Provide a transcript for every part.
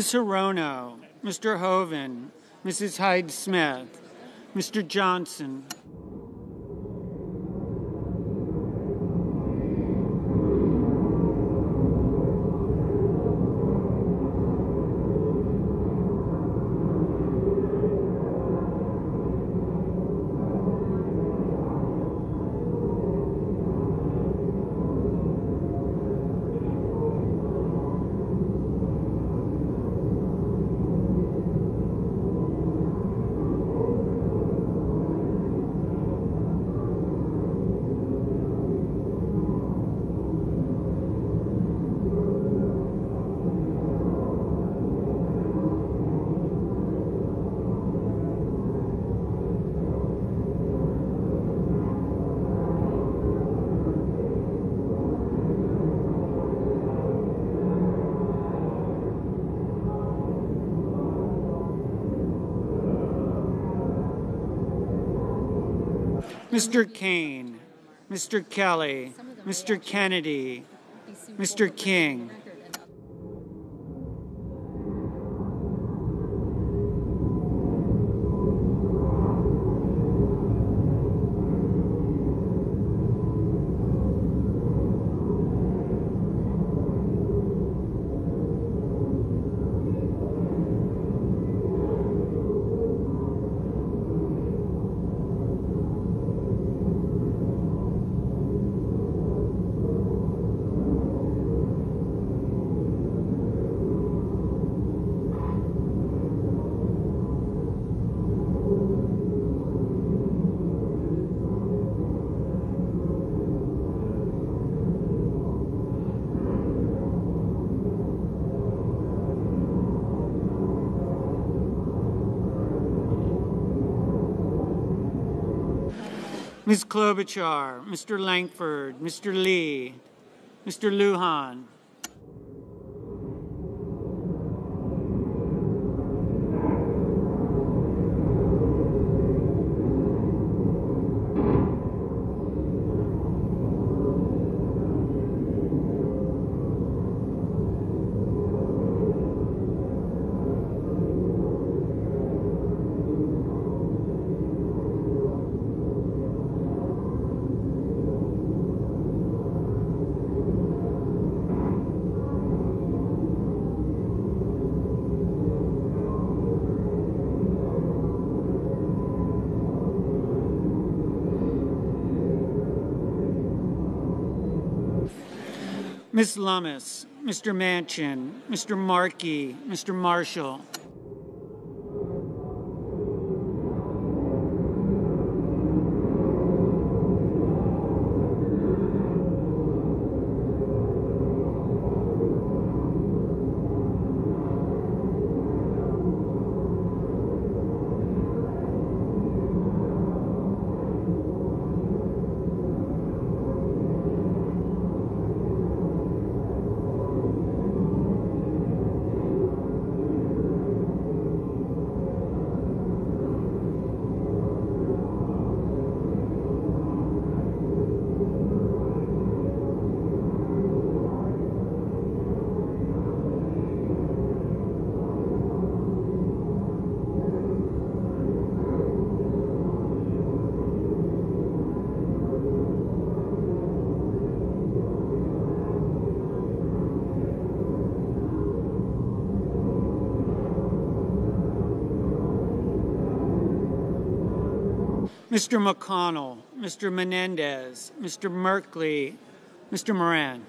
Ms. Hirono, Mr. Hoven, Mrs. Hyde Smith, Mr. Johnson. Mr. Kaine, Mr. Kelly, Mr. Kennedy, Mr. King. Ms. Klobuchar, Mr. Lankford, Mr. Lee, Mr. Lujan. Ms. Lummis, Mr. Manchin, Mr. Markey, Mr. Marshall. Mr. McConnell, Mr. Menendez, Mr. Merkley, Mr. Moran.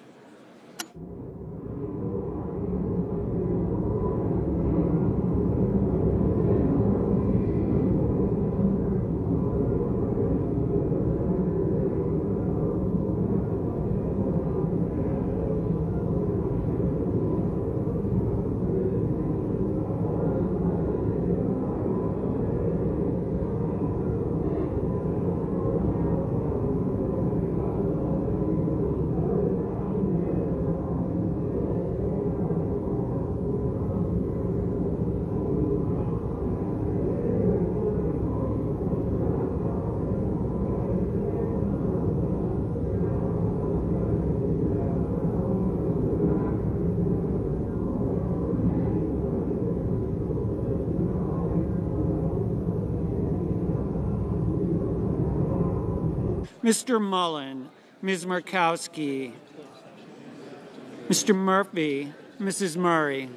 Mr. Mullen, Ms. Murkowski, Mr. Murphy, Mrs. Murray.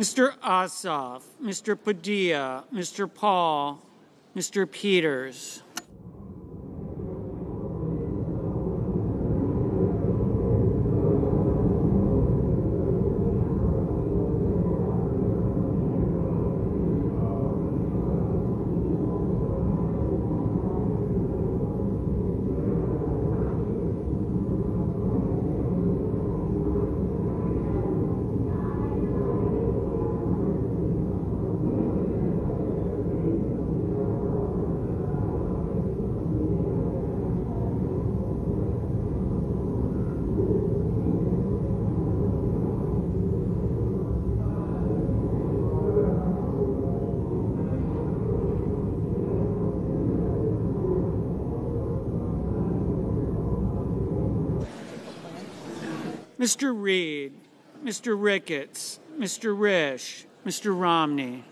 Mr. Mr. Padilla, Mr. Paul, Mr. Peters. Mr. Reed, Mr. Ricketts, Mr. Risch, Mr. Romney.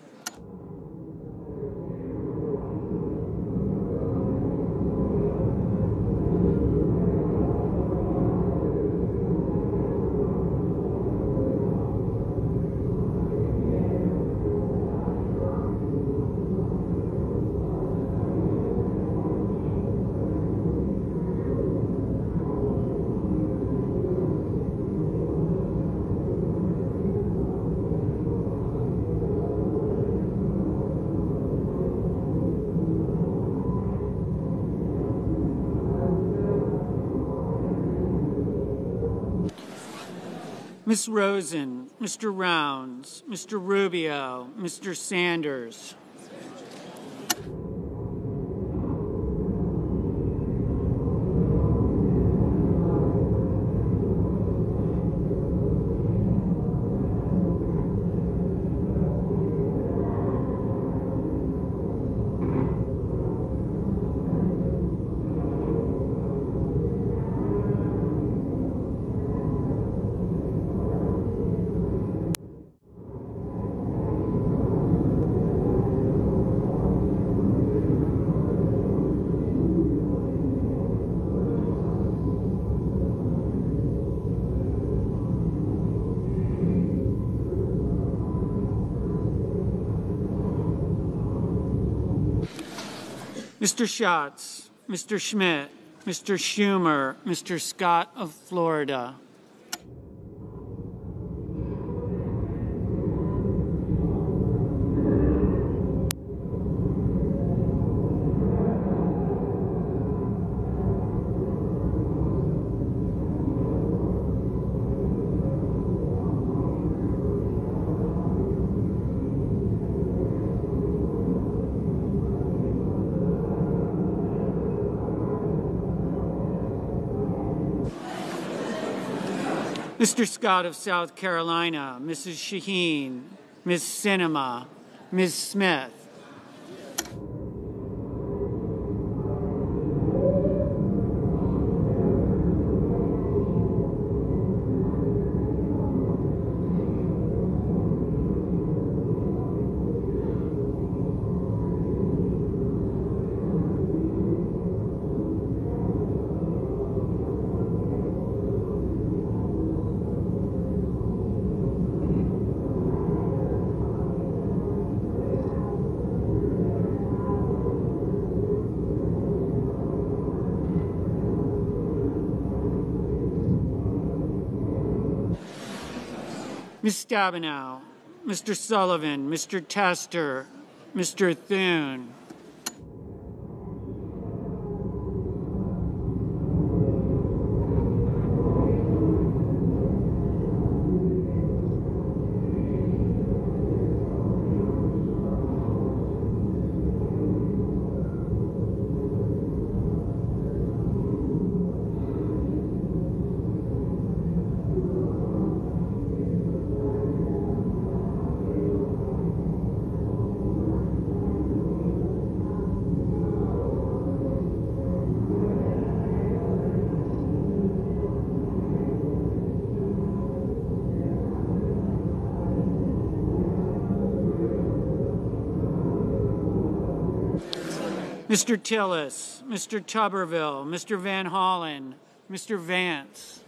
Ms. Rosen, Mr. Rounds, Mr. Rubio, Mr. Sanders. Mr. Schatz, Mr. Schmitt, Mr. Schumer, Mr. Scott of Florida. Mr. Scott of South Carolina, Mrs. Shaheen, Ms. Sinema, Ms. Smith. Ms. Stabenow, Mr. Sullivan, Mr. Tester, Mr. Thune. Mr. Tillis, Mr. Tuberville, Mr. Van Hollen, Mr. Vance.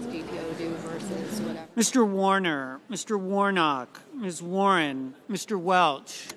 does DPO do versus whatever. Mr. Warner, Mr. Warnock, Ms. Warren, Mr. Welch.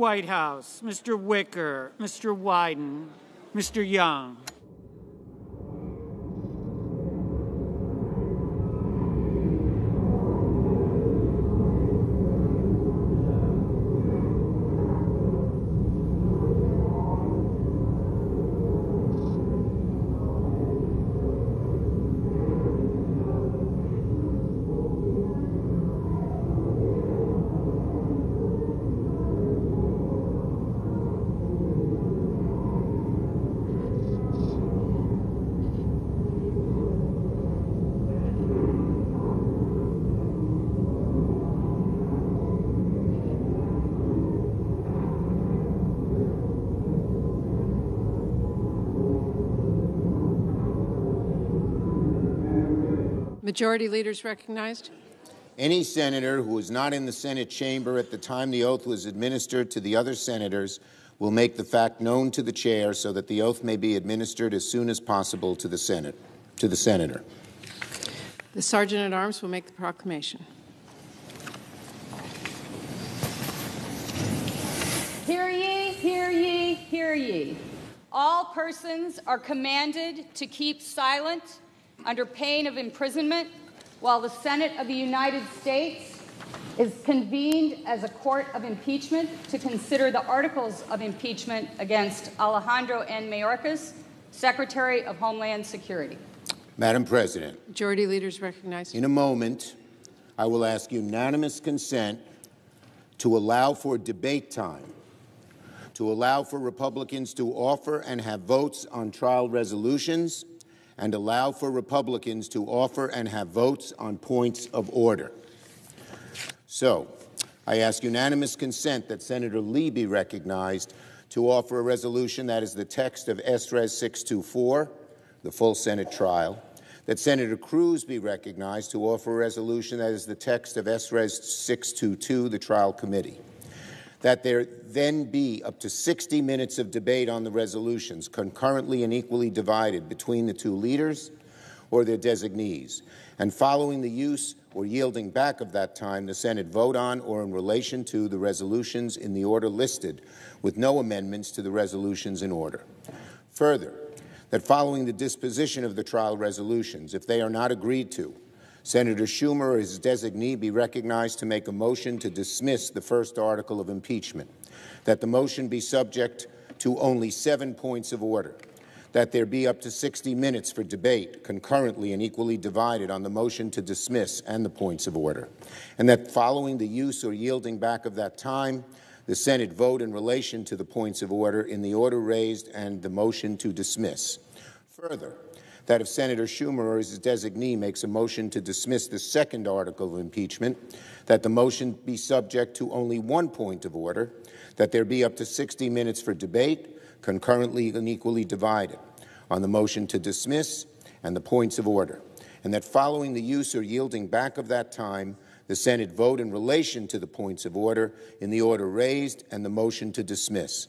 Whitehouse, Mr. Wicker, Mr. Wyden, Mr. Young. Majority leaders recognized. Any senator who was not in the Senate chamber at the time the oath was administered to the other senators will make the fact known to the chair so that the oath may be administered as soon as possible to the Senate, to the senator. The Sergeant at Arms will make the proclamation. Hear ye, hear ye, hear ye. All persons are commanded to keep silent under pain of imprisonment while the Senate of the United States is convened as a court of impeachment to consider the articles of impeachment against Alejandro N. Mayorkas, Secretary of Homeland Security. Madam President, Majority leaders recognized. in a moment, I will ask unanimous consent to allow for debate time, to allow for Republicans to offer and have votes on trial resolutions, and allow for Republicans to offer and have votes on points of order. So, I ask unanimous consent that Senator Lee be recognized to offer a resolution that is the text of SRES 624, the full Senate trial, that Senator Cruz be recognized to offer a resolution that is the text of SRES 622, the trial committee, that there then be up to 60 minutes of debate on the resolutions, concurrently and equally divided between the two leaders or their designees, and following the use or yielding back of that time, the Senate vote on or in relation to the resolutions in the order listed, with no amendments to the resolutions in order. Further, that following the disposition of the trial resolutions, if they are not agreed to, Senator Schumer or his designee be recognized to make a motion to dismiss the first article of impeachment, that the motion be subject to only seven points of order, that there be up to 60 minutes for debate, concurrently and equally divided on the motion to dismiss and the points of order, and that following the use or yielding back of that time, the Senate vote in relation to the points of order in the order raised and the motion to dismiss. Further, that if Senator Schumer or his designee makes a motion to dismiss the second article of impeachment, that the motion be subject to only one point of order, that there be up to 60 minutes for debate, concurrently and equally divided, on the motion to dismiss and the points of order, and that following the use or yielding back of that time, the Senate vote in relation to the points of order in the order raised and the motion to dismiss.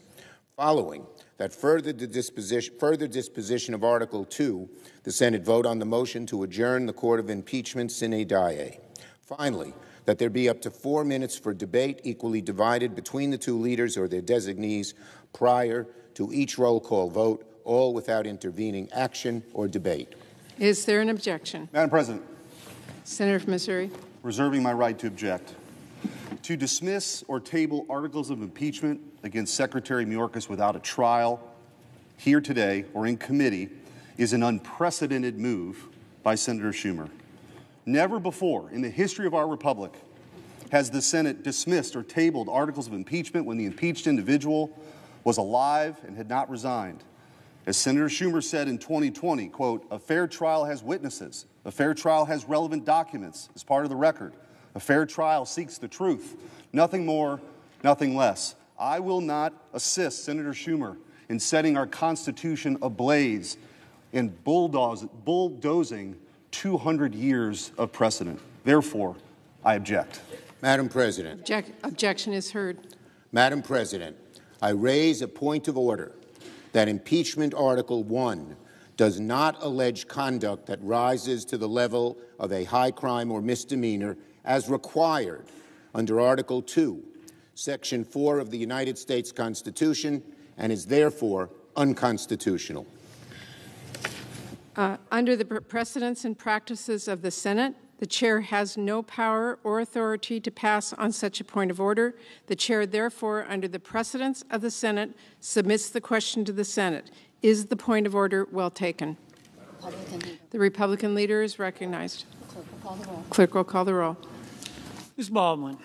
Following that further disposition, further disposition of Article 2, the Senate vote on the motion to adjourn the Court of Impeachment sine die. Finally, that there be up to four minutes for debate equally divided between the two leaders or their designees prior to each roll call vote, all without intervening action or debate. Is there an objection? Madam President, Senator from Missouri. reserving my right to object. To dismiss or table articles of impeachment against Secretary Mayorkas without a trial here today or in committee is an unprecedented move by Senator Schumer. Never before in the history of our republic has the Senate dismissed or tabled articles of impeachment when the impeached individual was alive and had not resigned. As Senator Schumer said in 2020, quote, a fair trial has witnesses. A fair trial has relevant documents as part of the record. A fair trial seeks the truth. Nothing more, nothing less. I will not assist Senator Schumer in setting our Constitution ablaze and bulldozing 200 years of precedent. Therefore, I object. Madam President, Object- objection is heard. Madam President, I raise a point of order that impeachment Article 1 does not allege conduct that rises to the level of a high crime or misdemeanor as required under Article 2, Section 4 of the United States Constitution, and is therefore unconstitutional. Uh, under the precedents and practices of the Senate, the chair has no power or authority to pass on such a point of order. The chair, therefore, under the precedents of the Senate, submits the question to the Senate. Is the point of order well taken? The Republican leader is recognized. Clerk will call the roll. Ms. Baldwin.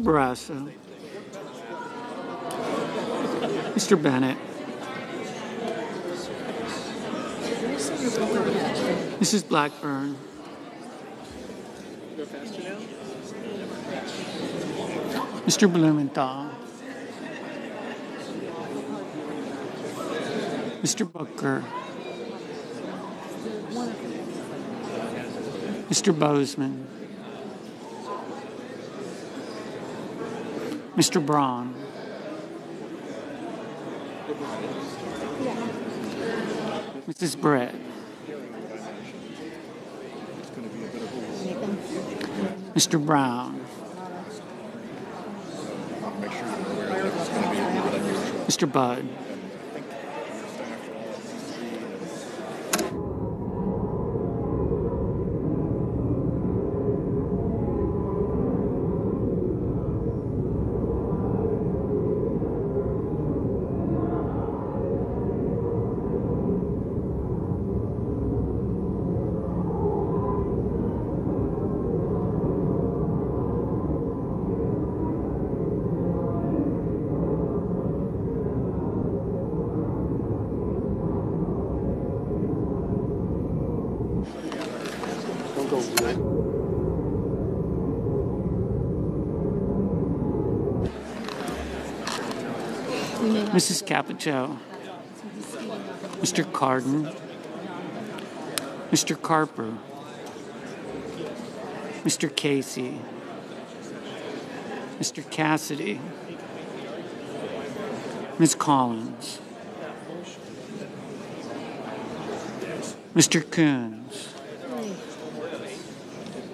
Mr. Barrasso. Uh, Mr. Bennett. Mrs. Blackburn. Mr. Blumenthal. Mr. Booker. Mr. Boozman. Mr. Braun. Mrs. Britt. Mr. Brown. Mr. Budd. Mrs. Capito. Mr. Cardin. Mr. Carper. Mr. Casey. Mr. Cassidy. Ms. Collins. Mr. Coons.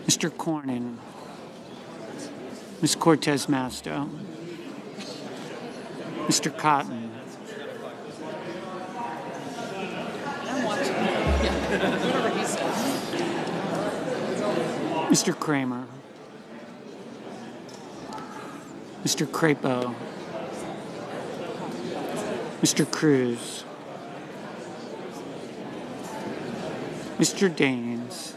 Mr. Cornyn. Ms. Cortez Masto. Mr. Cotton. Mr. Cramer. Mr. Crapo. Mr. Cruz. Mr. Daines.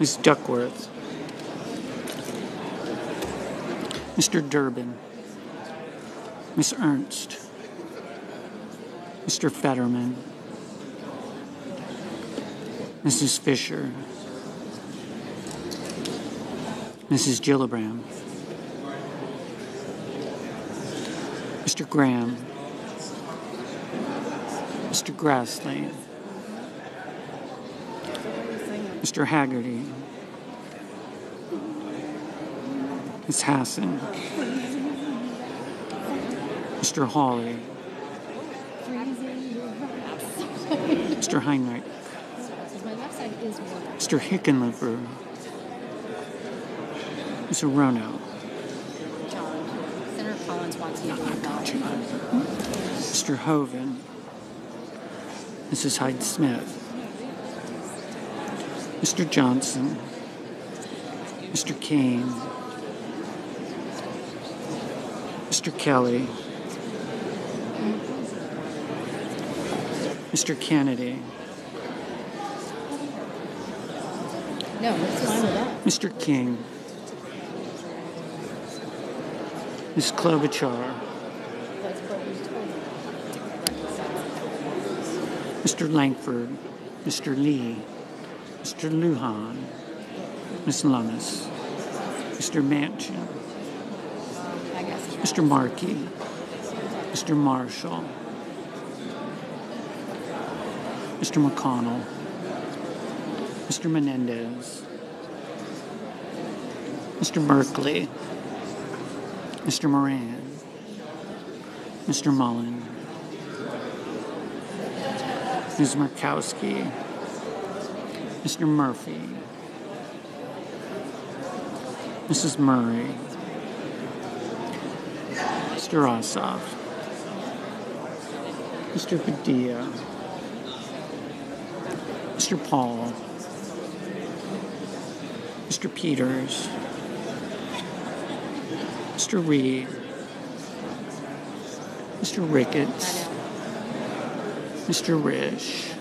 Ms. Duckworth. Mr. Durbin. Miss Ernst. Mr. Fetterman. Mrs. Fischer. Mrs. Gillibrand. Mr. Graham. Mr. Grassley. Mr. Hagerty. Ms. Hassan. Mr. Hawley. Mr. Heinrich. Mr. Hickenlooper. Mr. Rono. John. Senator Collins wants you. Mr. Hoeven. Mrs. Hyde Smith. Mr. Johnson. Mr. Kaine. Mr. Kelly. Mr. Kennedy. No, fine with that. Mr. King. Ms. Klobuchar. That's what we told. Mr. Lankford, Mr. Lee, Mr. Lujan, Ms. Lummis, Mr. Manchin. Mr. Markey, Mr. Marshall, Mr. McConnell, Mr. Menendez, Mr. Merkley, Mr. Moran, Mr. Mullen, Ms. Murkowski, Mr. Murphy, Mrs. Murray, Mr. Ossoff, Mr. Padilla, Mr. Paul, Mr. Peters, Mr. Reed, Mr. Ricketts, Mr. Risch,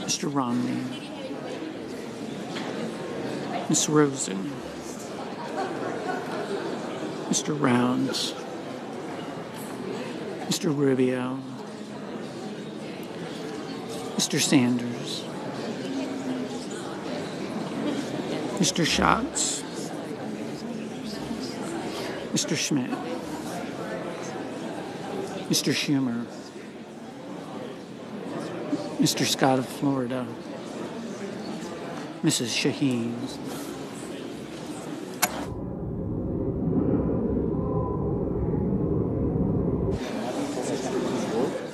Mr. Romney, Miss Rosen, Mr. Rounds, Mr. Rubio, Mr. Sanders, Mr. Schatz, Mr. Schmitt, Mr. Schumer, Mr. Scott of Florida, Mrs. Shaheen.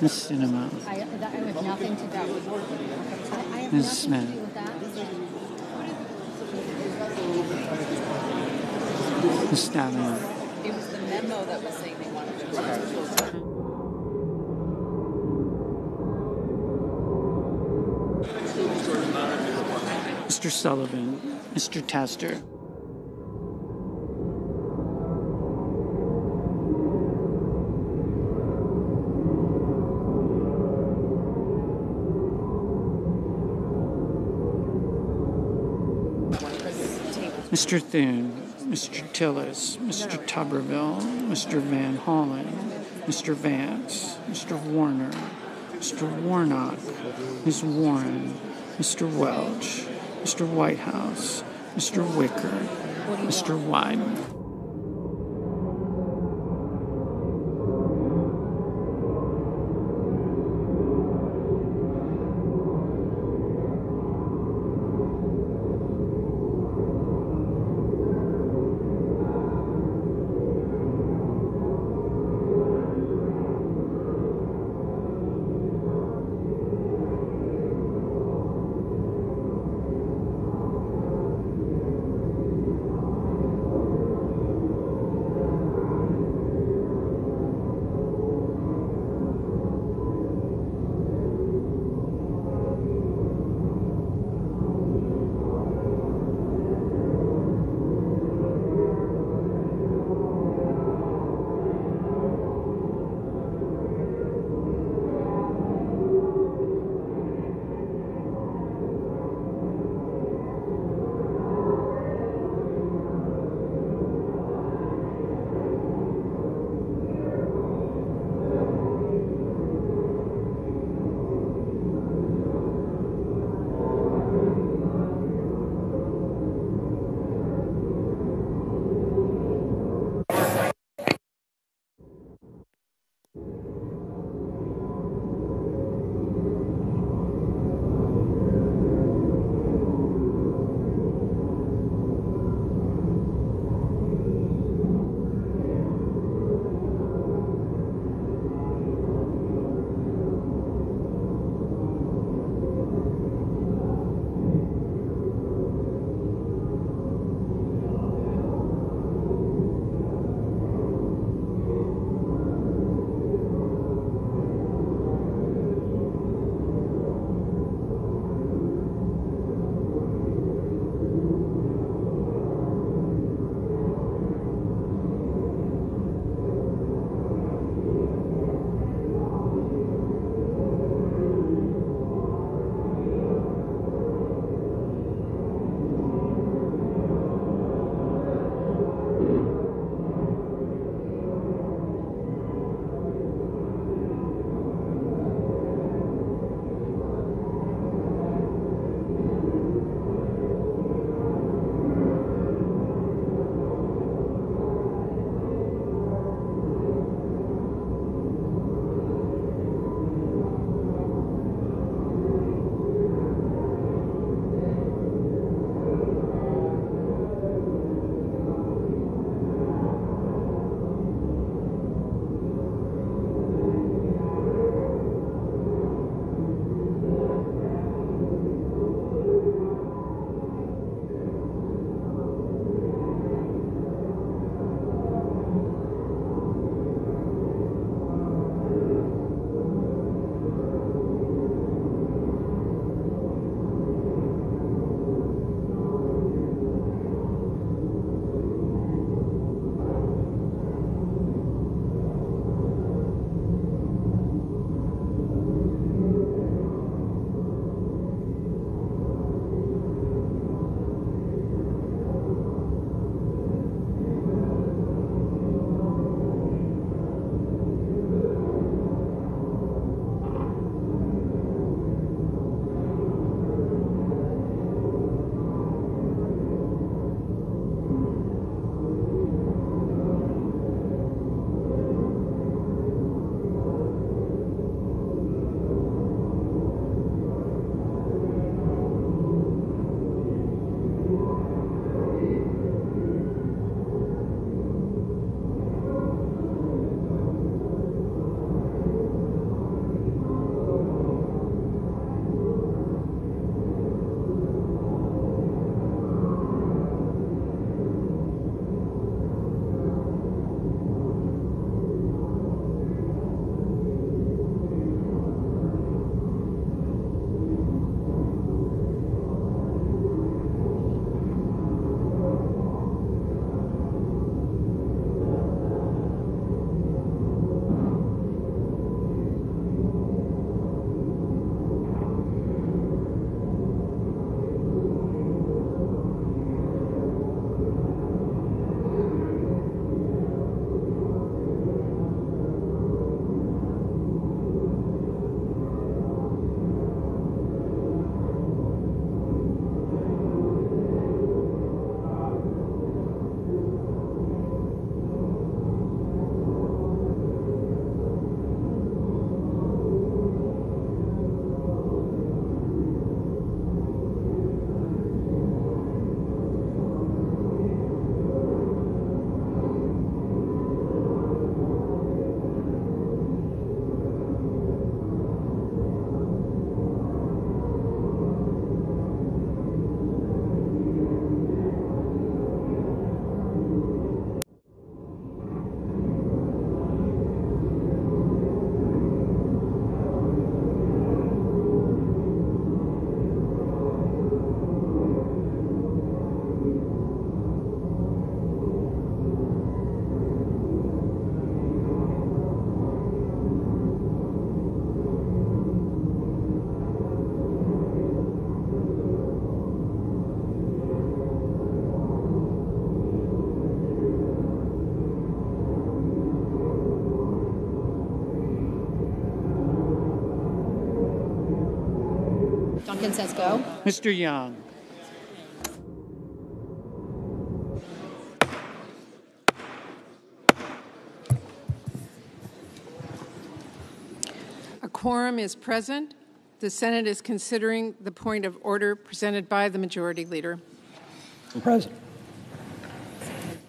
Miss Sinema, I, that, I have nothing to do with I, I have Ms. Smith. to do with that. Miss Stabenow, It was the memo that was saying they wanted to. Mr. Sullivan, Mr. Tester, Mr. Thune, Mr. Tillis, Mr. Tuberville, Mr. Van Hollen, Mr. Vance, Mr. Warner, Mr. Warnock, Ms. Warren, Mr. Welch, Mr. Whitehouse, Mr. Wicker, Mr. Wyden. Mr. Young. A quorum is present. The Senate is considering the point of order presented by the Majority Leader. Madam President.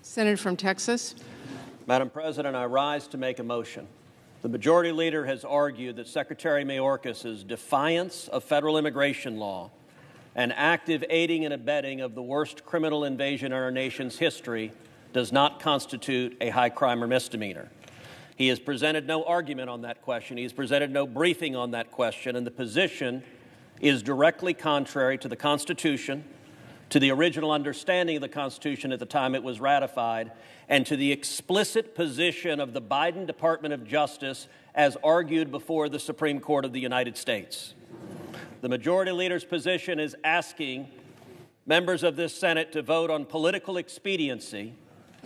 Senator from Texas. Madam President, I rise to make a motion. The Majority Leader has argued that Secretary Mayorkas's defiance of federal immigration law and active aiding and abetting of the worst criminal invasion in our nation's history does not constitute a high crime or misdemeanor. He has presented no argument on that question. He has presented no briefing on that question, and the position is directly contrary to the Constitution, to the original understanding of the Constitution at the time it was ratified, and to the explicit position of the Biden Department of Justice as argued before the Supreme Court of the United States. The Majority Leader's position is asking members of this Senate to vote on political expediency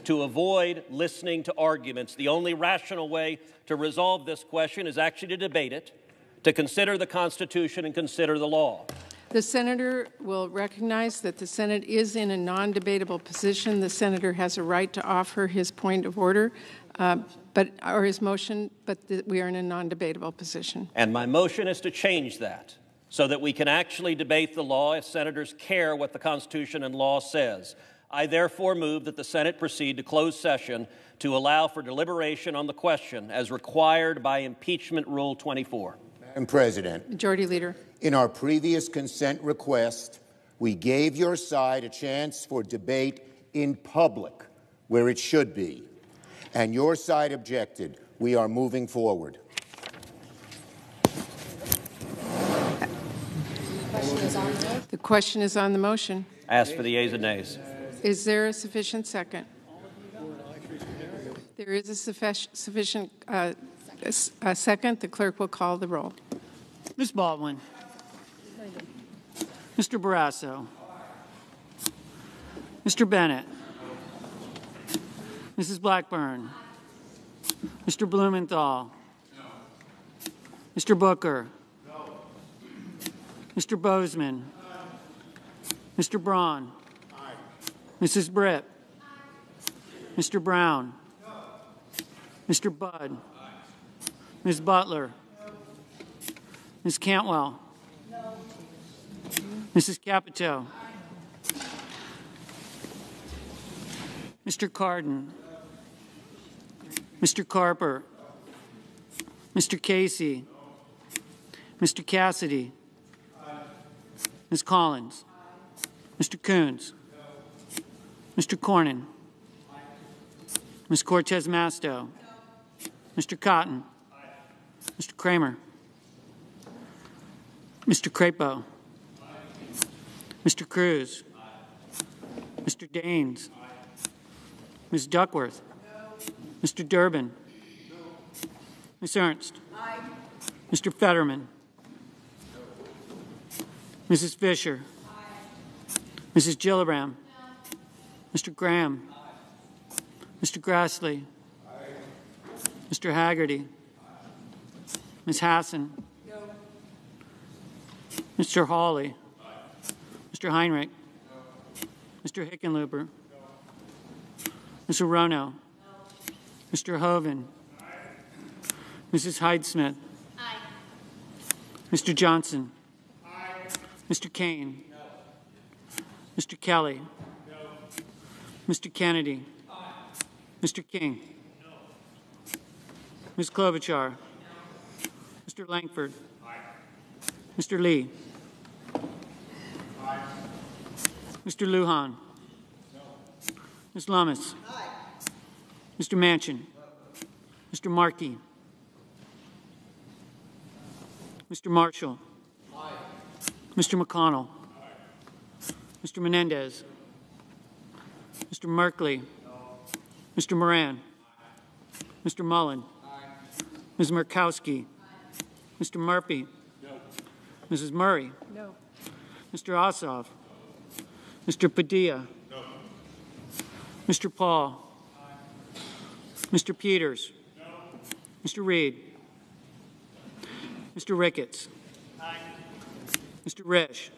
to avoid listening to arguments. The only rational way to resolve this question is actually to debate it, to consider the Constitution and consider the law. The Senator will recognize that the Senate is in a non debatable position. The Senator has a right to offer his point of order. Uh, but, or his motion, but we are in a non debatable position. And my motion is to change that so that we can actually debate the law if senators care what the Constitution and law says. I therefore move that the Senate proceed to closed session to allow for deliberation on the question as required by Impeachment Rule 24. Madam President, Majority Leader. in our previous consent request, we gave your side a chance for debate in public, where it should be, and your side objected. We are moving forward. Question is on the The question is on the motion. Ask for the yeas and nays. Is there a sufficient second? There is a sufficient uh, s- uh, second. The clerk will call the roll. Ms. Baldwin. Mr. Barrasso. Mr. Bennet. Mrs. Blackburn. Mr. Blumenthal. Mr. Booker. Mr. Boozman. Mr. Braun. Mrs. Britt. Mr. Brown. Mr. Budd. Ms. Butler. Ms. Cantwell. Mrs. Capito. Mr. Cardin. Mr. Carper. Mr. Casey. Mr. Cassidy. Ms. Collins. Mr. Coons. Mr. Cornyn. Ms. Cortez Masto. Mr. Cotton. Mr. Cramer. Mr. Crapo. Mr. Cruz. Mr. Daines. Ms. Duckworth. Mr. Durbin. Ms. Ernst. Mr. Fetterman. Mrs. Fischer. Mrs. Gillibrand. Mr. Graham. Mr. Grassley. Mr. Hagerty. Ms. Hassan. Mr. Hawley. Mr. Heinrich. Mr. Hickenlooper. Mr. Hirono. Mr. Hoeven. Mrs. Hyde-Smith. Mr. Johnson. Mr. Kaine. Mr. Kelly. Mr. Kennedy. Mr. King. Ms. Klobuchar. Mr. Lankford. Mr. Lee. Mr. Lujan. Ms. Lummis. Mr. Manchin. Mr. Markey. Mr. Marshall. Mr. McConnell. Mr. Menendez. Mr. Merkley. Mr. Moran. Mr. Mullen. Ms. Murkowski. Mr. Murphy. Mrs. Murray. No. Mr. Ossoff. Mr. Padilla. Mr. Paul. Mr. Peters. Mr. Reed. Mr. Ricketts. Mr. Risch.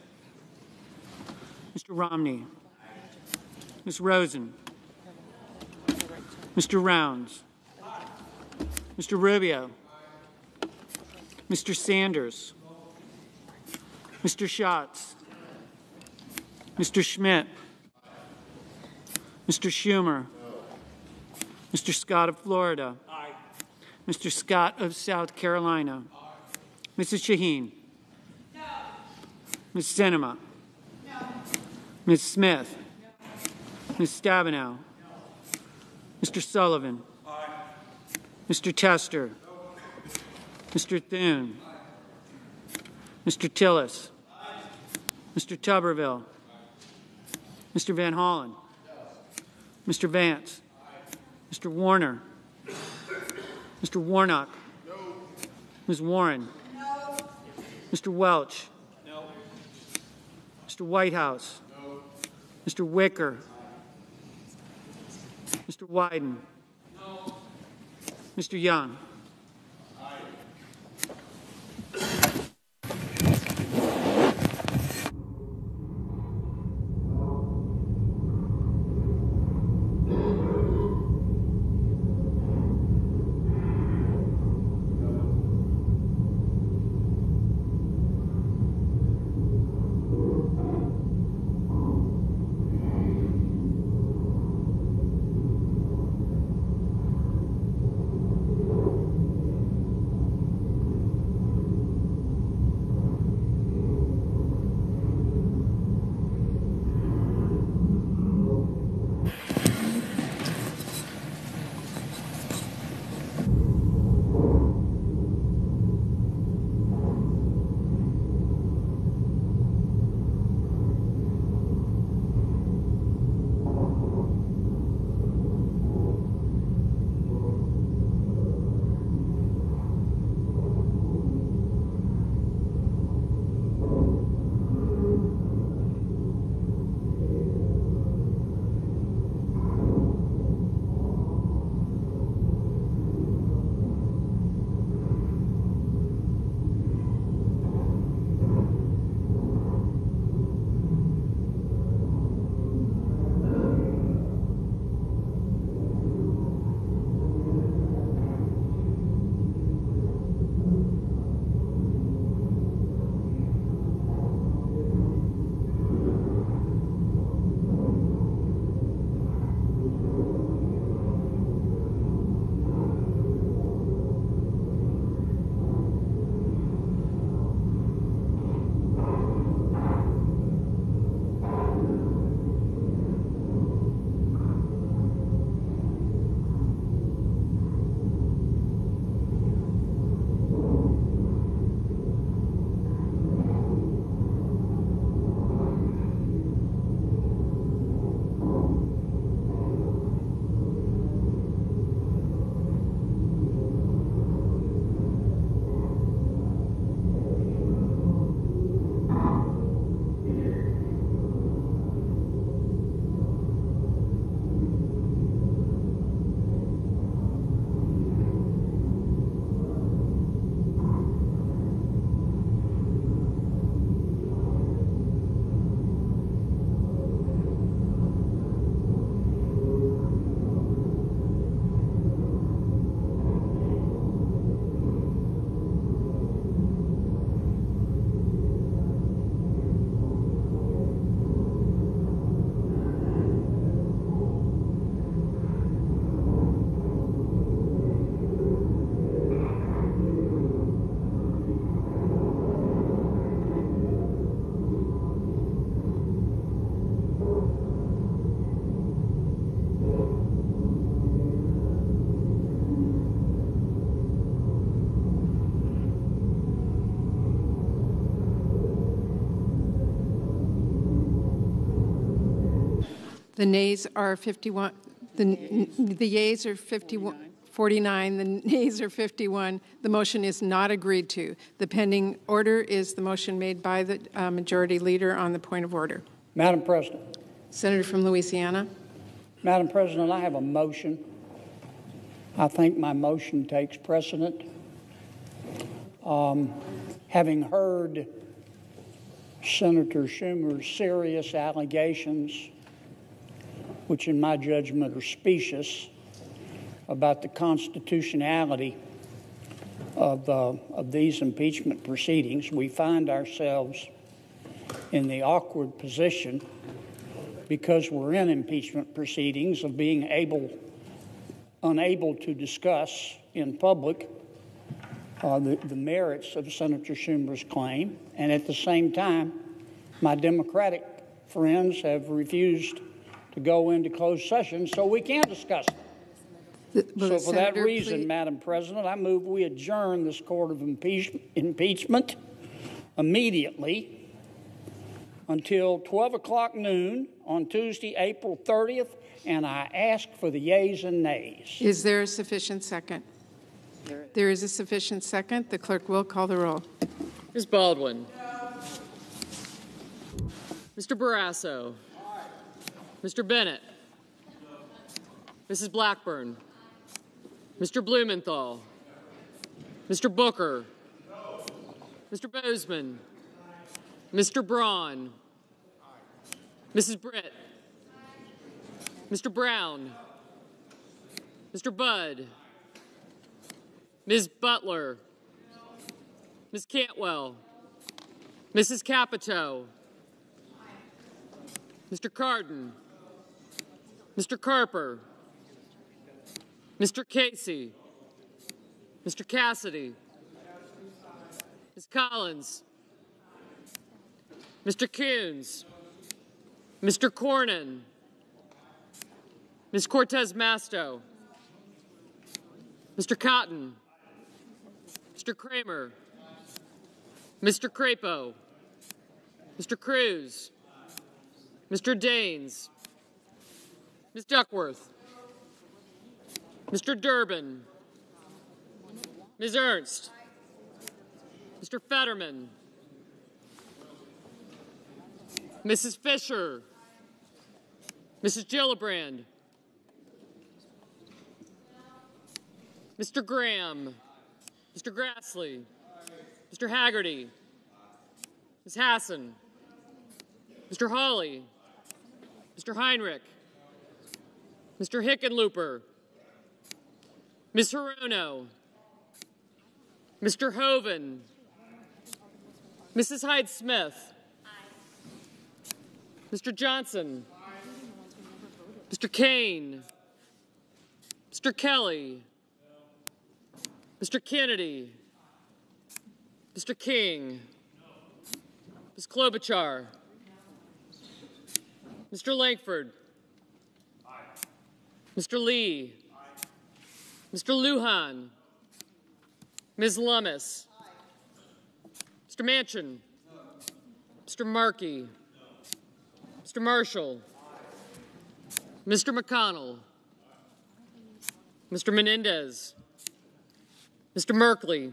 Mr. Romney. Ms. Rosen. Mr. Rounds. Mr. Rubio. Mr. Sanders. Mr. Schatz. Mr. Schmitt. Mr. Schumer. Mr. Scott of Florida. Mr. Scott of South Carolina. Mrs. Shaheen. Ms. Sinema. Ms. Smith. Ms. Stabenow. Mr. Sullivan. Mr. Tester. Mr. Thune. Mr. Tillis. Mr. Tuberville. Mr. Van Hollen. Mr. Vance. Mr. Warner. Mr. Warnock. Ms. Warren. Mr. Welch. Mr. Whitehouse. Mr. Wicker. Mr. Wyden. Mr. Young. The nays are 51, the, the yeas are 51, 49, the nays are 51. The motion is not agreed to. The pending order is the motion made by the uh, Majority Leader on the point of order. Madam President, Senator from Louisiana. Madam President, I have a motion. I think my motion takes precedent. Um, having heard Senator Schumer's serious allegations, which in my judgment are specious, about the constitutionality of, uh, of these impeachment proceedings, we find ourselves in the awkward position because we're in impeachment proceedings of being able unable to discuss in public uh, the, the merits of Senator Schumer's claim, and at the same time, my Democratic friends have refused to go into closed session, so we can't discuss it. Will So, the for that reason, please- Madam President, I move we adjourn this court of impeach- impeachment immediately until 12 o'clock noon on Tuesday, April 30th, and I ask for the yeas and nays. Is there a sufficient second? There is a sufficient second. The clerk will call the roll. Ms. Baldwin. Mr. Barrasso. Mr. Bennet. Mrs. Blackburn. Mr. Blumenthal. Mr. Booker. Mr. Boozman. Mr. Braun. Mrs. Britt. Mr. Brown. Mr. Budd. Ms. Butler. Ms. Cantwell. Mrs. Capito. Mr. Cardin. Mr. Carper. Mr. Casey. Mr. Cassidy. Ms. Collins. Mr. Coons. Mr. Cornyn. Ms. Cortez Masto. Mr. Cotton. Mr. Cramer. Mr. Crapo. Mr. Cruz. Mr. Daines. Ms. Duckworth. Mr. Durbin. Ms. Ernst. Mr. Fetterman. Mrs. Fischer. Mrs. Gillibrand. Mr. Graham. Mr. Grassley. Mr. Hagerty. Ms. Hassan. Mr. Hawley. Mr. Heinrich. Mr. Hickenlooper. Ms. Hirono. Mr. Hoeven. Mrs. Hyde Smith. Mr. Johnson. Mr. Kaine. Mr. Kelly. Mr. Kennedy. Mr. King. Ms. Klobuchar. Mr. Lankford. Mr. Lee. Mr. Lujan. Ms. Lummis. Mr. Manchin. Mr. Markey. Mr. Marshall. Mr. McConnell. Mr. Menendez. Mr. Merkley.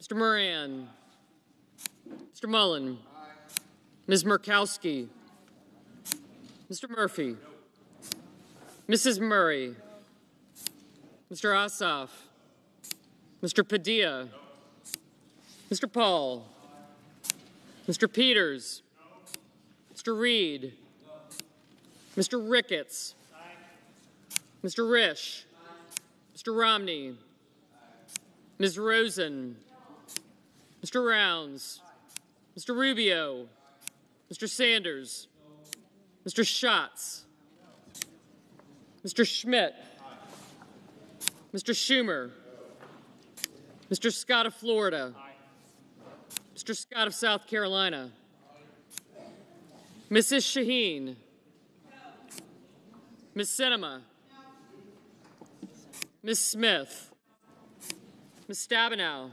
Mr. Moran. Mr. Mullen. Ms. Murkowski. Mr. Murphy. Mrs. Murray. Mr. Ossoff. Mr. Padilla. Mr. Paul. Mr. Peters. Mr. Reed. Mr. Ricketts. Mr. Risch. Mr. Romney. Ms. Rosen. Mr. Rounds. Mr. Rubio. Mr. Sanders. Mr. Schatz. Mr. Schmitt. Mr. Schumer. Mr. Scott of Florida. Mr. Scott of South Carolina. Mrs. Shaheen. Ms. Sinema. Ms. Smith. Ms. Stabenow.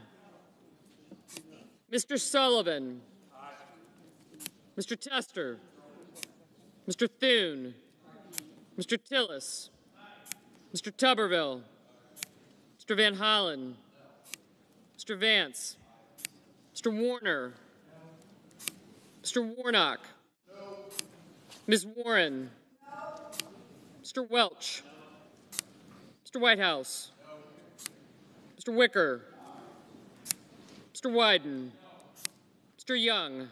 Mr. Sullivan. Mr. Tester. Mr. Thune. Mr. Tillis. Mr. Tuberville. Mr. Van Hollen. Mr. Vance. Mr. Warner. Mr. Warnock. Ms. Warren. Mr. Welch. Mr. Whitehouse. Mr. Wicker. Mr. Wyden. Mr. Young.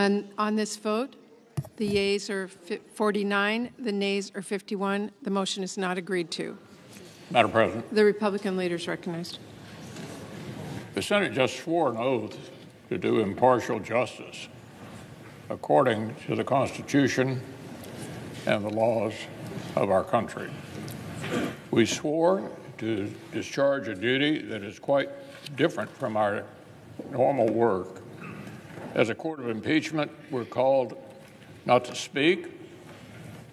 On, on this vote, the yeas are 49, the nays are 51. The motion is not agreed to. Madam President, The Republican leader is recognized. the Senate just swore an oath to do impartial justice according to the Constitution and the laws of our country. We swore to discharge a duty that is quite different from our normal work. As a court of impeachment, we're called not to speak,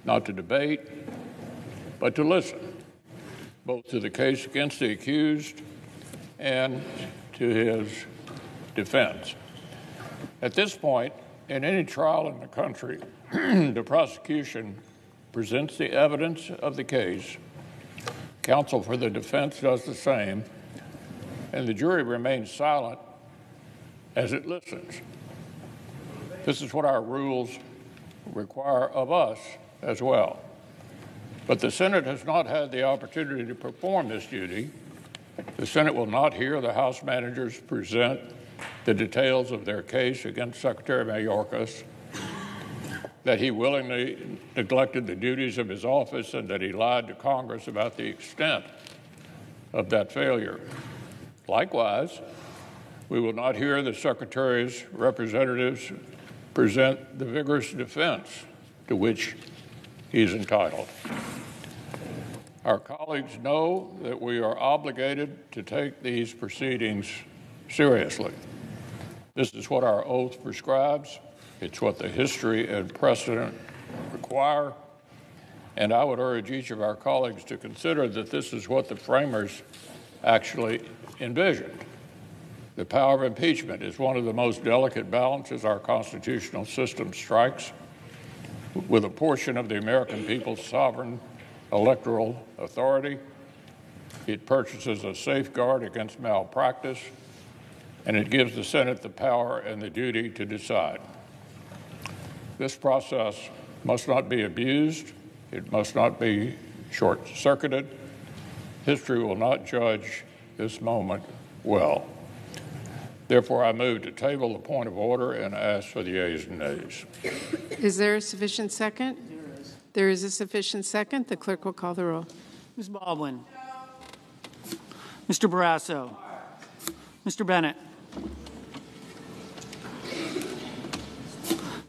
not to debate, but to listen, both to the case against the accused and to his defense. At this point, in any trial in the country, the prosecution presents the evidence of the case, counsel for the defense does the same, and the jury remains silent as it listens. This is what our rules require of us as well. But the Senate has not had the opportunity to perform this duty. The Senate will not hear the House managers present the details of their case against Secretary Mayorkas, that he willingly neglected the duties of his office and that he lied to Congress about the extent of that failure. Likewise, we will not hear the Secretary's representatives present the vigorous defense to which he is entitled. Our colleagues know that we are obligated to take these proceedings seriously. This is what our oath prescribes, it's what the history and precedent require, and I would urge each of our colleagues to consider that this is what the framers actually envisioned. The power of impeachment is one of the most delicate balances our constitutional system strikes with a portion of the American people's sovereign electoral authority. It purchases a safeguard against malpractice, and it gives the Senate the power and the duty to decide. This process must not be abused, it must not be short circuited. History will not judge this moment well. Therefore, I move to table the point of order and ask for the yeas and nays. Is there a sufficient second? There is a sufficient second. The clerk will call the roll. Ms. Baldwin. Mr. Barrasso. Mr. Bennet.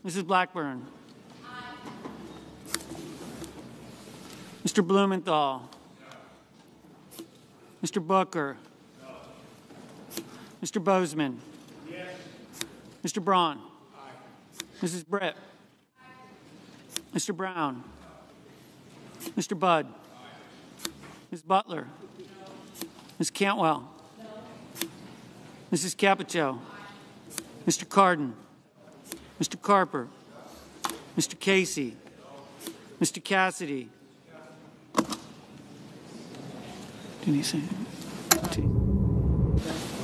Mrs. Blackburn. Mr. Blumenthal. Mr. Booker. Mr. Boozman. Yes. Mr. Braun. Aye. Mrs. Britt. Mr. Brown. Mr. Budd. Ms. Butler. Ms. Cantwell. Mrs. Capito. Mr. Cardin. Mr. Carper. Mr. Casey. Mr. Cassidy. Did he say?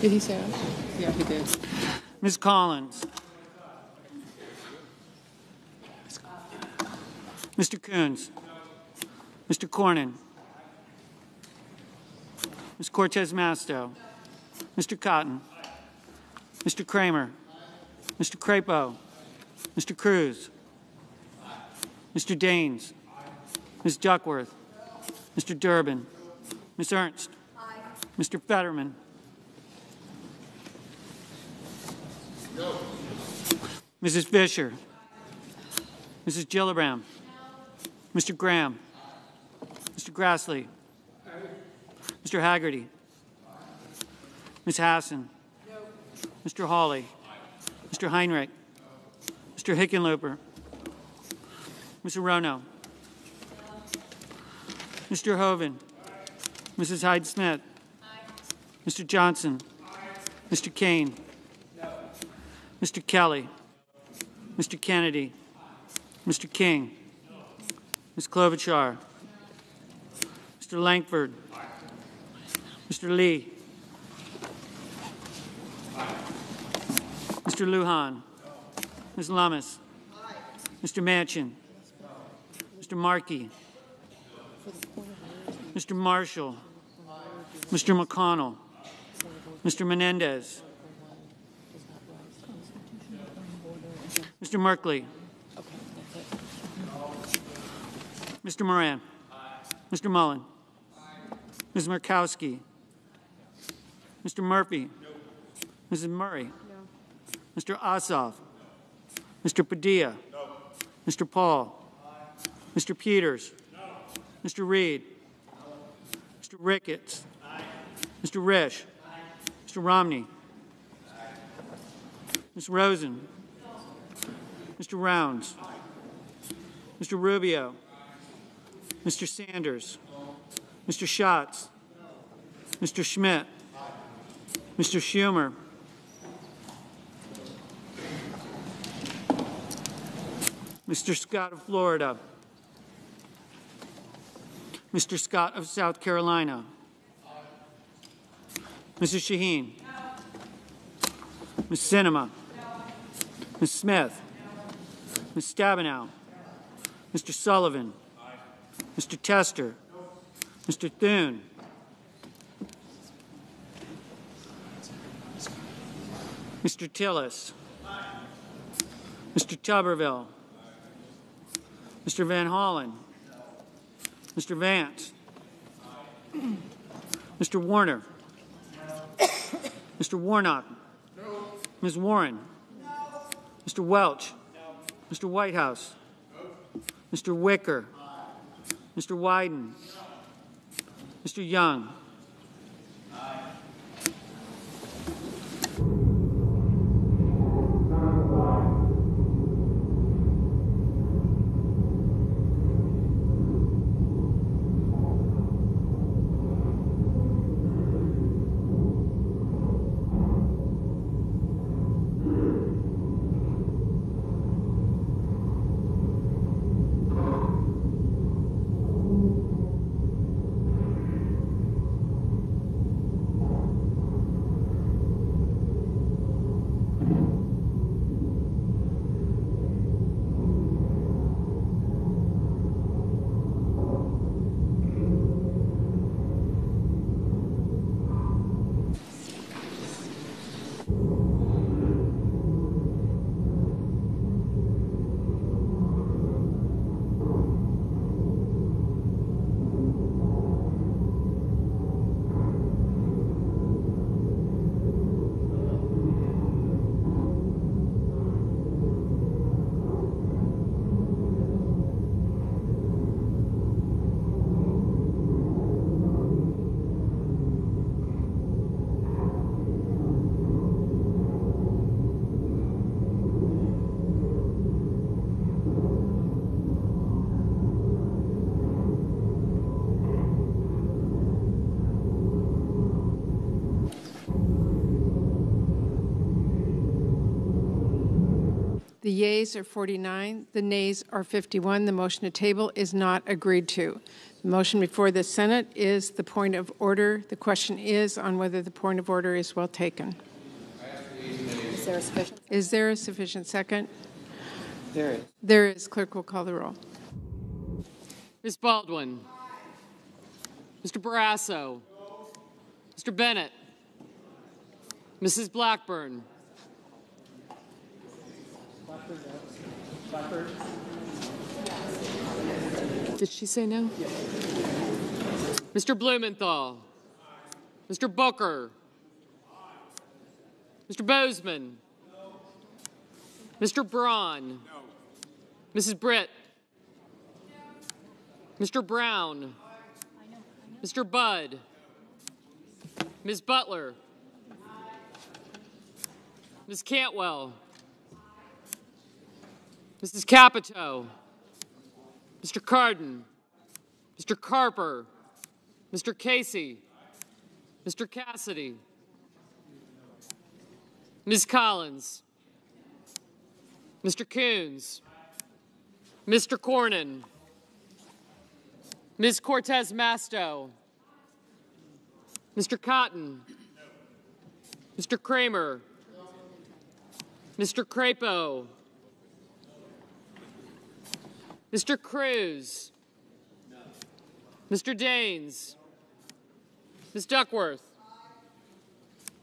Did he say aye? Yeah, he did. Ms. Collins. Mr. Coons. Mr. Cornyn. Ms. Cortez Masto. Mr. Cotton. Mr. Cramer. Mr. Crapo. Mr. Cruz. Mr. Daines. Ms. Duckworth. Mr. Durbin. Ms. Ernst. Mr. Fetterman. Mrs. Fischer. Mrs. Gillibrand. Mr. Graham. Mr. Grassley. Mr. Hagerty. Ms. Hassan. Mr. Hawley. Mr. Heinrich. Mr. Hickenlooper. Ms. Hirono. Mr. Hoeven. Mrs. Hyde Smith. Mr. Johnson. Mr. Kaine. Mr. Kelly. Mr. Kennedy. Mr. King. Ms. Klobuchar. Mr. Lankford. Mr. Lee. Mr. Lujan. Ms. Lummis. Mr. Manchin. Mr. Markey. Mr. Marshall. Mr. McConnell. Mr. Menendez. Mr. Merkley. Mr. Moran. Mr. Mullen. Ms. Murkowski. Mr. Murphy. Mrs. Murray. Mr. Ossoff. Mr. Padilla. Mr. Paul. Mr. Peters. Mr. Reed. Mr. Ricketts. Mr. Risch. Mr. Romney. Ms. Rosen. Mr. Rounds. Mr. Rubio. Mr. Sanders. Mr. Schatz. Mr. Schmitt. Mr. Schumer. Mr. Scott of Florida. Mr. Scott of South Carolina. Mrs. Shaheen. Ms. Sinema. Ms. Smith. Ms. Stabenow. Mr. Sullivan. Mr. Tester. Mr. Thune. Mr. Tillis. Mr. Tuberville. Mr. Van Hollen. Mr. Vance. Mr. Warner. Mr. Warnock. Ms. Warren. Mr. Welch. Mr. Whitehouse. Mr. Wicker. Mr. Wyden. Mr. Young. The yeas are 49, the nays are 51. The motion to table is not agreed to. The motion before the Senate is the point of order. The question is on whether the point of order is well taken. Is there a sufficient? Is there a sufficient second? There is. There is. Clerk will call the roll. Ms. Baldwin. Mr. Barrasso. Mr. Bennet. Mrs. Blackburn. Did she say no? Mr. Blumenthal. Mr. Booker. Mr. Boozman. Mr. Braun. Mrs. Britt. Mr. Brown. Mr. Budd. Ms. Butler. Ms. Cantwell. Mrs. Capito. Mr. Cardin. Mr. Carper. Mr. Casey. Mr. Cassidy. Ms. Collins. Mr. Coons. Mr. Cornyn. Ms. Cortez Masto. Mr. Cotton. Mr. Cramer. Mr. Crapo. Mr. Cruz. Mr. Daines. Ms. Duckworth.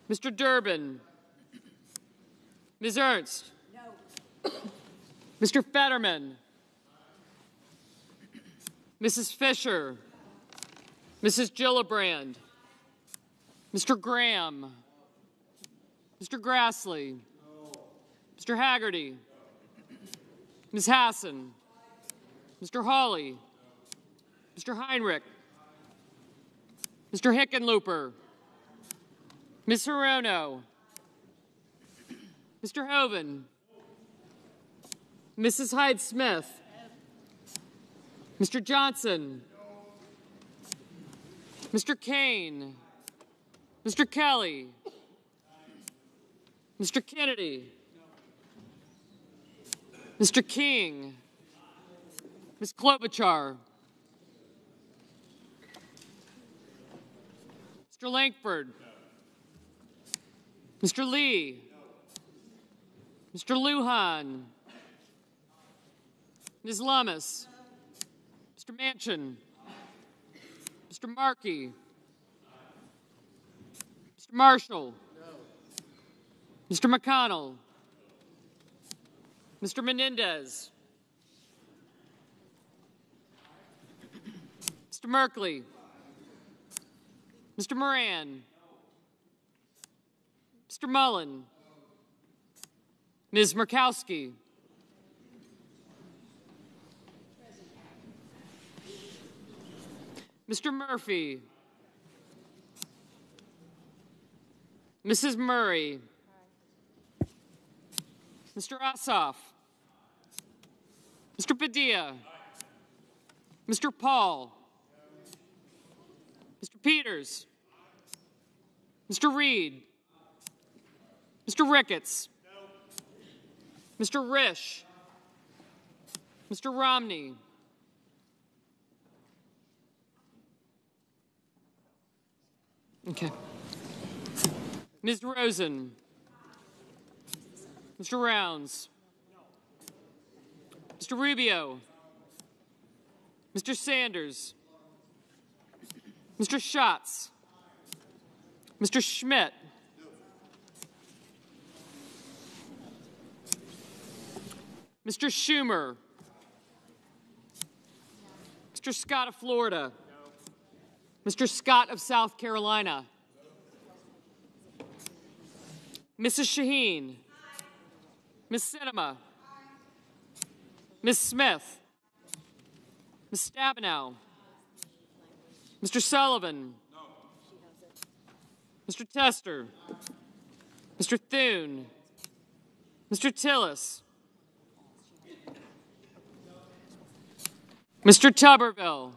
Mr. Durbin. Ms. Ernst. Mr. Fetterman, Mrs. Fischer, Mrs. Gillibrand, Mr. Graham, Mr. Grassley, Mr. Hagerty, Ms. Hassan, Mr. Hawley, Mr. Heinrich, Mr. Hickenlooper, Ms. Hirono, Mr. Hoeven, Mrs. Hyde Smith, Mr. Johnson, Mr. Kaine, Mr. Kelly, Mr. Kennedy, Mr. King, Ms. Klobuchar, Mr. Lankford, Mr. Lee, Mr. Lujan, Ms. Lummis, Mr. Manchin, Mr. Markey, Mr. Marshall, Mr. McConnell, Mr. Menendez, Mr. Merkley, Mr. Moran, Mr. Mullen, Ms. Murkowski, Mr. Murphy, Mrs. Murray, Mr. Ossoff, Mr. Padilla, Mr. Paul. Peters, Mr. Reed, Mr. Ricketts, Mr. Risch, Mr. Romney, Okay. Ms. Rosen, Mr. Rounds, Mr. Rubio, Mr. Sanders, Mr. Schatz, Mr. Schmitt, Mr. Schumer, Mr. Scott of Florida, Mr. Scott of South Carolina, Mrs. Shaheen, Ms. Sinema. Ms. Smith, Ms. Stabenow, Mr. Sullivan, Mr. Tester, Mr. Thune, Mr. Tillis, Mr. Tuberville,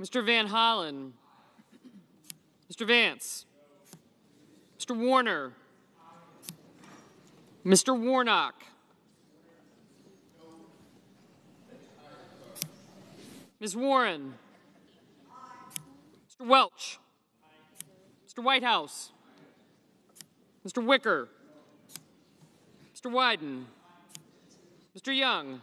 Mr. Van Hollen, Mr. Vance, Mr. Warner, Mr. Warnock, Ms. Warren, Mr. Welch, Mr. Whitehouse, Mr. Wicker, Mr. Wyden, Mr. Young,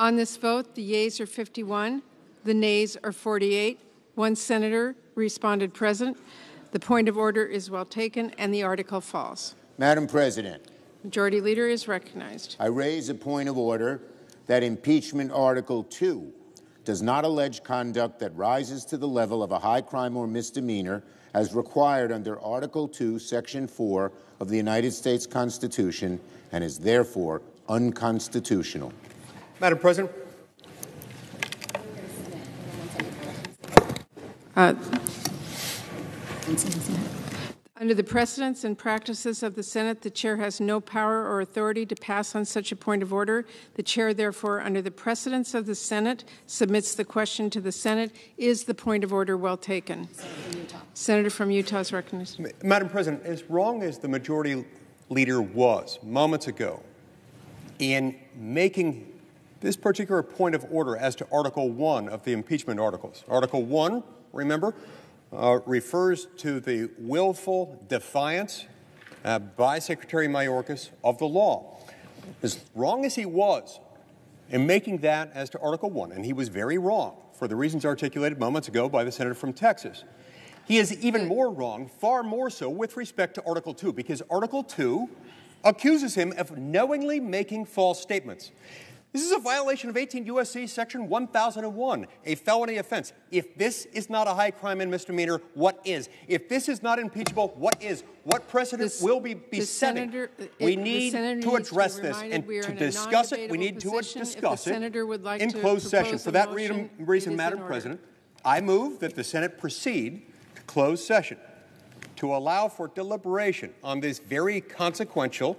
On this vote, the yeas are 51, the nays are 48. One senator responded present. The point of order is well taken, and the article falls. Madam President, Majority Leader is recognized. I raise a point of order that impeachment Article 2 does not allege conduct that rises to the level of a high crime or misdemeanor as required under Article 2, Section 4 of the United States Constitution and is therefore unconstitutional. Madam President, Uh, Under the precedents and practices of the Senate, the chair has no power or authority to pass on such a point of order. The chair, therefore, under the precedents of the Senate, submits the question to the Senate Is the point of order well taken? Senator from Utah is recognized. Madam President, as wrong as the majority leader was moments ago in making this particular point of order as to Article 1 of the impeachment articles, Article 1, remember, uh, refers to the willful defiance uh, by Secretary Mayorkas of the law. As wrong as he was in making that as to Article 1, and he was very wrong for the reasons articulated moments ago by the senator from Texas, he is even more wrong, far more so, with respect to Article 2, because Article 2 accuses him of knowingly making false statements. This is a violation of 18 U.S.C. Section 1001, a felony offense. If this is not a high crime and misdemeanor, what is? If this is not impeachable, what is? What precedent will be the setting? senator- we need to address this and to discuss it. We need to discuss it like in closed session. For that motion, reason, it reason is in Madam. President, I move that the Senate proceed to closed session to allow for deliberation on this very consequential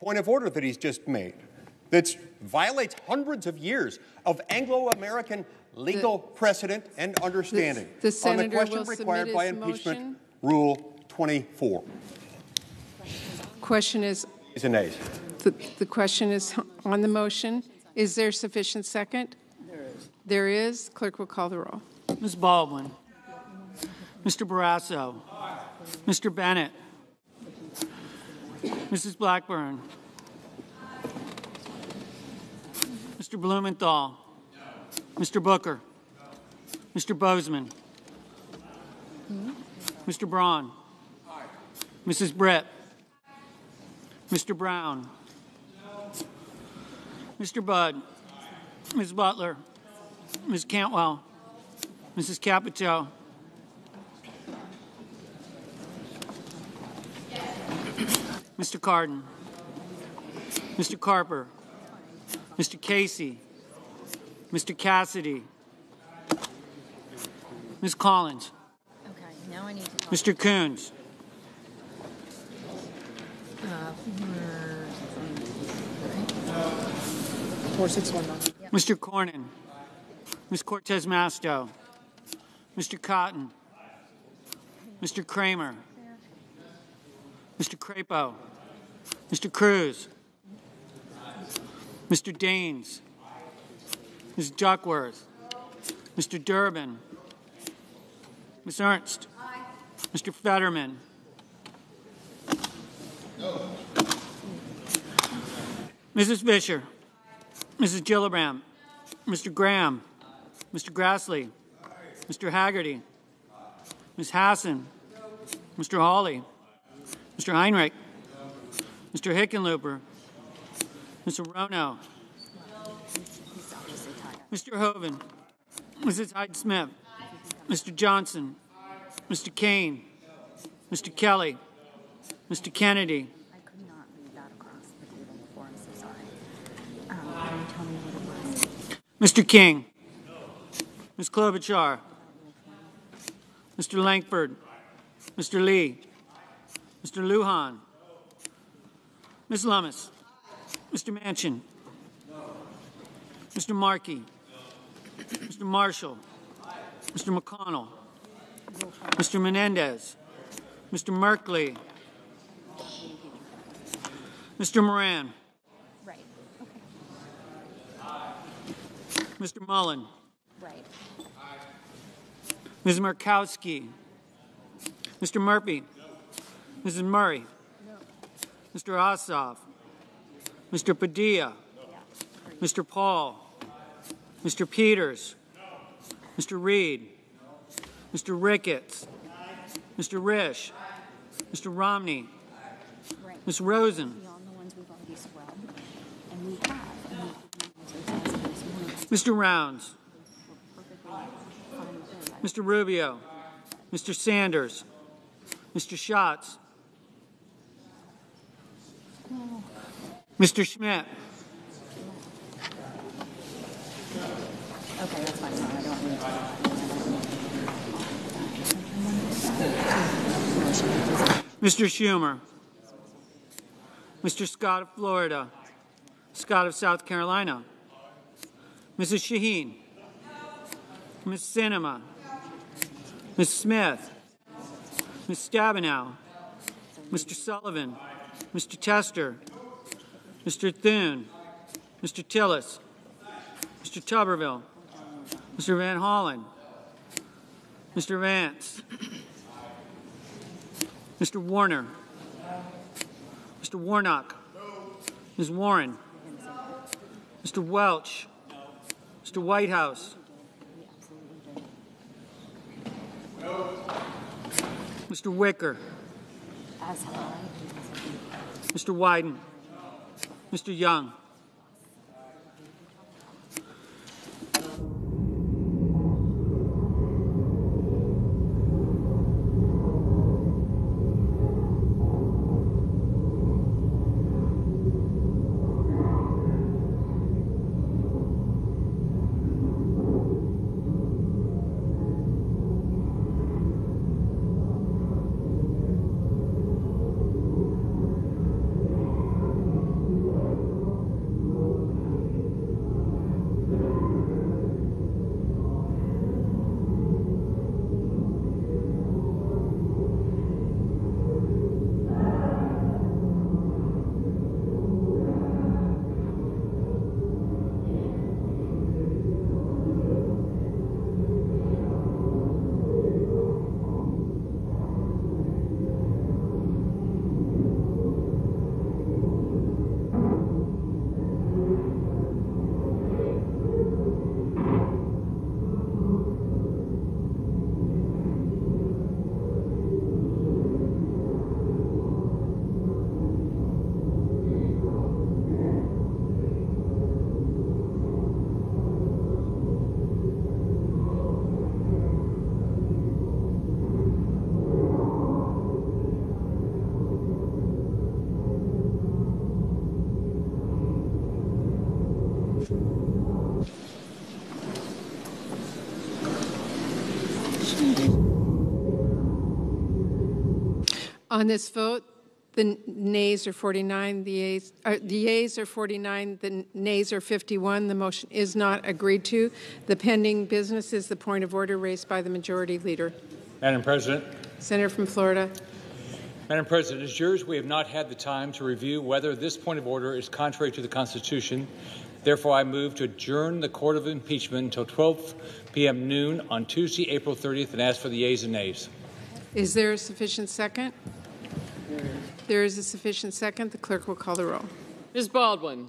point of order that he's just made that violates hundreds of years of Anglo-American legal precedent and understanding the on the question required by impeachment motion. rule 24. Question is Is and nays. the, the question is on the motion. Is there sufficient second? There is. There is. Clerk will call the roll. Ms. Baldwin. Mr. Barrasso. Mr. Bennet. Mrs. Blackburn. Mr. Blumenthal. Mr. Booker. Mr. Boozman. Mr. Braun. Mrs. Britt? Mr. Brown. Mr. Budd. Ms. Butler. Ms. Cantwell. Mrs. Capito. Mr. Cardin. Mr. Carper. Mr. Casey. Mr. Cassidy. Ms. Collins. Okay, now I need to. Mr. Coons. Uh, Four six one nine. Mr. Cornyn. Ms. Cortez Masto. Mr. Cotton. Mr. Cramer. Mr. Crapo. Mr. Cruz. Mr. Daines. Ms. Duckworth. Mr. Durbin. Ms. Ernst. Mr. Fetterman. Mrs. Fischer. Mrs. Gillibrand. Mr. Graham. Mr. Grassley. Mr. Hagerty. Ms. Hassan. Mr. Hawley. Mr. Heinrich. Mr. Hickenlooper. Mr. Rono. Mr. Hoeven. Mrs. Hyde Smith. Mr. Johnson. Mr. Kaine. Mr. Kelly. Mr. Kennedy. Mr. King. Ms. Klobuchar. Mr. Lankford. Mr. Lee. Mr. Lujan. Ms. Lummis. Mr. Manchin. Mr. Markey. Mr. Marshall. Mr. McConnell. Mr. Menendez. Mr. Merkley. Mr. Moran. Right. Mr. Mullen. Right. Ms. Murkowski. Mr. Murphy. Mrs. Murray. Mr. Ossoff. Mr. Padilla. Mr. Paul. Mr. Peters. Mr. Reed. Mr. Ricketts. Mr. Risch. Mr. Romney. Ms. Rosen. Beyond the ones we've already scrubbed, and we have, and we've given those answers this morning. Mr. Rounds. Perfectly fine with it. Mr. Rubio. Mr. Sanders. Mr. Schatz. Mr. Schmitt. Okay, that's fine. No, I don't need. Mr. Schumer. Mr. Scott of Florida. Scott of South Carolina. Mrs. Shaheen. Ms. Sinema. Ms. Smith. Ms. Stabenow. Mr. Sullivan. Mr. Tester. Mr. Thune. Mr. Tillis. Mr. Tuberville. Mr. Van Hollen. Mr. Vance. Mr. Warner. Mr. Warnock. Ms. Warren. Mr. Welch. Mr. Whitehouse. Mr. Wicker. Mr. Wyden. Mr. Young. On this vote, the nays are 49, the yeas, uh, the yeas are 49, the nays are 51. The motion is not agreed to. The pending business is the point of order raised by the majority leader. Madam President, Senator from Florida. Madam President, as jurors, we have not had the time to review whether this point of order is contrary to the Constitution. Therefore, I move to adjourn the court of impeachment until 12 p.m. noon on Tuesday, April 30th, and ask for the yeas and nays. Is there a sufficient second? There is a sufficient second. The clerk will call the roll. Ms. Baldwin.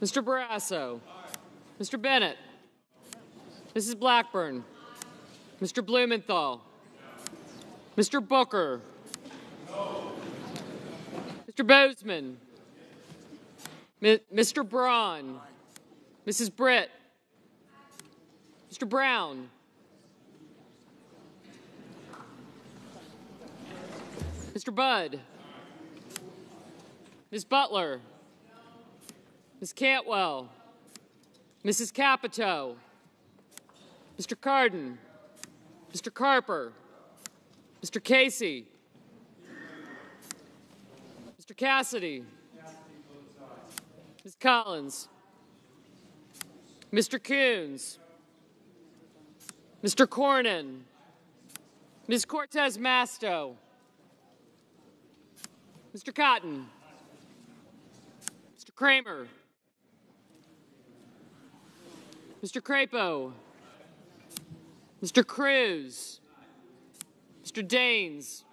Mr. Barrasso. Mr. Bennet. Mrs. Blackburn. Mr. Blumenthal. Mr. Booker. Mr. Boozman. Mr. Braun. Mrs. Britt. Mr. Brown. Mr. Budd. Ms. Butler. Ms. Cantwell. Mrs. Capito. Mr. Cardin. Mr. Carper. Mr. Casey. Mr. Cassidy. Ms. Collins. Mr. Coons. Mr. Cornyn. Ms. Cortez Masto. Mr. Cotton. Mr. Cramer. Mr. Crapo. Mr. Cruz. Mr. Daines.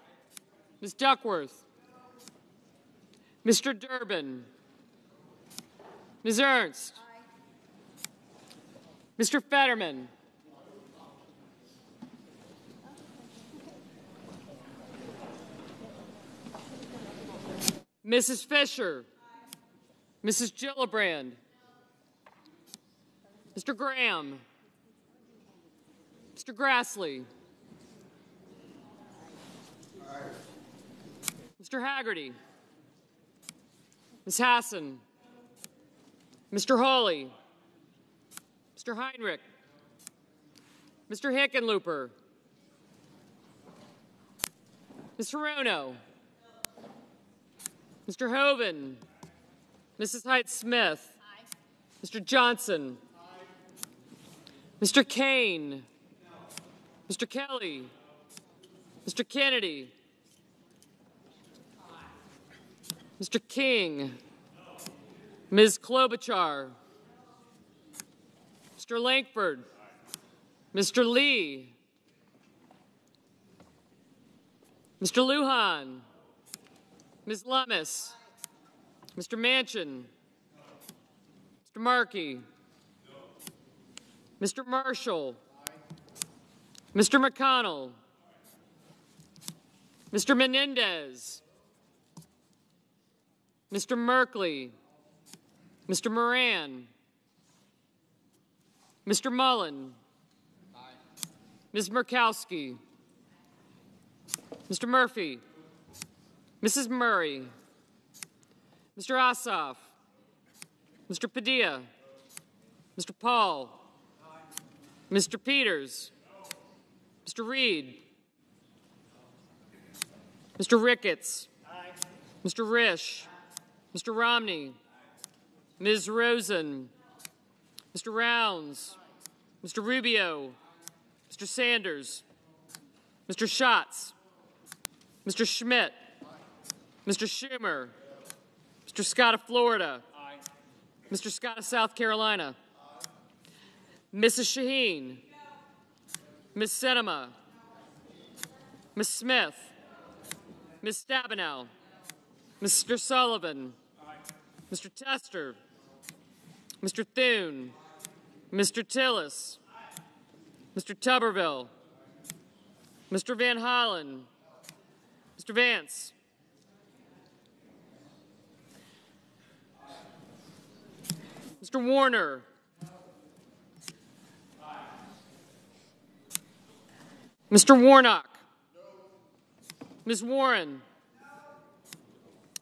Ms. Duckworth, Mr. Durbin, Ms. Ernst, Mr. Fetterman, Mrs. Fischer, Mrs. Gillibrand, Mr. Graham, Mr. Grassley, Mr. Hagerty, Ms. Hassan, Mr. Hawley, Mr. Heinrich, Mr. Hickenlooper, Ms. Hirono, Mr. Hoeven, Mrs. Hyde Smith, Mr. Johnson, Mr. Kaine, Mr. Kelly, Mr. Kennedy, Mr. King, Ms. Klobuchar, Mr. Lankford, Mr. Lee, Mr. Lujan, Ms. Lummis, Mr. Manchin, Mr. Markey, Mr. Marshall, Mr. McConnell, Mr. Menendez, Mr. Merkley, Mr. Moran, Mr. Mullen, Ms. Murkowski, Mr. Murphy, Mrs. Murray, Mr. Ossoff, Mr. Padilla, Mr. Paul, Mr. Peters, Mr. Reed, Mr. Ricketts, Mr. Risch, Mr. Romney, Ms. Rosen, Mr. Rounds, Mr. Rubio, Mr. Sanders, Mr. Schatz, Mr. Schmitt, Mr. Schumer, Mr. Scott of Florida, Mr. Scott of South Carolina, Mrs. Shaheen, Ms. Sinema, Ms. Smith, Ms. Stabenow, Mr. Sullivan, Mr. Tester, Mr. Thune, Mr. Tillis, Mr. Tuberville, Mr. Van Hollen, Mr. Vance, Mr. Warner, Mr. Warnock, Ms. Warren,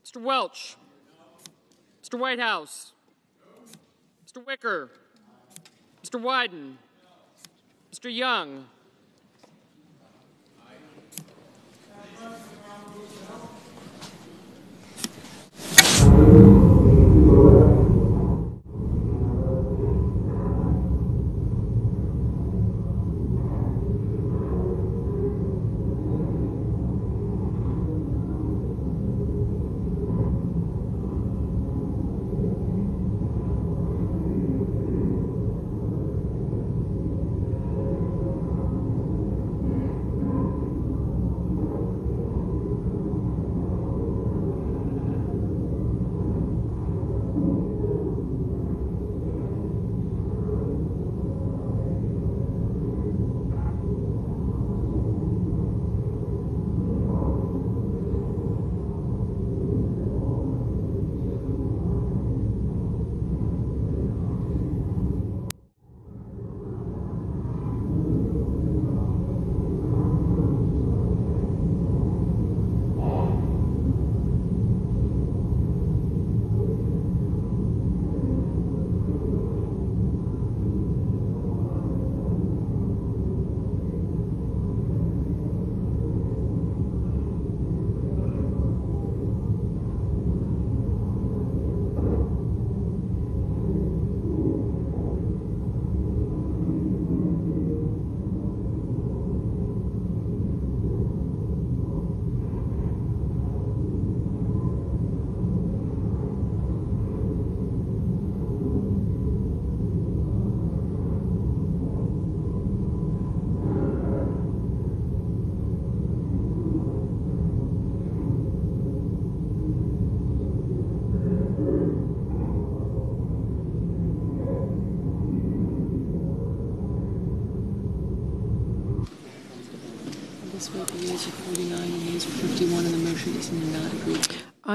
Mr. Welch, Mr. Whitehouse, Mr. Wicker, Mr. Wyden, Mr. Young,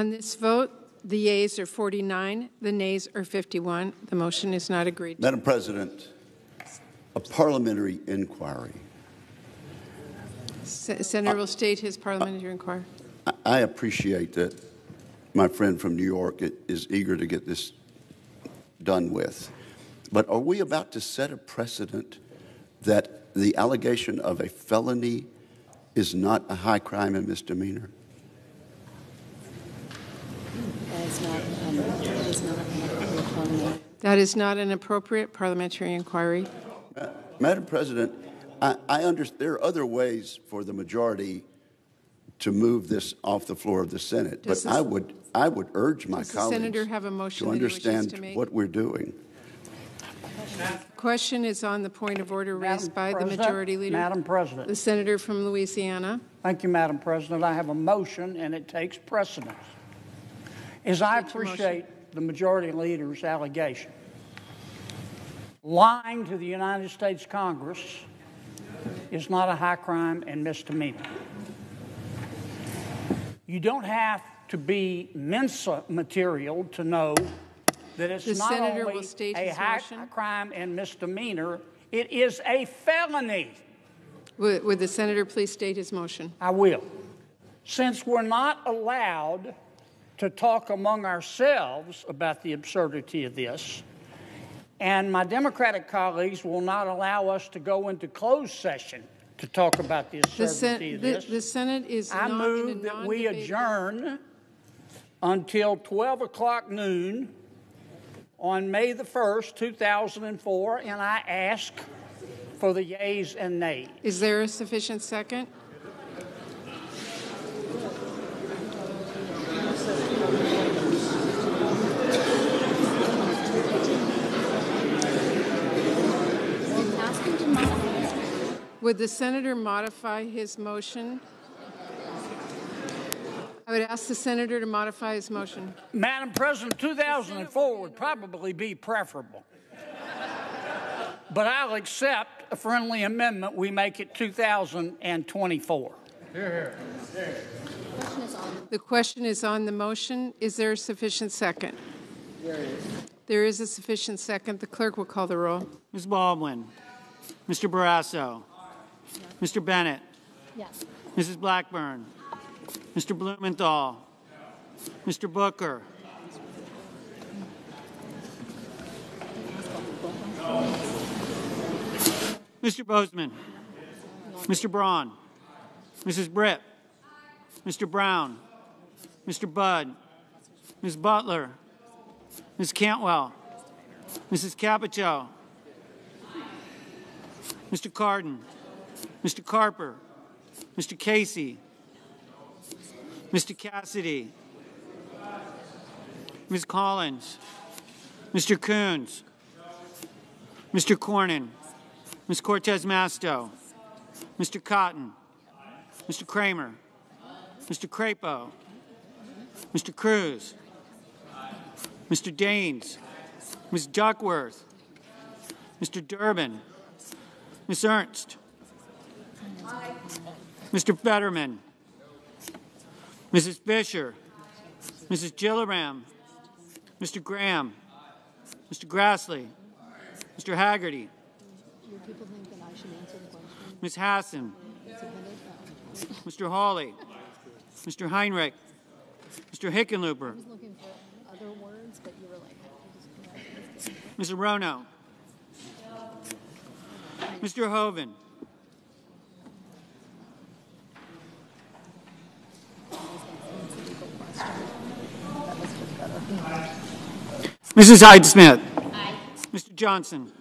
On this vote, the yeas are 49, the nays are 51. The motion is not agreed. to. Madam President, a parliamentary inquiry. Se- Senator will state his parliamentary inquiry. I- I appreciate that my friend from New York is eager to get this done with. But are we about to set a precedent that the allegation of a felony is not a high crime and misdemeanor? That is not, um, that is not an appropriate parliamentary. That is not an appropriate parliamentary inquiry. Madam President, I, I understand there are other ways for the majority to move this off the floor of the Senate, but Does the- I would I would urge my colleagues senator have a motion to that he wishes understand to make? what we're doing. Question is on the point of order raised by the majority leader. Madam President. The senator from Louisiana. Thank you, Madam President. I have a motion, and it takes precedence. As I State your motion. appreciate the majority leader's allegation, lying to the United States Congress is not a high crime and misdemeanor. You don't have to be Mensa material to know that it's The not senator only a high motion. crime and misdemeanor, it is a felony. Would, would the senator please state his motion? I will. Since we're not allowed to talk among ourselves about the absurdity of this, and my Democratic colleagues will not allow us to go into closed session to talk about the The, Sen- absurdity of this, the Senate is I not in a move that we adjourn until 12 o'clock noon on May the 1st, 2004, and I ask for the yeas and nays. Is there a sufficient second? Ask him to modify. Would the senator modify his motion? I would ask the senator to modify his motion. Madam President, 2004 would probably be preferable. But I'll accept a friendly amendment. We make it 2024. Here, here. The question is on the motion. Is there a sufficient second? There is a sufficient second. The clerk will call the roll. Ms. Baldwin. Mr. Barrasso. Mr. Bennet. Yes. Mrs. Blackburn. Mr. Blumenthal. Mr. Booker. Mr. Boozman. Mr. Braun. Mrs. Britt. Mr. Brown. Mr. Budd. Ms. Butler. Ms. Cantwell. Mrs. Capito. Mr. Cardin. Mr. Carper. Mr. Casey. Mr. Cassidy. Ms. Collins. Mr. Coons. Mr. Cornyn. Ms. Cortez Masto. Mr. Cotton. Mr. Cramer. Mr. Crapo. Mr. Cruz. Mr. Daines. Ms. Duckworth. Mr. Durbin. Ms. Ernst. Mr. Fetterman. Mrs. Fischer. Mrs. Gillibrand. Mr. Graham. Mr. Grassley. Mr. Hagerty. Question? Ms. Hassan. Mr. Hawley. Mr. Heinrich. Mr. Hickenlooper. just correct Mr. Hoeven. Mrs. Hyde Smith. Mr. Johnson.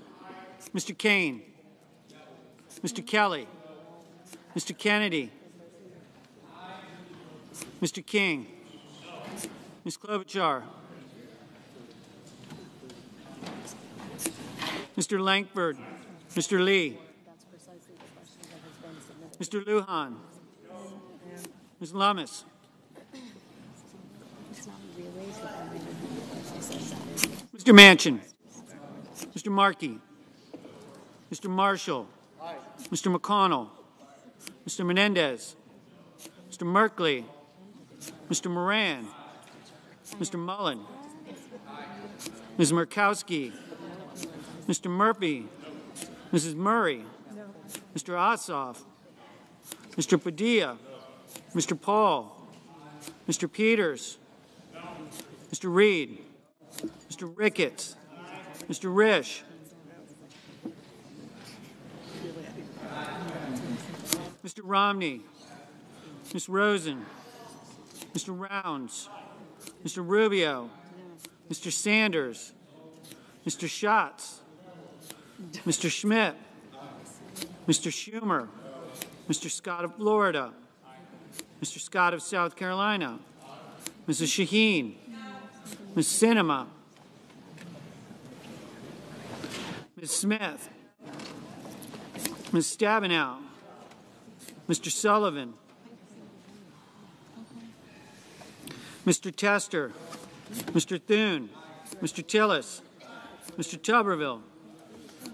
Mr. Kaine. Mr. Kelly. Mr. Kennedy. Mr. King. Ms. Klobuchar. Mr. Lankford. Mr. Lee. That's precisely the question that has been submitted. Mr. Lujan. Ms. Lummis. It's not rearranged, but I read it. It says that. Mr. Manchin. Mr. Markey. Mr. Marshall. Mr. McConnell. Mr. Menendez. Mr. Mr. Merkley, Mr. Moran, Mr. Mullen, Ms. Murkowski, Mr. Murphy, Mrs. Murray, Mr. Ossoff, Mr. Padilla, Mr. Paul, Mr. Peters, Mr. Reed, Mr. Ricketts, Mr. Risch, Mr. Romney, Ms. Rosen, Mr. Rounds, Mr. Rubio, Mr. Sanders, Mr. Schatz, Mr. Schmitt, Mr. Schumer, Mr. Scott of Florida, Mr. Scott of South Carolina, Mrs. Shaheen, Ms. Sinema, Ms. Smith, Ms. Stabenow, Mr. Sullivan, Mr. Tester, Mr. Thune, Mr. Tillis, Mr. Tuberville,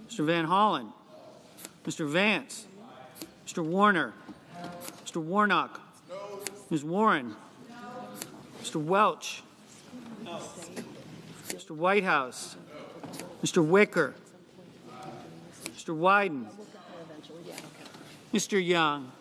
Mr. Van Hollen, Mr. Vance, Mr. Warner, Mr. Warnock, Ms. Warren, Mr. Welch, Mr. Whitehouse, Mr. Wicker, Mr. Wyden, Mr. Young.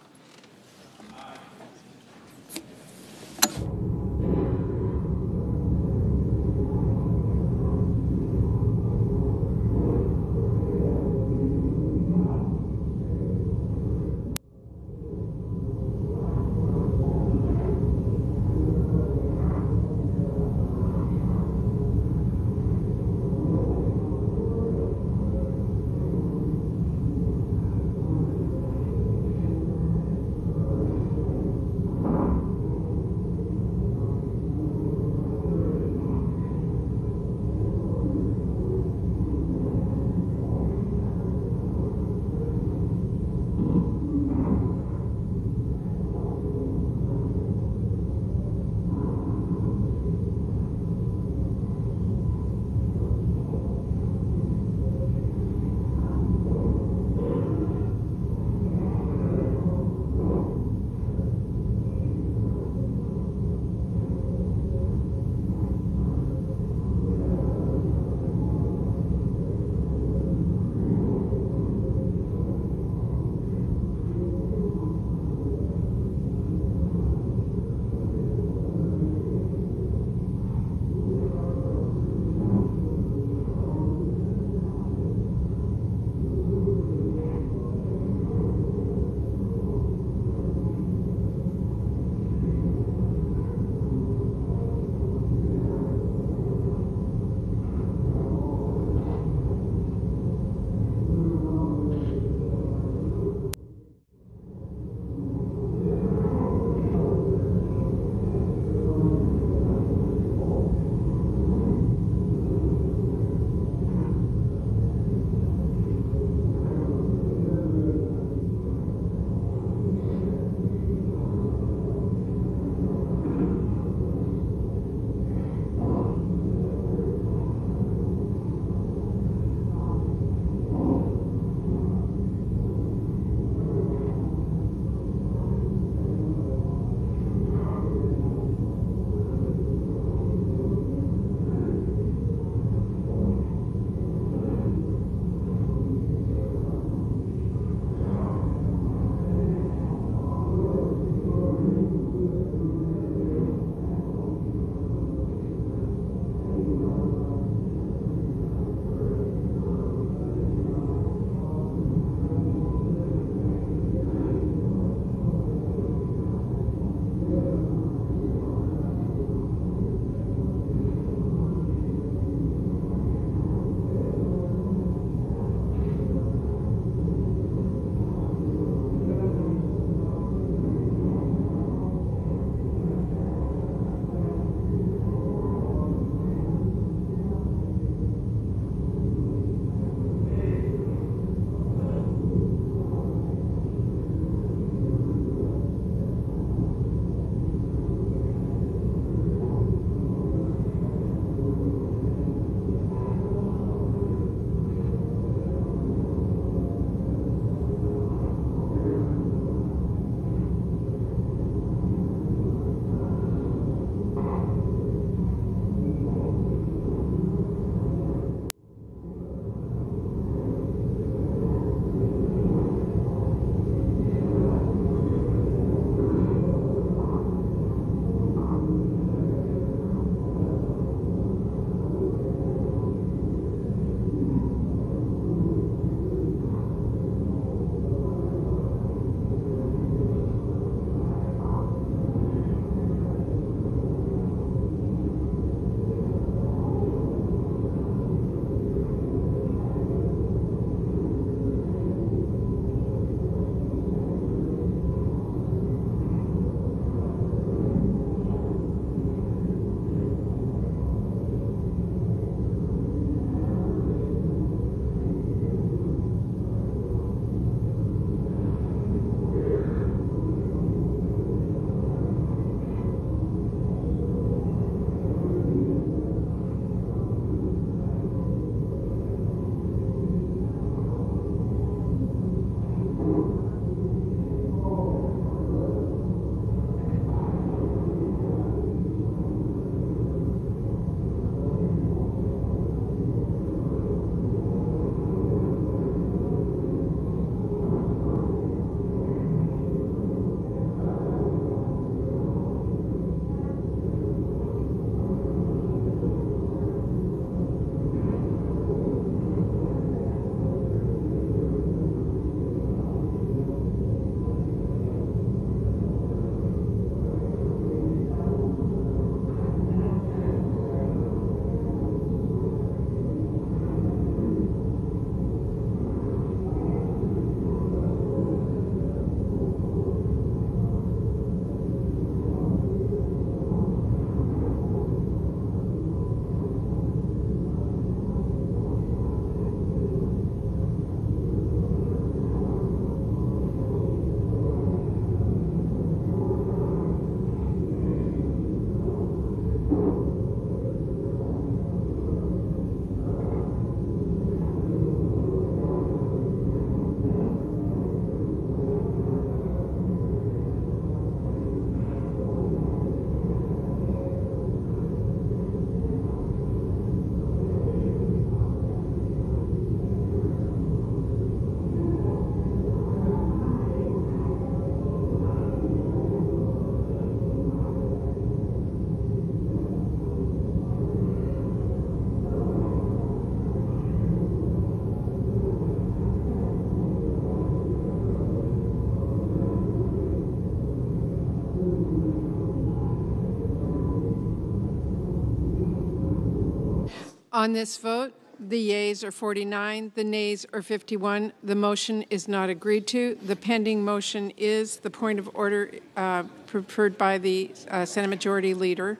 On this vote, the yeas are 49, the nays are 51. The motion is not agreed to. The pending motion is the point of order uh, preferred by the uh, Senate Majority Leader.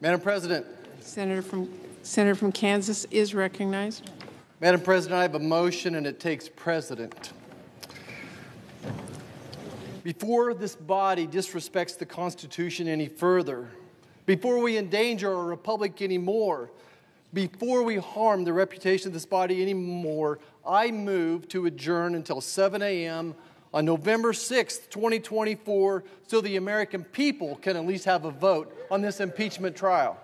Madam President. Senator from, Senator from Kansas is recognized. Madam President, I have a motion and it takes precedent. Before this body disrespects the Constitution any further, before we endanger our republic anymore, before we harm the reputation of this body anymore, I move to adjourn until 7 a.m. on November 6th, 2024, so the American people can at least have a vote on this impeachment trial.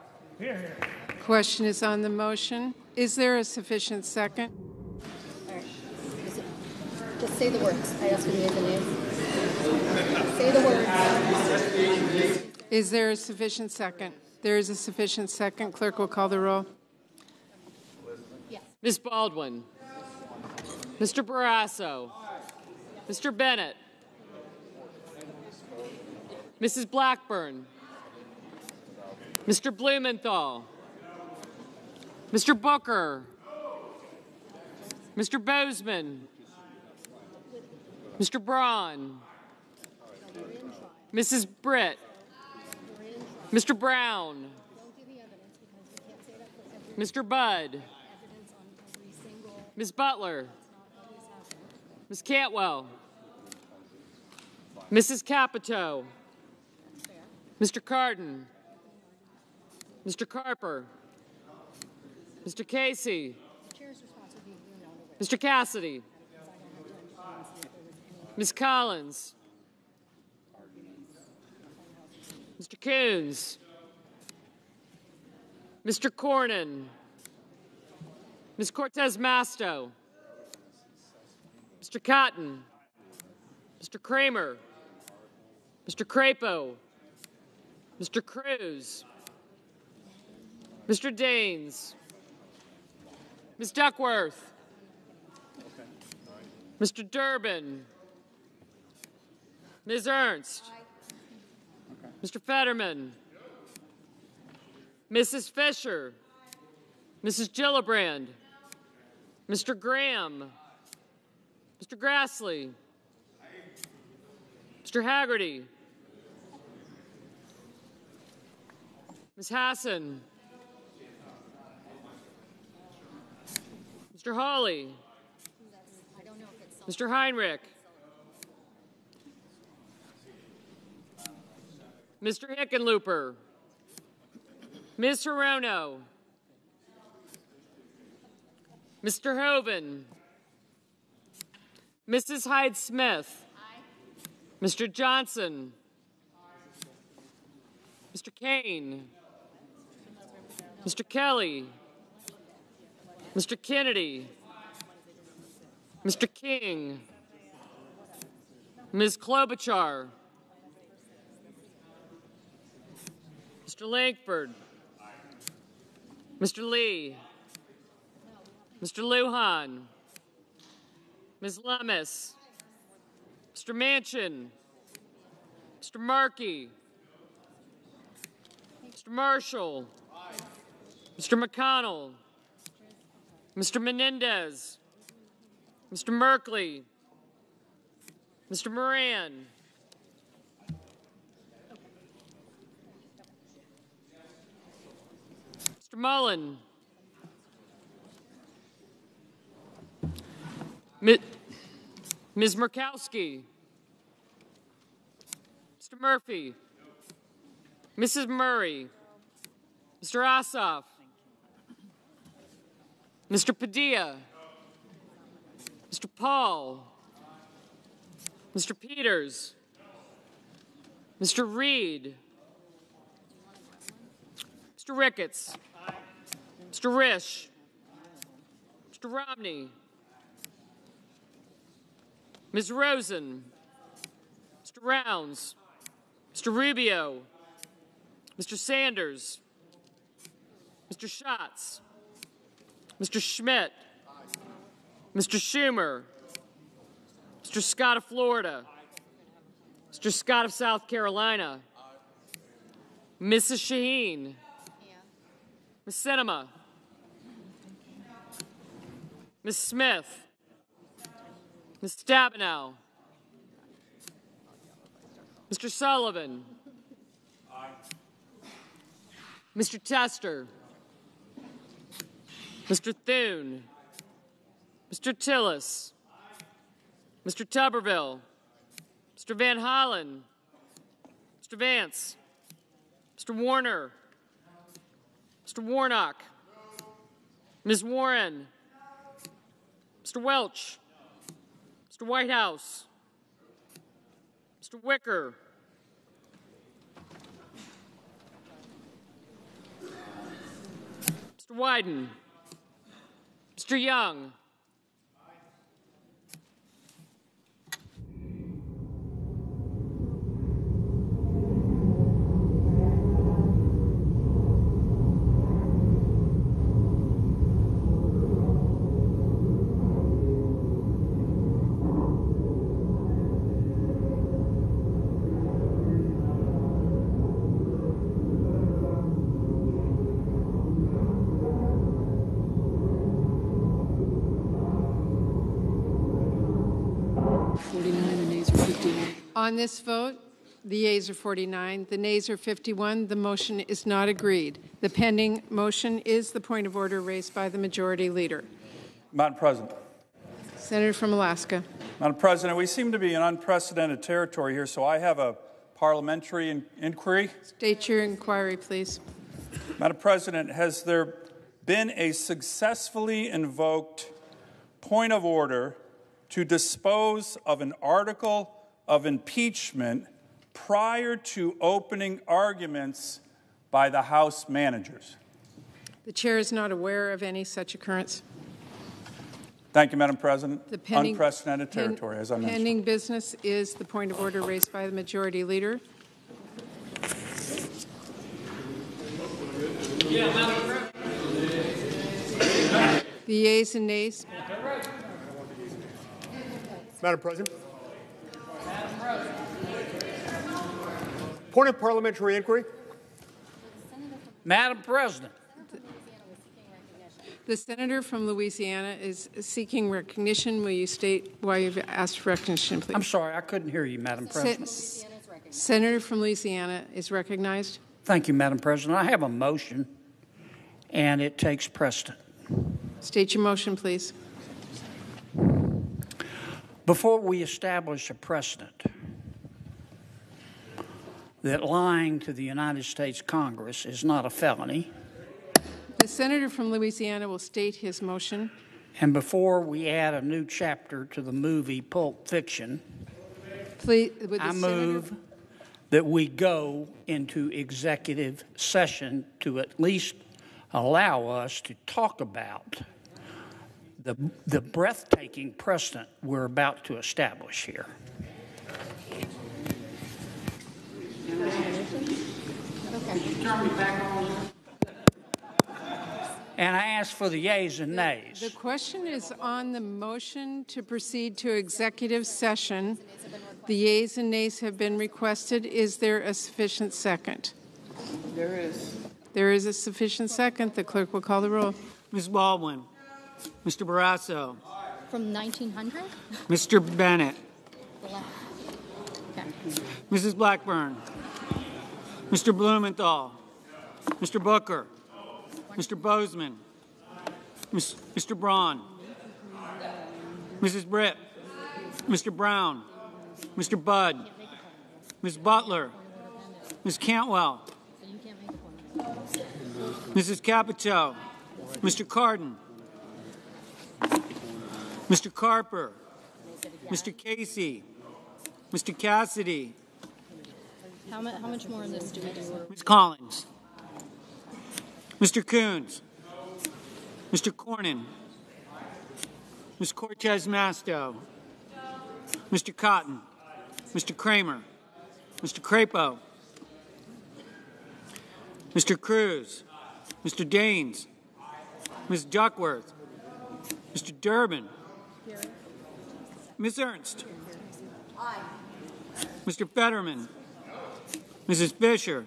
Question is on the motion. Is there a sufficient second? Just say the words. I ask you to name the names. Say the words. Is there a sufficient second? There is a sufficient second. Clerk will call the roll. Ms. Baldwin. Mr. Barrasso. Mr. Bennet. Mrs. Blackburn. Mr. Blumenthal. Mr. Booker. Mr. Boozman. Mr. Braun. Mrs. Britt. Mr. Brown. Mr. Budd. Ms. Butler. Ms. Cantwell. Mrs. Capito. Mr. Cardin. Mr. Carper. Mr. Casey. Mr. Cassidy. Ms. Collins. Mr. Coons. Mr. Cornyn. Ms. Cortez Masto. Mr. Cotton. Mr. Cramer. Mr. Crapo. Mr. Cruz. Mr. Daines. Ms. Duckworth. Mr. Durbin. Ms. Ernst. Mr. Fetterman. Mrs. Fischer. Mrs. Gillibrand. Mr. Graham. Mr. Grassley. Mr. Hagerty. Ms. Hassan. Mr. Hawley. Mr. Heinrich. Mr. Hickenlooper. Ms. Hirono. Mr. Hoeven. Mrs. Hyde Smith. Mr. Johnson. Mr. Kaine. Mr. Kelly. Mr. Kennedy. Mr. King. Ms. Klobuchar. Mr. Lankford. Mr. Lee. Mr. Lujan. Ms. Lummis. Mr. Manchin. Mr. Markey. Mr. Marshall. Mr. McConnell. Mr. Menendez. Mr. Merkley. Mr. Moran. Mr. Mullen. Ms. Murkowski. Mr. Murphy. Mrs. Murray. Mr. Ossoff. Mr. Padilla. Mr. Paul. Mr. Peters. Mr. Reed. Mr. Ricketts. Mr. Risch. Mr. Romney. Ms. Rosen. Mr. Rounds. Mr. Rubio. Mr. Sanders. Mr. Schatz. Mr. Schmitt. Mr. Schumer. Mr. Scott of Florida. Mr. Scott of South Carolina. Mrs. Shaheen. Ms. Sinema, Ms. Smith, Ms. Stabenow, Mr. Sullivan, Mr. Tester, Mr. Thune, Mr. Tillis, Mr. Tuberville, Mr. Van Hollen, Mr. Vance, Mr. Warner, Mr. Warnock, Ms. Warren, Mr. Welch, Mr. Whitehouse, Mr. Wicker, Mr. Wyden, Mr. Young, On this vote, the yeas are 49, the nays are 51. The motion is not agreed. The pending motion is the point of order raised by the majority leader. Madam President. Senator from Alaska. Madam President, we seem to be in unprecedented territory here, so I have a parliamentary in- inquiry. State your inquiry, please. Madam President, has there been a successfully invoked point of order to dispose of an article of impeachment prior to opening arguments by the House managers? The chair is not aware of any such occurrence. Thank you, Madam President. The pending, Unprecedented pen- as I mentioned. Pending business is the point of order raised by the majority leader. The yeas and nays. Madam President. Point of parliamentary inquiry. Madam President. The senator from Louisiana is seeking recognition. Will you state why you've asked for recognition, please? I'm sorry, I couldn't hear you, Madam President. Se- senator from Louisiana is recognized. Thank you, Madam President. I have a motion, and it takes precedent. State your motion, please. Before we establish a precedent that lying to the United States Congress is not a felony, The senator from Louisiana will state his motion. and before we add a new chapter to the movie Pulp Fiction, Please, I senator- move that we go into executive session to at least allow us to talk about the, the breathtaking precedent we're about to establish here. And I ask for the yeas and nays. The question is on the motion to proceed to executive session. The yeas and nays have been requested. Is there a sufficient second? There is. There is a sufficient second. The clerk will call the roll. Ms. Baldwin, Mr. Barrasso, From 1900? Mr. Bennet, Okay. Mrs. Blackburn, Mr. Blumenthal, Mr. Booker, Mr. Boozman, Ms- Mr. Braun, Mrs. Britt, Mr. Brown, Mr. Budd, Ms. Butler, Ms. Cantwell, Mrs. Capito, Mr. Cardin, Mr. Carper, Mr. Casey, Mr. Cassidy, How, mu- how much more of this do we do? Ms. Collins, Mr. Coons, Mr. Cornyn, Ms. Cortez Masto, Mr. Cotton, Mr. Cramer, Mr. Crapo, Mr. Cruz, Mr. Daines, Ms. Duckworth, Mr. Durbin, Ms. Ernst, Aye. Mr. Fetterman, Mrs. Fischer,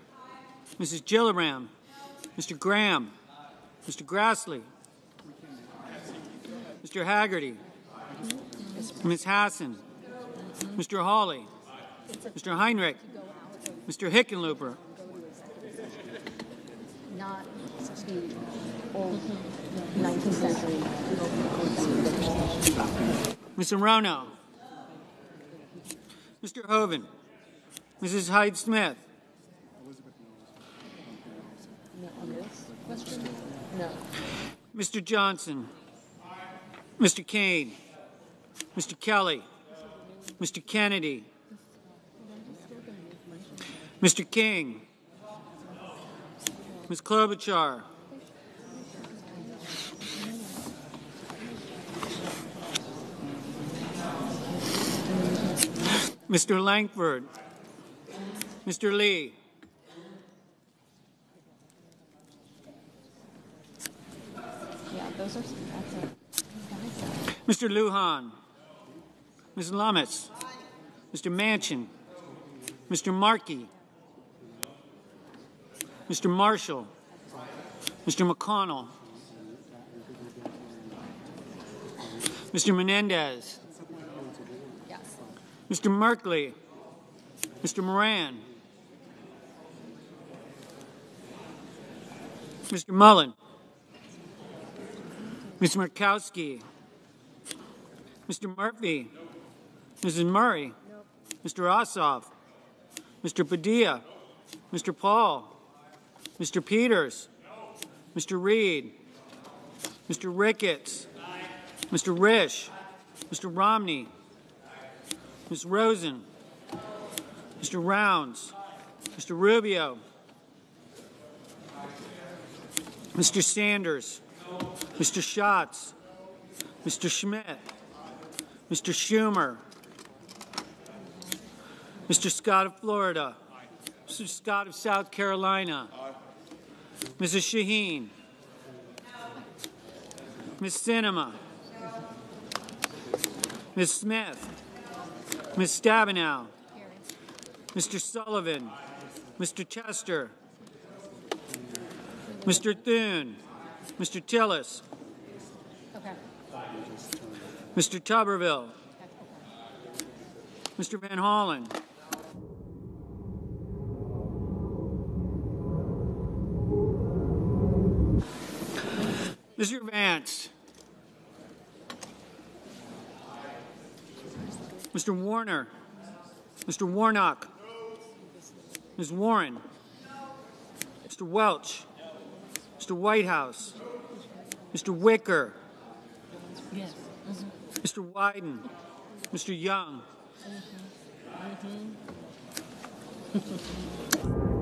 Mrs. Gillibrand, Mr. Graham, Mr. Grassley, Mr. Hagerty, Ms. Hassan, Mr. Hawley, Mr. Heinrich, Mr. Hickenlooper, Not 19th century. Ms. Hirono, Mr. Hoeven, Mrs. Hyde Smith? No. Mr. Johnson, Mr. Kaine, Mr. Kelly, Mr. Kennedy, Mr. King, Ms. Klobuchar, Mr. Lankford, Mr. Lee, Yeah, those are. Mr. Lujan, Ms. Lummis, Mr. Manchin, Mr. Markey, Mr. Marshall, Mr. McConnell, Mr. Menendez, Mr. Merkley, Mr. Moran, Mr. Mullen, Ms. Murkowski, Mr. Murphy, Mrs. Murray, Mr. Ossoff, Mr. Padilla, Mr. Paul, Mr. Peters, Mr. Reed, Mr. Ricketts, Mr. Risch, Mr. Romney, Ms. Rosen, Mr. Rounds, Mr. Rubio, Mr. Sanders, Mr. Schatz, Mr. Schmitt, Mr. Schumer, Mr. Scott of Florida, Mr. Scott of South Carolina, Mrs. Shaheen, Ms. Sinema, Ms. Smith, Ms. Stabenow, Mr. Sullivan, Mr. Tester, Mr. Thune, Mr. Tillis. Mr. Tuberville, Mr. Van Hollen, Mr. Vance, Mr. Warner, Mr. Warnock, Ms. Warren, Mr. Welch, Mr. Whitehouse, Mr. Wicker, Yes. Mr. Wyden, Mr. Young, mm-hmm. Mm-hmm.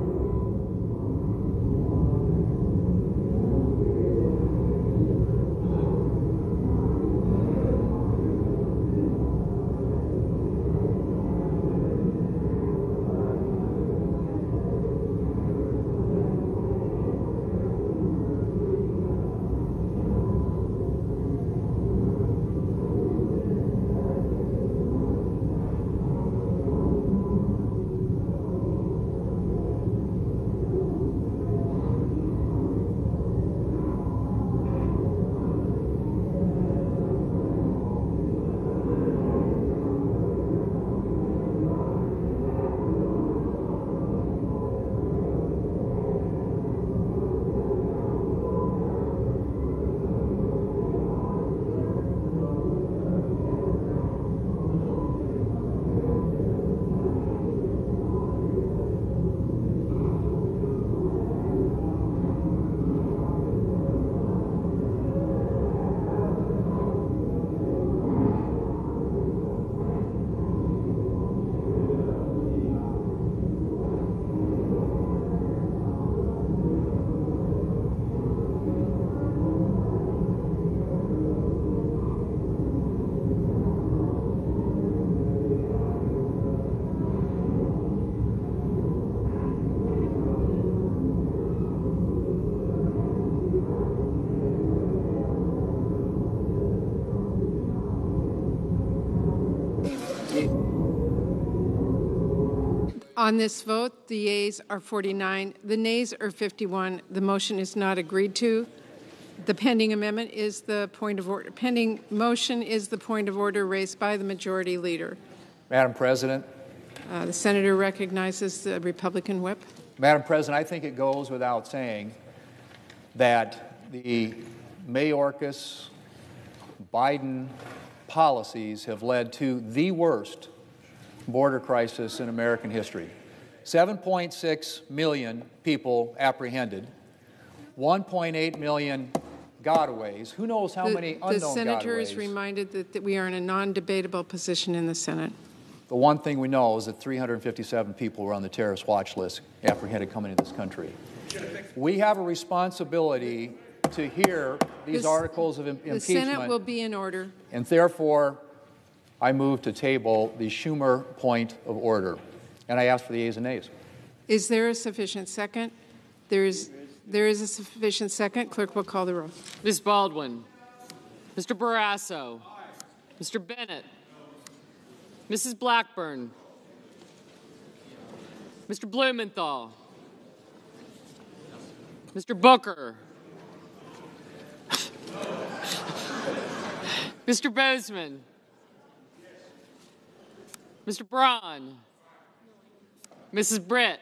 On this vote, the yeas are 49, the nays are 51. The motion is not agreed to. The pending amendment is the point of order. Pending motion is the point of order raised by the majority leader. Madam President, Uh, the senator recognizes the Republican whip. Madam President, I think it goes without saying that the Mayorkas Biden policies have led to the worst border crisis in American history. 7.6 million people apprehended, 1.8 million gotaways. Who knows how the, many the unknown senator is reminded that, that we are in a non-debatable position in the Senate. The one thing we know is that 357 people were on the terrorist watch list apprehended coming into this country. We have a responsibility to hear these This- articles of im- The Senate will be in order. and therefore, I move to table the Schumer point of order. And I ask for the ayes and nays. Is there a sufficient second? There is, there is a sufficient second. Clerk will call the roll. Ms. Baldwin. Mr. Barrasso. Mr. Bennet. Mrs. Blackburn. Mr. Blumenthal. Mr. Booker. Mr. Boozman. Mr. Braun. Mrs. Britt.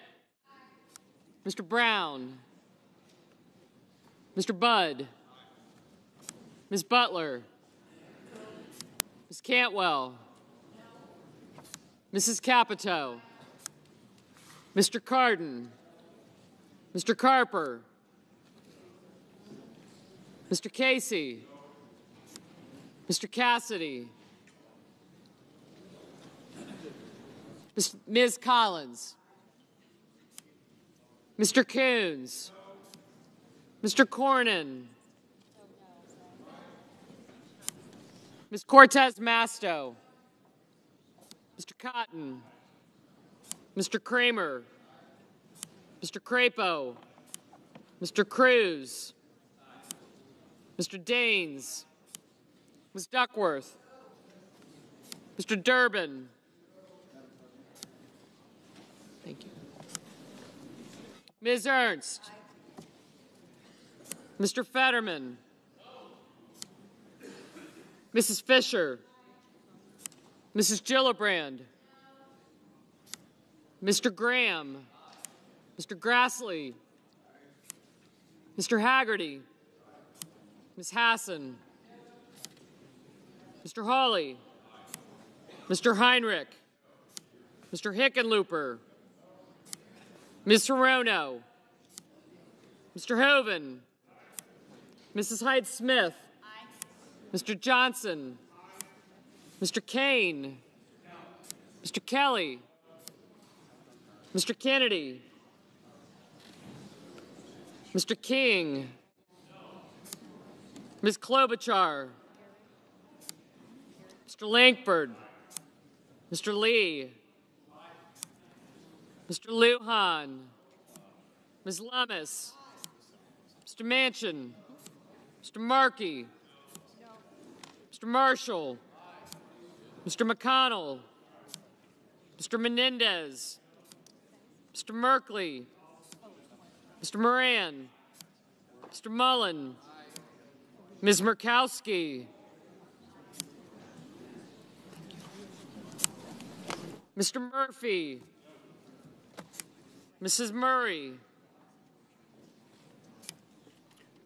Mr. Brown. Mr. Budd. Ms. Butler. Ms. Cantwell. Mrs. Capito. Mr. Cardin. Mr. Carper. Mr. Casey. Mr. Cassidy. Ms. Collins. Mr. Coons. Mr. Cornyn. Ms. Cortez Masto. Mr. Cotton. Mr. Cramer. Mr. Crapo. Mr. Cruz. Mr. Daines. Ms. Duckworth. Mr. Durbin. Thank you. Ms. Ernst. Mr. Fetterman. Mrs. Fischer. Mrs. Gillibrand. Mr. Graham. Mr. Grassley. Mr. Hagerty. Ms. Hassan. Mr. Hawley. Mr. Heinrich. Mr. Hickenlooper. Ms. Hirono. Mr. Hoeven. Mrs. Hyde Smith. Mr. Johnson. Mr. Kaine. Mr. Kelly. Mr. Kennedy. Mr. King. Ms. Klobuchar. Mr. Lankford. Mr. Lee. Mr. Lujan. Ms. Lummis. Mr. Manchin. Mr. Markey. Mr. Marshall. Mr. McConnell. Mr. Menendez. Mr. Merkley. Mr. Moran. Mr. Mullen. Ms. Murkowski. Mr. Murphy. Mrs. Murray.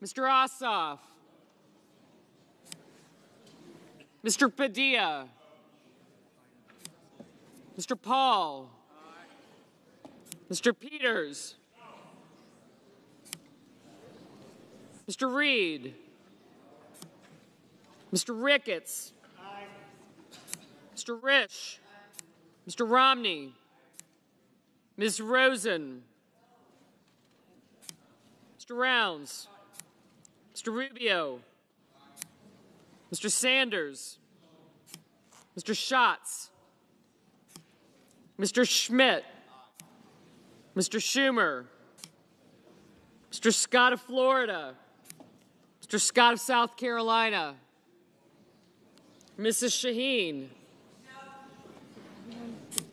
Mr. Ossoff. Mr. Padilla. Mr. Paul. Mr. Peters. Mr. Reed. Mr. Ricketts. Mr. Risch. Mr. Romney. Ms. Rosen. Mr. Rounds. Mr. Rubio. Mr. Sanders. Mr. Schatz. Mr. Schmitt. Mr. Schumer. Mr. Scott of Florida. Mr. Scott of South Carolina. Mrs. Shaheen.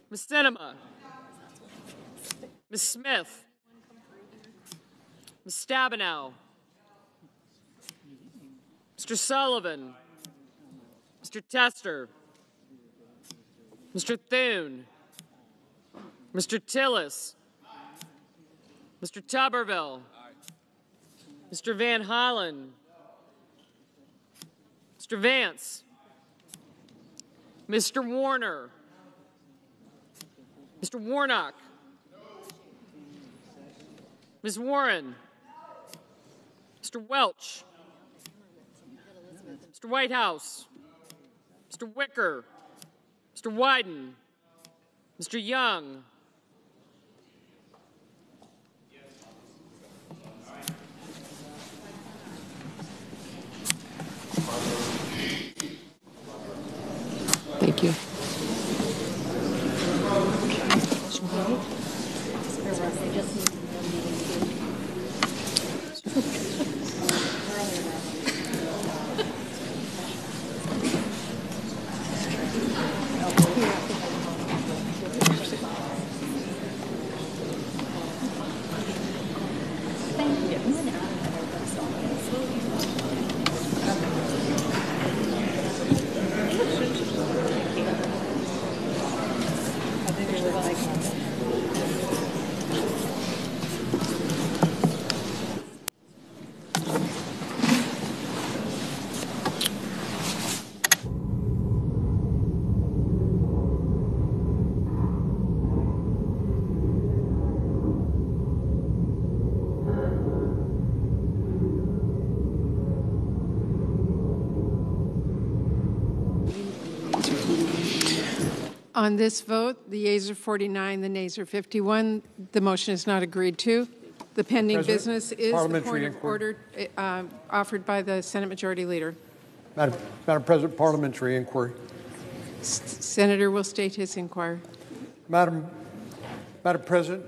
Ms. Sinema. Ms. Smith. Ms. Stabenow. Mr. Sullivan, Mr. Tester, Mr. Thune, Mr. Tillis, Mr. Tuberville, Mr. Van Hollen, Mr. Vance, Mr. Warner, Mr. Warnock, Ms. Warren, Mr. Welch, Mr. Whitehouse, Mr. Wicker, Mr. Wyden, Mr. Young, On this vote, the yeas are 49, the nays are 51. The motion is not agreed to. The pending President, business is the point of order uh, offered by the Senate Majority Leader. Madam, Madam President, parliamentary inquiry. S- Senator will state his inquiry. Madam, Madam President,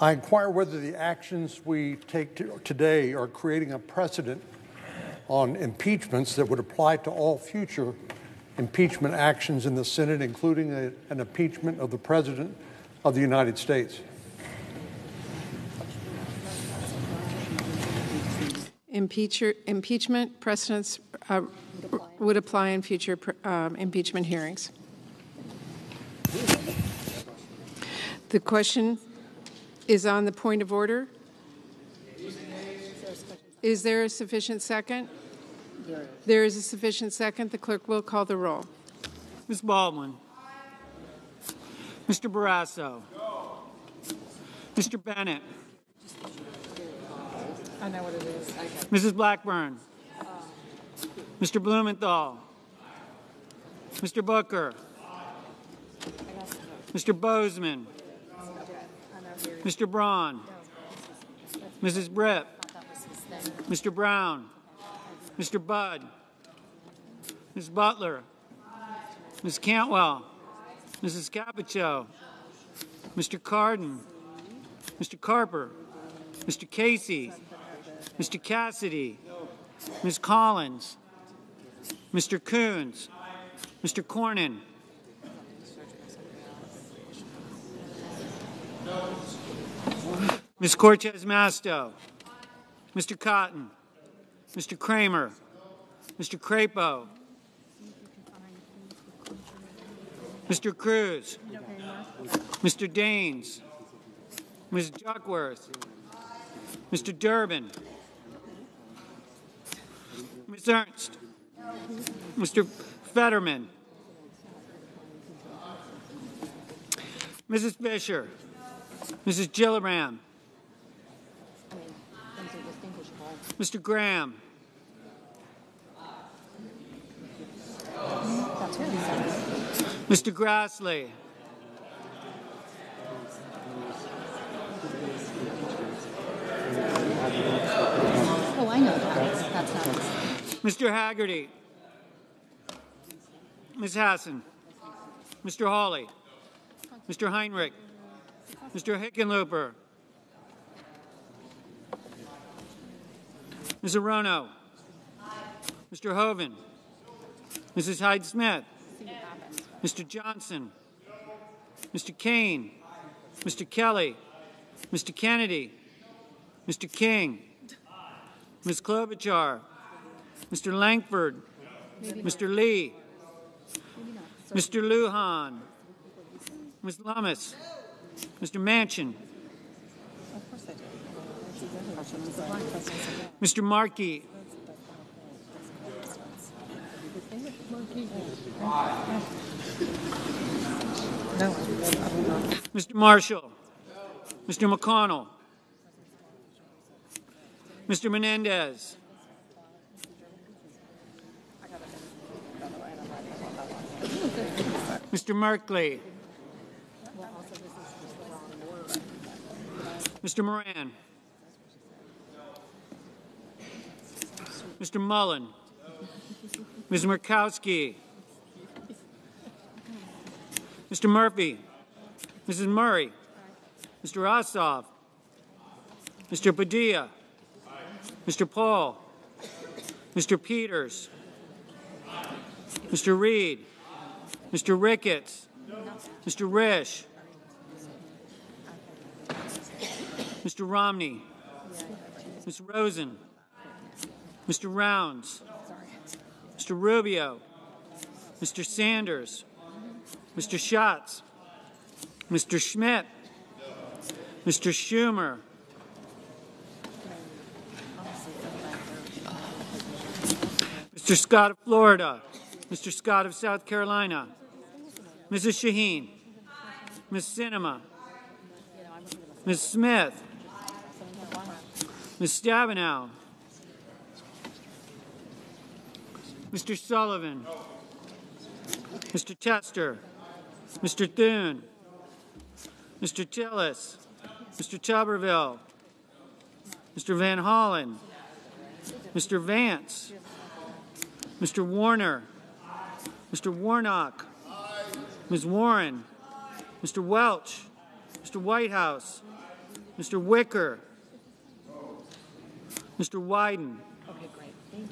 I inquire whether the actions we take to, today are creating a precedent on impeachments that would apply to all future impeachment actions in the Senate, including a, an impeachment of the President of the United States. Impeacher, impeachment precedents uh, would apply in future um, impeachment hearings. The question is on the point of order. Is there a sufficient second? There is a sufficient second. The clerk will call the roll. Ms. Baldwin. Mr. Barrasso. Mr. Bennet. I know what it is. I got it. Mrs. Blackburn. Mr. Blumenthal. Mr. Booker. Mr. Boozman. Mr. Braun. Mrs. Britt. Mr. Brown. Mr. Budd. Ms. Butler. Ms. Cantwell. Mrs. Capito. Mr. Cardin. Mr. Carper. Mr. Casey. Mr. Cassidy. Ms. Collins. Mr. Coons. Mr. Cornyn. Ms. Cortez Masto. Mr. Cotton. Mr. Cramer. Mr. Crapo. Mr. Cruz. Mr. Daines. Ms. Duckworth. Mr. Durbin. Ms. Ernst. Mr. Fetterman. Mrs. Fischer. Mrs. Gillibrand. Mr. Graham. Mr. Grassley. Oh, I know that. That's not. Mr. Hagerty. Ms. Hassan. Mr. Hawley. Mr. Heinrich. Mr. Hickenlooper. Ms. Hirono. Mr. Hoeven. Mrs. Hyde Smith. Mr. Johnson. Mr. Kaine. Mr. Kelly. Mr. Kennedy. Mr. King. Ms. Klobuchar. Mr. Lankford, Mr. Lee, Mr. Lujan, Ms. Lummis, Mr. Manchin, Mr. Markey, Mr. Marshall, Mr. McConnell, Mr. Menendez, Mr. Merkley, Mr. Moran, Mr. Mullen, Ms. Murkowski, Mr. Murphy, Mrs. Murray, Mr. Ossoff, Mr. Padilla, Mr. Paul, Mr. Peters, Mr. Reed, Mr. Ricketts, Mr. Risch, Mr. Romney, Ms. Rosen, Mr. Rounds, Mr. Rubio, Mr. Sanders, Mr. Schatz, Mr. Schmitt, Mr. Schumer, Mr. Scott of Florida, Mr. Scott of South Carolina, Mrs. Shaheen, Ms. Sinema, Ms. Smith, Ms. Stabenow, Mr. Sullivan, Mr. Tester, Mr. Thune, Mr. Tillis, Mr. Tuberville, Mr. Van Hollen, Mr. Vance, Mr. Warner, Mr. Warnock, Ms. Warren, Mr. Welch, Mr. Whitehouse, Mr. Wicker, Mr. Wyden, Okay, great. Thank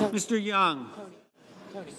you. Mr. Young, Cody.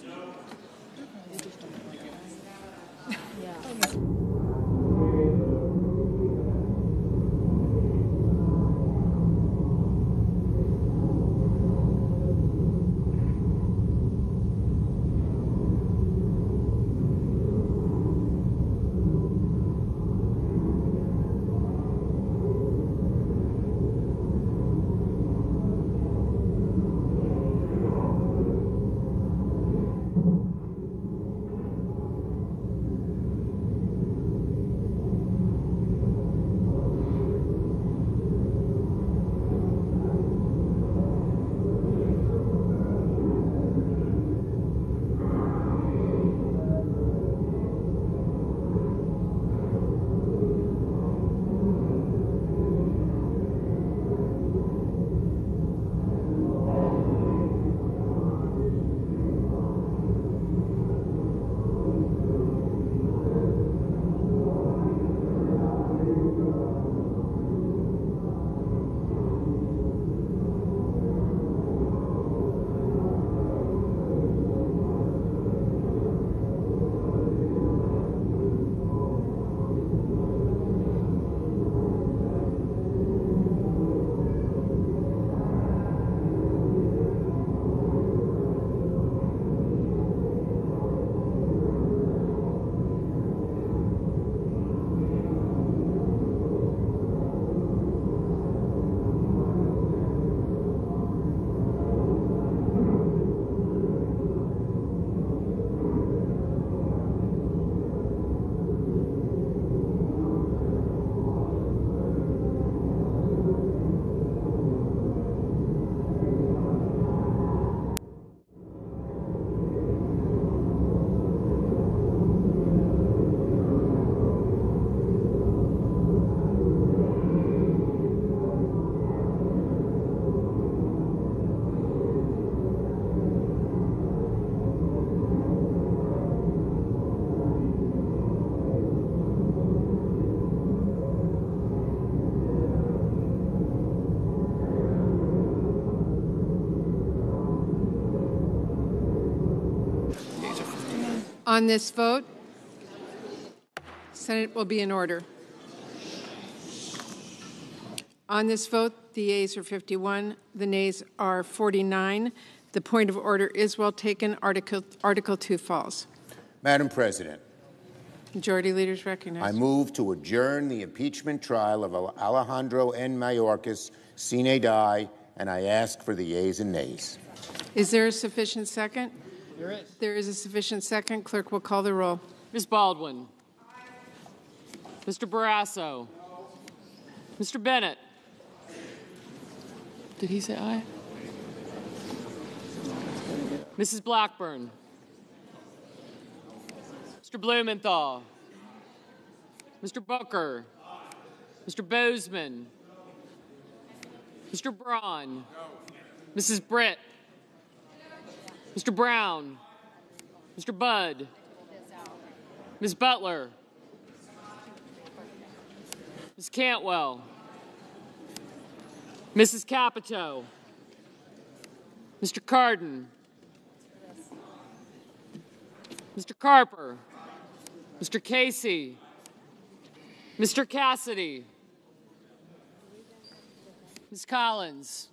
On this vote, Senate will be in order. On this vote, the yeas are 51, the nays are 49. The point of order is well taken. Article, Article 2 falls. Madam President, Majority leaders recognized. I move to adjourn the impeachment trial of Alejandro N. Mayorkas, sine die, and I ask for the yeas and nays. Is there a sufficient second? There is. There is a sufficient second. Clerk will call the roll. Ms. Baldwin. Mr. Barrasso. Mr. Bennet. Did he say aye? Mrs. Blackburn. Mr. Blumenthal. Mr. Booker. Mr. Boozman. Mr. Braun. Mrs. Britt. Mr. Brown. Mr. Budd. Ms. Butler. Ms. Cantwell. Mrs. Capito. Mr. Cardin. Mr. Carper. Mr. Casey. Mr. Cassidy. Ms. Collins.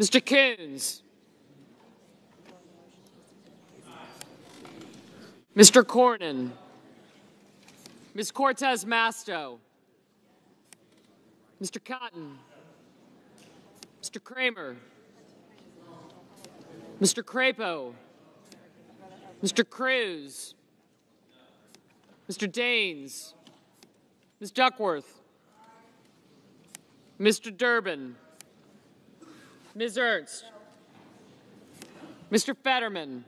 Mr. Coons. Mr. Cornyn. Ms. Cortez Masto. Mr. Cotton. Mr. Cramer. Mr. Crapo. Mr. Cruz. Mr. Daines. Ms. Duckworth. Mr. Durbin. Ms. Ernst. Mr. Fetterman.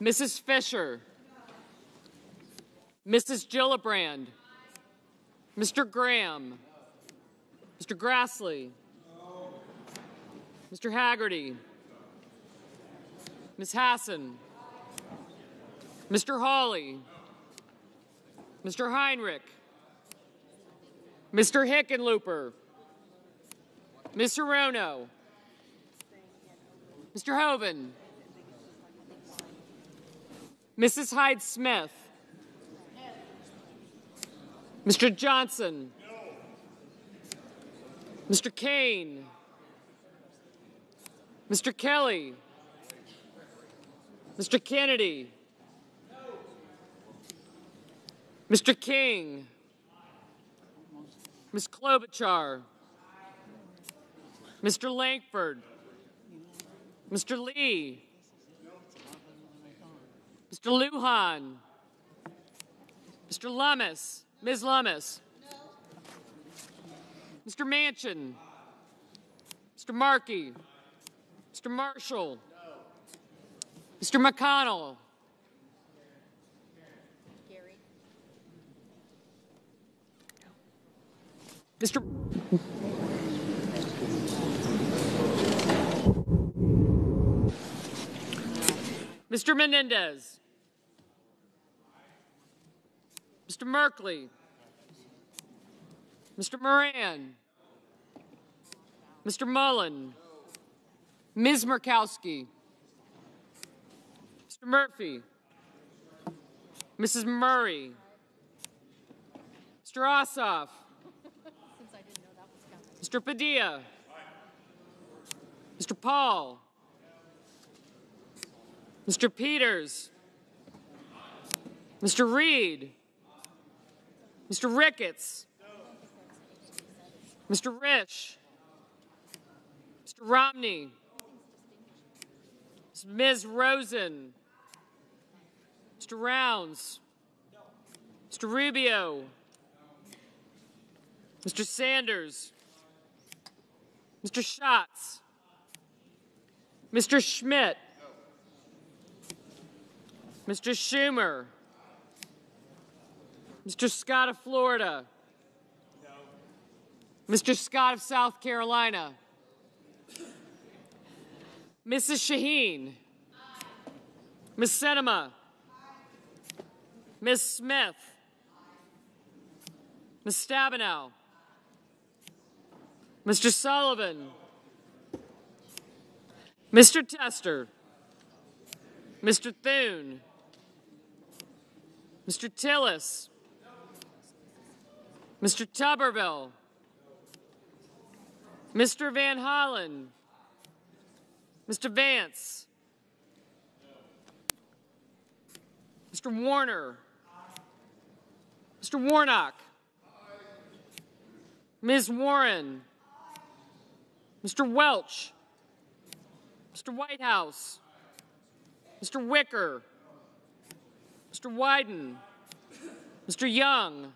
Mrs. Fischer. Mrs. Gillibrand. Mr. Graham. Mr. Grassley. Mr. Hagerty. Ms. Hassan. Mr. Hawley. Mr. Heinrich. Mr. Hickenlooper. Ms. Hirono. Mr. Hoeven. Mrs. Hyde Smith. Mr. Johnson. Mr. Kaine. Mr. Kelly. Mr. Kennedy. Mr. King. Ms. Klobuchar. Mr. Lankford. Mr. Lee. Mr. Lujan. Mr. Lummis. Ms. Lummis. Mr. Manchin. Mr. Markey. Mr. Marshall. Mr. McConnell. Mr. Mr. Menendez. Mr. Merkley. Mr. Moran. Mr. Mullen. Ms. Murkowski. Mr. Murphy. Mrs. Murray. Mr. Ossoff. Mr. Padilla. Mr. Paul. Mr. Peters. Mr. Reed. Mr. Ricketts. Mr. Risch. Mr. Romney. Ms. Rosen. Mr. Rounds. Mr. Rubio. Mr. Sanders. Mr. Schatz. Mr. Schmitt. Mr. Schumer. Mr. Scott of Florida. Mr. Scott of South Carolina. Mrs. Shaheen. Ms. Sinema. Ms. Smith. Ms. Stabenow. Mr. Sullivan. Mr. Tester. Mr. Thune. Mr. Tillis. Mr. Tuberville. Mr. Van Hollen. Mr. Vance. Mr. Warner. Mr. Warnock. Ms. Warren. Mr. Welch. Mr. Whitehouse. Mr. Wicker. Mr. Wyden. Mr. Young.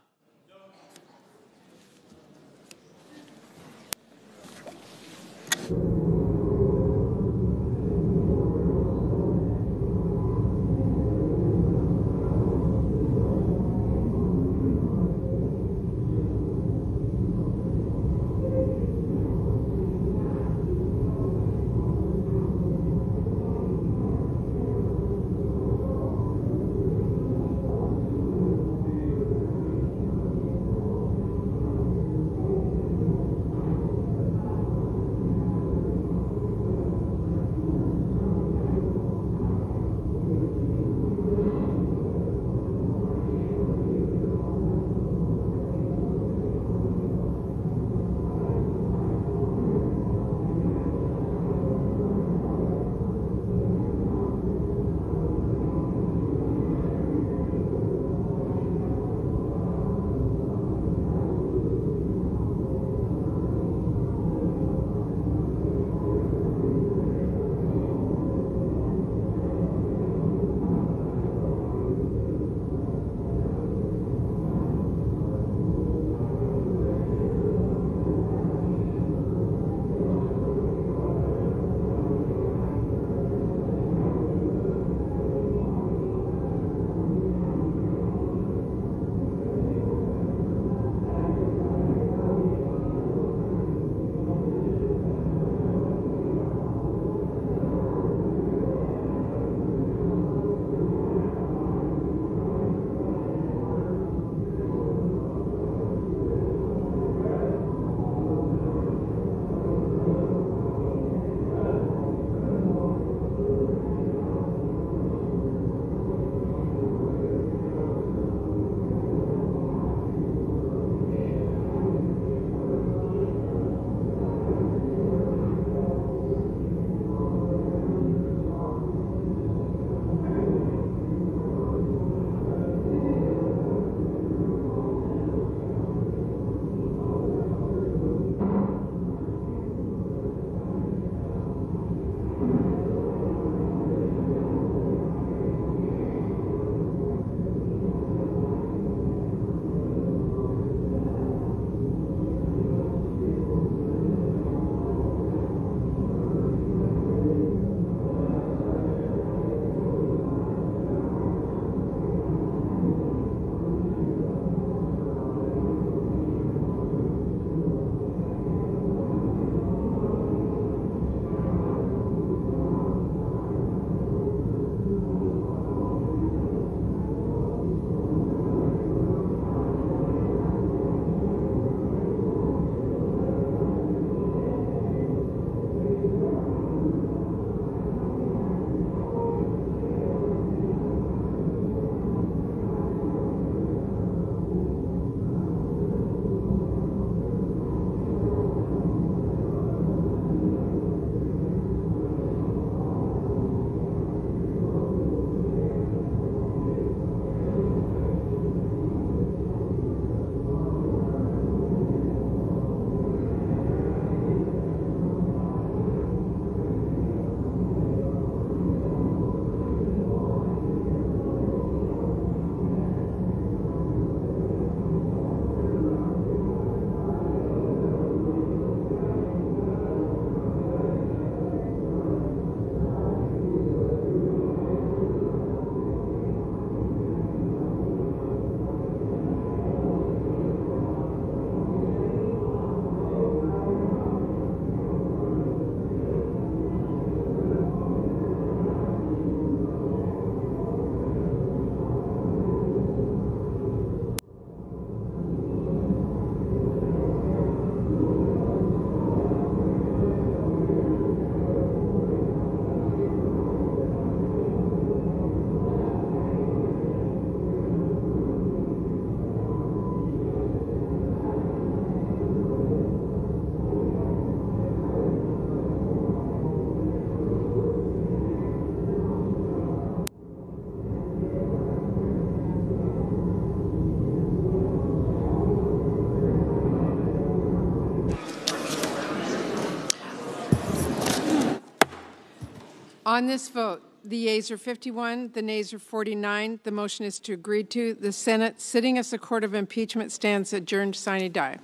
On this vote, the yeas are 51, the nays are 49. The motion is to agree to. The Senate, sitting as a court of impeachment, stands adjourned sine die.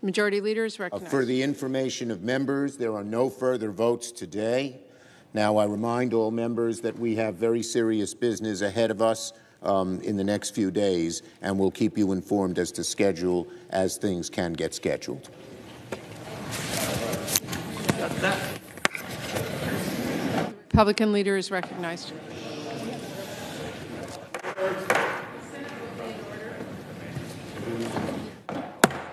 Majority Leader is Uh, recognized. For the information of members, there are no further votes today. Now, I remind all members that we have very serious business ahead of us um, in the next few days, and we'll keep you informed as to schedule as things can get scheduled. Republican Leader is recognized.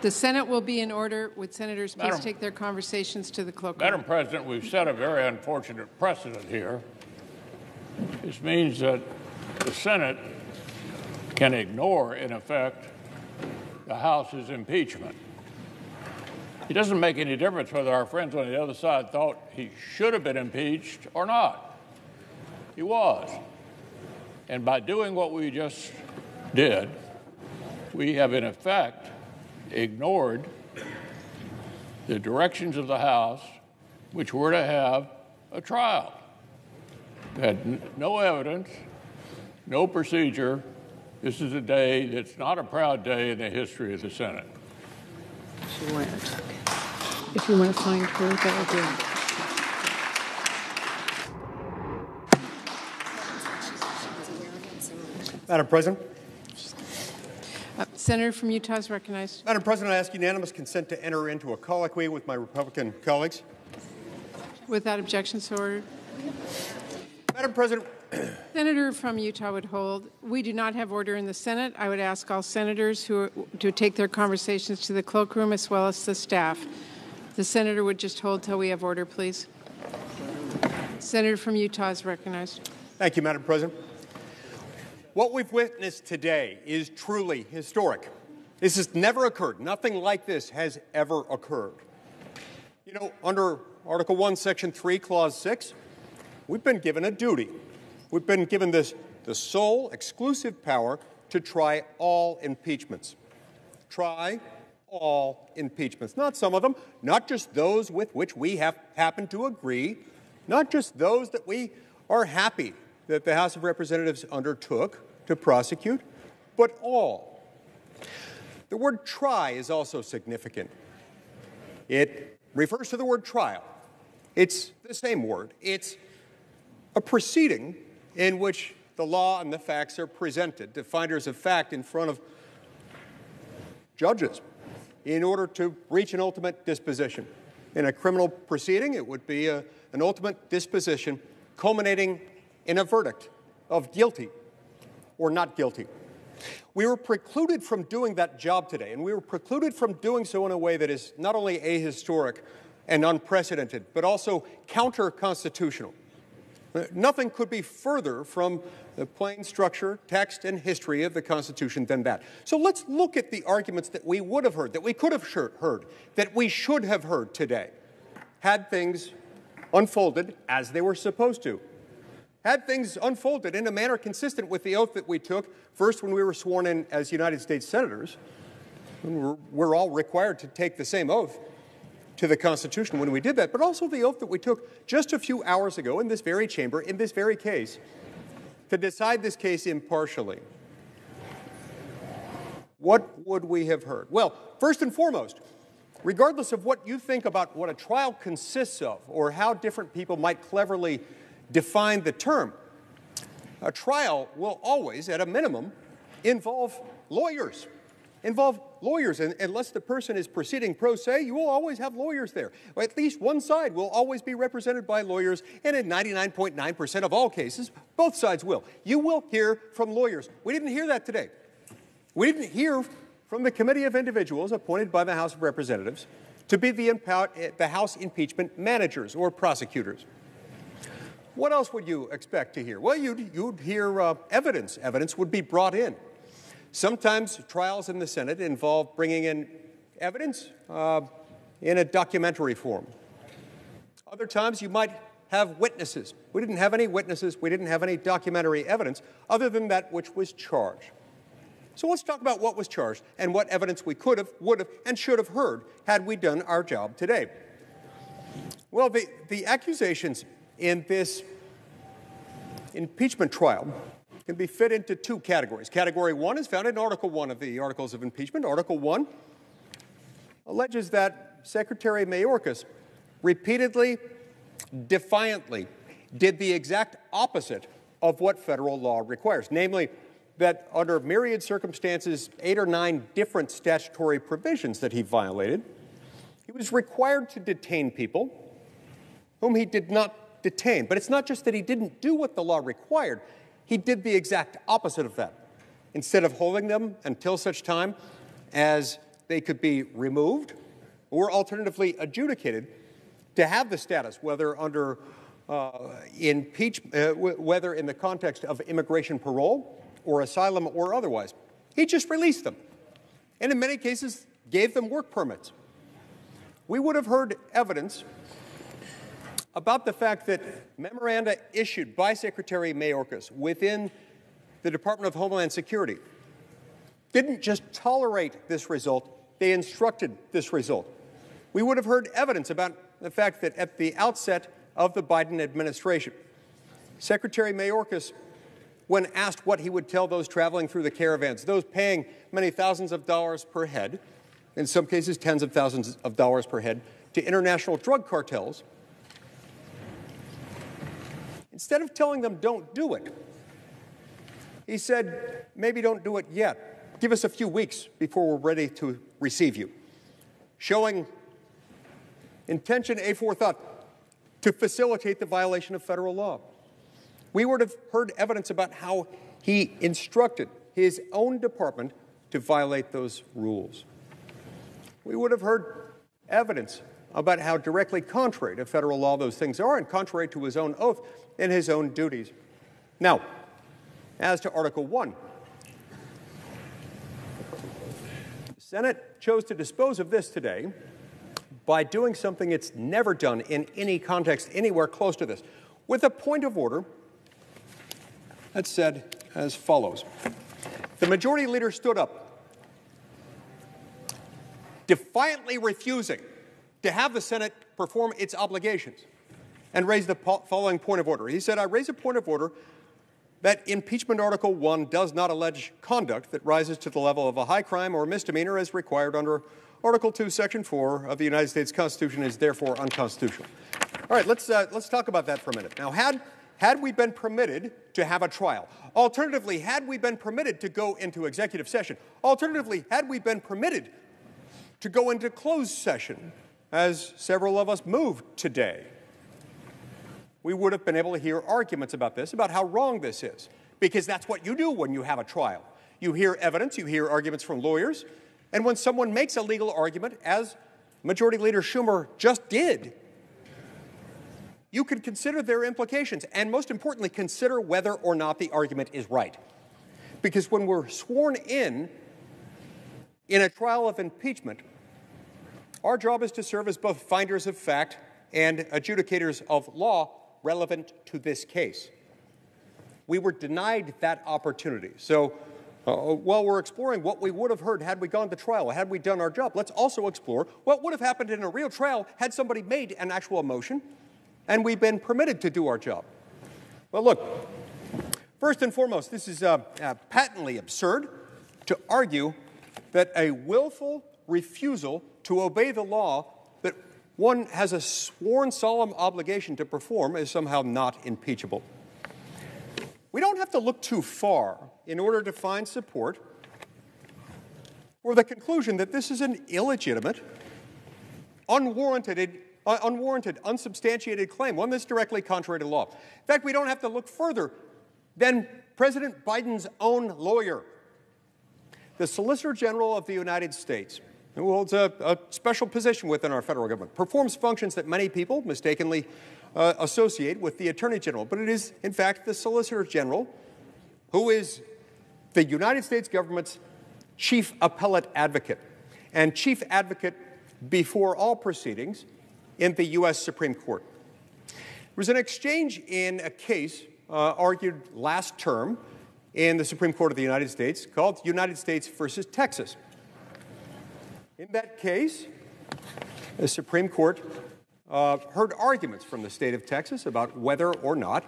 The Senate will be in order. Would senators please Madam- take their conversations to the cloakroom? Madam President, we've set a very unfortunate precedent here. This means that the Senate can ignore, in effect, the House's impeachment. It doesn't make any difference whether our friends on the other side thought he should have been impeached or not. He was. And by doing what we just did, we have, in effect, ignored the directions of the House, which were to have a trial. Had no evidence, no procedure. This is a day that's not a proud day in the history of the Senate. She went. If you want to find her, that would be. Madam President. Uh, Senator from Utah is recognized. Madam President, I ask unanimous consent to enter into a colloquy with my Republican colleagues. Without objection, so ordered. Madam President, Senator from Utah would hold. We do not have order in the Senate. I would ask all senators who are, to take their conversations to the cloakroom as well as the staff. The senator would just hold till we have order, please. Senator from Utah is recognized. Thank you, Madam President. What we've witnessed today is truly historic. This has never occurred. Nothing like this has ever occurred. You know, under Article 1, Section 3, Clause 6, we've been given a duty. We've been given this the sole exclusive power to try all impeachments. Try all impeachments, not some of them, not just those with which we have happened to agree, not just those that we are happy that the House of Representatives undertook to prosecute, but all. The word try is also significant. It refers to the word trial. It's the same word. It's a proceeding in which the law and the facts are presented to finders of fact in front of judges in order to reach an ultimate disposition. In a criminal proceeding, it would be a, an ultimate disposition culminating in a verdict of guilty or not guilty. We were precluded from doing that job today, and we were precluded from doing so in a way that is not only ahistoric and unprecedented, but also counter constitutional. Uh, nothing could be further from the plain structure, text, and history of the Constitution than that. So let's look at the arguments that we would have heard, that we could have heard, that we should have heard today, had things unfolded as they were supposed to. Had things unfolded in a manner consistent with the oath that we took, first when we were sworn in as United States Senators, we're, we're all required to take the same oath to the Constitution when we did that, but also the oath that we took just a few hours ago in this very chamber, in this very case, to decide this case impartially. What would we have heard? Well, first and foremost, regardless of what you think about what a trial consists of or how different people might cleverly define the term, a trial will always, at a minimum, involve lawyers involve lawyers. And unless the person is proceeding pro se, you will always have lawyers there. At least one side will always be represented by lawyers, and in 99.9% of all cases, both sides will. You will hear from lawyers. We didn't hear that today. We didn't hear from the committee of individuals appointed by the House of Representatives to be the, the House impeachment managers or prosecutors. What else would you expect to hear? Well, you'd, you'd hear uh, evidence. Evidence would be brought in. Sometimes trials in the Senate involve bringing in evidence uh, in a documentary form. Other times you might have witnesses. We didn't have any witnesses, we didn't have any documentary evidence other than that which was charged. So let's talk about what was charged and what evidence we could have, would have, and should have heard had we done our job today. Well, the, the accusations in this impeachment trial can be fit into two categories. Category one is found in Article 1 of the Articles of Impeachment. Article 1 alleges that Secretary Mayorkas repeatedly, defiantly did the exact opposite of what federal law requires, namely, that under myriad circumstances, eight or nine different statutory provisions that he violated, he was required to detain people whom he did not detain. But it's not just that he didn't do what the law required, he did the exact opposite of that. Instead of holding them until such time as they could be removed or alternatively adjudicated to have the status, whether under uh, impeach, uh, whether in the context of immigration parole or asylum or otherwise. He just released them, and in many cases gave them work permits. We would have heard evidence about the fact that memoranda issued by Secretary Mayorkas within the Department of Homeland Security didn't just tolerate this result, they instructed this result. We would have heard evidence about the fact that at the outset of the Biden administration, Secretary Mayorkas, when asked what he would tell those traveling through the caravans, those paying many thousands of dollars per head, in some cases tens of thousands of dollars per head, to international drug cartels, Instead of telling them, don't do it, he said, maybe don't do it yet. Give us a few weeks before we're ready to receive you. Showing intention, a to facilitate the violation of federal law. We would have heard evidence about how he instructed his own department to violate those rules. We would have heard evidence about how directly contrary to federal law those things are and contrary to his own oath in his own duties. Now, as to Article 1, the Senate chose to dispose of this today by doing something it's never done in any context anywhere close to this, with a point of order that said as follows The majority leader stood up, defiantly refusing to have the Senate perform its obligations and raised the following point of order. He said, I raise a point of order that impeachment Article 1 does not allege conduct that rises to the level of a high crime or misdemeanor as required under Article 2, Section 4 of the United States Constitution is therefore unconstitutional. All right, let's, uh, let's talk about that for a minute. Now, had, had we been permitted to have a trial, alternatively, had we been permitted to go into executive session, alternatively, had we been permitted to go into closed session, as several of us moved today, we would have been able to hear arguments about this, about how wrong this is, because that's what you do when you have a trial. You hear evidence, you hear arguments from lawyers, and when someone makes a legal argument, as Majority Leader Schumer just did, you can consider their implications, and most importantly, consider whether or not the argument is right. Because when we're sworn in in a trial of impeachment, our job is to serve as both finders of fact and adjudicators of law relevant to this case. We were denied that opportunity. So uh, while we're exploring what we would have heard had we gone to trial, had we done our job, let's also explore what would have happened in a real trial had somebody made an actual motion and we've been permitted to do our job. Well, look, first and foremost, this is uh, uh, patently absurd to argue that a willful refusal to obey the law one has a sworn solemn obligation to perform is somehow not impeachable. We don't have to look too far in order to find support for the conclusion that this is an illegitimate, unwarranted, uh, unwarranted, unsubstantiated claim, one that's directly contrary to law. In fact, we don't have to look further than President Biden's own lawyer, the Solicitor General of the United States who holds a, a, special position within our federal government, performs functions that many people mistakenly uh, associate with the Attorney General. But it is, in fact, the Solicitor General who is the United States government's chief appellate advocate and chief advocate before all proceedings in the U.S. Supreme Court. There was an exchange in a case uh, argued last term in the Supreme Court of the United States called United States versus Texas. In that case, the Supreme Court uh, heard arguments from the state of Texas about whether or not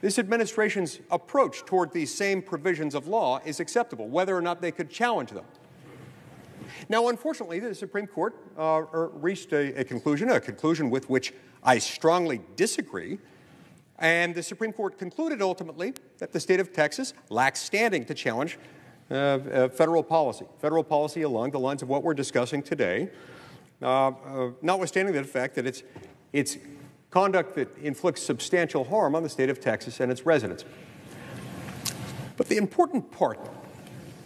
this administration's approach toward these same provisions of law is acceptable, whether or not they could challenge them. Now, unfortunately, the Supreme Court uh, er, reached a, a conclusion, a conclusion with which I strongly disagree. And the Supreme Court concluded ultimately that the state of Texas lacks standing to challenge federal policy, federal policy along the lines of what we're discussing today, uh, uh notwithstanding the fact that it's, it's conduct that inflicts substantial harm on the state of Texas and its residents. But the important part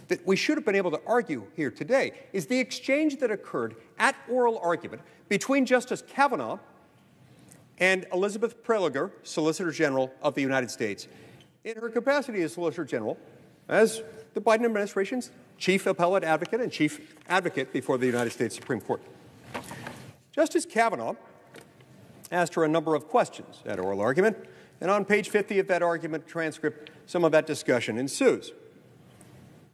that we should have been able to argue here today is the exchange that occurred at oral argument between Justice Kavanaugh and Elizabeth Prelogar, Solicitor General of the United States. In her capacity as Solicitor General, as the Biden administration's chief appellate advocate and chief advocate before the United States Supreme Court. Justice Kavanaugh asked her a number of questions at oral argument, and on page 50 of that argument transcript, some of that discussion ensues.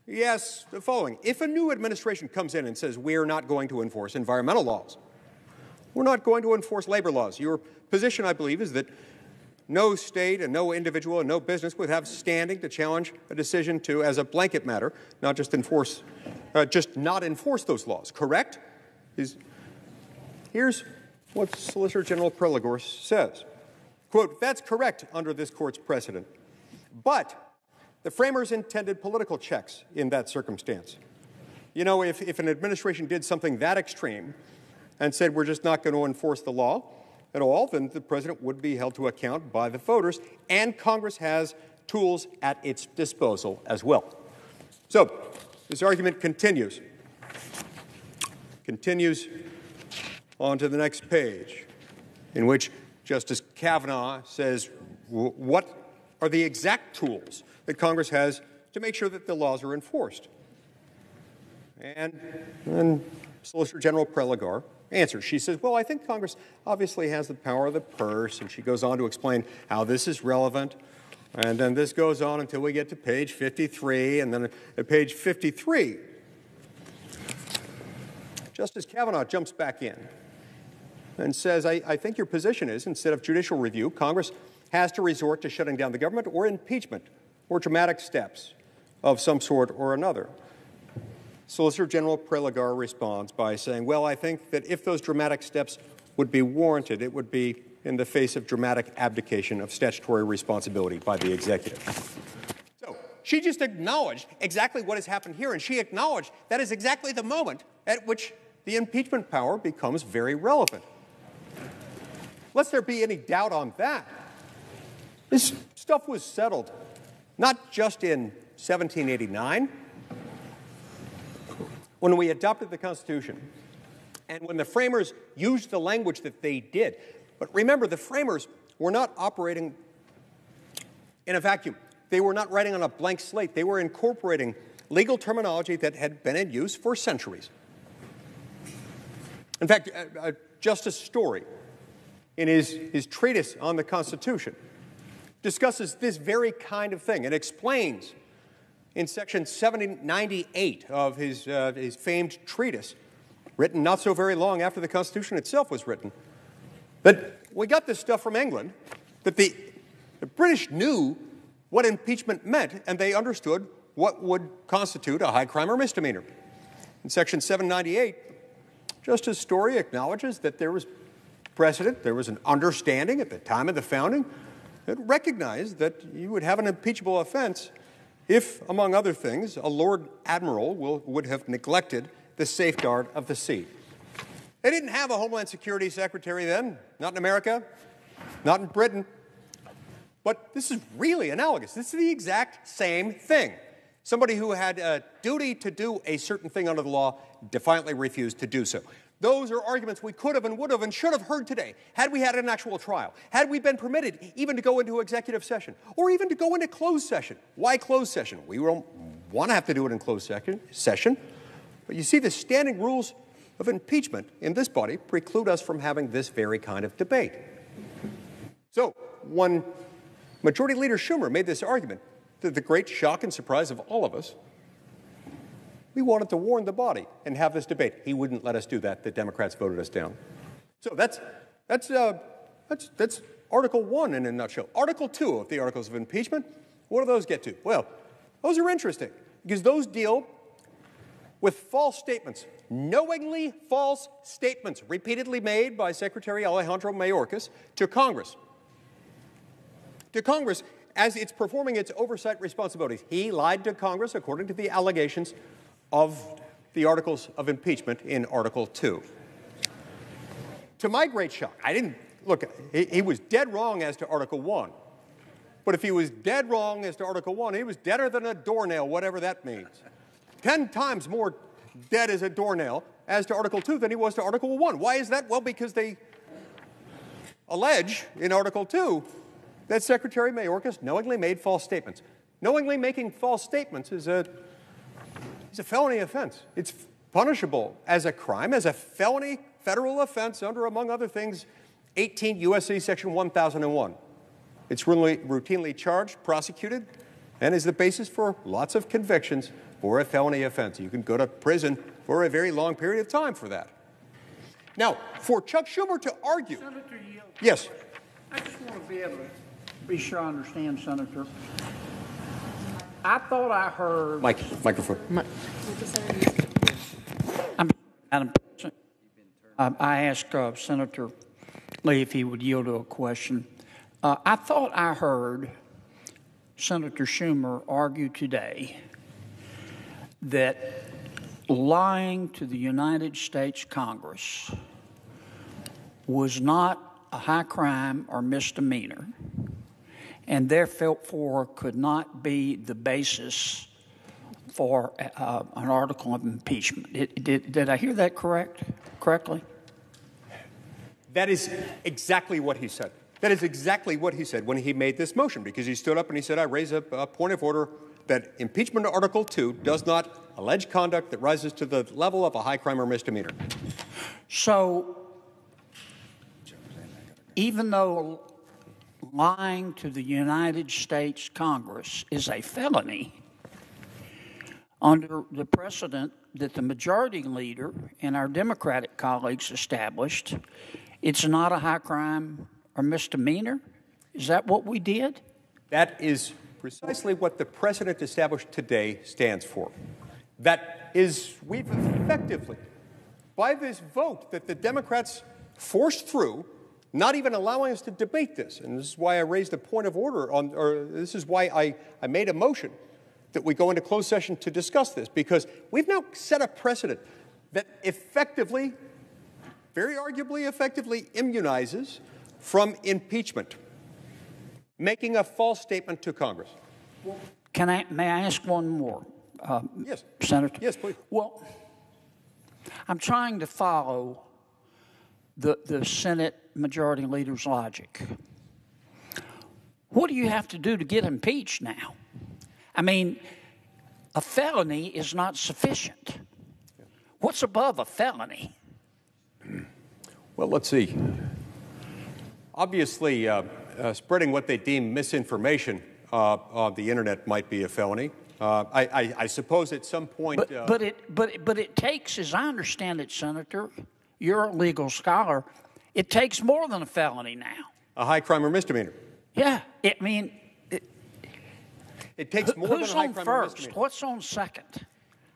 He asks the following If a new administration comes in and says, We're not going to enforce environmental laws, we're not going to enforce labor laws, your position, I believe, is that no state and no individual and no business would have standing to challenge a decision to, as a blanket matter, not just enforce, uh, just not enforce those laws. Correct? Is, here's what Solicitor General Prelogar says. Quote, that's correct under this court's precedent. But the framers intended political checks in that circumstance. You know, if, if an administration did something that extreme and said we're just not going to enforce the law at all, then the president would be held to account by the voters, and Congress has tools at its disposal as well. So, this argument continues. Continues on to the next page, in which Justice Kavanaugh says, What are the exact tools that Congress has to make sure that the laws are enforced. And then Solicitor General Prelogar answers. She says, Well, I think Congress obviously has the power of the purse. And she goes on to explain how this is relevant. And then this goes on until we get to page 53. And then at page 53, Justice Kavanaugh jumps back in and says, I, I think your position is instead of judicial review, Congress has to resort to shutting down the government or impeachment or dramatic steps of some sort or another. Solicitor General Prelogar responds by saying, Well, I think that if those dramatic steps would be warranted, it would be in the face of dramatic abdication of statutory responsibility by the executive. So she just acknowledged exactly what has happened here, and she acknowledged that is exactly the moment at which the impeachment power becomes very relevant. Lest there be any doubt on that, this stuff was settled not just in 1789, when we adopted the Constitution, and when the framers used the language that they did. But remember, the framers were not operating in a vacuum. They were not writing on a blank slate. They were incorporating legal terminology that had been in use for centuries. In fact, uh, uh, Justice Story, in his, his treatise on the Constitution, discusses this very kind of thing and explains in section 798 of his, uh, his famed treatise, written not so very long after the Constitution itself was written, that we got this stuff from England, that the, the British knew what impeachment meant and they understood what would constitute a high crime or misdemeanor. In section 798, Justice Story acknowledges that there was precedent, there was an understanding at the time of the founding that recognized that you would have an impeachable offense if, among other things, a Lord Admiral will, would have neglected the safeguard of the sea. They didn't have a Homeland Security Secretary then, not in America, not in Britain. But this is really analogous. This is the exact same thing. Somebody who had a duty to do a certain thing under the law defiantly refused to do so. Those are arguments we could have and would have and should have heard today had we had an actual trial, had we been permitted even to go into executive session or even to go into closed session. Why closed session? We don't want to have to do it in closed session. But you see, the standing rules of impeachment in this body preclude us from having this very kind of debate. So, when Majority Leader Schumer made this argument, to the great shock and surprise of all of us, we wanted to warn the body and have this debate. He wouldn't let us do that. The Democrats voted us down. So that's, That's, uh, that's, that's Article 1 in a nutshell. Article 2 of the Articles of Impeachment, what do those get to? Well, those are interesting because those deal with false statements, knowingly false statements repeatedly made by Secretary Alejandro Mayorkas to Congress. To Congress as it's performing its oversight responsibilities. He lied to Congress according to the allegations of the Articles of Impeachment in Article 2. To my great shock, I didn't look, he, he was dead wrong as to Article 1. But if he was dead wrong as to Article 1, he was deader than a doornail, whatever that means. Ten times more dead as a doornail as to Article 2 than he was to Article 1. Why is that? Well, because they allege in Article 2 that Secretary Mayorkas knowingly made false statements. Knowingly making false statements is a, is a felony offense. It's punishable as a crime, as a felony federal offense under, among other things, 18 U.S.C. Section 1001. It's routinely charged, prosecuted, and is the basis for lots of convictions for a felony offense. You can go to prison for a very long period of time for that. Now, for Chuck Schumer to argue. Senator Yield. Yes. I just want to be able to be sure I understand, Senator. I thought I heard. Mike, microphone. I'm, Madam President, um, I asked uh, Senator Lee if he would yield to a question. Uh, I thought I heard Senator Schumer argue today that lying to the United States Congress was not a high crime or misdemeanor, and therefore could not be the basis for uh, an article of impeachment. Did, did, did I hear that correct? Correctly? That is exactly what he said. That is exactly what he said when he made this motion, because he stood up and he said, I raise a, a point of order that impeachment Article 2 does not allege conduct that rises to the level of a high crime or misdemeanor. So, even though lying to the United States Congress is a felony, under the precedent that the majority leader and our Democratic colleagues established, it's not a high crime or misdemeanor? Is that what we did? That is precisely what the precedent established today stands for. That is, we've effectively, by this vote that the Democrats forced through, not even allowing us to debate this, and this is why I raised a point of order on, or this is why I, I made a motion that we go into closed session to discuss this, because we've now set a precedent that effectively, very arguably effectively, immunizes from impeachment, making a false statement to Congress. Can I, may I ask one more? Uh, yes. Senator? Yes, please. Well, I'm trying to follow the, the Senate Majority Leader's logic. What do you have to do to get impeached now? I mean, a felony is not sufficient. What's above a felony? Well, let's see. Obviously, uh, uh, spreading what they deem misinformation uh, on the internet might be a felony. Uh, I, I, I, suppose at some point. But, uh, but, it, but, but it takes, as I understand it, Senator, you're a legal scholar, it takes more than a felony now. A high crime or misdemeanor. Yeah, I mean, it, it takes more who's than a high on crime first? or misdemeanor. What's on second?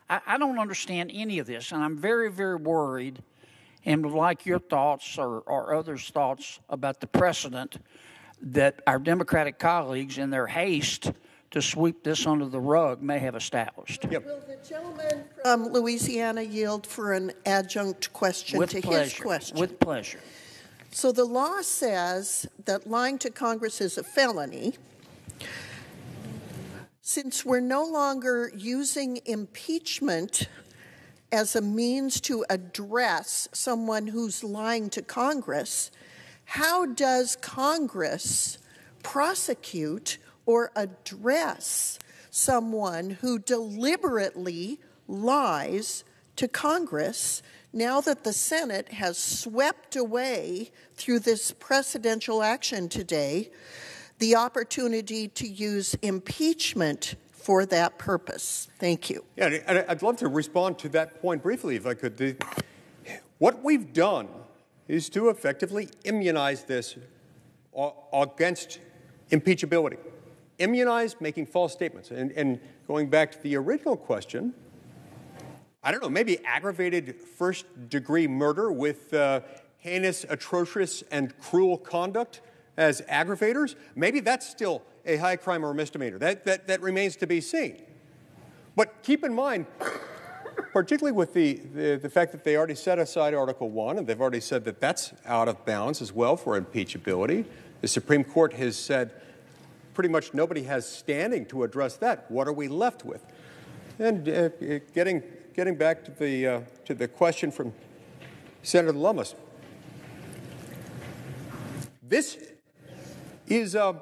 I, I don't understand any of this, and I'm very, very worried and would like your thoughts or, or others' thoughts about the precedent that our Democratic colleagues, in their haste to sweep this under the rug, may have established. Yep. Will the gentleman from Louisiana yield for an adjunct question With to pleasure. his question? With pleasure. So the law says that lying to Congress is a felony. Since we're no longer using impeachment as a means to address someone who's lying to Congress, how does Congress prosecute or address someone who deliberately lies to Congress now that the Senate has swept away through this presidential action today the opportunity to use impeachment for that purpose. Thank you. Yeah, and I'd love to respond to that point briefly, if I could. The, what we've done is to effectively immunize this uh, against impeachability. Immunize making false statements. And, and going back to the original question, I don't know, maybe aggravated first degree murder with uh, heinous, atrocious, and cruel conduct as aggravators. Maybe that's still a high crime or misdemeanor. That, that, that remains to be seen. But keep in mind, particularly with the, the, the, fact that they already set aside Article 1, and they've already said that that's out of bounds as well for impeachability. The Supreme Court has said pretty much nobody has standing to address that. What are we left with? And uh, getting, getting back to the, uh, to the question from Senator Lummis, this is a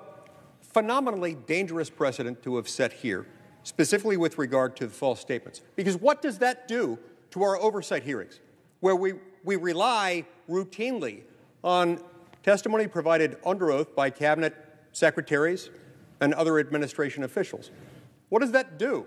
phenomenally dangerous precedent to have set here specifically with regard to the false statements. Because what does that do to our oversight hearings, where we, we rely routinely on testimony provided under oath by cabinet secretaries and other administration officials? What does that do?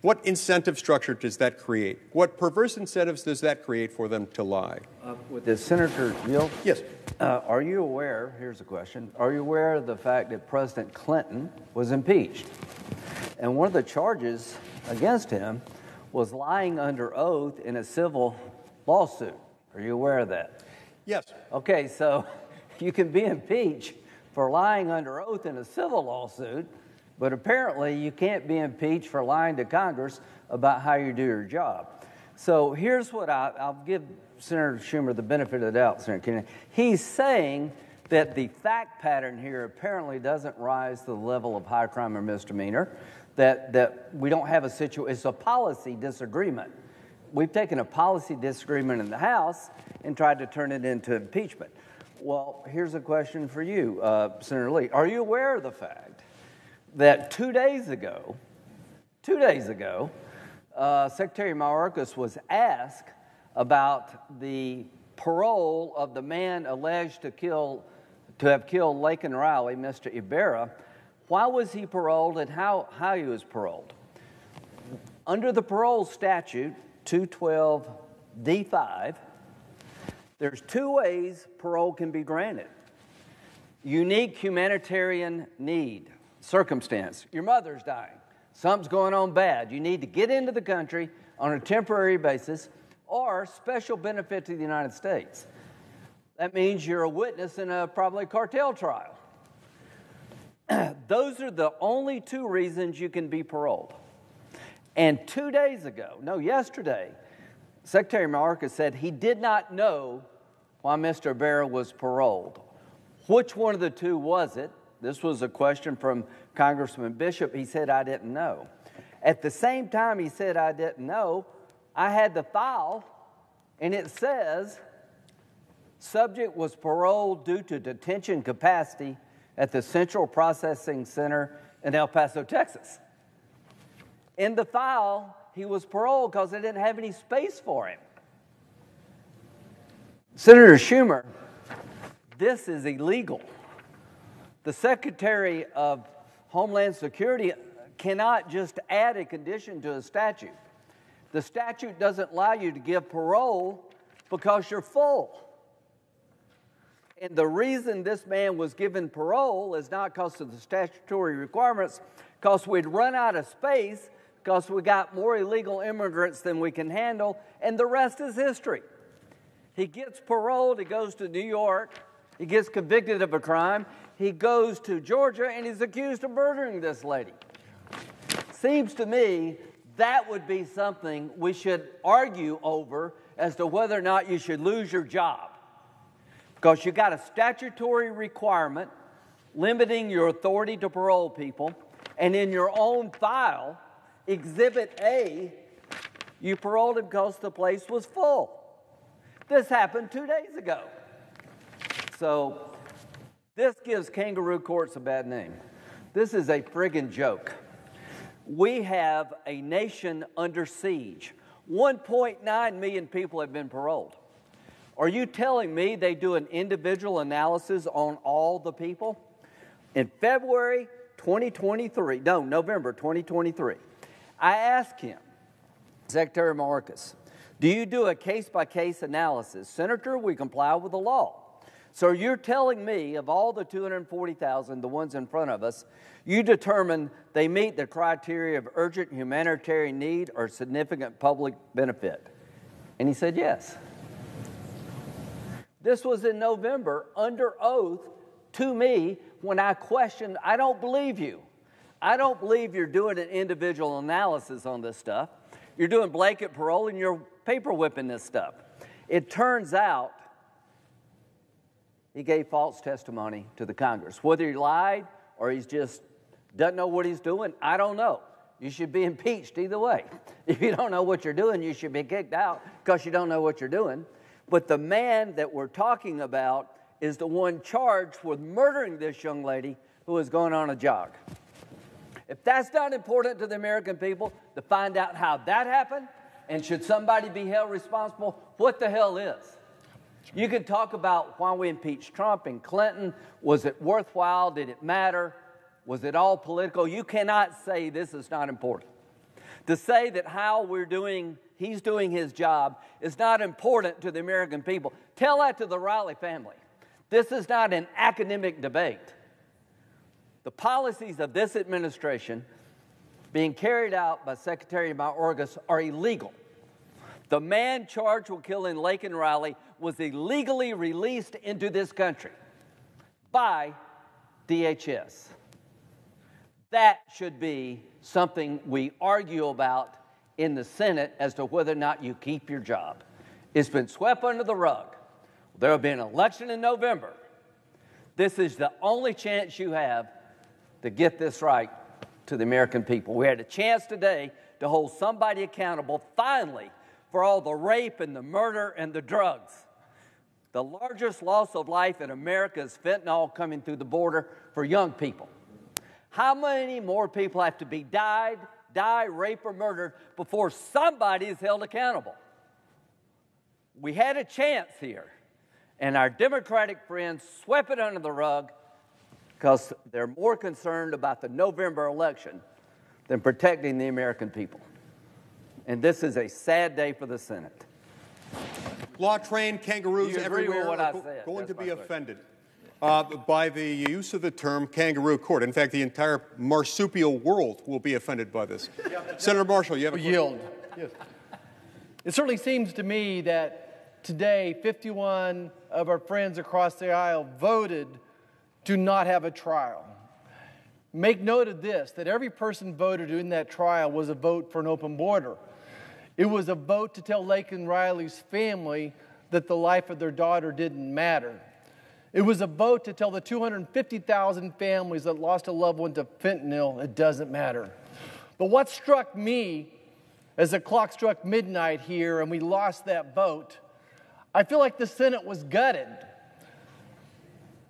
What incentive structure does that create? What perverse incentives does that create for them to lie? Uh, with this, Senator Gill? Yes. Uh, are you aware, here's a question, are you aware of the fact that President Clinton was impeached? And one of the charges against him was lying under oath in a civil lawsuit. Are you aware of that? Yes. Okay, so you can be impeached for lying under oath in a civil lawsuit, but apparently you can't be impeached for lying to Congress about how you do your job. So here's what I, will give Senator Schumer the benefit of the doubt, Senator Kennedy. He's saying that the fact pattern here apparently doesn't rise to the level of high crime or misdemeanor that, that we don't have a situation, it's a policy disagreement. We've taken a policy disagreement in the House and tried to turn it into impeachment. Well, here's a question for you, uh, Senator Lee. Are you aware of the fact that two days ago, two days ago, uh, Secretary Mayorkas was asked about the parole of the man alleged to kill, to have killed Laken Riley, Mr. Ibarra. why was he paroled and how, how he was paroled? Under the parole statute, 212 D5, there's two ways parole can be granted unique humanitarian need, circumstance. Your mother's dying, something's going on bad. You need to get into the country on a temporary basis, or special benefit to the United States. That means you're a witness in a probably cartel trial. Those are the only two reasons you can be paroled. And two days ago, no, yesterday, Secretary Mayorkas said he did not know why Mr. Ibarra was paroled. Which one of the two was it? This was a question from Congressman Bishop. He said, I didn't know. At the same time, he said, I didn't know. I had the file, and it says, subject was paroled due to detention capacity at the Central Processing Center in El Paso, Texas. In the file, he was paroled because they didn't have any space for him. Senator Schumer, this is illegal. The Secretary of Homeland Security cannot just add a condition to a statute. The statute doesn't allow you to give parole because you're full. And the reason this man was given parole is not because of the statutory requirements, because we'd run out of space, because we got more illegal immigrants than we can handle, and the rest is history. He gets paroled, he goes to New York, he gets convicted of a crime, he goes to Georgia, and he's accused of murdering this lady. Seems to me that would be something we should argue over as to whether or not you should lose your job because you got a statutory requirement limiting your authority to parole people, and in your own file, Exhibit A, you paroled him because the place was full. This happened two days ago. So, this gives kangaroo courts a bad name. This is a friggin' joke. We have a nation under siege. 1.9 million people have been paroled. Are you telling me they do an individual analysis on all the people? In February 2023, no, November 2023, I asked him, Secretary Mayorkas, Do you do a case by case analysis? Senator, we comply with the law. So you're telling me of all the 240,000, the ones in front of us, you determine they meet the criteria of urgent humanitarian need or significant public benefit? And he said yes. This was in November under oath to me when I questioned, I don't believe you. I don't believe you're doing an individual analysis on this stuff. You're doing blanket parole and you're paper whipping this stuff. It turns out he gave false testimony to the Congress. Whether he lied or he's just doesn't know what he's doing, I don't know. You should be impeached either way. If you don't know what you're doing, you should be kicked out because you don't know what you're doing. But the man that we're talking about is the one charged with murdering this young lady who was going on a jog. If that's not important to the American people to find out how that happened, and should somebody be held responsible, what the hell is? You can talk about why we impeached Trump and Clinton. Was it worthwhile? Did it matter? Was it all political? You cannot say this is not important. To say that how we're doing, he's doing his job, is not important to the American people, tell that to the Riley family. This is not an academic debate. The policies of this administration being carried out by Secretary Mayorkas are illegal. The man charged with killing Laken Riley was illegally released into this country by DHS. That should be something we argue about in the Senate as to whether or not you keep your job. It's been swept under the rug. There will be an election in November. This is the only chance you have to get this right to the American people. We had a chance today to hold somebody accountable, finally, for all the rape and the murder and the drugs. The largest loss of life in America is fentanyl coming through the border for young people. How many more people have to be died, die, raped, or murdered before somebody is held accountable? We had a chance here, and our Democratic friends swept it under the rug because they're more concerned about the November election than protecting the American people. And this is a sad day for the Senate. Law trained kangaroos everywhere are go- going That's to be offended uh, by the use of the term kangaroo court. In fact, the entire marsupial world will be offended by this. Senator Marshall, you have a yield. Yes. It certainly seems to me that today 51 of our friends across the aisle voted to not have a trial. Make note of this that every person voted in that trial was a vote for an open border. It was a vote to tell Laken Riley's family that the life of their daughter didn't matter. It was a vote to tell the 250,000 families that lost a loved one to fentanyl it doesn't matter. But what struck me as the clock struck midnight here and we lost that vote, I feel like the Senate was gutted.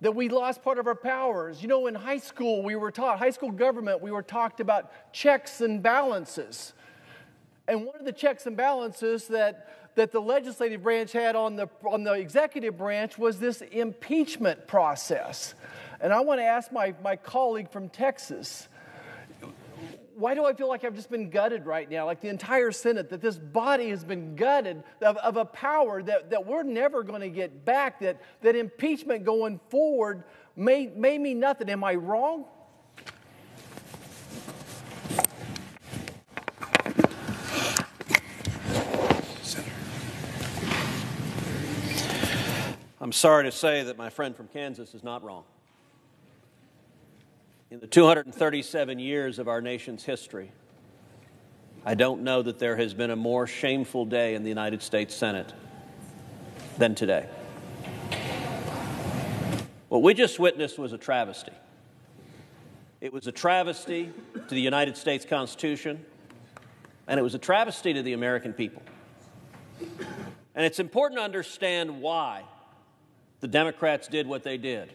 That we lost part of our powers. You know, in high school, we were taught, high school government, we were talked about checks and balances. And one of the checks and balances that that the legislative branch had on the, on the executive branch was this impeachment process. And I want to ask my, my colleague from Texas, why do I feel like I've just been gutted right now? Like the entire Senate, that this body has been gutted of, of a power that, that we're never going to get back, that, that impeachment going forward may, may mean nothing. Am I wrong? I'm sorry to say that my friend from Kansas is not wrong. In the 237 years of our nation's history, I don't know that there has been a more shameful day in the United States Senate than today. What we just witnessed was a travesty. It was a travesty to the United States Constitution, and it was a travesty to the American people. And it's important to understand why the Democrats did what they did.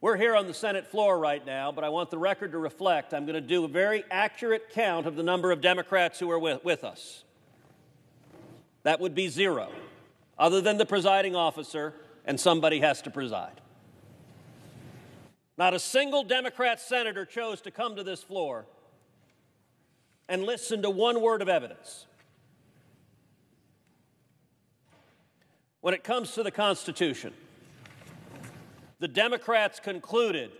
We're here on the Senate floor right now, but I want the record to reflect I'm going to do a very accurate count of the number of Democrats who are with, with us. That would be zero, other than the presiding officer, and somebody has to preside. Not a single Democrat senator chose to come to this floor and listen to one word of evidence. When it comes to the Constitution, the Democrats concluded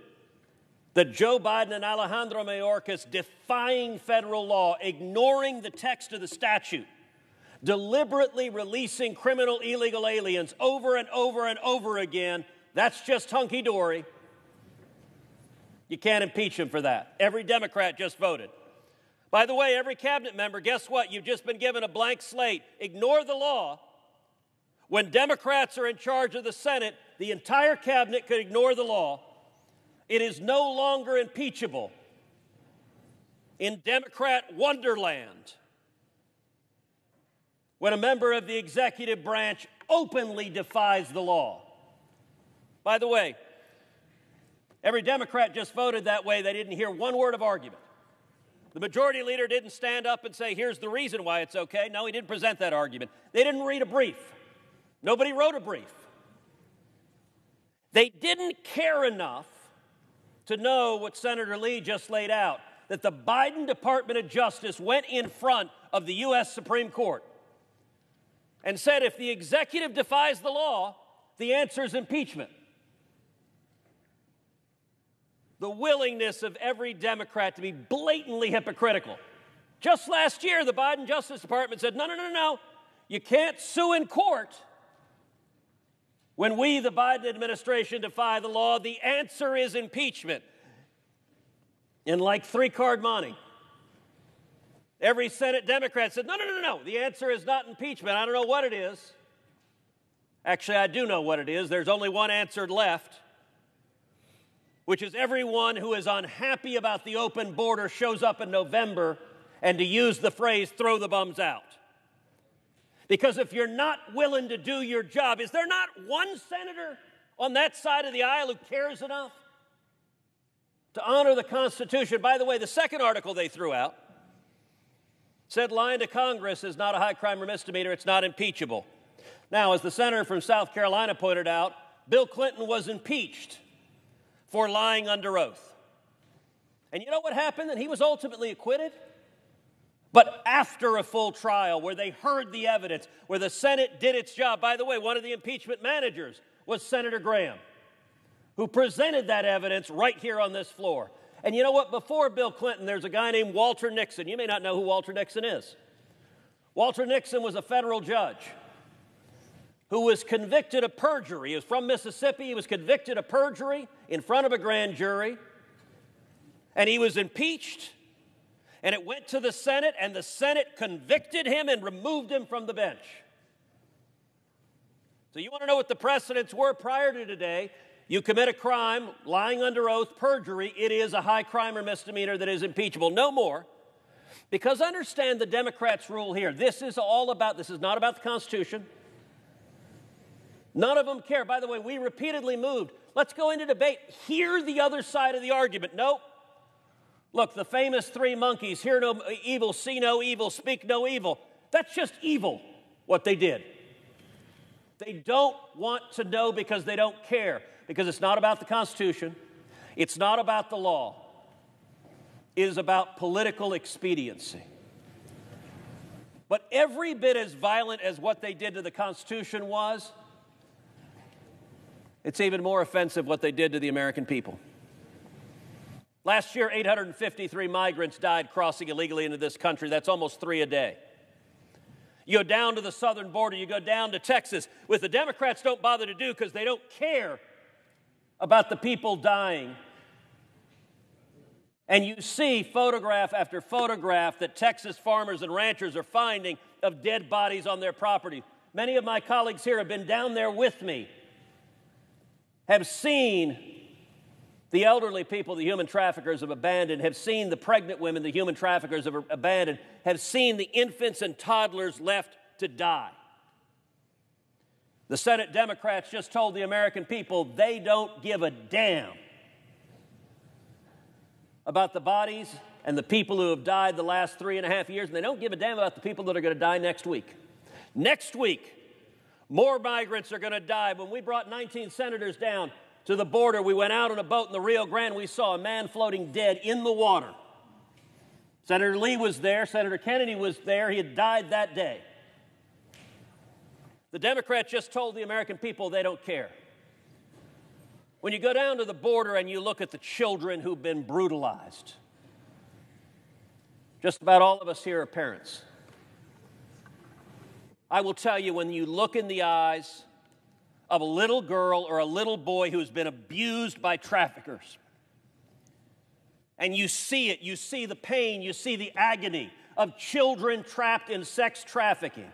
that Joe Biden and Alejandro Mayorkas defying federal law, ignoring the text of the statute, deliberately releasing criminal illegal aliens over and over and over again, that's just hunky dory. You can't impeach him for that. Every Democrat just voted. By the way, every cabinet member, guess what? You've just been given a blank slate. Ignore the law. When Democrats are in charge of the Senate, the entire cabinet could ignore the law. It is no longer impeachable. In Democrat Wonderland, when a member of the executive branch openly defies the law. By the way, every Democrat just voted that way. They didn't hear one word of argument. The majority leader didn't stand up and say, here's the reason why it's okay. No, he didn't present that argument. They didn't read a brief. Nobody wrote a brief. They didn't care enough to know what Senator Lee just laid out that the Biden Department of Justice went in front of the U.S. Supreme Court and said if the executive defies the law, the answer is impeachment. The willingness of every Democrat to be blatantly hypocritical. Just last year, the Biden Justice Department said, no, no, no, no, you can't sue in court when we, the Biden administration, defy the law, the answer is impeachment. In like three card monte. Every Senate Democrat said, no, no, no, no, the answer is not impeachment. I don't know what it is. Actually, I do know what it is. There's only one answer left, which is everyone who is unhappy about the open border shows up in November and to use the phrase, throw the bums out. Because if you're not willing to do your job, is there not one senator on that side of the aisle who cares enough to honor the Constitution? By the way, the second article they threw out said lying to Congress is not a high crime or misdemeanor, it's not impeachable. Now, as the senator from South Carolina pointed out, Bill Clinton was impeached for lying under oath. And you know what happened? And he was ultimately acquitted. But after a full trial where they heard the evidence, where the Senate did its job, by the way, one of the impeachment managers was Senator Graham, who presented that evidence right here on this floor. And you know what? Before Bill Clinton, there's a guy named Walter Nixon. You may not know who Walter Nixon is. Walter Nixon was a federal judge who was convicted of perjury. He was from Mississippi. He was convicted of perjury in front of a grand jury. And he was impeached and it went to the Senate, and the Senate convicted him and removed him from the bench. So, you want to know what the precedents were prior to today? You commit a crime, lying under oath, perjury, it is a high crime or misdemeanor that is impeachable. No more. Because understand the Democrats' rule here. This is all about, this is not about the Constitution. None of them care. By the way, we repeatedly moved. Let's go into debate. Hear the other side of the argument. Nope. Look, the famous three monkeys hear no evil, see no evil, speak no evil. That's just evil, what they did. They don't want to know because they don't care, because it's not about the Constitution, it's not about the law, it is about political expediency. But every bit as violent as what they did to the Constitution was, it's even more offensive what they did to the American people. Last year, 853 migrants died crossing illegally into this country. That's almost three a day. You go down to the southern border, you go down to Texas, with the Democrats don't bother to do because they don't care about the people dying. And you see photograph after photograph that Texas farmers and ranchers are finding of dead bodies on their property. Many of my colleagues here have been down there with me, have seen the elderly people the human traffickers have abandoned, have seen the pregnant women the human traffickers have abandoned, have seen the infants and toddlers left to die. The Senate Democrats just told the American people they don't give a damn about the bodies and the people who have died the last three and a half years, and they don't give a damn about the people that are going to die next week. Next week, more migrants are going to die. When we brought 19 senators down, to the border. We went out on a boat in the Rio Grande. We saw a man floating dead in the water. Senator Lee was there. Senator Kennedy was there. He had died that day. The Democrats just told the American people they don't care. When you go down to the border and you look at the children who've been brutalized, just about all of us here are parents. I will tell you, when you look in the eyes of a little girl or a little boy who's been abused by traffickers, and you see it, you see the pain, you see the agony of children trapped in sex trafficking.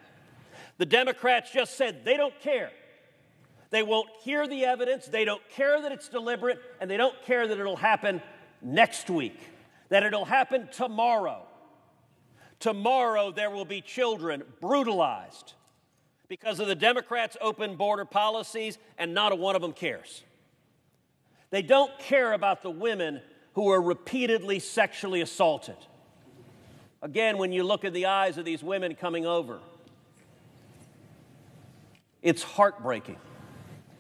The Democrats just said they don't care. They won't hear the evidence, they don't care that it's deliberate, and they don't care that it'll happen next week, that it'll happen tomorrow. Tomorrow there will be children brutalized because of the Democrats' open border policies, and not a one of them cares. They don't care about the women who are repeatedly sexually assaulted. Again, when you look in the eyes of these women coming over, it's heartbreaking.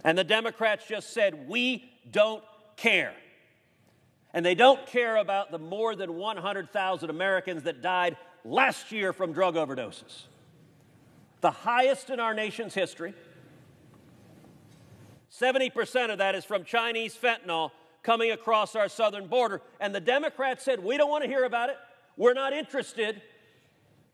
And the Democrats just said, We don't care. And they don't care about the more than 100,000 Americans that died last year from drug overdoses. The highest in our nation's history. 70% of that is from Chinese fentanyl coming across our southern border. And the Democrats said, We don't want to hear about it. We're not interested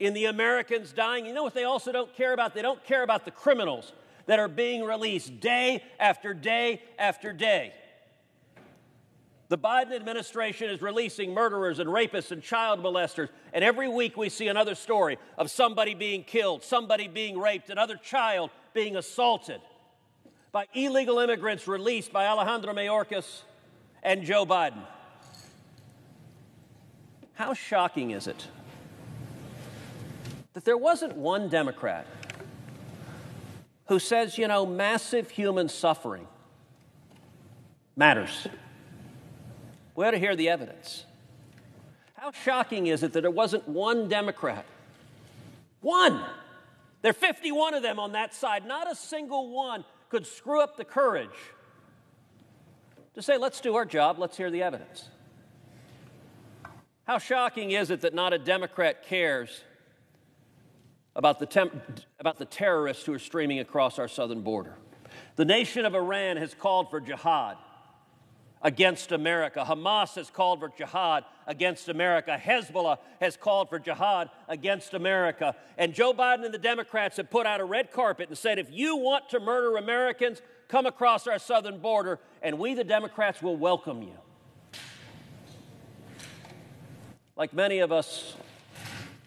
in the Americans dying. You know what they also don't care about? They don't care about the criminals that are being released day after day after day. The Biden administration is releasing murderers and rapists and child molesters, and every week we see another story of somebody being killed, somebody being raped, another child being assaulted by illegal immigrants released by Alejandro Mayorkas and Joe Biden. How shocking is it that there wasn't one Democrat who says, you know, massive human suffering matters? We ought to hear the evidence. How shocking is it that there wasn't one Democrat? One! There are 51 of them on that side. Not a single one could screw up the courage to say, let's do our job, let's hear the evidence. How shocking is it that not a Democrat cares about the, temp- about the terrorists who are streaming across our southern border? The nation of Iran has called for jihad against America. Hamas has called for jihad against America. Hezbollah has called for jihad against America. And Joe Biden and the Democrats have put out a red carpet and said if you want to murder Americans, come across our southern border, and we, the Democrats, will welcome you. Like many of us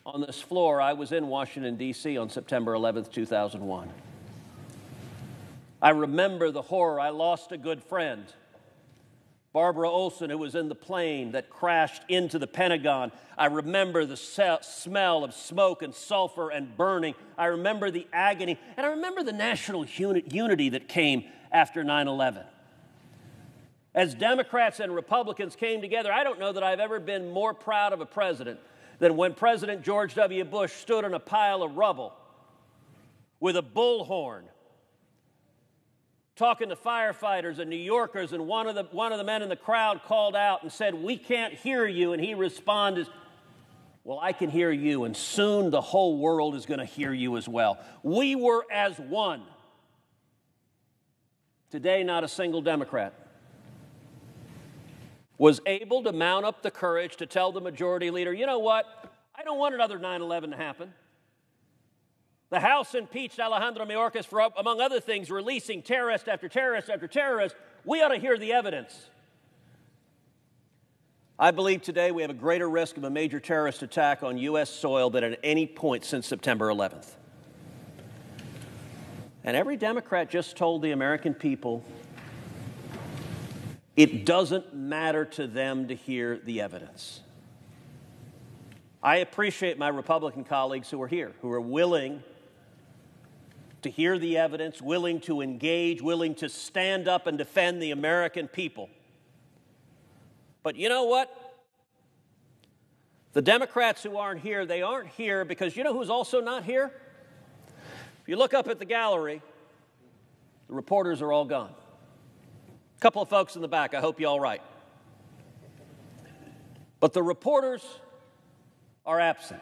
on this floor, I was in Washington, D.C. on September 11th, 2001. I remember the horror. I lost a good friend. Barbara Olson, who was in the plane that crashed into the Pentagon. I remember the se- smell of smoke and sulfur and burning. I remember the agony. And I remember the national uni- unity that came after 9 11. As Democrats and Republicans came together, I don't know that I've ever been more proud of a president than when President George W. Bush stood on a pile of rubble with a bullhorn talking to firefighters and New Yorkers, and one of, the, one of the men in the crowd called out and said, We can't hear you. And he responded, Well, I can hear you, and soon the whole world is going to hear you as well. We were as one. Today, not a single Democrat was able to mount up the courage to tell the majority leader, you know what? I don't want another 9 11 to happen. The House impeached Alejandro Mayorkas for, among other things, releasing terrorist after terrorist after terrorist. We ought to hear the evidence. I believe today we have a greater risk of a major terrorist attack on U.S. soil than at any point since September 11th. And every Democrat just told the American people it doesn't matter to them to hear the evidence. I appreciate my Republican colleagues who are here, who are willing to hear the evidence, willing to engage, willing to stand up and defend the American people. But you know what? The Democrats who aren't here, they aren't here because you know who's also not here? If you look up at the gallery, the reporters are all gone. A couple of folks in the back, I hope you all right. But the reporters are absent.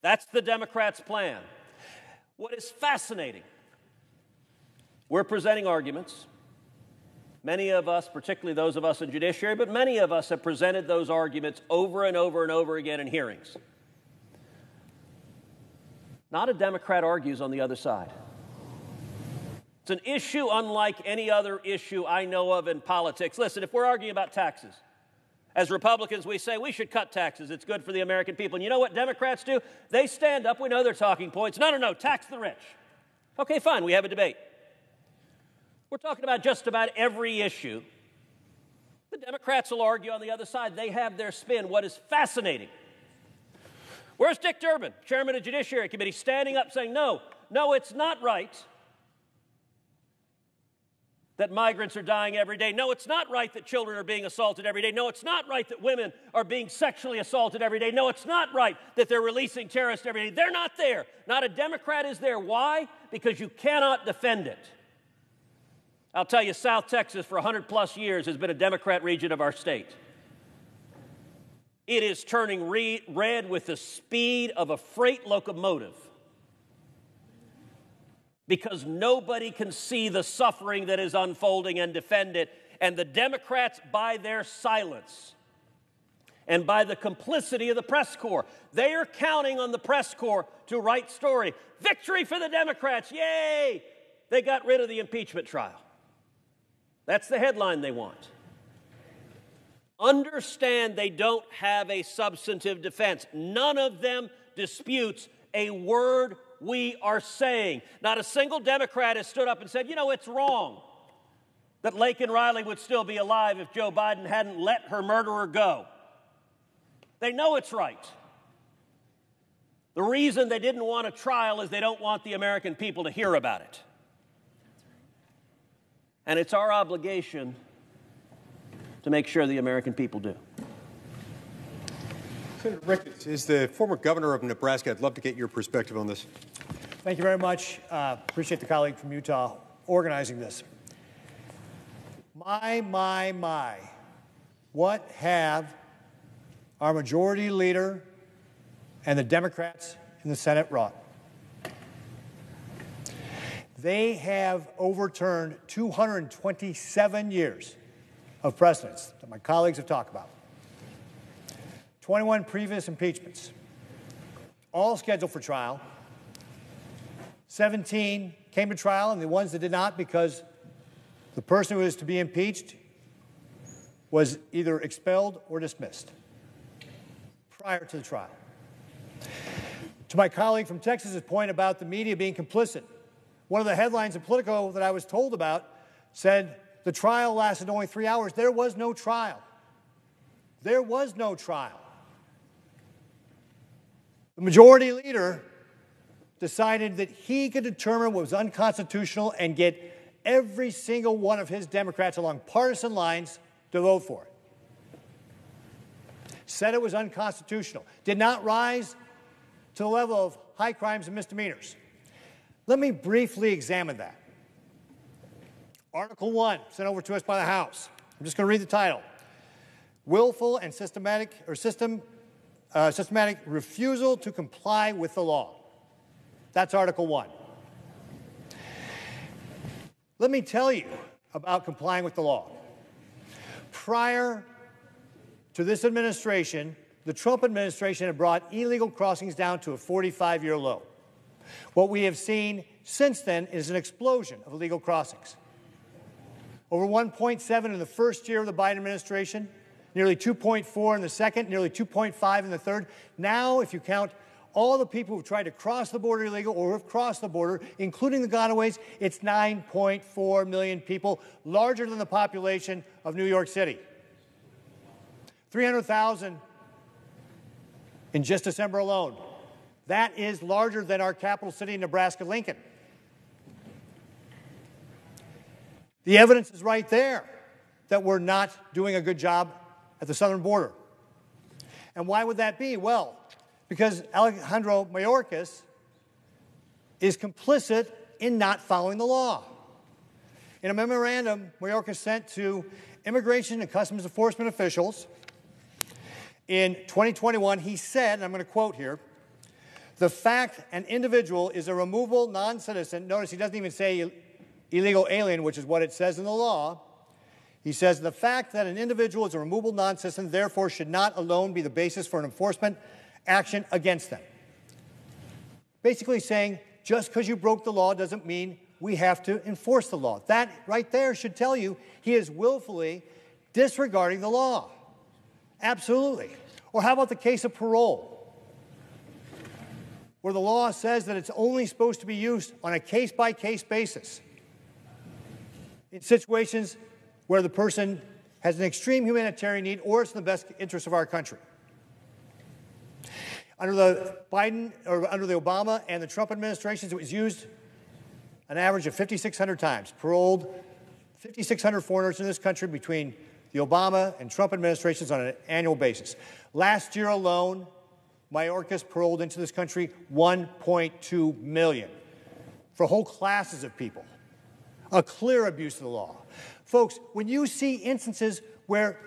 That's the Democrats' plan. What is fascinating, we're presenting arguments. Many of us, particularly those of us in judiciary, but many of us have presented those arguments over and over and over again in hearings. Not a Democrat argues on the other side. It's an issue unlike any other issue I know of in politics. Listen, if we're arguing about taxes, as Republicans, we say we should cut taxes. It's good for the American people. And you know what Democrats do? They stand up. We know their talking points. No, no, no, tax the rich. Okay, fine, we have a debate. We're talking about just about every issue. The Democrats will argue on the other side. They have their spin. What is fascinating? Where's Dick Durbin, chairman of the Judiciary Committee, standing up saying, no, no, it's not right that migrants are dying every day. No, it's not right that children are being assaulted every day. No, it's not right that women are being sexually assaulted every day. No, it's not right that they're releasing terrorists every day. They're not there. Not a Democrat is there. Why? Because you cannot defend it. I'll tell you, South Texas for 100 plus years has been a Democrat region of our state. It is turning re- red with the speed of a freight locomotive because nobody can see the suffering that is unfolding and defend it. And the Democrats, by their silence and by the complicity of the press corps, they are counting on the press corps to write story. Victory for the Democrats! Yay! They got rid of the impeachment trial. That's the headline they want. Understand they don't have a substantive defense. None of them disputes a word we are saying. Not a single Democrat has stood up and said, you know, it's wrong that Laken Riley would still be alive if Joe Biden hadn't let her murderer go. They know it's right. The reason they didn't want a trial is they don't want the American people to hear about it. And it's our obligation to make sure the American people do. Senator Ricketts is the former governor of Nebraska. I'd love to get your perspective on this. Thank you very much. Uh, appreciate the colleague from Utah organizing this. My, my, my. What have our majority leader and the Democrats in the Senate wrought? They have overturned 227 years of precedents that my colleagues have talked about. 21 previous impeachments, all scheduled for trial. 17 came to trial, and the ones that did not because the person who was to be impeached was either expelled or dismissed prior to the trial. To my colleague from Texas's point about the media being complicit, one of the headlines in Politico that I was told about said the trial lasted only three hours. There was no trial. There was no trial. The majority leader decided that he could determine what was unconstitutional and get every single one of his Democrats along partisan lines to vote for it. Said it was unconstitutional. Did not rise to the level of high crimes and misdemeanors. Let me briefly examine that. Article 1, sent over to us by the House. I'm just going to read the title Willful and systematic, or system uh, systematic refusal to comply with the law. That's Article 1. Let me tell you about complying with the law. Prior to this administration, the Trump administration had brought illegal crossings down to a 45 year low. What we have seen since then is an explosion of illegal crossings. Over 1.7 in the first year of the Biden administration, nearly 2.4 in the second, nearly 2.5 in the third. Now, if you count all the people who've tried to cross the border illegal or have crossed the border, including the gotaways, it's 9.4 million people, larger than the population of New York City. 300,000 in just December alone. That is larger than our capital city, Nebraska, Lincoln. The evidence is right there that we're not doing a good job at the southern border. And why would that be? Well, because Alejandro Mayorkas is complicit in not following the law. In a memorandum Mayorkas sent to immigration and customs enforcement officials in 2021, he said, and I'm going to quote here The fact an individual is a removable non citizen, notice he doesn't even say illegal alien, which is what it says in the law. He says the fact that an individual is a removable non citizen, therefore, should not alone be the basis for an enforcement action against them. Basically, saying just because you broke the law doesn't mean we have to enforce the law. That right there should tell you he is willfully disregarding the law. Absolutely. Or how about the case of parole? Where the law says that it's only supposed to be used on a case by case basis. In situations where the person has an extreme humanitarian need or it's in the best interest of our country. Under the Biden or under the Obama and the Trump administrations, it was used an average of 5,600 times. Paroled 5,600 foreigners in this country between the Obama and Trump administrations on an annual basis. Last year alone, Mayorkas paroled into this country 1.2 million for whole classes of people. A clear abuse of the law. Folks, when you see instances where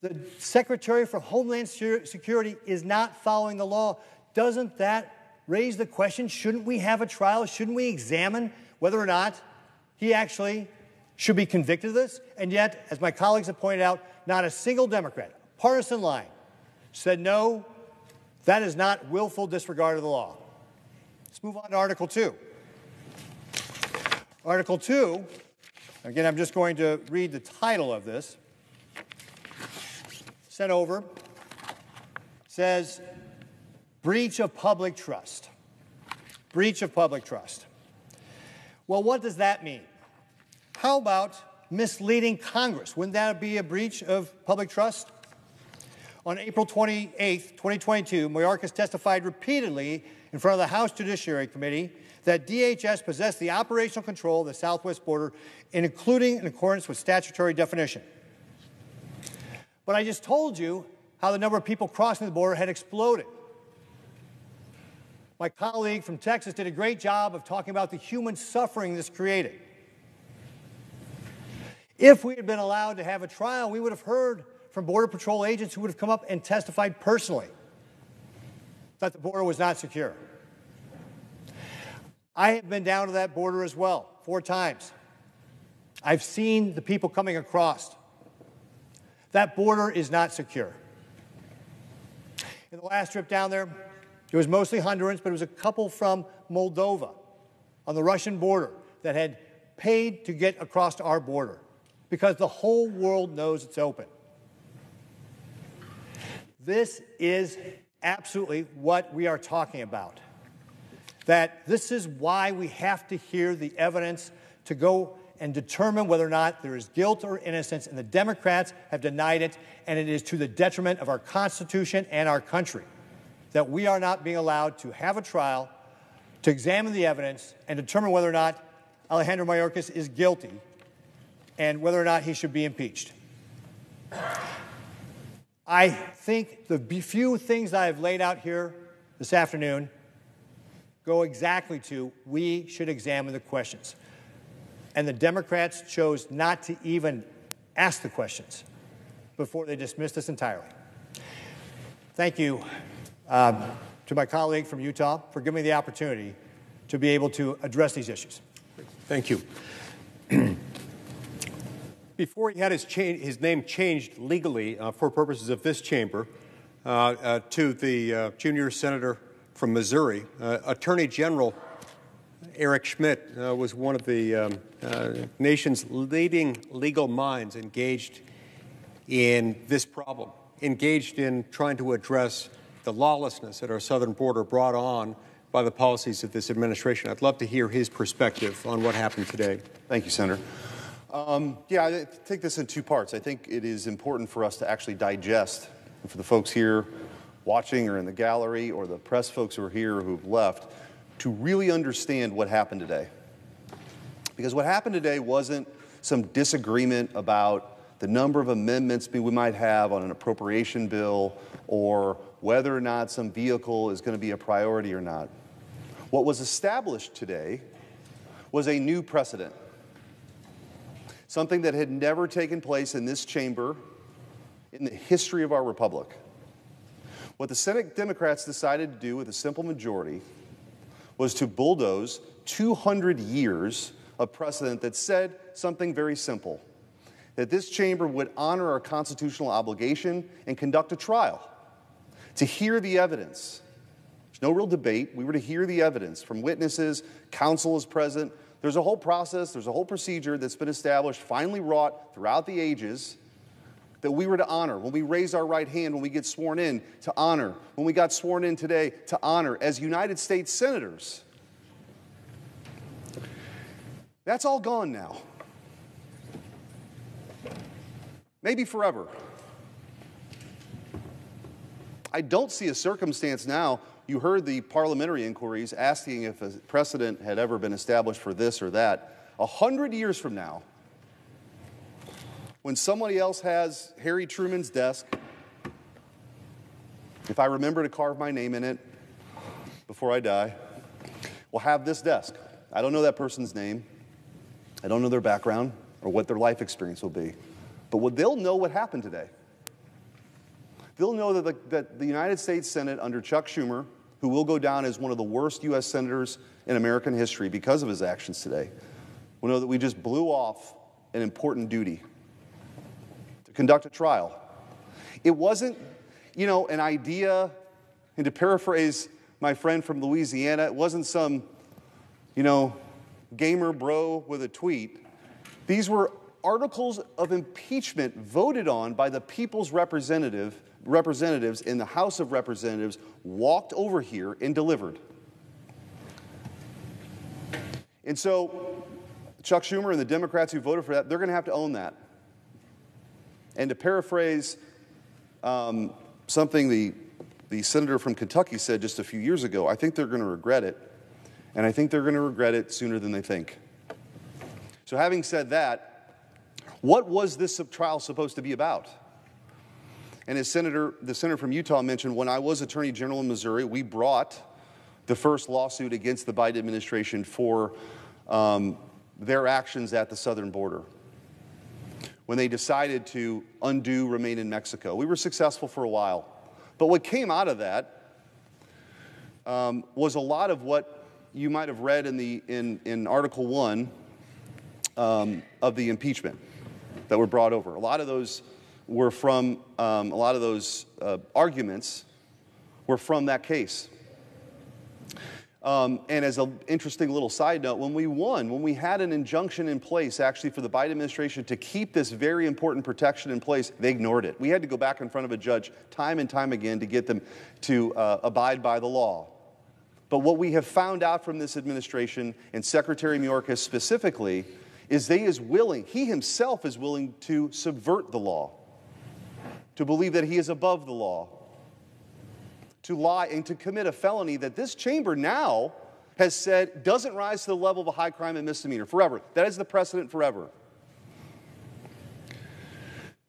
the Secretary for Homeland Security is not following the law, doesn't that raise the question shouldn't we have a trial? Shouldn't we examine whether or not he actually should be convicted of this? And yet, as my colleagues have pointed out, not a single Democrat, partisan line, said no, that is not willful disregard of the law. Let's move on to Article 2. Article 2, again, I'm just going to read the title of this sent over says breach of public trust. Breach of public trust. Well, what does that mean? How about misleading Congress? Wouldn't that be a breach of public trust? On April 28, 2022, Mayorkas testified repeatedly in front of the House Judiciary Committee that DHS possessed the operational control of the southwest border, including in accordance with statutory definition. But I just told you how the number of people crossing the border had exploded. My colleague from Texas did a great job of talking about the human suffering this created. If we had been allowed to have a trial, we would have heard from Border Patrol agents who would have come up and testified personally that the border was not secure. I have been down to that border as well, four times. I've seen the people coming across. That border is not secure. In the last trip down there, it was mostly Hondurans, but it was a couple from Moldova on the Russian border that had paid to get across to our border because the whole world knows it's open. This is absolutely what we are talking about. That this is why we have to hear the evidence to go and determine whether or not there is guilt or innocence, and the Democrats have denied it, and it is to the detriment of our Constitution and our country that we are not being allowed to have a trial, to examine the evidence, and determine whether or not Alejandro Mayorkas is guilty and whether or not he should be impeached. I think the few things I have laid out here this afternoon go exactly to we should examine the questions and the Democrats chose not to even ask the questions before they dismissed us entirely. Thank you um, to my colleague from Utah for giving me the opportunity to be able to address these issues. Thank you. Before he had his, his name changed legally uh, for purposes of this chamber uh, uh, to the uh, junior senator from Missouri, uh, Attorney General Eric Schmitt uh, was one of the um, uh, nation's leading legal minds engaged in this problem, engaged in trying to address the lawlessness at our southern border brought on by the policies of this administration. I'd love to hear his perspective on what happened today. Thank you, Senator. Um, yeah, I take this in two parts. I think it is important for us to actually digest, for the folks here watching or in the gallery, or the press folks who are here who've left, to really understand what happened today. Because what happened today wasn't some disagreement about the number of amendments we might have on an appropriation bill or whether or not some vehicle is going to be a priority or not. What was established today was a new precedent, something that had never taken place in this chamber in the history of our republic. What the Senate Democrats decided to do with a simple majority was to bulldoze 200 years of precedent that said something very simple that this chamber would honor our constitutional obligation and conduct a trial to hear the evidence. There's no real debate. We were to hear the evidence from witnesses, counsel is present. There's a whole process, there's a whole procedure that's been established, finally wrought throughout the ages that we were to honor. When we raise our right hand, when we get sworn in, to honor. When we got sworn in today, to honor as United States senators. That's all gone now. Maybe forever. I don't see a circumstance now. You heard the parliamentary inquiries asking if a precedent had ever been established for this or that. A hundred years from now, when somebody else has Harry Truman's desk, if I remember to carve my name in it before I die, will have this desk. I don't know that person's name. I don't know their background or what their life experience will be. But what they'll know what happened today. They'll know that the, that the United States Senate under Chuck Schumer, who will go down as one of the worst U.S. senators in American history because of his actions today, will know that we just blew off an important duty conduct a trial. It wasn't, you know, an idea, and to paraphrase my friend from Louisiana, it wasn't some, you know, gamer bro with a tweet. These were articles of impeachment voted on by the people's representative, representatives in the House of Representatives, walked over here and delivered. And so, Chuck Schumer and the Democrats who voted for that, they're going to have to own that. And to paraphrase um, something the, the senator from Kentucky said just a few years ago, I think they're going to regret it. And I think they're going to regret it sooner than they think. So, having said that, what was this trial supposed to be about? And as Senator, the senator from Utah mentioned, when I was Attorney General in Missouri, we brought the first lawsuit against the Biden administration for um, their actions at the southern border. When they decided to undo remain in Mexico, we were successful for a while. But what came out of that um, was a lot of what you might have read in, the, in, in Article 1 um, of the impeachment that were brought over. A lot of those were from, um, a lot of those uh, arguments were from that case. Um, and as an interesting little side note, when we won, when we had an injunction in place actually for the Biden administration to keep this very important protection in place, they ignored it. We had to go back in front of a judge time and time again to get them to uh, abide by the law. But what we have found out from this administration, and Secretary Mayorkas specifically, is they is willing, he himself is willing to subvert the law, to believe that he is above the law, to lie and to commit a felony that this chamber now has said doesn't rise to the level of a high crime and misdemeanor forever. That is the precedent forever.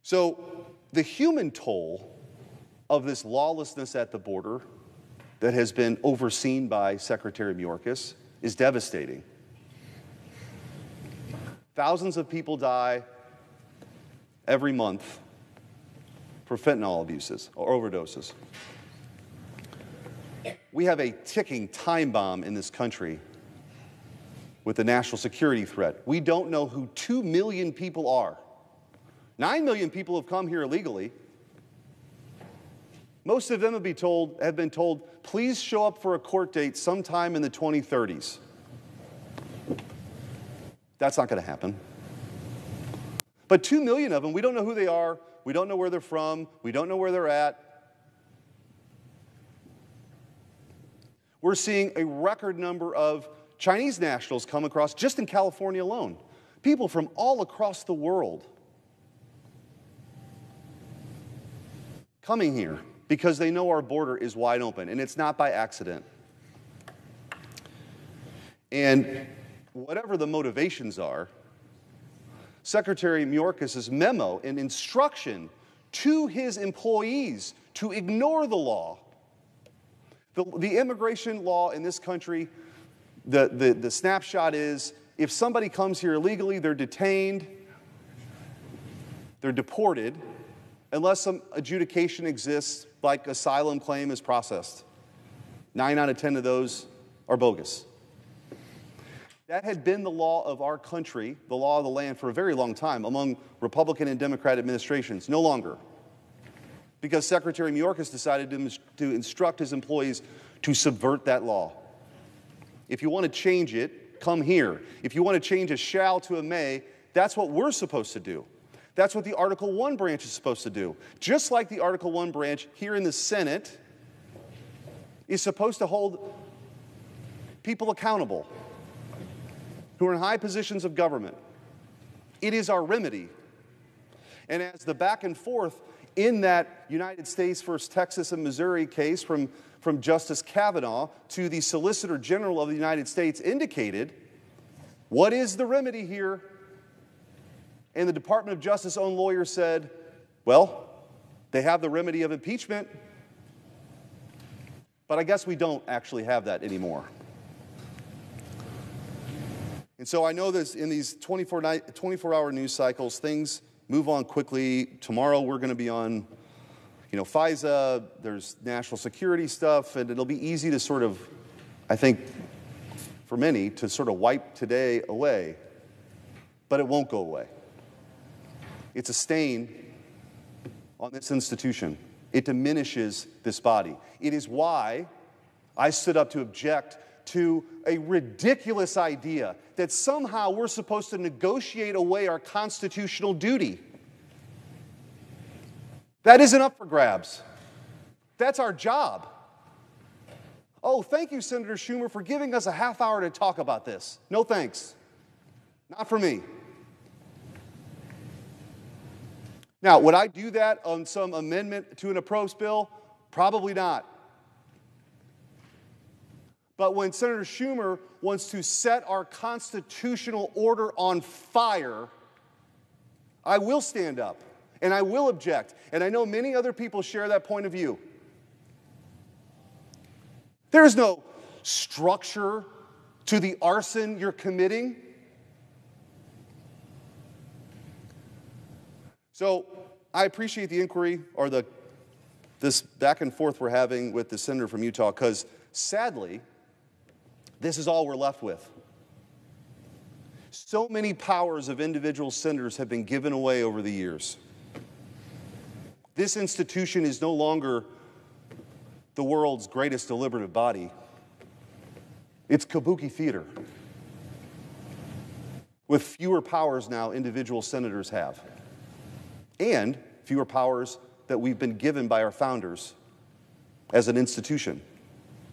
So the human toll of this lawlessness at the border that has been overseen by Secretary Mayorkas is devastating. Thousands of people die every month for fentanyl abuses or overdoses. We have a ticking time bomb in this country with the national security threat. We don't know who 2 million people are. 9 million people have come here illegally. Most of them have been told, have been told please show up for a court date sometime in the 2030s. That's not going to happen. But 2 million of them, we don't know who they are, we don't know where they're from, we don't know where they're at. We're seeing a record number of Chinese nationals come across just in California alone. People from all across the world coming here because they know our border is wide open, and it's not by accident. And whatever the motivations are, Secretary Mayorkas' memo and instruction to his employees to ignore the law. The, the immigration law in this country, the, the, the snapshot is if somebody comes here illegally, they're detained, they're deported, unless some adjudication exists, like asylum claim is processed. Nine out of 10 of those are bogus. That had been the law of our country, the law of the land, for a very long time among Republican and Democrat administrations. No longer. Because Secretary Mayorkas decided to, to instruct his employees to subvert that law. If you want to change it, come here. If you want to change a shall to a may, that's what we're supposed to do. That's what the Article 1 branch is supposed to do. Just like the Article 1 branch here in the Senate is supposed to hold people accountable who are in high positions of government. It is our remedy. And as the back and forth in that United States versus Texas and Missouri case from, from Justice Kavanaugh to the Solicitor General of the United States indicated, what is the remedy here? And the Department of Justice own lawyer said, well, they have the remedy of impeachment, but I guess we don't actually have that anymore. And so I know that in these 24, 24 hour news cycles, things move on quickly. Tomorrow we're going to be on, you know, FISA, there's national security stuff, and it'll be easy to sort of, I think, for many, to sort of wipe today away. But it won't go away. It's a stain on this institution. It diminishes this body. It is why I stood up to object to a ridiculous idea that somehow we're supposed to negotiate away our constitutional duty. That isn't up for grabs. That's our job. Oh, thank you, Senator Schumer, for giving us a half hour to talk about this. No thanks. Not for me. Now, would I do that on some amendment to an approach bill? Probably not. But when Senator Schumer wants to set our constitutional order on fire, I will stand up and I will object. And I know many other people share that point of view. There is no structure to the arson you're committing. So I appreciate the inquiry or the this back and forth we're having with the senator from Utah because sadly, this is all we're left with. So many powers of individual senators have been given away over the years. This institution is no longer the world's greatest deliberative body. It's kabuki theater. With fewer powers now, individual senators have and fewer powers that we've been given by our founders as an institution.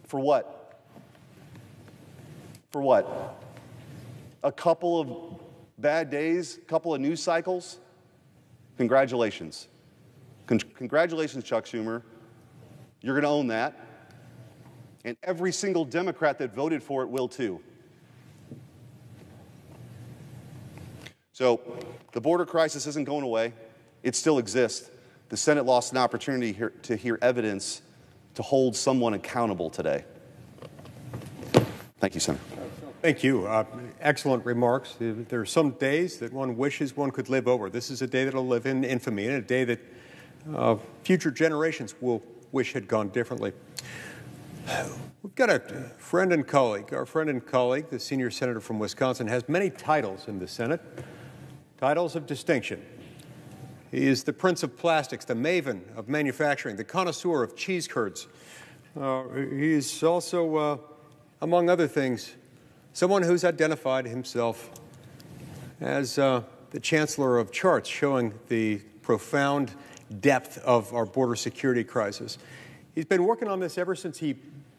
For what? For what? A couple of bad days, a couple of news cycles? Congratulations. Con- congratulations, Chuck Schumer. You're going to own that. And every single Democrat that voted for it will too. So the border crisis isn't going away. It still exists. The Senate lost an opportunity here, to hear evidence to hold someone accountable today. Thank you, Senator. Thank you. Uh, excellent remarks. There are some days that one wishes one could live over. This is a day that will live in infamy and a day that uh, future generations will wish had gone differently. We've got a friend and colleague. Our friend and colleague, the senior senator from Wisconsin, has many titles in the Senate, titles of distinction. He is the prince of plastics, the maven of manufacturing, the connoisseur of cheese curds. Uh, he is also, uh, among other things, someone who's identified himself as uh, the chancellor of charts, showing the profound depth of our border security crisis. He's been working on this ever since he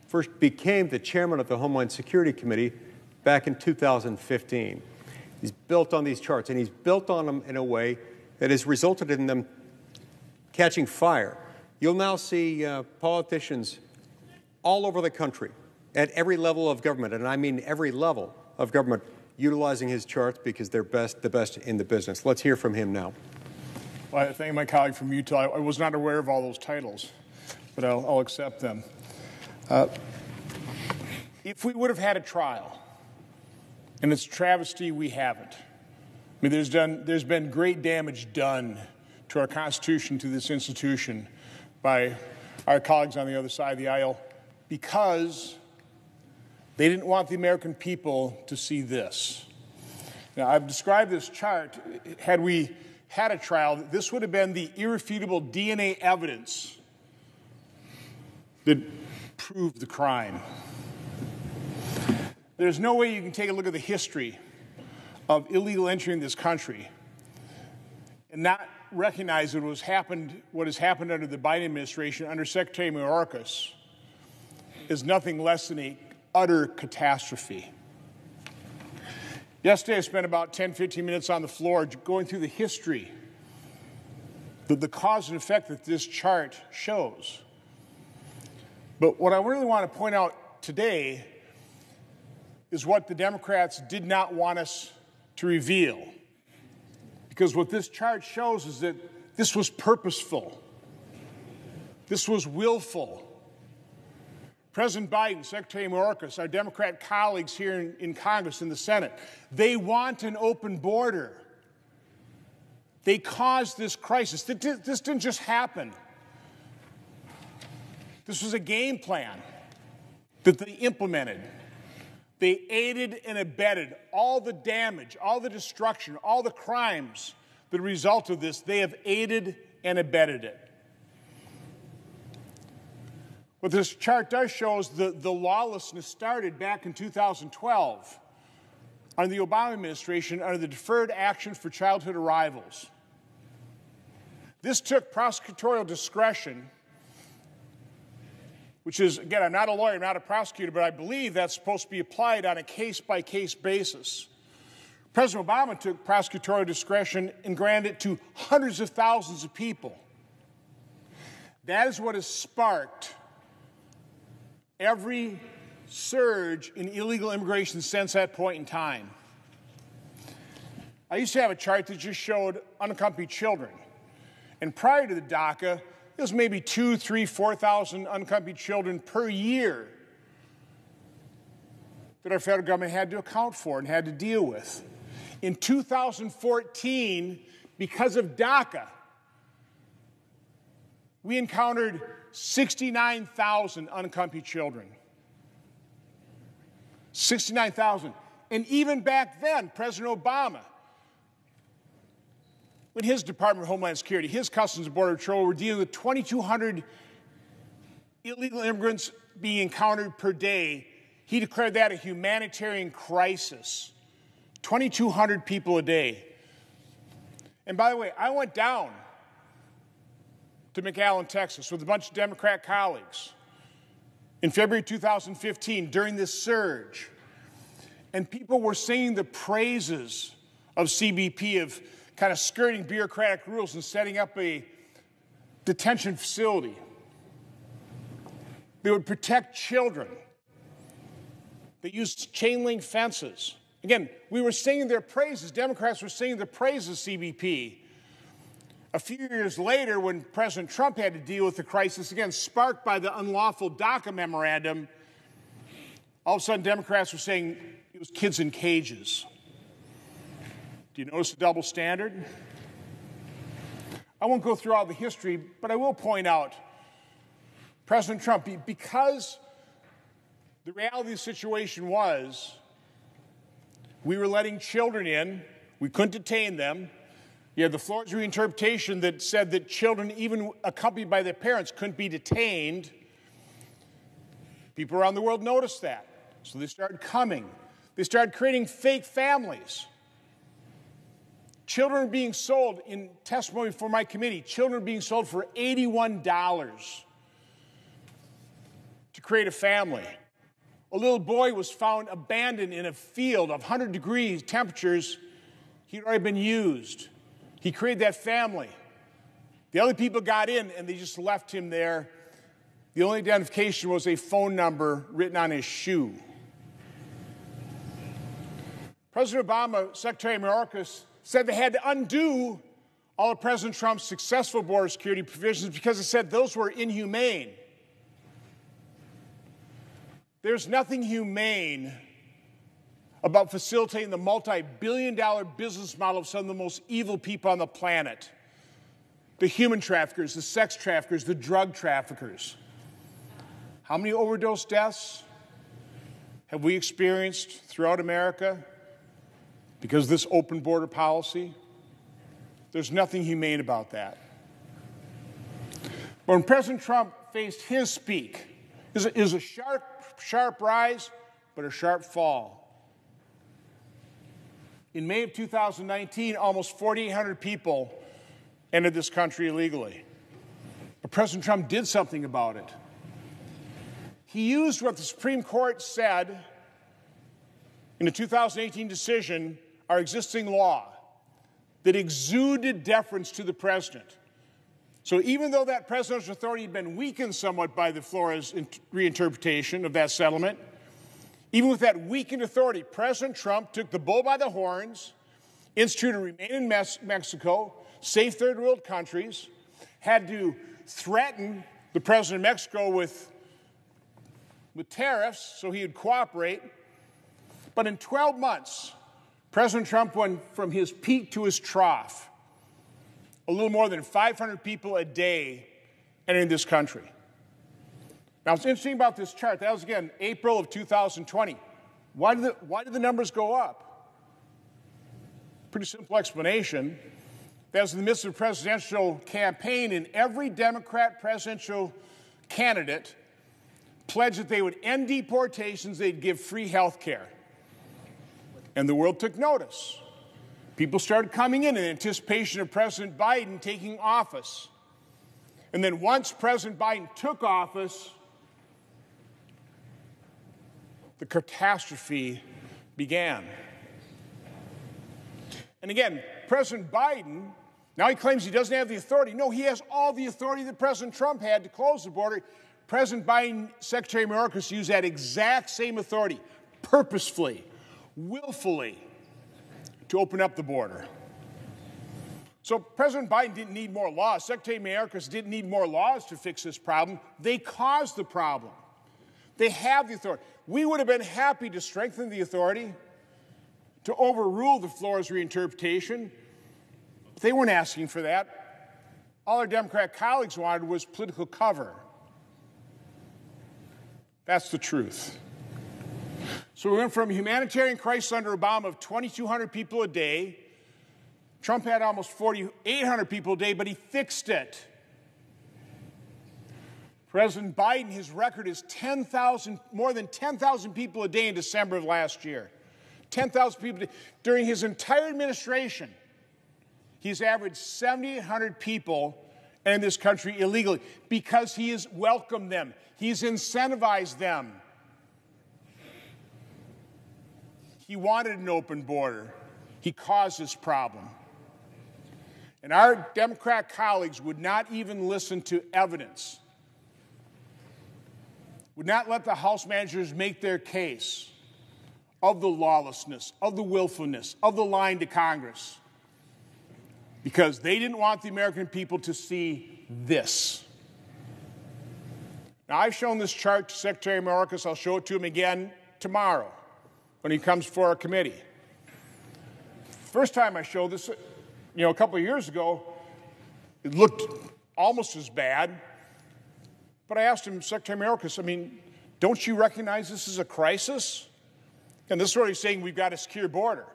first became the chairman of the Homeland Security Committee back in 2015. He's built on these charts, and he's built on them in a way that has resulted in them catching fire. You'll now see uh, politicians all over the country at every level of government, and I mean every level of government, utilizing his charts because they're best, the best in the business. Let's hear from him now. Well, I thank my colleague from Utah. I was not aware of all those titles, but I'll, I'll accept them. Uh, if we would have had a trial, and it's travesty we haven't, I mean, there's, done, there's been great damage done to our Constitution, to this institution by our colleagues on the other side of the aisle because they didn't want the American people to see this. Now, I've described this chart. Had we had a trial, this would have been the irrefutable DNA evidence that proved the crime. There's no way you can take a look at the history of illegal entry in this country and not recognize that what has happened, what has happened under the Biden administration, under Secretary Mayorkas, is nothing less than a utter catastrophe. Yesterday, I spent about 10, 15 minutes on the floor going through the history, the, the cause and effect that this chart shows. But what I really want to point out today is what the Democrats did not want us to reveal. Because what this chart shows is that this was purposeful, this was willful. President Biden, Secretary Mayorkas, our Democrat colleagues here in, in Congress, in the Senate, they want an open border. They caused this crisis. This didn't just happen. This was a game plan that they implemented. They aided and abetted all the damage, all the destruction, all the crimes that result of this. They have aided and abetted it. What this chart does show is the, the lawlessness started back in 2012 under the Obama administration under the Deferred Action for Childhood Arrivals. This took prosecutorial discretion which is, again, I'm not a lawyer, I'm not a prosecutor, but I believe that's supposed to be applied on a case by case basis. President Obama took prosecutorial discretion and granted it to hundreds of thousands of people. That is what has sparked every surge in illegal immigration since that point in time. I used to have a chart that just showed unaccompanied children. And prior to the DACA, it was maybe two, three, 4,000 unaccompanied children per year that our federal government had to account for and had to deal with. In 2014, because of DACA, we encountered 69,000 unaccompanied children. 69,000. And even back then, President Obama when his Department of Homeland Security, his Customs and Border Patrol were dealing with 2,200 illegal immigrants being encountered per day, he declared that a humanitarian crisis. 2,200 people a day. And by the way, I went down to McAllen, Texas with a bunch of Democrat colleagues in February 2015 during this surge. And people were singing the praises of CBP, of kind of skirting bureaucratic rules and setting up a detention facility. They would protect children. They used chain link fences. Again, we were singing their praises. Democrats were singing the praises of CBP. A few years later, when President Trump had to deal with the crisis, again, sparked by the unlawful DACA memorandum, all of a sudden Democrats were saying it was kids in cages. Do you notice the double standard? I won't go through all the history, but I will point out President Trump, because the reality of the situation was we were letting children in, we couldn't detain them. Had the Flores reinterpretation that said that children, even accompanied by their parents, couldn't be detained. People around the world noticed that. So they started coming. They started creating fake families. Children being sold, in testimony for my committee, children being sold for $81 to create a family. A little boy was found abandoned in a field of 100 degrees temperatures. He'd already been used. He created that family. The other people got in and they just left him there. The only identification was a phone number written on his shoe. President Obama, Secretary Mayorkas, said they had to undo all of President Trump's successful border security provisions because it said those were inhumane. There's nothing humane about facilitating the multi billion dollar business model of some of the most evil people on the planet. the human traffickers, the sex traffickers, the drug traffickers. How many overdose deaths have we experienced throughout America because of this open border policy? There's nothing humane about that. But When President Trump faced his speak, is a, is a sharp, sharp rise, but a sharp fall. In May of 2019, almost 4,800 people entered this country illegally. But President Trump did something about it. He used what the Supreme Court said in the 2018 decision, our existing law, that exuded deference to the president. So even though that presidential authority had been weakened somewhat by the Flores reinterpretation of that settlement, even with that weakened authority, President Trump took the bull by the horns, instituted remain in Mexico, safe third world countries, had to threaten the president of Mexico with, with tariffs so he would cooperate. But in 12 months, President Trump went from his peak to his trough. A little more than 500 people a day entering this country. Now, what's interesting about this chart, that was again April of 2020. Why did the, why did the numbers go up? Pretty simple explanation. That was in the midst of a presidential campaign, and every Democrat presidential candidate pledged that they would end deportations, they'd give free health care. And the world took notice. People started coming in in anticipation of President Biden taking office. And then once President Biden took office, the catastrophe began. And again, President Biden, now he claims he doesn't have the authority. No, he has all the authority that President Trump had to close the border. President Biden, Secretary Mayorkas used that exact same authority purposefully, willfully to open up the border. So President Biden didn't need more laws. Secretary Mayorkas didn't need more laws to fix this problem. They caused the problem. They have the authority. We would have been happy to strengthen the authority, to overrule the Flores reinterpretation. They weren't asking for that. All our Democrat colleagues wanted was political cover. That's the truth. So we went from humanitarian crisis under Obama of 2,200 people a day. Trump had almost 4,800 people a day, but he fixed it. President Biden, his record is 10,000, more than 10,000 people a day in December of last year. 10,000 people during his entire administration. He's averaged 7,800 people in this country illegally because he has welcomed them. He's incentivized them. He wanted an open border. He caused this problem. And our Democrat colleagues would not even listen to evidence would not let the House managers make their case of the lawlessness, of the willfulness, of the lying to Congress, because they didn't want the American people to see this. Now, I've shown this chart to Secretary Mayorkas. I'll show it to him again tomorrow when he comes for our committee. First time I showed this, you know, a couple of years ago, it looked almost as bad. But I asked him, Secretary Mayorkas, I mean, don't you recognize this is a crisis? And this is what he's saying we've got a secure border.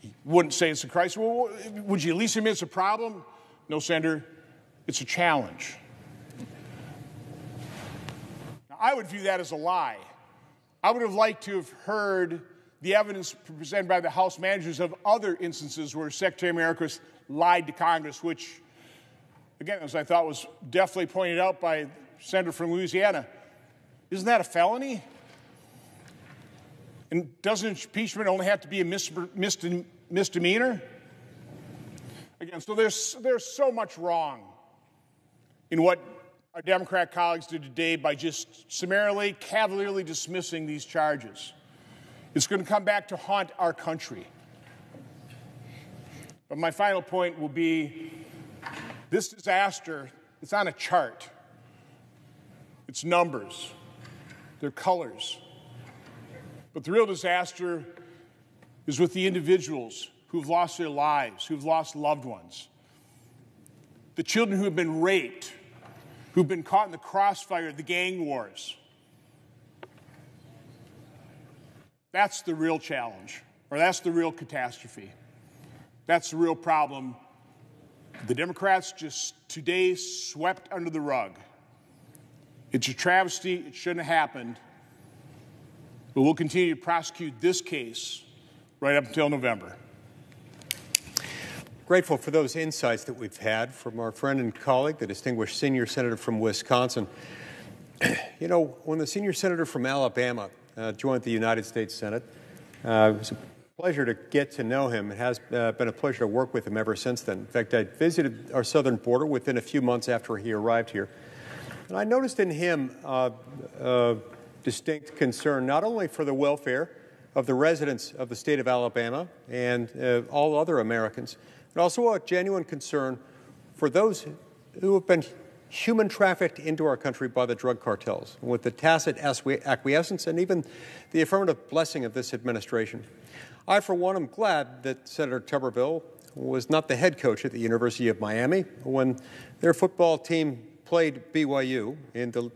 He wouldn't say it's a crisis. Well, would you at least admit it's a problem? No, Senator, it's a challenge. Now, I would view that as a lie. I would have liked to have heard the evidence presented by the House managers of other instances where Secretary Mayorkas lied to Congress, which, again, as I thought was definitely pointed out by senator from Louisiana. Isn't that a felony? And doesn't impeachment only have to be a misdemeanor? Again, so there's, there's so much wrong in what our Democrat colleagues did today by just summarily, cavalierly dismissing these charges. It's going to come back to haunt our country. But my final point will be this disaster, it's on a chart. It's numbers, they're colors. But the real disaster is with the individuals who've lost their lives, who've lost loved ones. the children who have been raped, who've been caught in the crossfire of the gang wars. That's the real challenge, or that's the real catastrophe. That's the real problem. The Democrats just today swept under the rug. It's a travesty. It shouldn't have happened. But we'll continue to prosecute this case right up until November. Grateful for those insights that we've had from our friend and colleague, the distinguished senior senator from Wisconsin. You know, when the senior senator from Alabama uh, joined the United States Senate, uh, it was a pleasure to get to know him. It has uh, been a pleasure to work with him ever since then. In fact, I visited our southern border within a few months after he arrived here. And I noticed in him uh, uh, distinct concern not only for the welfare of the residents of the state of Alabama and uh, all other Americans, but also a genuine concern for those who have been human trafficked into our country by the drug cartels, with the tacit acquiescence and even the affirmative blessing of this administration. I, for one, am glad that Senator Tuberville was not the head coach at the University of Miami when their football team played BYU in the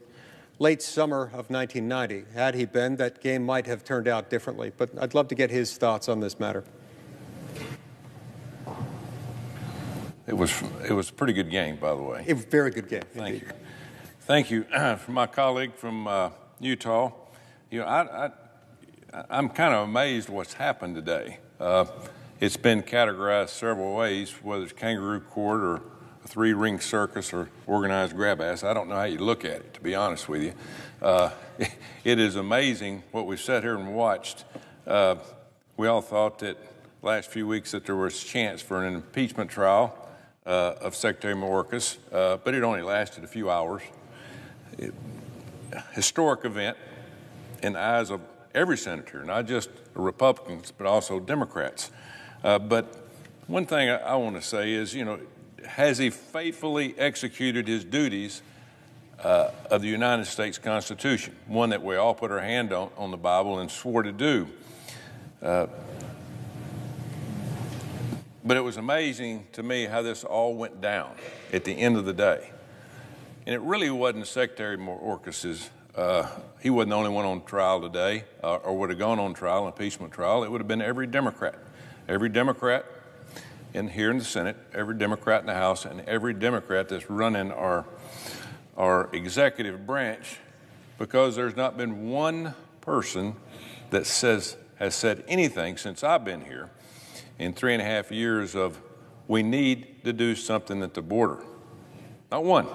late summer of 1990. Had he been, that game might have turned out differently. But I'd love to get his thoughts on this matter. It was it was a pretty good game, by the way. It was a very good game. Thank indeed. you. Thank you for my colleague from uh, Utah. You know, I, I I'm kind of amazed what's happened today. Uh, it's been categorized several ways, whether it's kangaroo court or three ring circus or organized grab ass. I don't know how you look at it, to be honest with you. Uh, it is amazing what we've sat here and watched. Uh, we all thought that last few weeks that there was a chance for an impeachment trial uh, of Secretary Mayorkas, uh, but it only lasted a few hours. It, historic event in the eyes of every senator, not just Republicans, but also Democrats. Uh, but one thing I, I want to say is, you know, has he faithfully executed his duties uh, of the United States Constitution, one that we all put our hand on, on the Bible and swore to do? Uh, but it was amazing to me how this all went down at the end of the day. And it really wasn't Secretary Mayorkas's, uh, he wasn't the only one on trial today, uh, or would have gone on trial, impeachment trial. It would have been every Democrat. Every Democrat in here in the Senate, every Democrat in the House, and every Democrat that's running our, our executive branch, because there's not been one person that says, has said anything since I've been here in three and a half years of we need to do something at the border. Not one.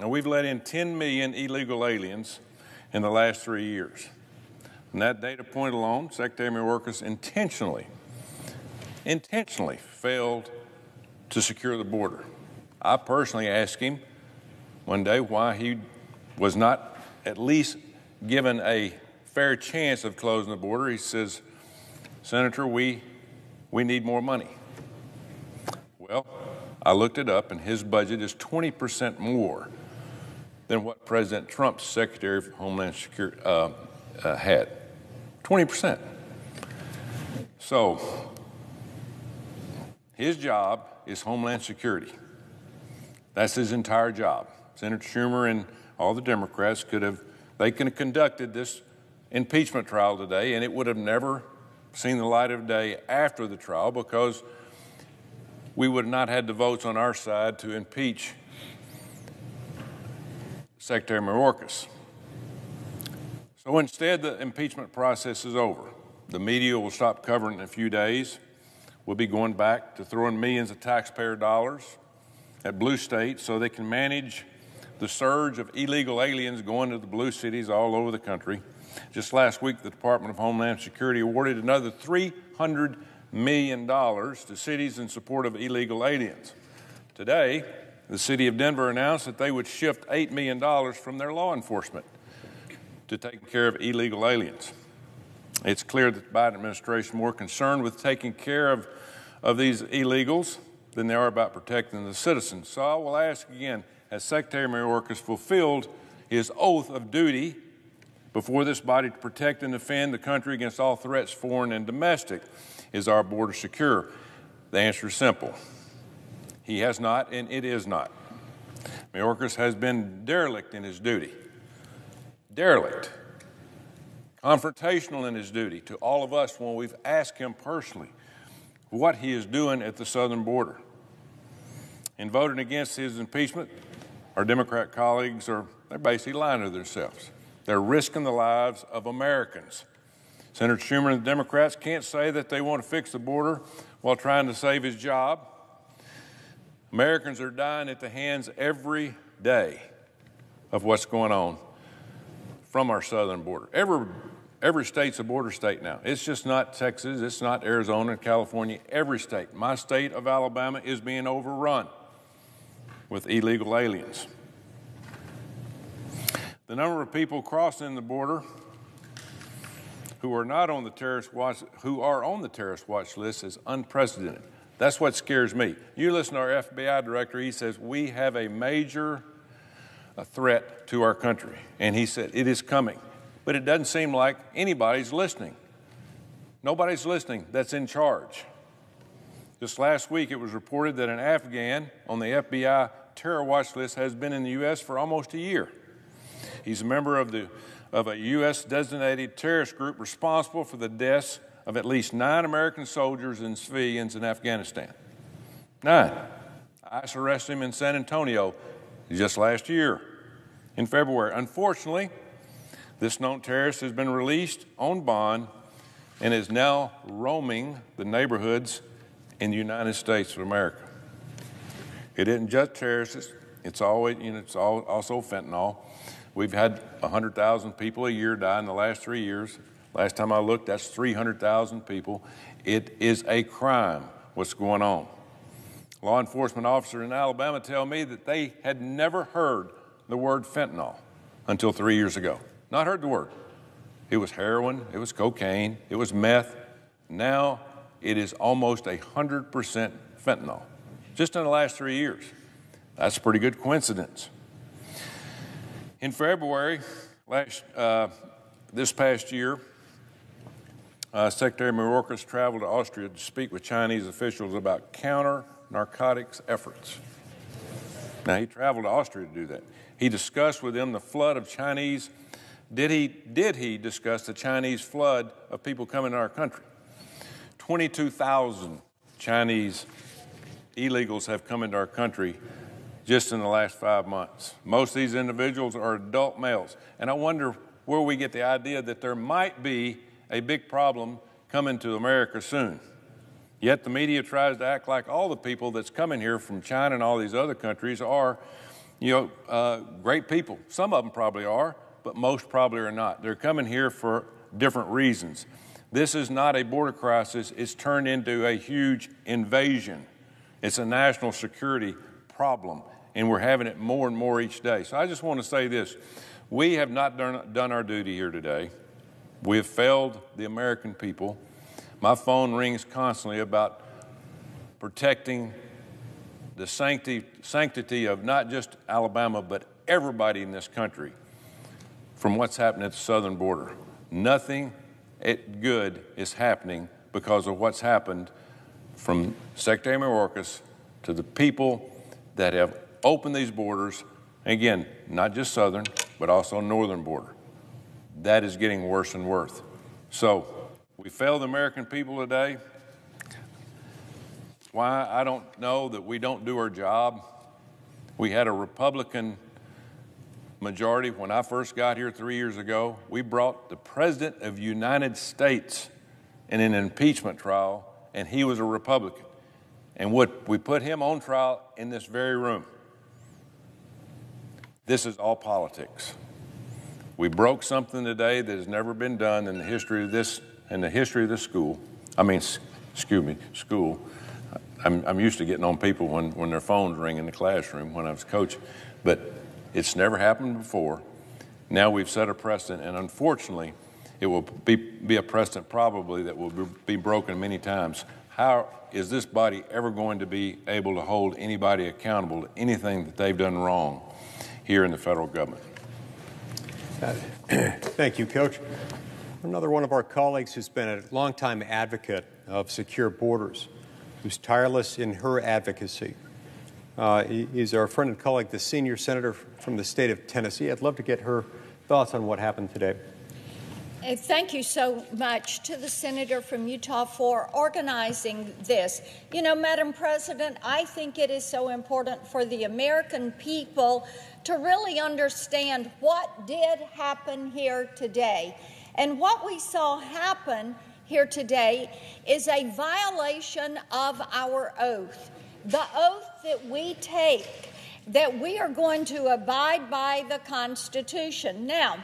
And we've let in 10 million illegal aliens in the last three years. And that data point alone, Secretary Mayorkas intentionally, intentionally failed to secure the border. I personally asked him one day why he was not at least given a fair chance of closing the border. He says, Senator, we, we need more money. Well, I looked it up, and his budget is 20% more than what President Trump's Secretary of Homeland Security uh, uh, had. 20%. So, his job is Homeland Security. That's his entire job. Senator Schumer and all the Democrats could have, they could have conducted this impeachment trial today, and it would have never seen the light of day after the trial because we would have not had the votes on our side to impeach Secretary Mayorkas. So instead, the impeachment process is over. The media will stop covering in a few days. We'll be going back to throwing millions of taxpayer dollars at blue states so they can manage the surge of illegal aliens going to the blue cities all over the country. Just last week, the Department of Homeland Security awarded another $300 million to cities in support of illegal aliens. Today, the city of Denver announced that they would shift $8 million from their law enforcement to taking care of illegal aliens. It's clear that the Biden administration is more concerned with taking care of, of these illegals than they are about protecting the citizens. So I will ask again, has Secretary Mayorkas fulfilled his oath of duty before this body to protect and defend the country against all threats, foreign and domestic. Is our border secure? The answer is simple. He has not, and it is not. Mayorkas has been derelict in his duty. Derelict. Confrontational in his duty to all of us when we've asked him personally what he is doing at the southern border. In voting against his impeachment, our Democrat colleagues are they're basically lying to themselves. They're risking the lives of Americans. Senator Schumer and the Democrats can't say that they want to fix the border while trying to save his job. Americans are dying at the hands every day of what's going on from our southern border. Every, every state's a border state now. It's just not Texas, it's not Arizona, California. Every state. My state of Alabama is being overrun with illegal aliens. The number of people crossing the border who are not on the terrorist watch, who are on the terrorist watch list is unprecedented. That's what scares me. You listen to our FBI director, he says, We have a major threat to our country. And he said, It is coming. But it doesn't seem like anybody's listening. Nobody's listening that's in charge. Just last week, it was reported that an Afghan on the FBI terror watch list has been in the U.S. for almost a year. He's a member of, the, of a U.S. designated terrorist group responsible for the deaths of at least nine American soldiers and civilians in Afghanistan. Nine. ICE arrested him in San Antonio just last year in February. Unfortunately, this known terrorist has been released on bond and is now roaming the neighborhoods in the United States of America. It isn't just terrorists, it's, always, you know, it's also fentanyl. We've had 100,000 people a year die in the last three years. Last time I looked, that's 300,000 people. It is a crime what's going on. Law enforcement officers in Alabama tell me that they had never heard the word fentanyl until three years ago. Not heard the word. It was heroin, it was cocaine, it was meth. Now it is almost 100% fentanyl, just in the last three years. That's a pretty good coincidence. In February, last, uh, this past year, uh, Secretary Mayorkas traveled to Austria to speak with Chinese officials about counter narcotics efforts. Now, he traveled to Austria to do that. He discussed with them the flood of Chinese. Did he, did he discuss the Chinese flood of people coming to our country? 22,000 Chinese illegals have come into our country just in the last five months. Most of these individuals are adult males. And I wonder where we get the idea that there might be a big problem coming to America soon. Yet the media tries to act like all the people that's coming here from China and all these other countries are, you know, uh, great people. Some of them probably are, but most probably are not. They're coming here for different reasons. This is not a border crisis, it's turned into a huge invasion. It's a national security problem and we're having it more and more each day. So I just want to say this we have not done, done our duty here today. We have failed the American people. My phone rings constantly about protecting the sanctity, sanctity of not just Alabama, but everybody in this country from what's happening at the southern border. Nothing good is happening because of what's happened from Secretary Mayorkas to the people that have opened these borders, again, not just southern, but also northern border. That is getting worse and worse. So we failed the American people today. Why? I don't know that we don't do our job. We had a Republican majority when I first got here three years ago. We brought the President of United States in an impeachment trial, and he was a Republican. And what, we put him on trial in this very room. This is all politics. We broke something today that has never been done in the history of this in the history of this school. I mean, excuse me, school. I'm, I'm used to getting on people when, when their phones ring in the classroom when I was coaching, but it's never happened before. Now we've set a precedent, and unfortunately, it will be, be a precedent probably that will be broken many times. How is this body ever going to be able to hold anybody accountable to anything that they've done wrong? here in the federal government. Uh, thank you, Coach. Another one of our colleagues who's been a longtime advocate of secure borders, who's tireless in her advocacy, uh, is our friend and colleague, the senior senator from the state of Tennessee. I'd love to get her thoughts on what happened today. Uh, Thank you so much to the senator from Utah for organizing this. You know, Madam President, I think it is so important for the American people to really understand what did happen here today. And what we saw happen here today is a violation of our oath. The oath that we take that we are going to abide by the Constitution. Now,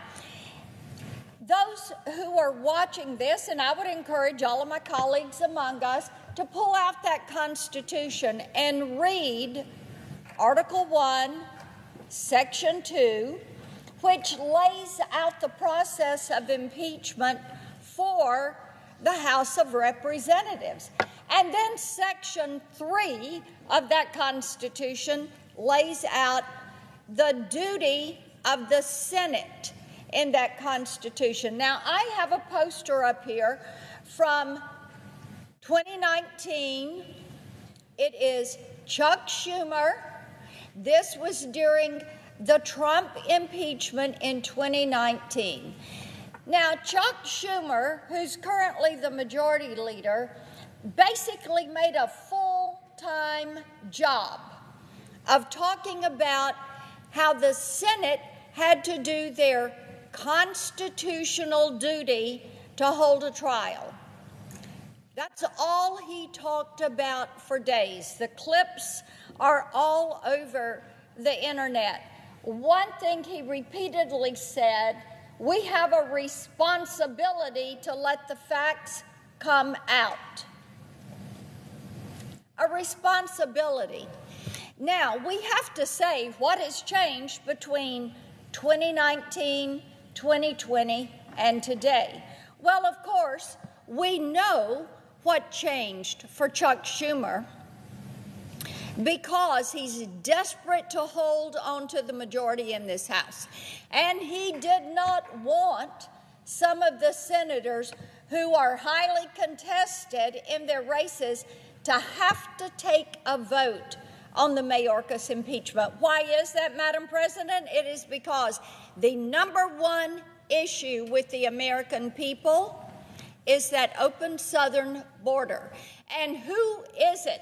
those who are watching this, and I would encourage all of my colleagues among us to pull out that Constitution and read Article 1, Section 2, which lays out the process of impeachment for the House of Representatives. And then Section 3 of that Constitution lays out the duty of the Senate in that Constitution. Now, I have a poster up here from 2019. It is Chuck Schumer. This was during the Trump impeachment in 2019. Now, Chuck Schumer, who's currently the majority leader, basically made a full time job of talking about how the Senate had to do their constitutional duty to hold a trial. That's all he talked about for days. The clips are all over the internet. One thing he repeatedly said we have a responsibility to let the facts come out. A responsibility. Now, we have to say what has changed between 2019 2020, and today? Well, of course, we know what changed for Chuck Schumer because he's desperate to hold on to the majority in this House. And he did not want some of the senators who are highly contested in their races to have to take a vote on the Mayorkas impeachment. Why is that, Madam President? It is because the number one issue with the American people is that open southern border. And who is it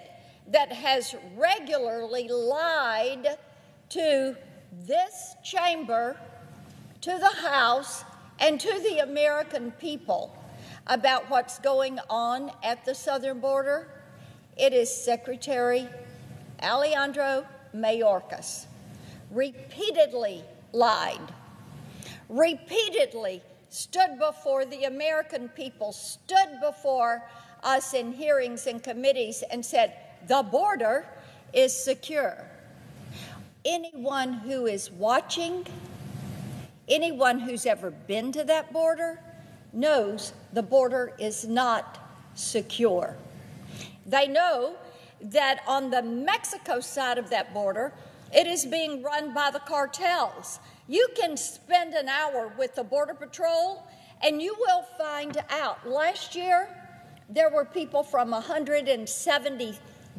that has regularly lied to this chamber, to the House, and to the American people about what's going on at the southern border? It is Secretary Alejandro Mayorkas repeatedly lied, repeatedly stood before the American people, stood before us in hearings and committees and said, the border is secure. Anyone who is watching, anyone who's ever been to that border, knows the border is not secure. They know that on the Mexico side of that border, it is being run by the cartels. You can spend an hour with the Border Patrol and you will find out. Last year, there were people from 170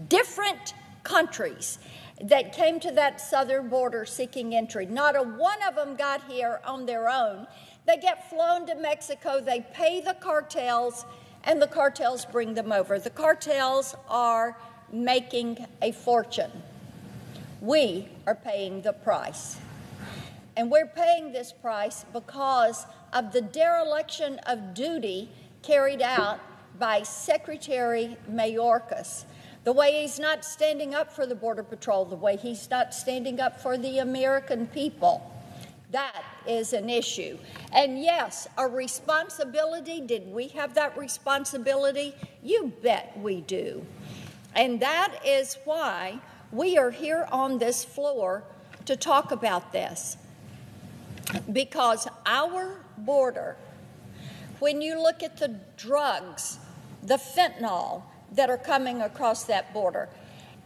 different countries that came to that southern border seeking entry. Not a one of them got here on their own. They get flown to Mexico, they pay the cartels, and the cartels bring them over. The cartels are making a fortune. We are paying the price. And we're paying this price because of the dereliction of duty carried out by Secretary Mayorkas. The way he's not standing up for the Border Patrol, the way he's not standing up for the American people. That is an issue. And yes, a responsibility. Did we have that responsibility? You bet we do. And that is why we are here on this floor to talk about this. Because our border, when you look at the drugs, the fentanyl that are coming across that border,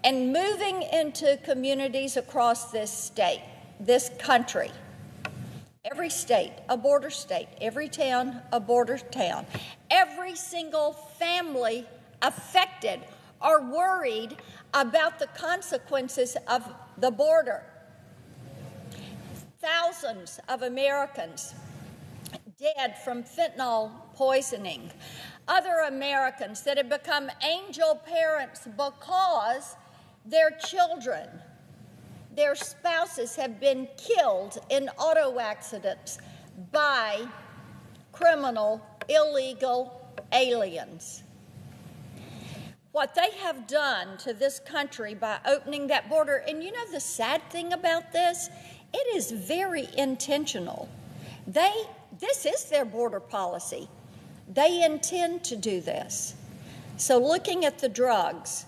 and moving into communities across this state, this country, every state, a border state, every town, a border town, every single family affected are worried about the consequences of the border. Thousands of Americans dead from fentanyl poisoning. Other Americans that have become angel parents because their children, their spouses have been killed in auto accidents by criminal, illegal aliens. What they have done to this country by opening that border, and you know the sad thing about this? It is very intentional. They, this is their border policy. They intend to do this. So, looking at the drugs,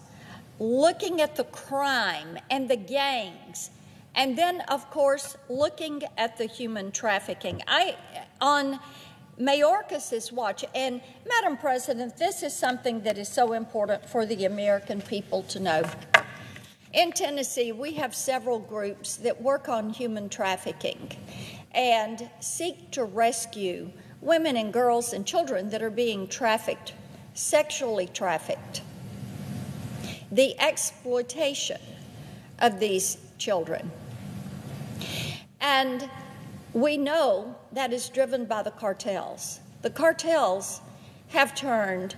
looking at the crime and the gangs, and then, of course, looking at the human trafficking. I, on Mayorkas's watch, and Madam President, this is something that is so important for the American people to know. In Tennessee, we have several groups that work on human trafficking and seek to rescue women and girls and children that are being trafficked, sexually trafficked. The exploitation of these children. And we know that is driven by the cartels. The cartels have turned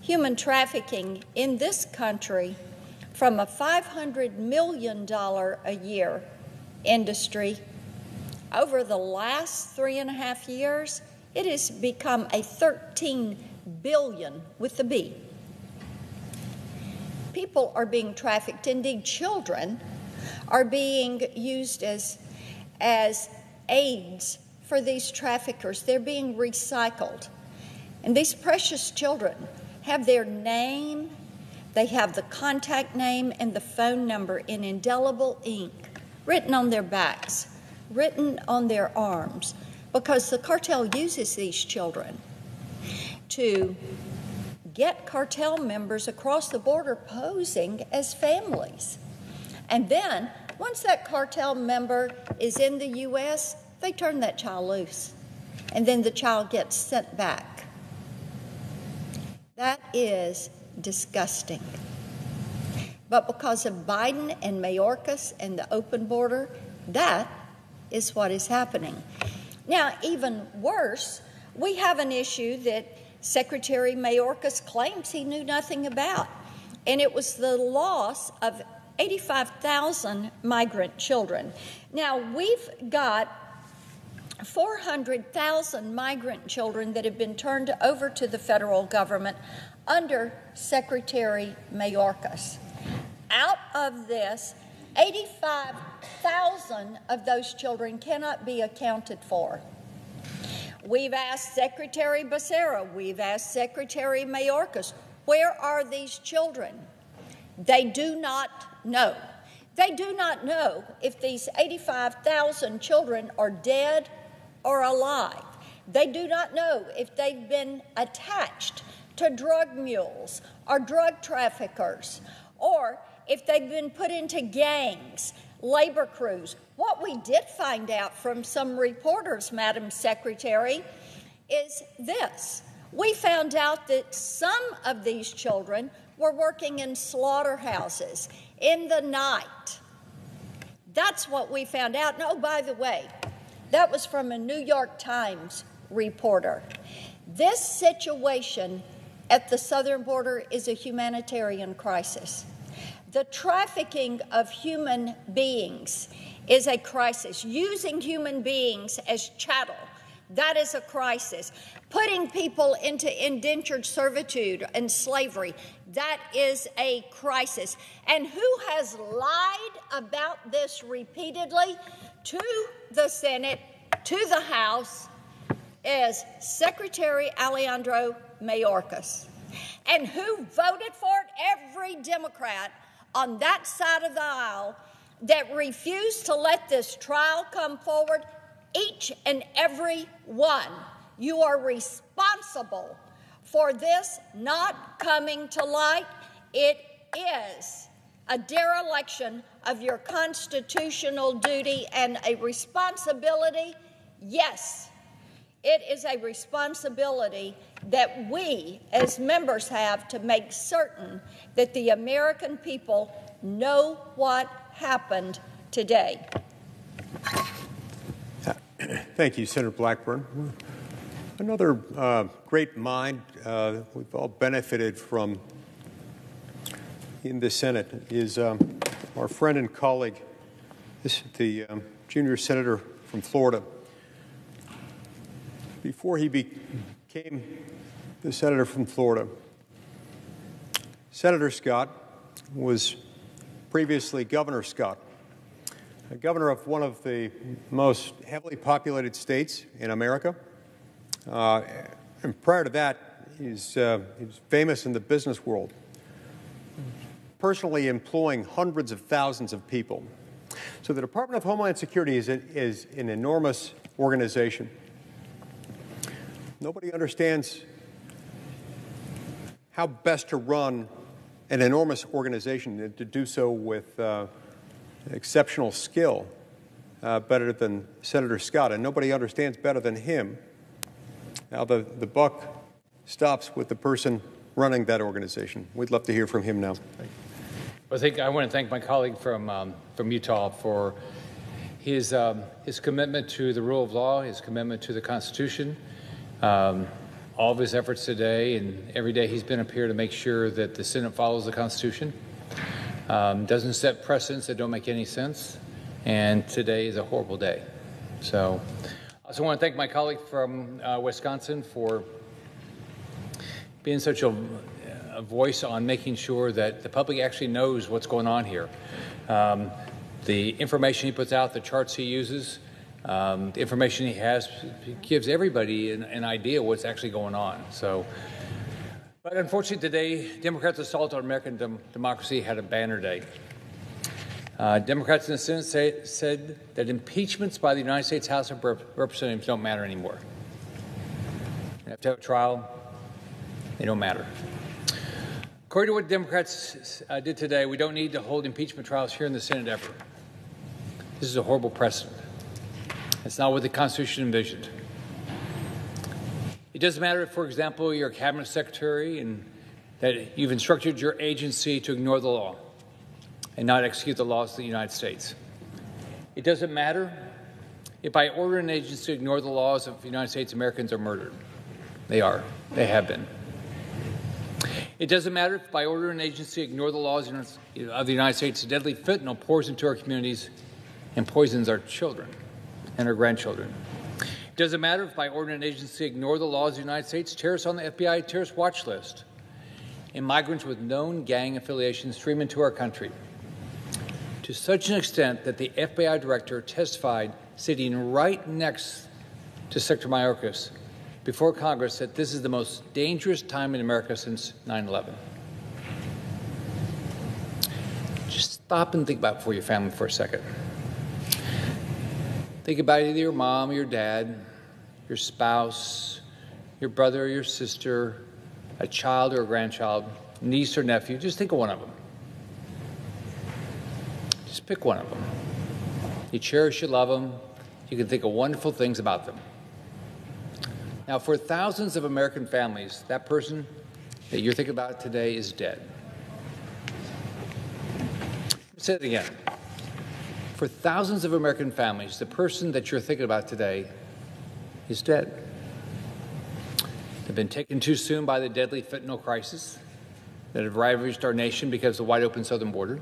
human trafficking in this country from a $500 million a year industry. Over the last three and a half years, it has become a 13 billion with the B. People are being trafficked. Indeed, children are being used as, as aids for these traffickers. They're being recycled. And these precious children have their name, they have the contact name and the phone number in indelible ink written on their backs, written on their arms, because the cartel uses these children to get cartel members across the border posing as families. And then, once that cartel member is in the U.S., they turn that child loose. And then the child gets sent back. That is disgusting. But because of Biden and Mayorkas and the open border, that is what is happening. Now, even worse, we have an issue that Secretary Mayorkas claims he knew nothing about, and it was the loss of 85,000 migrant children. Now, we've got 400,000 migrant children that have been turned over to the federal government under Secretary Mayorkas. Out of this, 85,000 of those children cannot be accounted for. We've asked Secretary Becerra, we've asked Secretary Mayorkas, where are these children? They do not know. They do not know if these 85,000 children are dead or alive. They do not know if they've been attached to drug mules or drug traffickers, or if they've been put into gangs, labor crews. What we did find out from some reporters, Madam Secretary, is this. We found out that some of these children were working in slaughterhouses in the night. That's what we found out. And oh, by the way, that was from a New York Times reporter. This situation at the southern border is a humanitarian crisis. The trafficking of human beings is a crisis. Using human beings as chattel, that is a crisis. Putting people into indentured servitude and slavery, that is a crisis. And who has lied about this repeatedly? to the Senate, to the House, is Secretary Alejandro Mayorkas. And who voted for it? Every Democrat on that side of the aisle that refused to let this trial come forward, each and every one. You are responsible for this not coming to light. It is a dereliction of your constitutional duty and a responsibility, yes, It is a responsibility that we as members have to make certain that the American people know what happened today. Thank you, Senator Blackburn. Another uh, great mind uh, we've all benefited from in the Senate is um, our friend and colleague, this, the um, junior senator from Florida. Before he became the senator from Florida, Senator Scott was previously Governor Scott, a governor of one of the most heavily populated states in America. Uh, and prior to that, he's, uh, he's famous in the business world, personally employing hundreds of thousands of people. So the Department of Homeland Security is, a, is an enormous organization. Nobody understands how best to run an enormous organization to do so with uh, exceptional skill, uh, better than Senator Scott. And nobody understands better than him. Now, the, the buck stops with the person running that organization. We'd love to hear from him now. Well, I think I want to thank my colleague from, um, from Utah for his, um, his commitment to the rule of law, his commitment to the Constitution, um, all of his efforts today, and every day he's been up here to make sure that the Senate follows the Constitution, um, doesn't set precedents that don't make any sense, and today is a horrible day. So I also want to thank my colleague from uh, Wisconsin for being such a, a, voice on making sure that the public actually knows what's going on here. Um, the information he puts out, the charts he uses, um, the information he has gives everybody an, an idea what's actually going on. So, but unfortunately, today, Democrats' assault on American dem- democracy had a banner day. Uh, Democrats in the Senate say, said that impeachments by the United States House of Rep- Representatives don't matter anymore. You have to have a trial, they don't matter. According to what Democrats uh, did today, we don't need to hold impeachment trials here in the Senate ever. This is a horrible precedent. It's not what the Constitution envisioned. It doesn't matter if, for example, you're a cabinet secretary and that you've instructed your agency to ignore the law and not execute the laws of the United States. It doesn't matter if by order an agency to ignore the laws of the United States, Americans are murdered. They are. They have been. It doesn't matter if by order an agency to ignore the laws of the United States, deadly fentanyl pours into our communities and poisons our children and our grandchildren. It doesn't matter if by order an agency ignore the laws of the United States, terrorists on the FBI terrorist watch list, and migrants with known gang affiliations stream into our country to such an extent that the FBI director testified sitting right next to Secretary Mayorkas before Congress that this is the most dangerous time in America since 9 11. Just stop and think about it for your family for a second. Think about either your mom or your dad, your spouse, your brother or your sister, a child or a grandchild, niece or nephew. Just think of one of them. Just pick one of them. You cherish, you love them. You can think of wonderful things about them. Now, for thousands of American families, that person that you're thinking about today is dead. Say it again. For thousands of American families, the person that you're thinking about today is dead. They've been taken too soon by the deadly fentanyl crisis that have ravaged our nation because of the wide open southern border.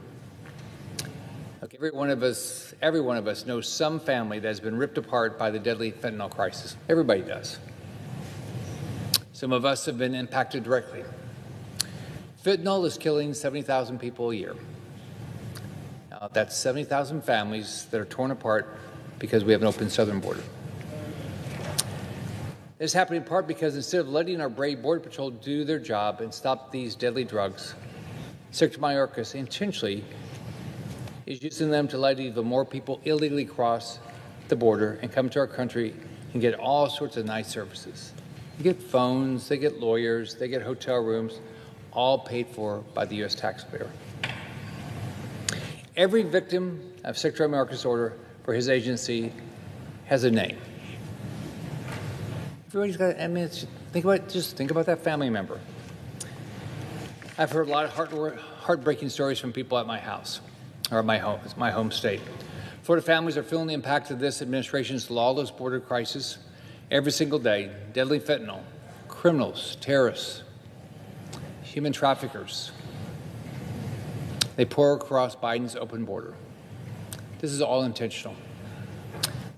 Look, every one of us, every one of us knows some family that has been ripped apart by the deadly fentanyl crisis. Everybody does. Some of us have been impacted directly. Fentanyl is killing 70,000 people a year. Now, that's 70,000 families that are torn apart because we have an open southern border. This is happening in part because instead of letting our brave Border Patrol do their job and stop these deadly drugs, Secretary Mayorkas intentionally is using them to let even more people illegally cross the border and come to our country and get all sorts of nice services. They get phones, they get lawyers, they get hotel rooms, all paid for by the U.S. taxpayer. Every victim of Secretary Mayorkas' order for his agency has a name. Everybody's got. I mean, think about, just think about that family member. I've heard a lot of heart, heartbreaking stories from people at my house, or at my home, my home state. Florida families are feeling the impact of this administration's lawless border crisis every single day. Deadly fentanyl, criminals, terrorists, human traffickers. They pour across Biden's open border. This is all intentional.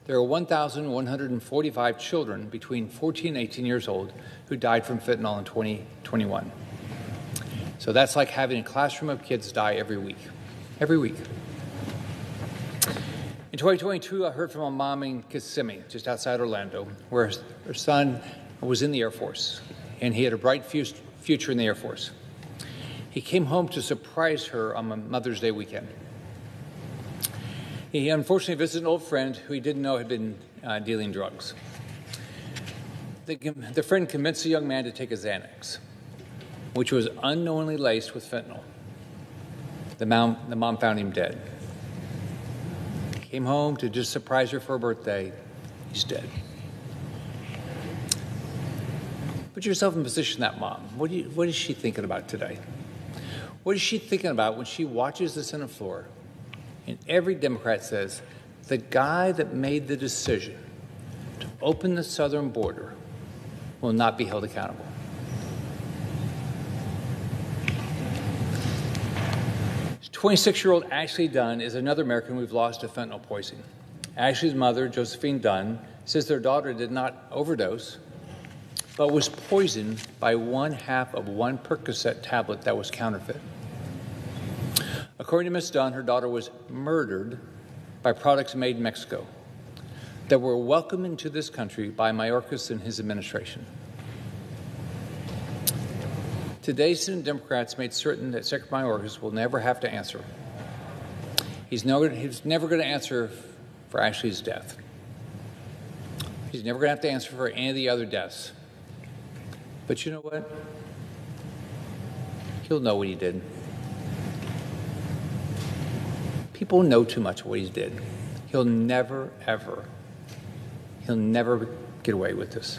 There are 1,145 children between 14 and 18 years old who died from fentanyl in 2021. So that's like having a classroom of kids die every week. Every week. In 2022, I heard from a mom in Kissimmee, just outside Orlando, where her son was in the Air Force, and he had a bright future in the Air Force. He came home to surprise her on Mother's Day weekend. He unfortunately visited an old friend who he didn't know had been uh, dealing drugs. The, the friend convinced the young man to take a Xanax, which was unknowingly laced with fentanyl. The mom, the mom found him dead. Came home to just surprise her for her birthday. He's dead. Put yourself in position that mom. What, you, what is she thinking about today? What is she thinking about when she watches the Senate floor and every Democrat says the guy that made the decision to open the southern border will not be held accountable? 26 year old Ashley Dunn is another American we've lost to fentanyl poisoning. Ashley's mother, Josephine Dunn, says their daughter did not overdose, but was poisoned by one half of one Percocet tablet that was counterfeit. According to Ms. Dunn, her daughter was murdered by products made in Mexico that were welcomed into this country by Mayorkas and his administration. Today, Senate Democrats made certain that Secretary Mayorkas will never have to answer. He's he's never going to answer for Ashley's death. He's never going to have to answer for any of the other deaths. But you know what? He'll know what he did. People know too much what he did. He'll never, ever, he'll never get away with this.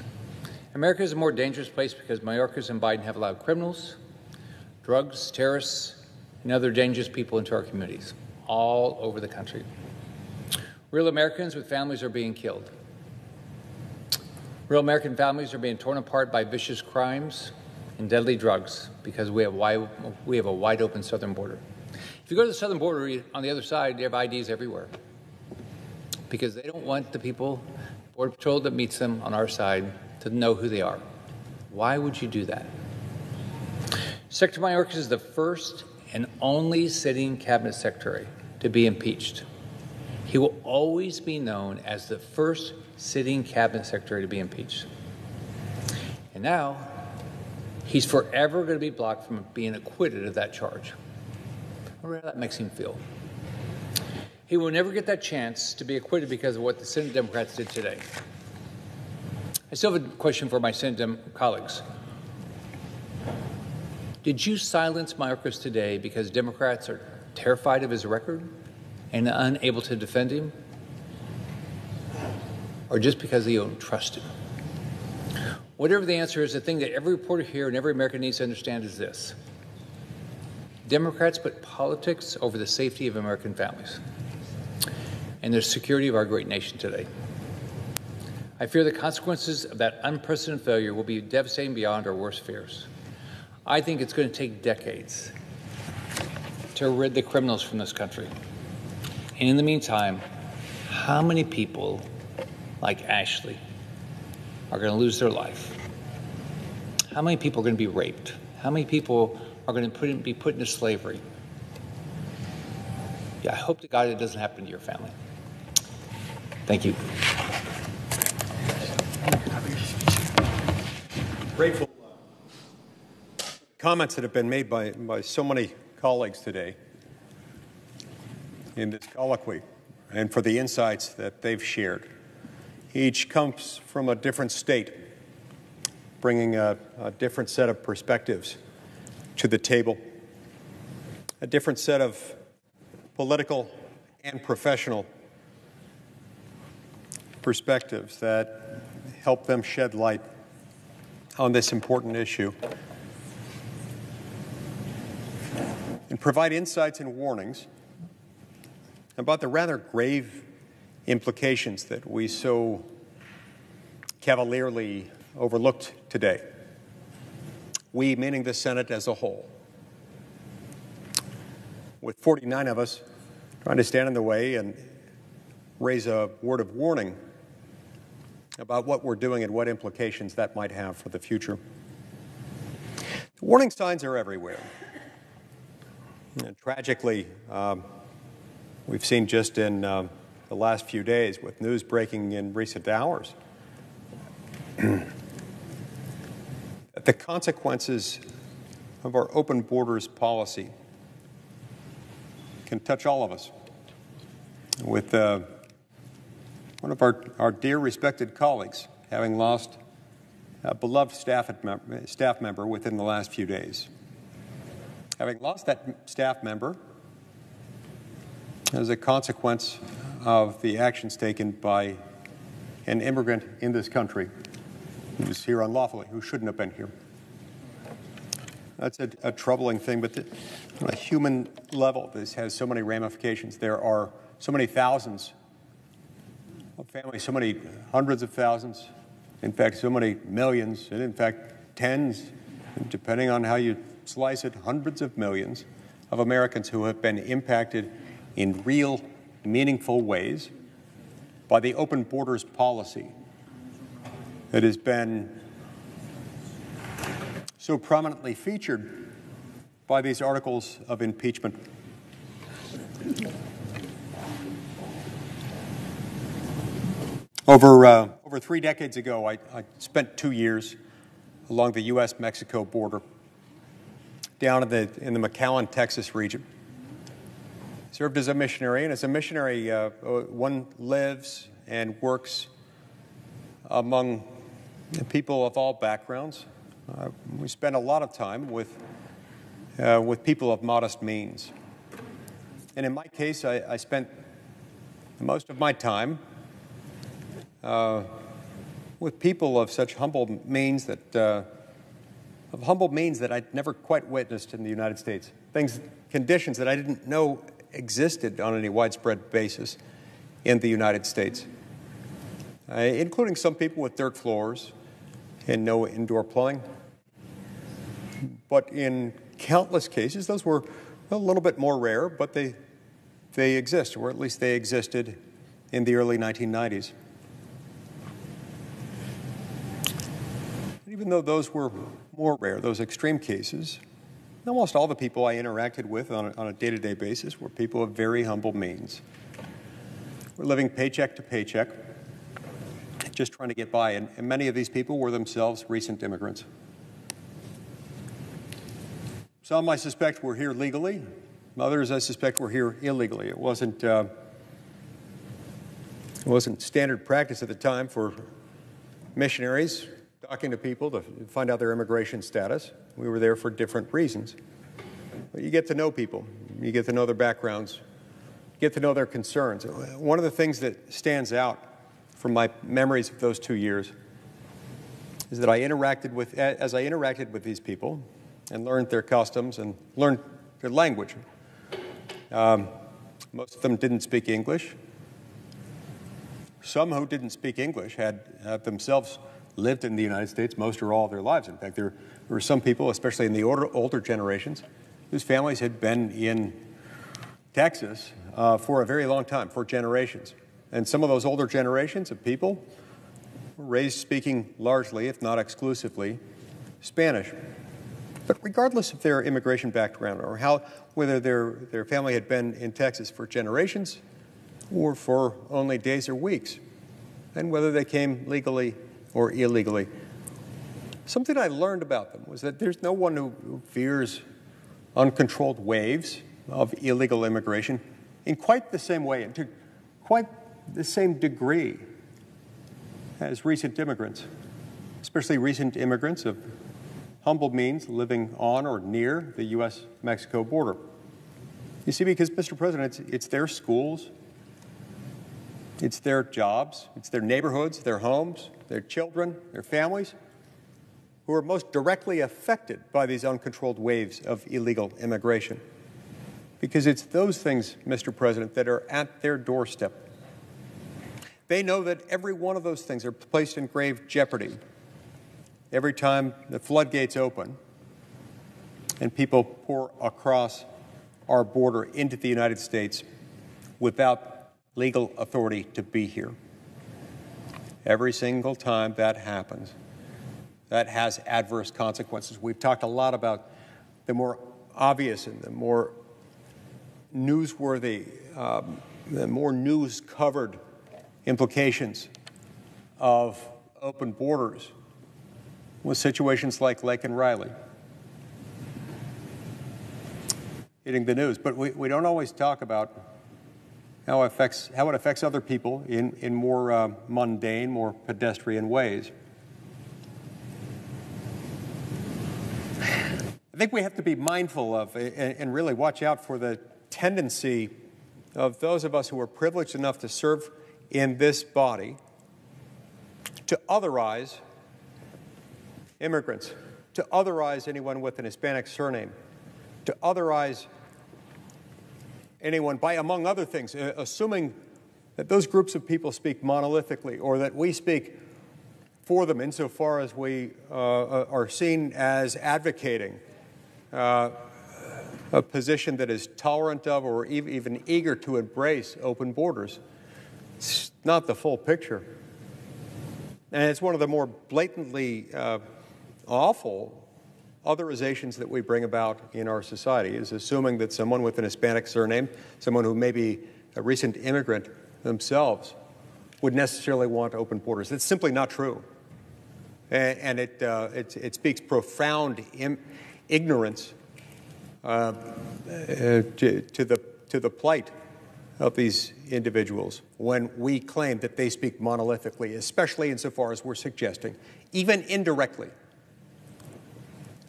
America is a more dangerous place because Mayorkas and Biden have allowed criminals, drugs, terrorists, and other dangerous people into our communities all over the country. Real Americans with families are being killed. Real American families are being torn apart by vicious crimes and deadly drugs because we have, wide, we have a wide open southern border. If you go to the southern border, on the other side, they have IDs everywhere because they don't want the people, Border Patrol that meets them on our side, to know who they are. Why would you do that? Secretary Mayorkas is the first and only sitting cabinet secretary to be impeached. He will always be known as the first sitting cabinet secretary to be impeached. And now, he's forever going to be blocked from being acquitted of that charge. How that makes him feel. He will never get that chance to be acquitted because of what the Senate Democrats did today. I still have a question for my Senate Dem- colleagues. Did you silence Mayorkas today because Democrats are terrified of his record and unable to defend him? Or just because they don't trust him? Whatever the answer is, the thing that every reporter here and every American needs to understand is this Democrats put politics over the safety of American families and the security of our great nation today. I fear the consequences of that unprecedented failure will be devastating beyond our worst fears. I think it's going to take decades to rid the criminals from this country. And in the meantime, how many people like Ashley are going to lose their life? How many people are going to be raped? How many people are going to put in, be put into slavery? Yeah, I hope to God it doesn't happen to your family. Thank you. Grateful uh, comments that have been made by, by so many colleagues today in this colloquy and for the insights that they've shared. Each comes from a different state, bringing a, a different set of perspectives to the table, a different set of political and professional perspectives that help them shed light on this important issue and provide insights and warnings about the rather grave implications that we so cavalierly overlooked today. We, meaning the Senate as a whole. With 49 of us trying to stand in the way and raise a word of warning about what we're doing and what implications that might have for the future. Warning signs are everywhere. And tragically, um, we've seen just in uh, the last few days with news breaking in recent hours the consequences of our open borders policy can touch all of us. With uh, one of our, our dear respected colleagues having lost a beloved staff, staff member within the last few days. Having lost that staff member as a consequence of the actions taken by an immigrant in this country who was here unlawfully, who shouldn't have been here. That's a, a troubling thing, but the, on a human level, this has so many ramifications. There are so many thousands of families, so many hundreds of thousands, in fact, so many millions, and in fact, tens, depending on how you slice it, hundreds of millions of Americans who have been impacted in real, meaningful ways by the open borders policy that has been so prominently featured by these articles of impeachment. Over, uh, over three decades ago, I, I spent two years along the U.S. Mexico border down in the, in the McAllen, Texas region. Served as a missionary, and as a missionary, uh, one lives and works among people of all backgrounds. Uh, we spend a lot of time with, uh, with people of modest means. And in my case, I, I spent most of my time uh, with people of such humble means that uh, of humble means that I'd never quite witnessed in the United States. Things, conditions that I didn't know existed on any widespread basis in the United States, uh, including some people with dirt floors and no indoor plumbing. But in countless cases, those were a little bit more rare, but they, they exist, or at least they existed in the early 1990s. Even though those were more rare, those extreme cases, almost all the people I interacted with on a, day to day basis were people of very humble means. We're living paycheck to paycheck, just trying to get by, and, and many of these people were themselves recent immigrants. Some I suspect were here legally, others I suspect were here illegally. It wasn't, uh, it wasn't standard practice at the time for missionaries talking to people to find out their immigration status. We were there for different reasons. But you get to know people, you get to know their backgrounds, get to know their concerns. One of the things that stands out from my memories of those two years is that I interacted with, as I interacted with these people and learned their customs and learned their language. Um, most of them didn't speak English. Some who didn't speak English had themselves lived in the United States most or all of their lives. In fact, there, were some people, especially in the older, older generations, whose families had been in Texas uh, for a very long time, for generations. And some of those older generations of people were raised speaking largely, if not exclusively, Spanish. But regardless of their immigration background or how, whether their, their family had been in Texas for generations or for only days or weeks, and whether they came legally or illegally. Something I learned about them was that there's no one who fears uncontrolled waves of illegal immigration in quite the same way and to quite the same degree as recent immigrants, especially recent immigrants of humble means living on or near the U.S. Mexico border. You see, because, Mr. President, it's, it's their schools, It's their jobs, it's their neighborhoods, their homes, their children, their families who are most directly affected by these uncontrolled waves of illegal immigration. Because it's those things, Mr. President, that are at their doorstep. They know that every one of those things are placed in grave jeopardy every time the floodgates open and people pour across our border into the United States without legal authority to be here. Every single time that happens, that has adverse consequences. We've talked a lot about the more obvious and the more newsworthy, um, the more news covered implications of open borders with situations like Laken Riley hitting the news. But we, we don't always talk about how it affects, how it affects other people in, in more uh, mundane, more pedestrian ways. I think we have to be mindful of and, and really watch out for the tendency of those of us who are privileged enough to serve in this body to otherize immigrants, to otherize anyone with an Hispanic surname, to otherize anyone by, among other things, uh, assuming that those groups of people speak monolithically or that we speak for them insofar as we uh, uh are seen as advocating uh, a position that is tolerant of or even eager to embrace open borders. It's not the full picture. And it's one of the more blatantly uh, awful otherizations that we bring about in our society is assuming that someone with an Hispanic surname, someone who may be a recent immigrant themselves, would necessarily want open borders. It's simply not true. And, and it, uh, it, it, speaks profound Im- ignorance uh, uh, to, to, the, to the plight of these individuals when we claim that they speak monolithically, especially insofar as we're suggesting, even indirectly,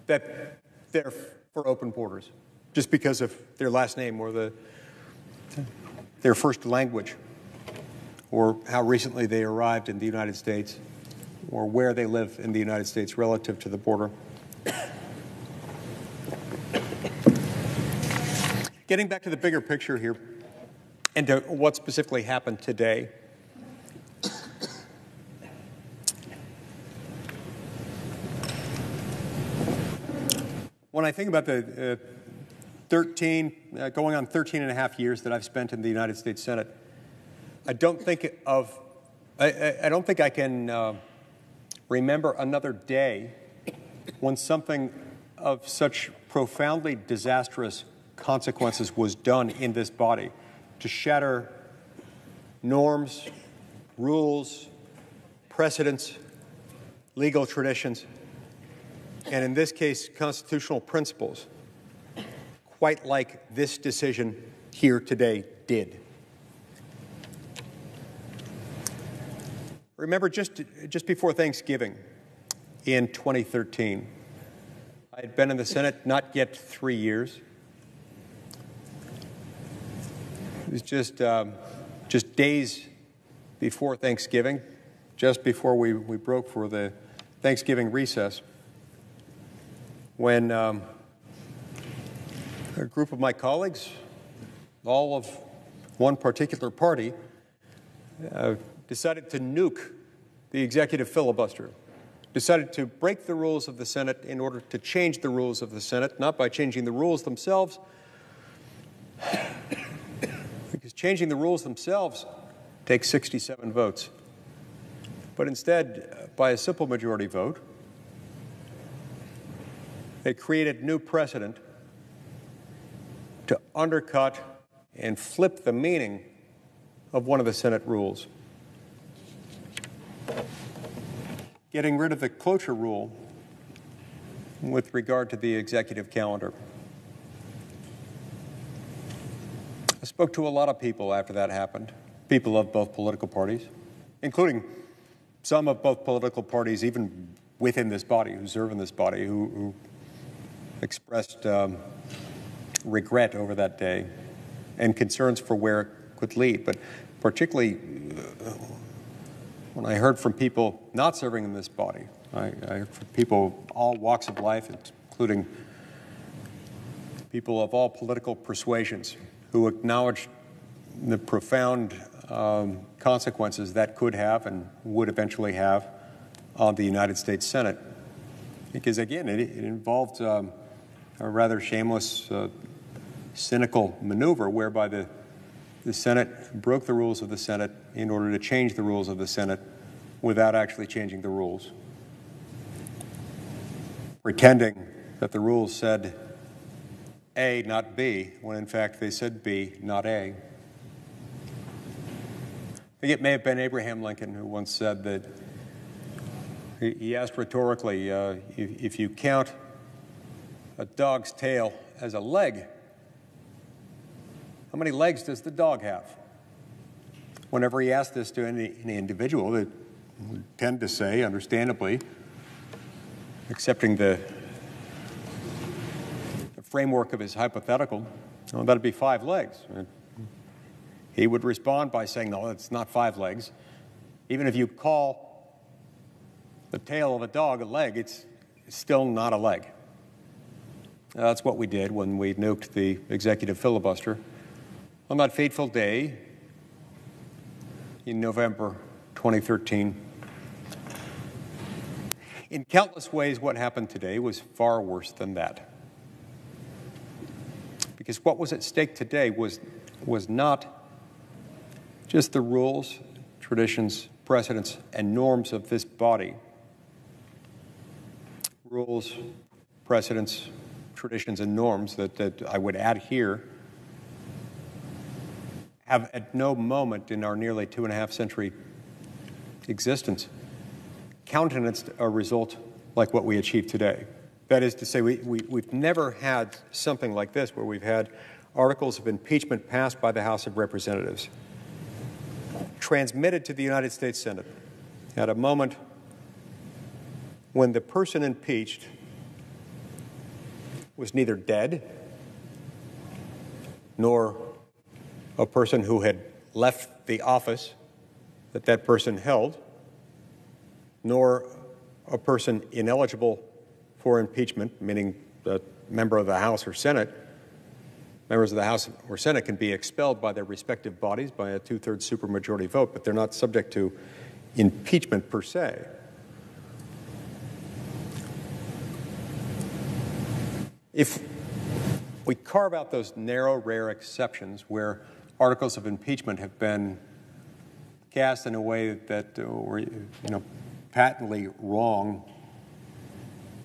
that they're for open borders just because of their last name or the, their first language or how recently they arrived in the United States or where they live in the United States relative to the border. Getting back to the bigger picture here and to what specifically happened today. When I think about the uh, 13, uh, going on 13 and a half years that I've spent in the United States Senate, I don't think of, I, I don't think I can uh, remember another day when something of such profoundly disastrous consequences was done in this body to shatter norms, rules, precedents, legal traditions, and in this case, constitutional principles, quite like this decision here today did. Remember, just, just before Thanksgiving in 2013, I had been in the Senate not yet three years. It was just, um, just days before Thanksgiving, just before we, we broke for the Thanksgiving recess when um, a group of my colleagues, all of one particular party, uh, decided to nuke the executive filibuster, decided to break the rules of the Senate in order to change the rules of the Senate, not by changing the rules themselves, because changing the rules themselves takes 67 votes, but instead, by a simple majority vote, they created new precedent to undercut and flip the meaning of one of the Senate rules. Getting rid of the cloture rule with regard to the executive calendar. I spoke to a lot of people after that happened, people of both political parties, including some of both political parties, even within this body, who serve in this body, who, who expressed um, regret over that day and concerns for where it could lead. But particularly uh, when I heard from people not serving in this body. I, I heard from people all walks of life, including people of all political persuasions, who acknowledged the profound um, consequences that could have and would eventually have on the United States Senate. Because again, it, it involved um, a rather shameless, uh, cynical maneuver whereby the, the Senate broke the rules of the Senate in order to change the rules of the Senate without actually changing the rules. Pretending that the rules said A, not B, when in fact they said B, not A. I think it may have been Abraham Lincoln who once said that he asked rhetorically uh, if, if you count a dog's tail as a leg, how many legs does the dog have? Whenever he asked this to any, any individual, they tend to say, understandably, accepting the, the framework of his hypothetical, oh, that'd be five legs. He would respond by saying, no, it's not five legs. Even if you call the tail of a dog a leg, it's still not a leg. Uh, that's what we did when we nuked the executive filibuster. On that fateful day in November 2013, in countless ways, what happened today was far worse than that. Because what was at stake today was, was not just the rules, traditions, precedents, and norms of this body rules, precedents, traditions, and norms that, that I would add here have at no moment in our nearly two and a half century existence countenanced a result like what we achieved today. That is to say, we, we, we've never had something like this where we've had articles of impeachment passed by the House of Representatives, transmitted to the United States Senate at a moment when the person impeached was neither dead nor a person who had left the office that that person held, nor a person ineligible for impeachment, meaning a member of the House or Senate. Members of the House or Senate can be expelled by their respective bodies by a two thirds supermajority vote, but they're not subject to impeachment per se. If we carve out those narrow, rare exceptions where articles of impeachment have been cast in a way that uh, were, you know, patently wrong,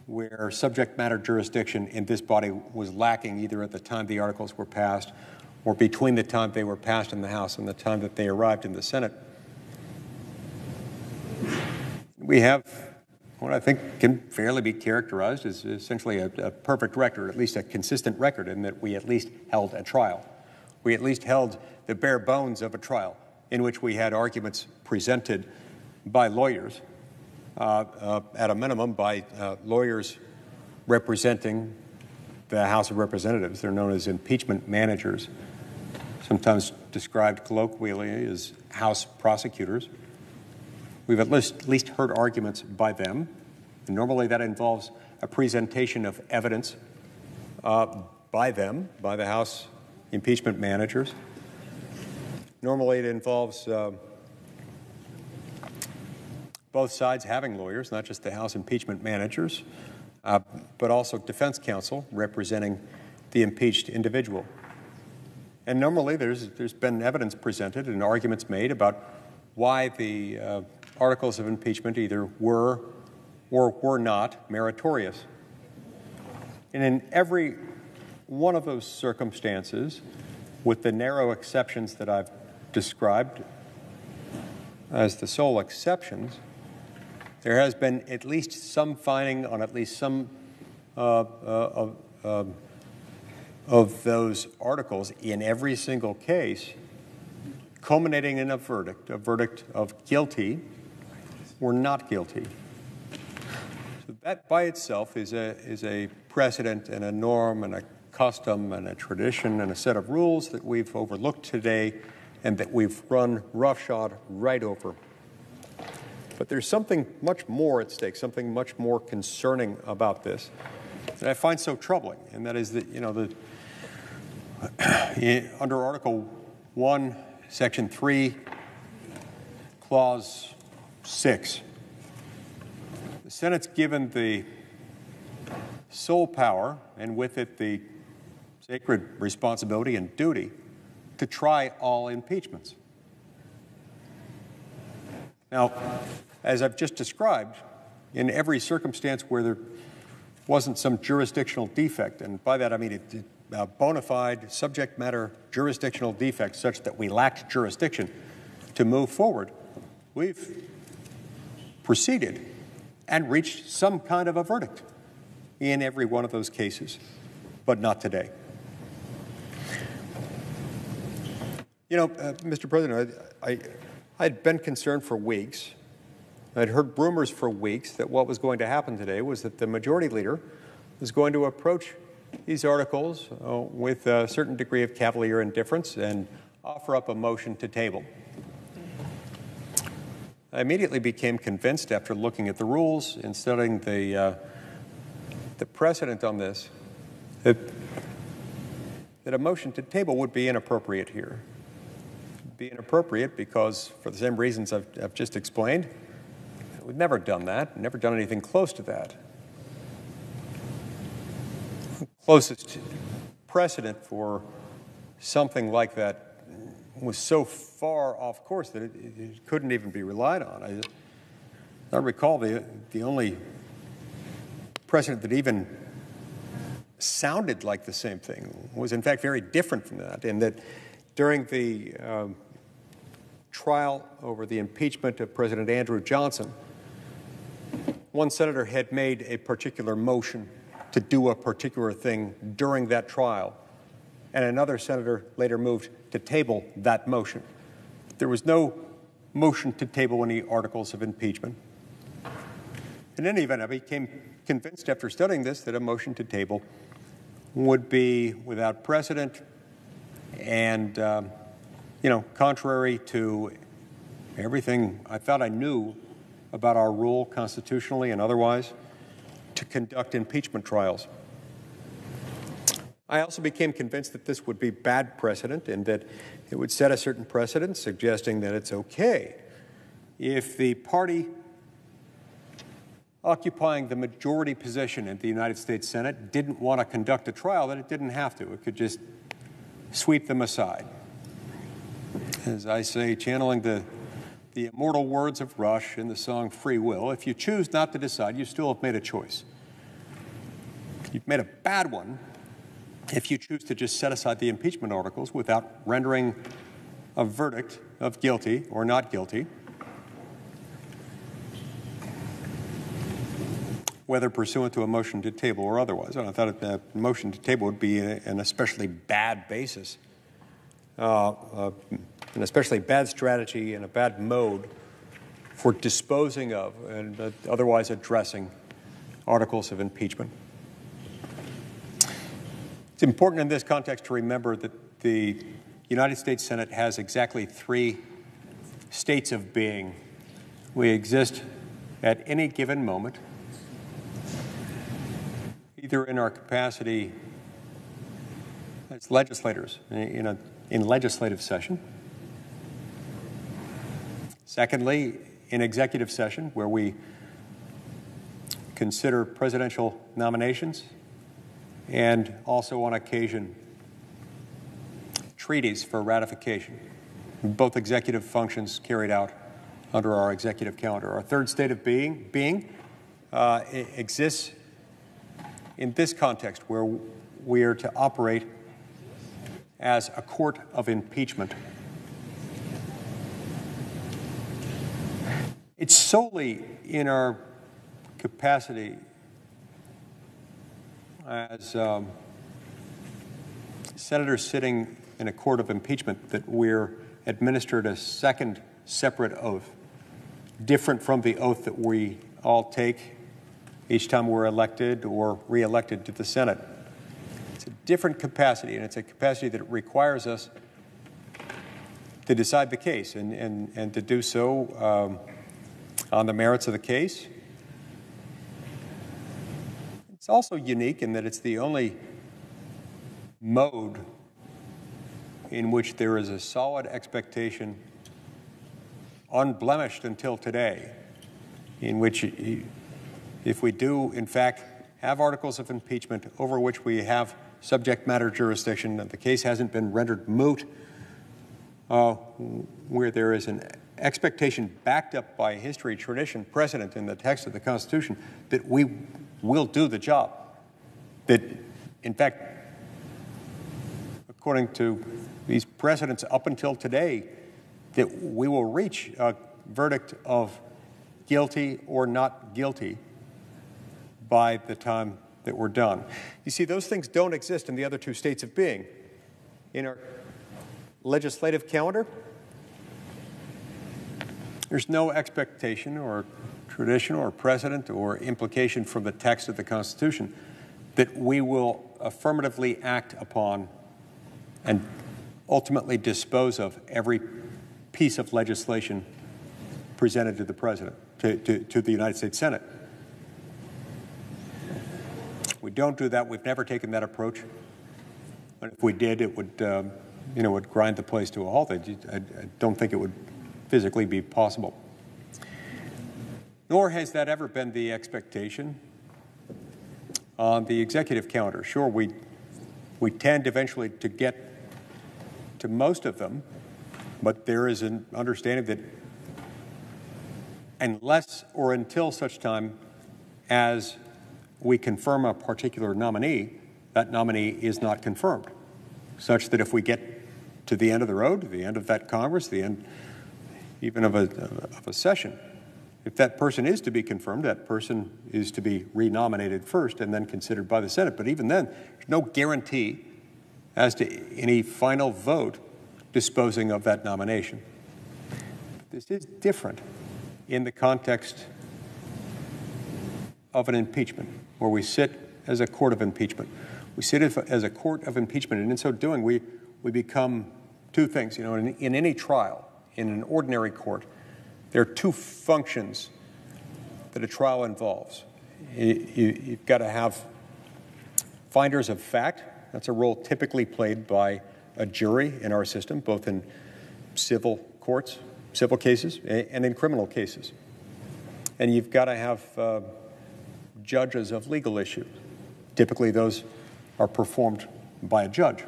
where subject matter jurisdiction in this body was lacking either at the time the articles were passed or between the time they were passed in the House and the time that they arrived in the Senate. We have what I think can fairly be characterized as essentially a, a, perfect record, at least a consistent record, in that we at least held a trial. We at least held the bare bones of a trial in which we had arguments presented by lawyers, uh, uh, at a minimum by uh, lawyers representing the House of Representatives. They're known as impeachment managers, sometimes described colloquially as House prosecutors. We've at least, at least heard arguments by them. And normally that involves a presentation of evidence uh, by them, by the House impeachment managers. Normally it involves uh, both sides having lawyers, not just the House impeachment managers, uh, but also defense counsel representing the impeached individual. And normally there's, there's been evidence presented and arguments made about why the uh, articles of impeachment either were or were not meritorious. And in every one of those circumstances, with the narrow exceptions that I've described as the sole exceptions, there has been at least some finding on at least some uh, uh, uh, of those articles in every single case, culminating in a verdict, a verdict of guilty were not guilty. So that by itself is a, is a precedent and a norm and a custom and a tradition and a set of rules that we've overlooked today and that we've run roughshod right over. But there's something much more at stake, something much more concerning about this that I find so troubling, and that is that, you know, the, under Article 1, Section 3, Clause 6, the Senate's given the sole power, and with it the sacred responsibility and duty, to try all impeachments. Now, as I've just described, in every circumstance where there wasn't some jurisdictional defect, and by that I mean a, a uh, bona fide subject matter jurisdictional defect such that we lacked jurisdiction to move forward, we've proceeded and reached some kind of a verdict in every one of those cases, but not today. You know, uh, Mr. President, I, I, I had been concerned for weeks I'd heard rumors for weeks that what was going to happen today was that the majority leader was going to approach these articles uh, with a certain degree of cavalier indifference and offer up a motion to table. I immediately became convinced after looking at the rules and studying the, uh, the precedent on this that, that a motion to table would be inappropriate here. Be inappropriate because, for the same reasons I've, I've just explained, We've never done that, never done anything close to that. Closest precedent for something like that was so far off course that it, it couldn't even be relied on. I, I recall the, the only precedent that even sounded like the same thing was, in fact, very different from that, in that during the um, trial over the impeachment of President Andrew Johnson, one senator had made a particular motion to do a particular thing during that trial, and another senator later moved to table that motion. There was no motion to table any articles of impeachment. In any event, I became convinced after studying this that a motion to table would be without precedent and, um, you know, contrary to everything I thought I knew about our rule constitutionally and otherwise to conduct impeachment trials. I also became convinced that this would be bad precedent and that it would set a certain precedent suggesting that it's okay if the party occupying the majority position in the United States Senate didn't want to conduct a trial, that it didn't have to. It could just sweep them aside. As I say, channeling the the immortal words of Rush in the song Free Will if you choose not to decide, you still have made a choice. You've made a bad one if you choose to just set aside the impeachment articles without rendering a verdict of guilty or not guilty, whether pursuant to a motion to table or otherwise. And I thought a motion to table would be an especially bad basis. Uh, uh, an especially bad strategy and a bad mode for disposing of and uh, otherwise addressing articles of impeachment. It's important in this context to remember that the United States Senate has exactly three states of being. We exist at any given moment, either in our capacity as legislators in, a, in legislative session Secondly, in executive session, where we consider presidential nominations and also on occasion treaties for ratification. Both executive functions carried out under our executive calendar. Our third state of being, being uh, exists in this context where we are to operate as a court of impeachment It's solely in our capacity as um, senators sitting in a court of impeachment that we're administered a second separate oath, different from the oath that we all take each time we're elected or reelected to the Senate. It's a different capacity, and it's a capacity that requires us to decide the case and, and, and to do so um, on the merits of the case. It's also unique in that it's the only mode in which there is a solid expectation, unblemished until today, in which if we do, in fact, have articles of impeachment over which we have subject matter jurisdiction, and the case hasn't been rendered moot, uh, where there is an expectation backed up by history, tradition, precedent in the text of the Constitution that we will do the job. That, in fact, according to these precedents up until today, that we will reach a verdict of guilty or not guilty by the time that we're done. You see, those things don't exist in the other two states of being. In our legislative calendar, there's no expectation or tradition or precedent or implication from the text of the Constitution that we will affirmatively act upon and ultimately dispose of every piece of legislation presented to the President, to, to, to the United States Senate. We don't do that. We've never taken that approach. But if we did, it would, um, you know, would grind the place to a halt. I, I don't think it would physically be possible. Nor has that ever been the expectation on the executive calendar. Sure, we, we tend eventually to get to most of them, but there is an understanding that unless or until such time as we confirm a particular nominee, that nominee is not confirmed, such that if we get to the end of the road, the end of that Congress, the end even of a, of a session, if that person is to be confirmed, that person is to be renominated first and then considered by the Senate. But even then, there's no guarantee as to any final vote disposing of that nomination. This is different in the context of an impeachment, where we sit as a court of impeachment. We sit as a court of impeachment, and in so doing, we, we become two things. You know, in, in any trial, in an ordinary court, there are two functions that a trial involves. You, have got to have finders of fact. That's a role typically played by a jury in our system, both in civil courts, civil cases, and in criminal cases. And you've got to have uh, judges of legal issues. Typically, those are performed by a judge.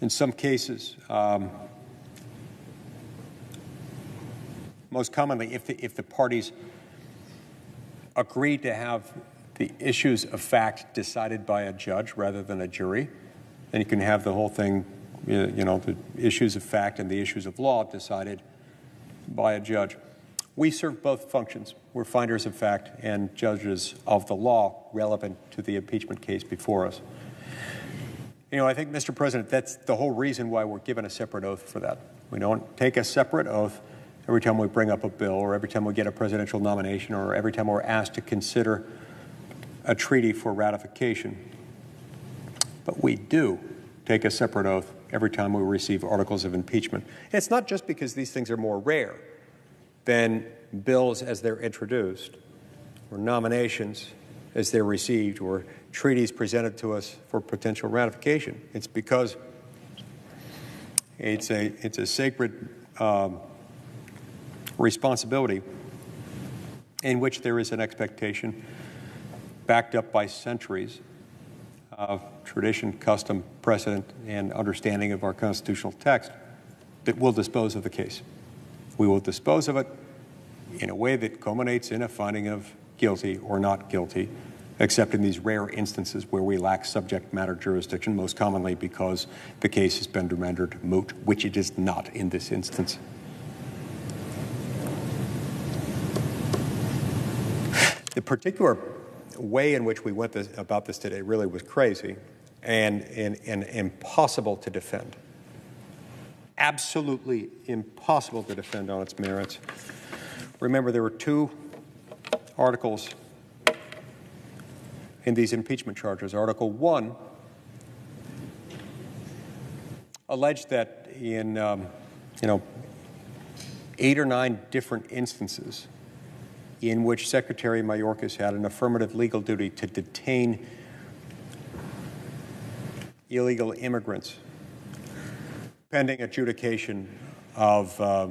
In some cases, um, most commonly, if the, if the parties agree to have the issues of fact decided by a judge rather than a jury, then you can have the whole thing, you know, the issues of fact and the issues of law decided by a judge. We serve both functions. We're finders of fact and judges of the law relevant to the impeachment case before us. You know, I think, Mr. President, that's the whole reason why we're given a separate oath for that. We don't take a separate oath every time we bring up a bill or every time we get a presidential nomination or every time we're asked to consider a treaty for ratification. But we do take a separate oath every time we receive articles of impeachment. And it's not just because these things are more rare than bills as they're introduced or nominations as they're received or treaties presented to us for potential ratification. It's because it's a, it's a sacred um, responsibility in which there is an expectation backed up by centuries of tradition, custom, precedent, and understanding of our constitutional text that will dispose of the case. We will dispose of it in a way that culminates in a finding of guilty or not guilty, except in these rare instances where we lack subject matter jurisdiction, most commonly because the case has been rendered moot, which it is not in this instance. The particular way in which we went this, about this today really was crazy and, and, and impossible to defend. Absolutely impossible to defend on its merits. Remember, there were two articles in these impeachment charges. Article 1 alleged that in, um, you know, eight or nine different instances in which Secretary Mayorkas had an affirmative legal duty to detain illegal immigrants pending adjudication of uh,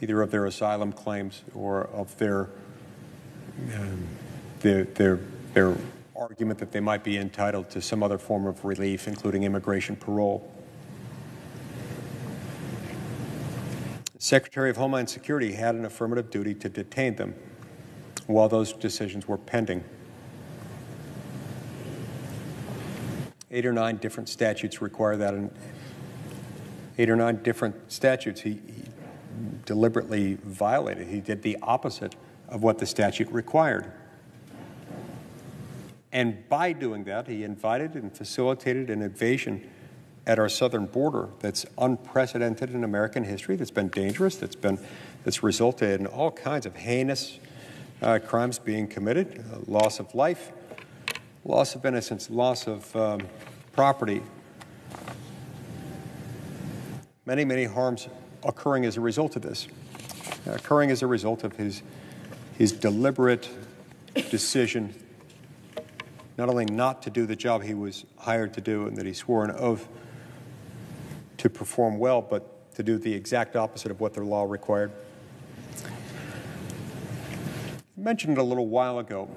either of their asylum claims or of their, um, their, their, their argument that they might be entitled to some other form of relief, including immigration parole. Secretary of Homeland Security had an affirmative duty to detain them while those decisions were pending. Eight or nine different statutes require that, and eight or nine different statutes he, he deliberately violated. He did the opposite of what the statute required. And by doing that, he invited and facilitated an invasion at our southern border that's unprecedented in American history, that's been dangerous, that's been that's resulted in all kinds of heinous uh, crimes being committed, uh, loss of life, loss of innocence, loss of um, property, many, many harms occurring as a result of this, occurring as a result of his his deliberate decision not only not to do the job he was hired to do and that he swore an oath to perform well, but to do the exact opposite of what the law required. I mentioned a little while ago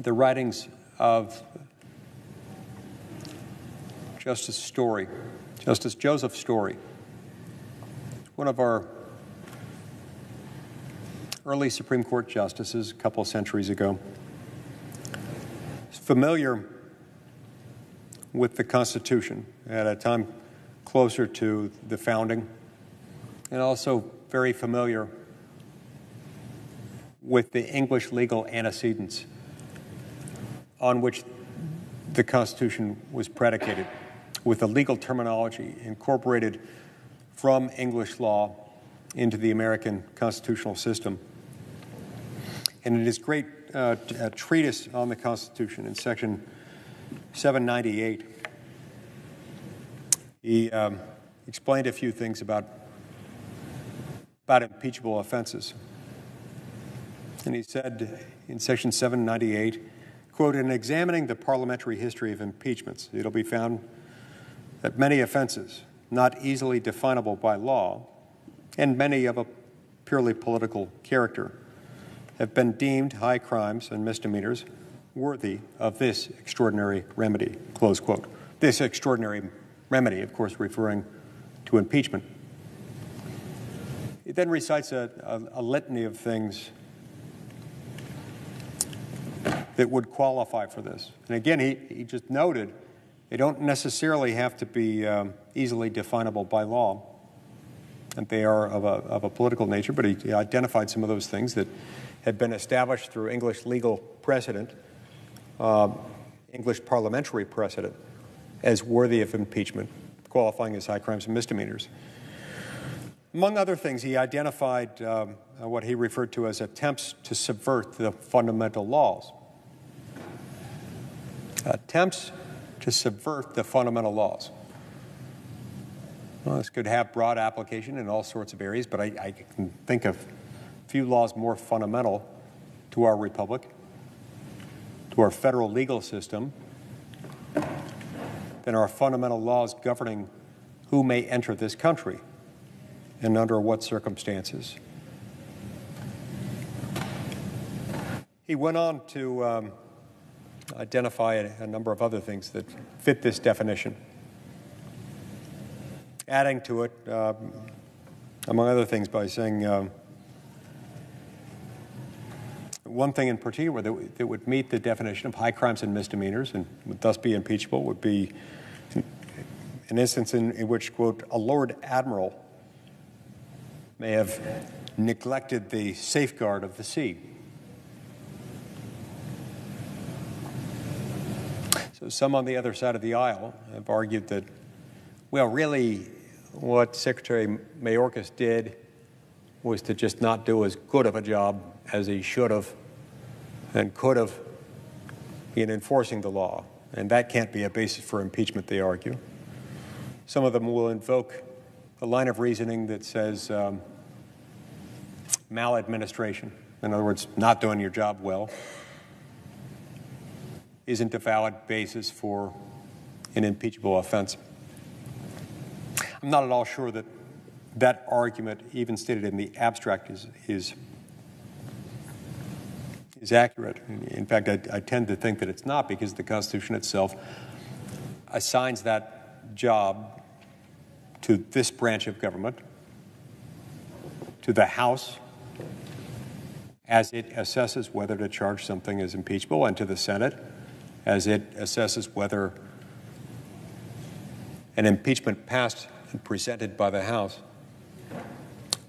the writings of Justice Story, Justice Joseph Story, one of our early Supreme Court justices a couple of centuries ago, familiar with the Constitution at a time closer to the founding, and also very familiar with the English legal antecedents on which the Constitution was predicated, with the legal terminology incorporated from English law into the American constitutional system. And in his great uh, treatise on the Constitution in section 798, he um, explained a few things about, about impeachable offenses. And he said in section 798, quote, in examining the parliamentary history of impeachments, it'll be found that many offenses, not easily definable by law, and many of a purely political character, have been deemed high crimes and misdemeanors worthy of this extraordinary remedy, close quote. This extraordinary remedy, of course, referring to impeachment. It then recites a, a, a litany of things that would qualify for this. And again, he, he just noted they don't necessarily have to be um, easily definable by law, and they are of a, of a political nature, but he, he identified some of those things that had been established through English legal precedent, uh, English parliamentary precedent, as worthy of impeachment, qualifying as high crimes and misdemeanors. Among other things, he identified um, what he referred to as attempts to subvert the fundamental laws. Attempts to subvert the fundamental laws. Well, this could have broad application in all sorts of areas, but I, I can think of few laws more fundamental to our republic, to our federal legal system, than our fundamental laws governing who may enter this country and under what circumstances. He went on to um, identify a, a, number of other things that fit this definition, adding to it, um, among other things, by saying um, one thing in particular that, that would meet the definition of high crimes and misdemeanors and would thus be impeachable would be an instance in, in which, quote, a Lord Admiral may have neglected the safeguard of the sea. Some on the other side of the aisle have argued that, well, really, what Secretary Mayorkas did was to just not do as good of a job as he should have and could have in enforcing the law. And that can't be a basis for impeachment, they argue. Some of them will invoke a line of reasoning that says um, maladministration, in other words, not doing your job well, isn't a valid basis for an impeachable offense. I'm not at all sure that that argument, even stated in the abstract, is, is, is accurate. In fact, I, I tend to think that it's not because the Constitution itself assigns that job to this branch of government, to the House, as it assesses whether to charge something as impeachable, and to the Senate, as it assesses whether an impeachment passed and presented by the House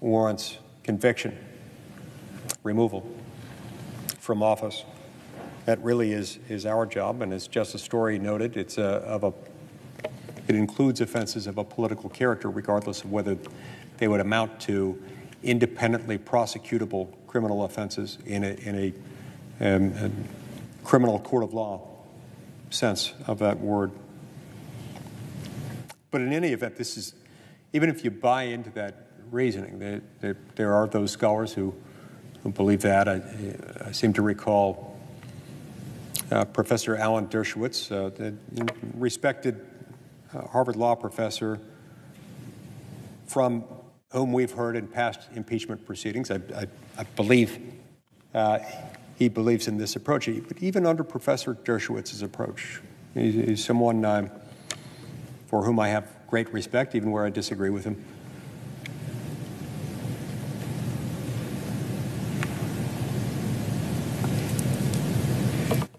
warrants conviction, removal from office. That really is, is our job, and as Justice Story noted, it's a, of a, it includes offenses of a political character, regardless of whether they would amount to independently prosecutable criminal offenses in a, in a, um, a criminal court of law sense of that word. But in any event, this is, even if you buy into that reasoning, there, there, there are those scholars who, who believe that. I, I seem to recall uh, Professor Alan Dershowitz, uh, respected uh, Harvard Law professor, from whom we've heard in past impeachment proceedings. I, I, I believe uh, he believes in this approach. But even under Professor Dershowitz's approach, he's, he's someone uh, for whom I have great respect, even where I disagree with him.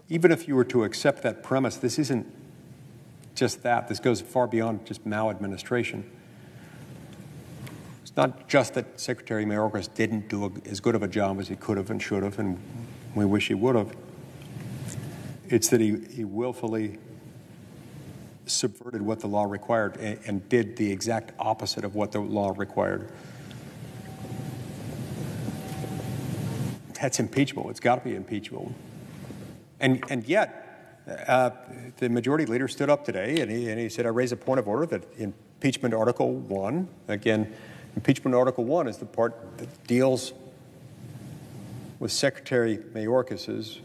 Even if you were to accept that premise, this isn't just that. This goes far beyond just maladministration. It's not just that Secretary Mayorkas didn't do a, as good of a job as he could have and should have, and we wish he would have. It's that he, he willfully subverted what the law required and, and did the exact opposite of what the law required. That's impeachable. It's got to be impeachable. And, and yet, uh, the majority leader stood up today and he, and he said, I raise a point of order that impeachment Article 1, again, impeachment Article 1 is the part that deals with Secretary Mayorkas's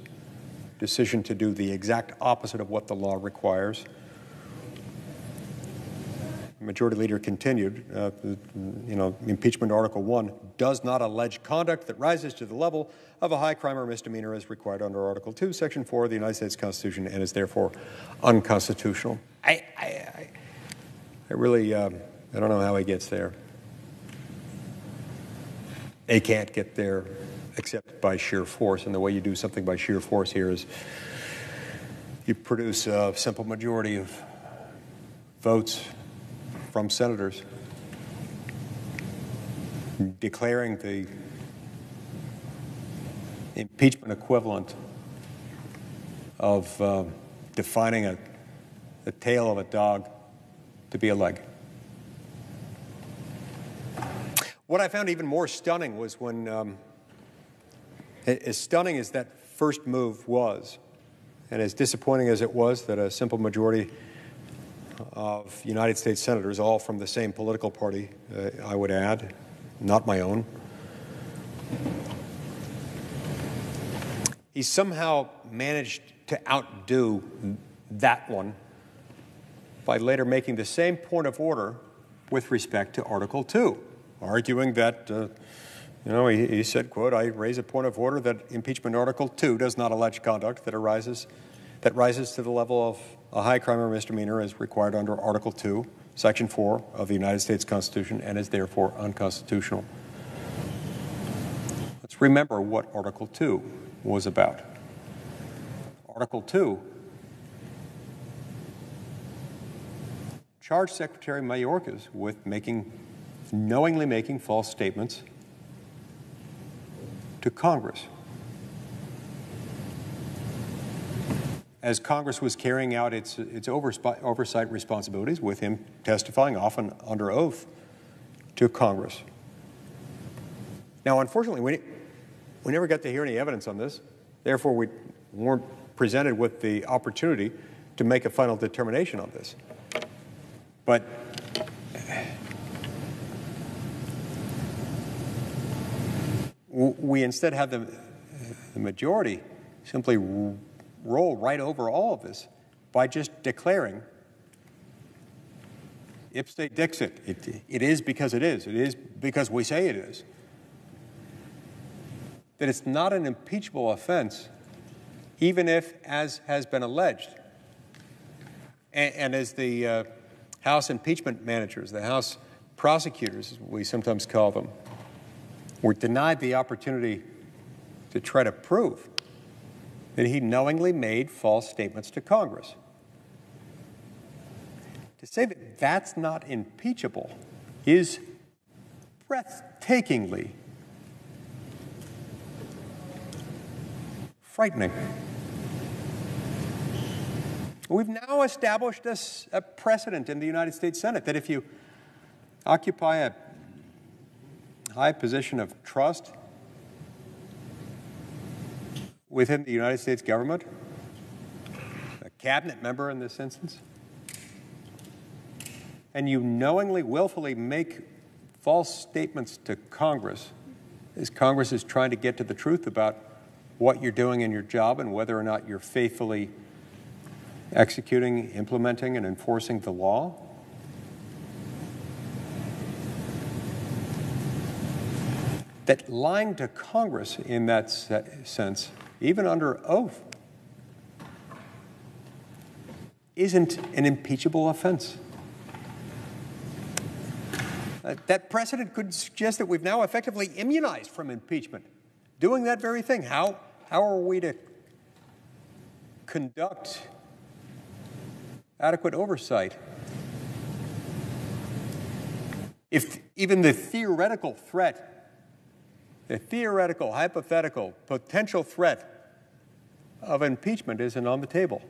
decision to do the exact opposite of what the law requires. Majority Leader continued, uh, you know, impeachment Article 1 does not allege conduct that rises to the level of a high crime or misdemeanor as required under Article 2, Section 4 of the United States Constitution and is therefore unconstitutional. I, I, I, I really, um, I don't know how he gets there. They can't get there except by sheer force, and the way you do something by sheer force here is you produce a simple majority of votes from senators declaring the impeachment equivalent of uh, defining a, the tail of a dog to be a leg. What I found even more stunning was when, um, as stunning as that first move was, and as disappointing as it was that a simple majority of United States senators, all from the same political party, uh, I would add, not my own. He somehow managed to outdo that one by later making the same point of order with respect to Article 2, arguing that, uh, you know, he, he said, quote, I raise a point of order that impeachment Article 2 does not allege conduct that arises that rises to the level of a high crime or misdemeanor as required under Article 2, Section 4 of the United States Constitution and is therefore unconstitutional. Let's remember what Article 2 was about. Article 2 charged Secretary Mayorkas with making, knowingly making false statements to Congress. as Congress was carrying out its, its oversight responsibilities, with him testifying often under oath to Congress. Now, unfortunately, we, we never got to hear any evidence on this. Therefore, we weren't presented with the opportunity to make a final determination on this. But we instead have the, the majority simply roll right over all of this by just declaring ipse dixit. It, it is because it is. It is because we say it is. That it's not an impeachable offense, even if, as has been alleged, and, and as the uh, House impeachment managers, the House prosecutors, we sometimes call them, were denied the opportunity to try to prove that he knowingly made false statements to Congress. To say that that's not impeachable is breathtakingly frightening. We've now established a, a, precedent in the United States Senate that if you occupy a high position of trust within the United States government, a cabinet member in this instance, and you knowingly, willfully make false statements to Congress. As Congress is trying to get to the truth about what you're doing in your job and whether or not you're faithfully executing, implementing, and enforcing the law. That lying to Congress in that sense, even under oath, isn't an impeachable offense. Uh, that precedent could suggest that we've now effectively immunized from impeachment, doing that very thing. How, how are we to conduct adequate oversight? If even the theoretical threat, the theoretical, hypothetical, potential threat of impeachment isn't on the table,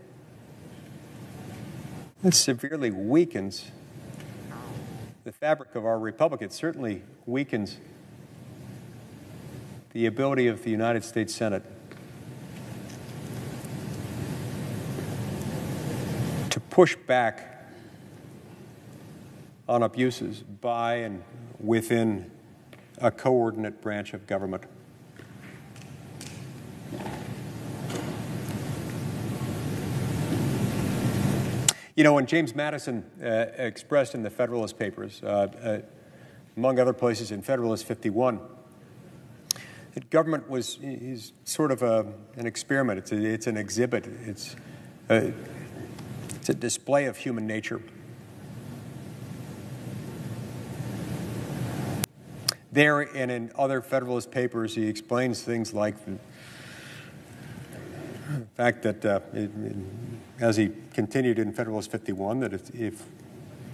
it severely weakens the fabric of our republic. It certainly weakens the ability of the United States Senate to push back on abuses by and within a coordinate branch of government. You know, when James Madison uh, expressed in the Federalist Papers, uh, uh, among other places in Federalist 51, that government was is sort of a, an experiment. It's, a, it's an exhibit. It's a, it's a display of human nature. There and in other Federalist papers, he explains things like the fact that, uh, it, it, as he continued in Federalist 51, that if, if,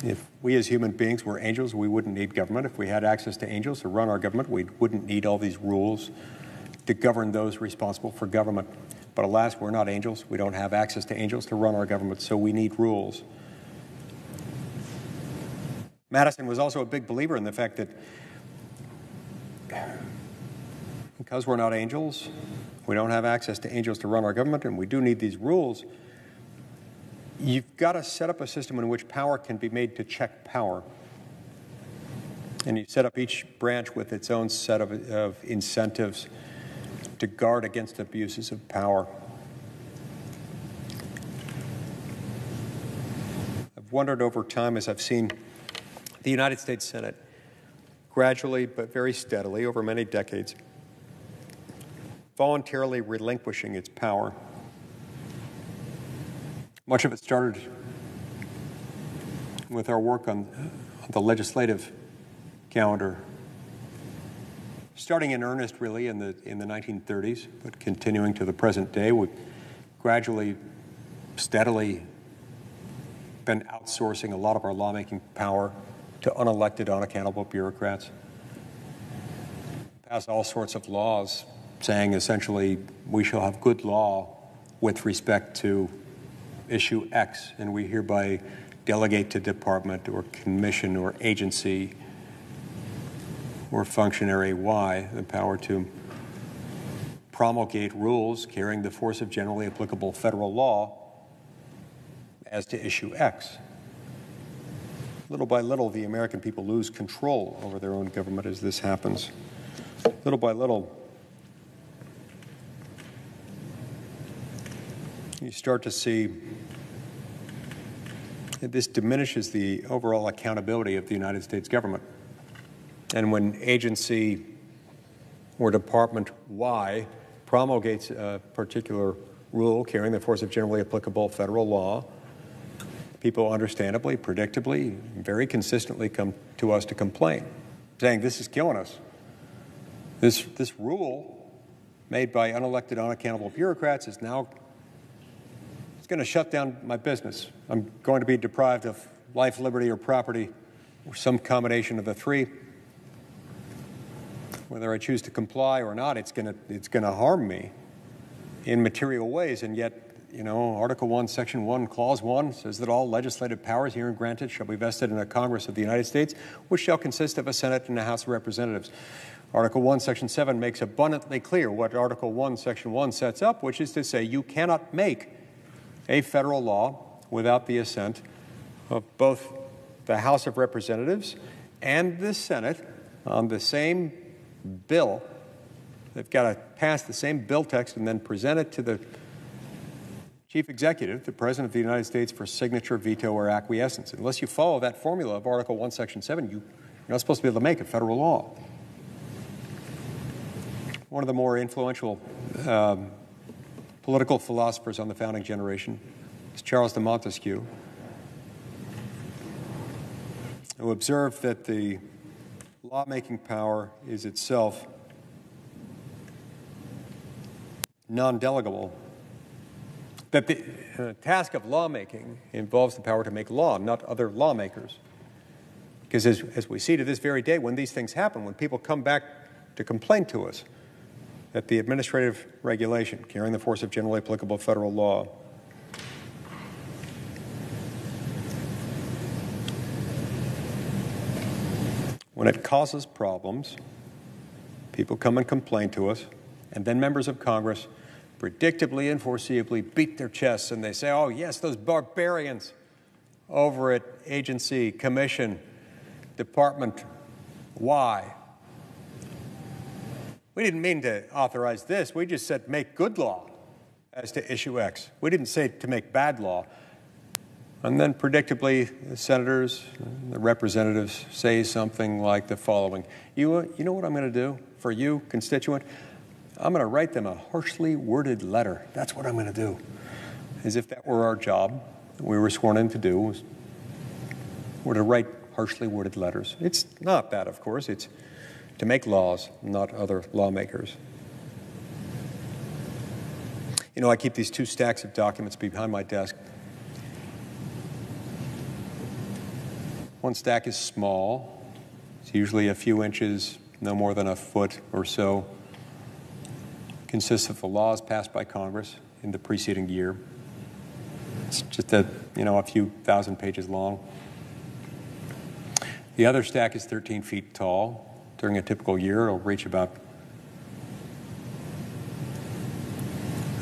if we as human beings were angels, we wouldn't need government. If we had access to angels to run our government, we wouldn't need all these rules to govern those responsible for government. But alas, we're not angels. We don't have access to angels to run our government, so we need rules. Madison was also a big believer in the fact that because we're not angels, we don't have access to angels to run our government, and we do need these rules. You've got to set up a system in which power can be made to check power. And you set up each branch with its own set of, of incentives to guard against abuses of power. I've wondered over time as I've seen the United States Senate gradually but very steadily over many decades voluntarily relinquishing its power. Much of it started with our work on the legislative calendar, starting in earnest really in the, in the 1930s, but continuing to the present day. We've gradually, steadily been outsourcing a lot of our lawmaking power to unelected, unaccountable bureaucrats. Pass all sorts of laws saying essentially we shall have good law with respect to issue X, and we hereby delegate to department or commission or agency or functionary Y the power to promulgate rules carrying the force of generally applicable federal law as to issue X. little by little, the American people lose control over their own government as this happens. Little by little, you start to see that this diminishes the overall accountability of the United States government. And when agency or Department Y promulgates a particular rule carrying the force of generally applicable federal law, people understandably, predictably, very consistently come to us to complain, saying this is killing us. This, this rule made by unelected, unaccountable bureaucrats is now it's going to shut down my business. I'm going to be deprived of life, liberty, or property, or some combination of the three. Whether I choose to comply or not, it's going to, it's going to harm me in material ways. And yet, you know, Article 1, Section 1, Clause 1 says that all legislative powers herein granted shall be vested in a Congress of the United States, which shall consist of a Senate and a House of Representatives. Article 1, Section 7 makes abundantly clear what Article 1, Section 1 sets up, which is to say you cannot make a federal law without the assent of both the House of Representatives and the Senate on the same bill. They've got to pass the same bill text and then present it to the chief executive, the President of the United States, for signature, veto, or acquiescence. Unless you follow that formula of Article 1, Section 7, you, you're not supposed to be able to make a federal law. One of the more influential um, political philosophers on the founding generation is Charles de Montesquieu, who observed that the lawmaking power is itself non delegable, that the uh, task of lawmaking involves the power to make law, not other lawmakers. Because as, as we see to this very day, when these things happen, when people come back to complain to us, that the administrative regulation carrying the force of generally applicable federal law when it causes problems, people come and complain to us, and then members of Congress predictably and foreseeably beat their chests and they say, oh, yes, those barbarians over at agency, commission, department Why? we didn't mean to authorize this. We just said make good law as to issue X. We didn't say to make bad law. And then, predictably, the senators, the representatives say something like the following You, uh, you know what I'm going to do for you, constituent? I'm going to write them a harshly worded letter. That's what I'm going to do. As if that were our job, we were sworn in to do, was, were to write harshly worded letters. It's not that, of course. It's to make laws, not other lawmakers. You know, I keep these two stacks of documents behind my desk. One stack is small, it's usually a few inches, no more than a foot or so. Consists of the laws passed by Congress in the preceding year. It's just a, you know, a few thousand pages long. The other stack is 13 feet tall, during a typical year, it'll reach about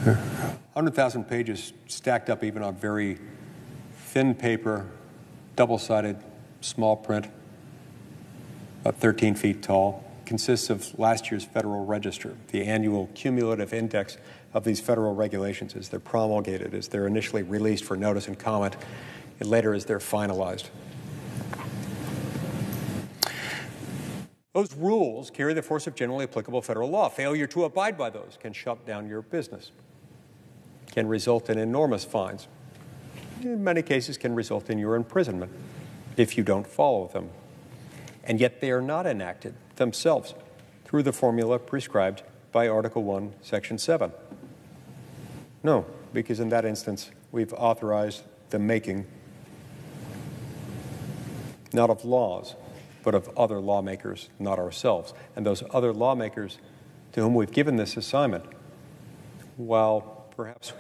100,000 pages stacked up even on very thin paper, double sided, small print, about 13 feet tall. Consists of last year's Federal Register, the annual cumulative index of these federal regulations as they're promulgated, as they're initially released for notice and comment, and later as they're finalized. Those rules carry the force of generally applicable federal law. Failure to abide by those can shut down your business, can result in enormous fines. In many cases, can result in your imprisonment if you don't follow them. And yet, they are not enacted themselves through the formula prescribed by Article 1, Section 7. No, because in that instance, we've authorized the making not of laws, but of other lawmakers, not ourselves. And those other lawmakers to whom we've given this assignment, while perhaps,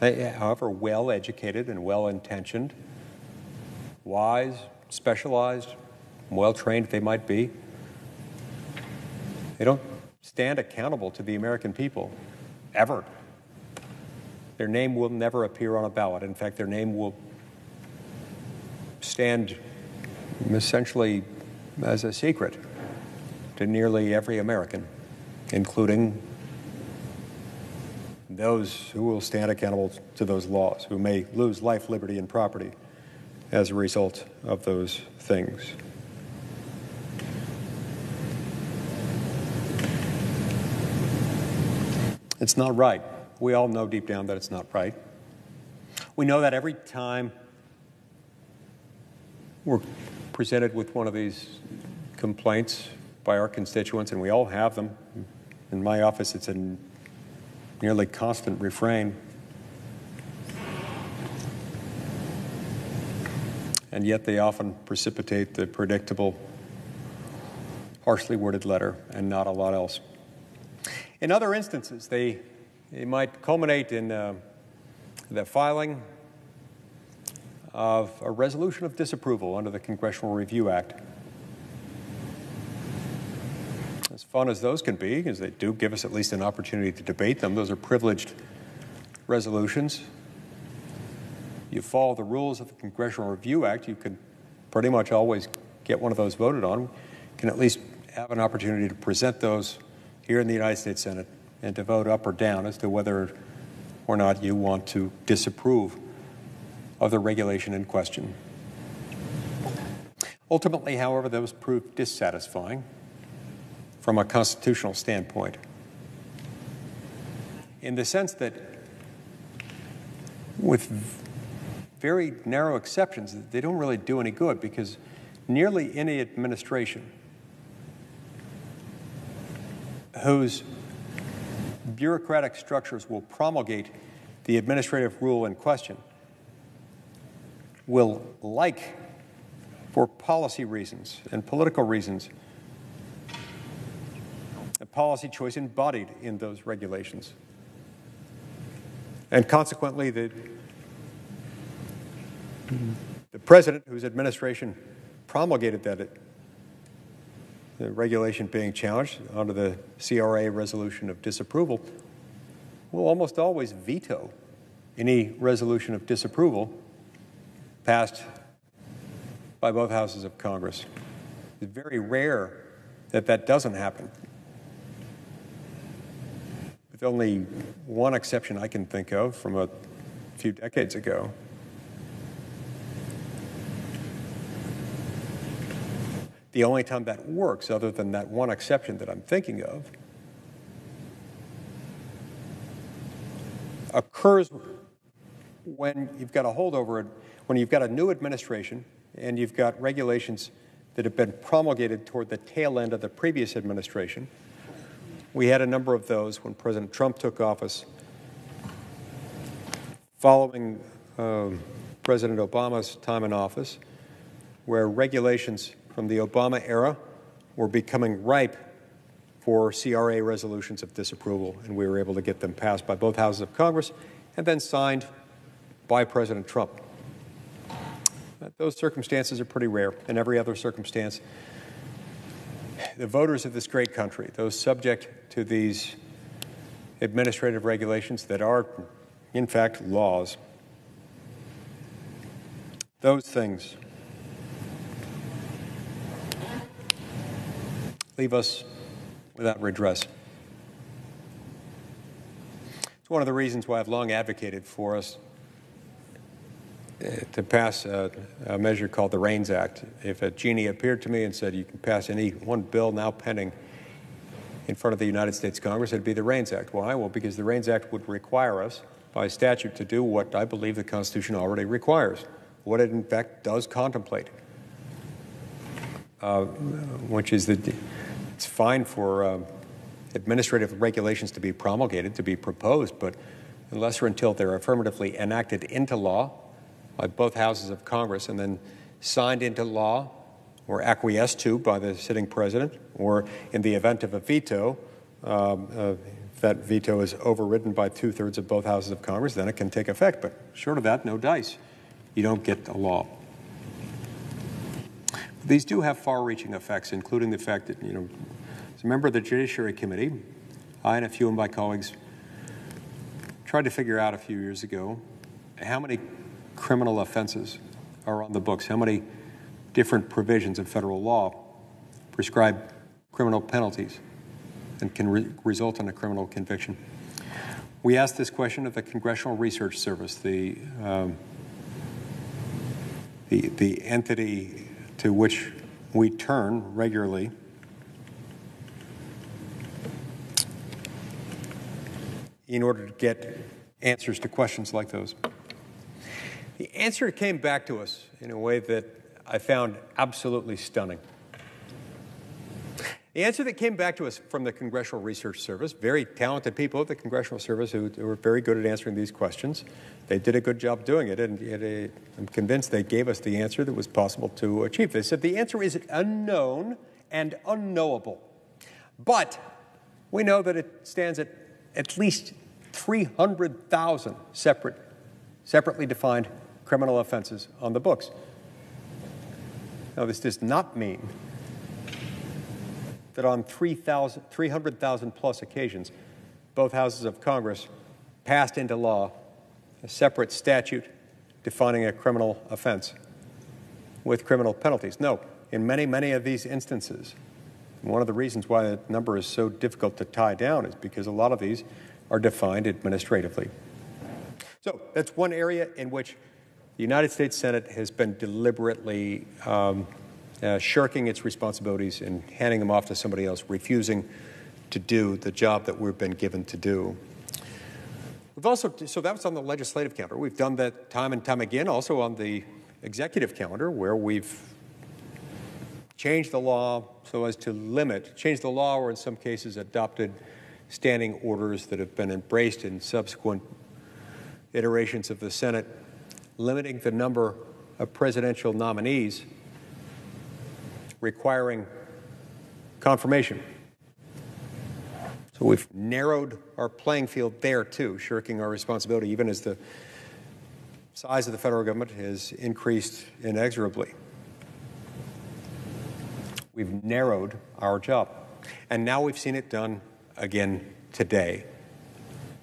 however well educated and well intentioned, wise, specialized, well trained they might be, they don't stand accountable to the American people ever. Their name will never appear on a ballot. In fact, their name will stand essentially as a secret to nearly every American, including those who will stand accountable to those laws, who may lose life, liberty, and property as a result of those things. It's not right. We all know deep down that it's not right. We know that every time we're presented with one of these complaints by our constituents, and we all have them. In my office, it's a nearly constant refrain. And yet, they often precipitate the predictable, harshly worded letter and not a lot else. In other instances, they, they might culminate in uh, the filing of a resolution of disapproval under the Congressional Review Act. As fun as those can be, because they do give us at least an opportunity to debate them, those are privileged resolutions. You follow the rules of the Congressional Review Act, you can pretty much always get one of those voted on. Can at least have an opportunity to present those here in the United States Senate and to vote up or down as to whether or not you want to disapprove of the regulation in question. Ultimately, however, those proved dissatisfying from a constitutional standpoint in the sense that, with very narrow exceptions, they don't really do any good because nearly any administration whose bureaucratic structures will promulgate the administrative rule in question will like, for policy reasons and political reasons, a policy choice embodied in those regulations. And consequently, the, the president, whose administration promulgated that the regulation being challenged under the CRA resolution of disapproval will almost always veto any resolution of disapproval passed by both houses of Congress. It's very rare that that doesn't happen. With only one exception I can think of from a few decades ago. The only time that works, other than that one exception that I'm thinking of, occurs when you've got a holdover, when you've got a new administration and you've got regulations that have been promulgated toward the tail end of the previous administration. We had a number of those when President Trump took office. Following um, President Obama's time in office, where regulations from the Obama era were becoming ripe for CRA resolutions of disapproval, and we were able to get them passed by both houses of Congress and then signed by President Trump. Uh, those circumstances are pretty rare. In every other circumstance, the voters of this great country, those subject to these administrative regulations that are, in fact, laws, those things leave us without redress. It's one of the reasons why I've long advocated for us uh, to pass a, a, measure called the REINS Act. If a genie appeared to me and said you can pass any one bill now pending in front of the United States Congress, it'd be the REINS Act. Why? Well, because the REINS Act would require us by statute to do what I believe the Constitution already requires, what it in fact does contemplate, uh, which is that it's fine for uh, administrative regulations to be promulgated, to be proposed, but unless or until they're affirmatively enacted into law by both houses of Congress and then signed into law or acquiesced to by the sitting president, or in the event of a veto, um, uh, that veto is overridden by two thirds of both houses of Congress, then it can take effect. But short of that, no dice. You don't get a law. These do have far-reaching effects, including the fact that, you know, as a member of the Judiciary Committee, I and a few of my colleagues tried to figure out a few years ago how many criminal offenses are on the books, how many different provisions of federal law prescribe criminal penalties and can re- result in a criminal conviction. We asked this question of the Congressional Research Service, the, um, the, the entity to which we turn regularly. In order to get answers to questions like those. The answer came back to us in a way that I found absolutely stunning. The answer that came back to us from the Congressional Research Service, very talented people at the Congressional Service who, who were very good at answering these questions, they did a good job doing it, and it, uh, I'm convinced they gave us the answer that was possible to achieve. They said the answer is unknown and unknowable, but we know that it stands at at least 300,000 separate, separately defined criminal offenses on the books. Now, this does not mean that on 300,000 plus occasions, both houses of Congress passed into law a separate statute defining a criminal offense with criminal penalties. No, in many, many of these instances, one of the reasons why the number is so difficult to tie down is because a lot of these are defined administratively. So that's one area in which the United States Senate has been deliberately um, uh, shirking its responsibilities and handing them off to somebody else, refusing to do the job that we've been given to do. We've also, so that was on the legislative calendar. We've done that time and time again, also on the executive calendar, where we've changed the law so as to limit, changed the law, or in some cases adopted standing orders that have been embraced in subsequent iterations of the Senate, limiting the number of presidential nominees requiring confirmation. So we've narrowed our playing field there too, shirking our responsibility, even as the size of the federal government has increased inexorably. We've narrowed our job. And now we've seen it done again today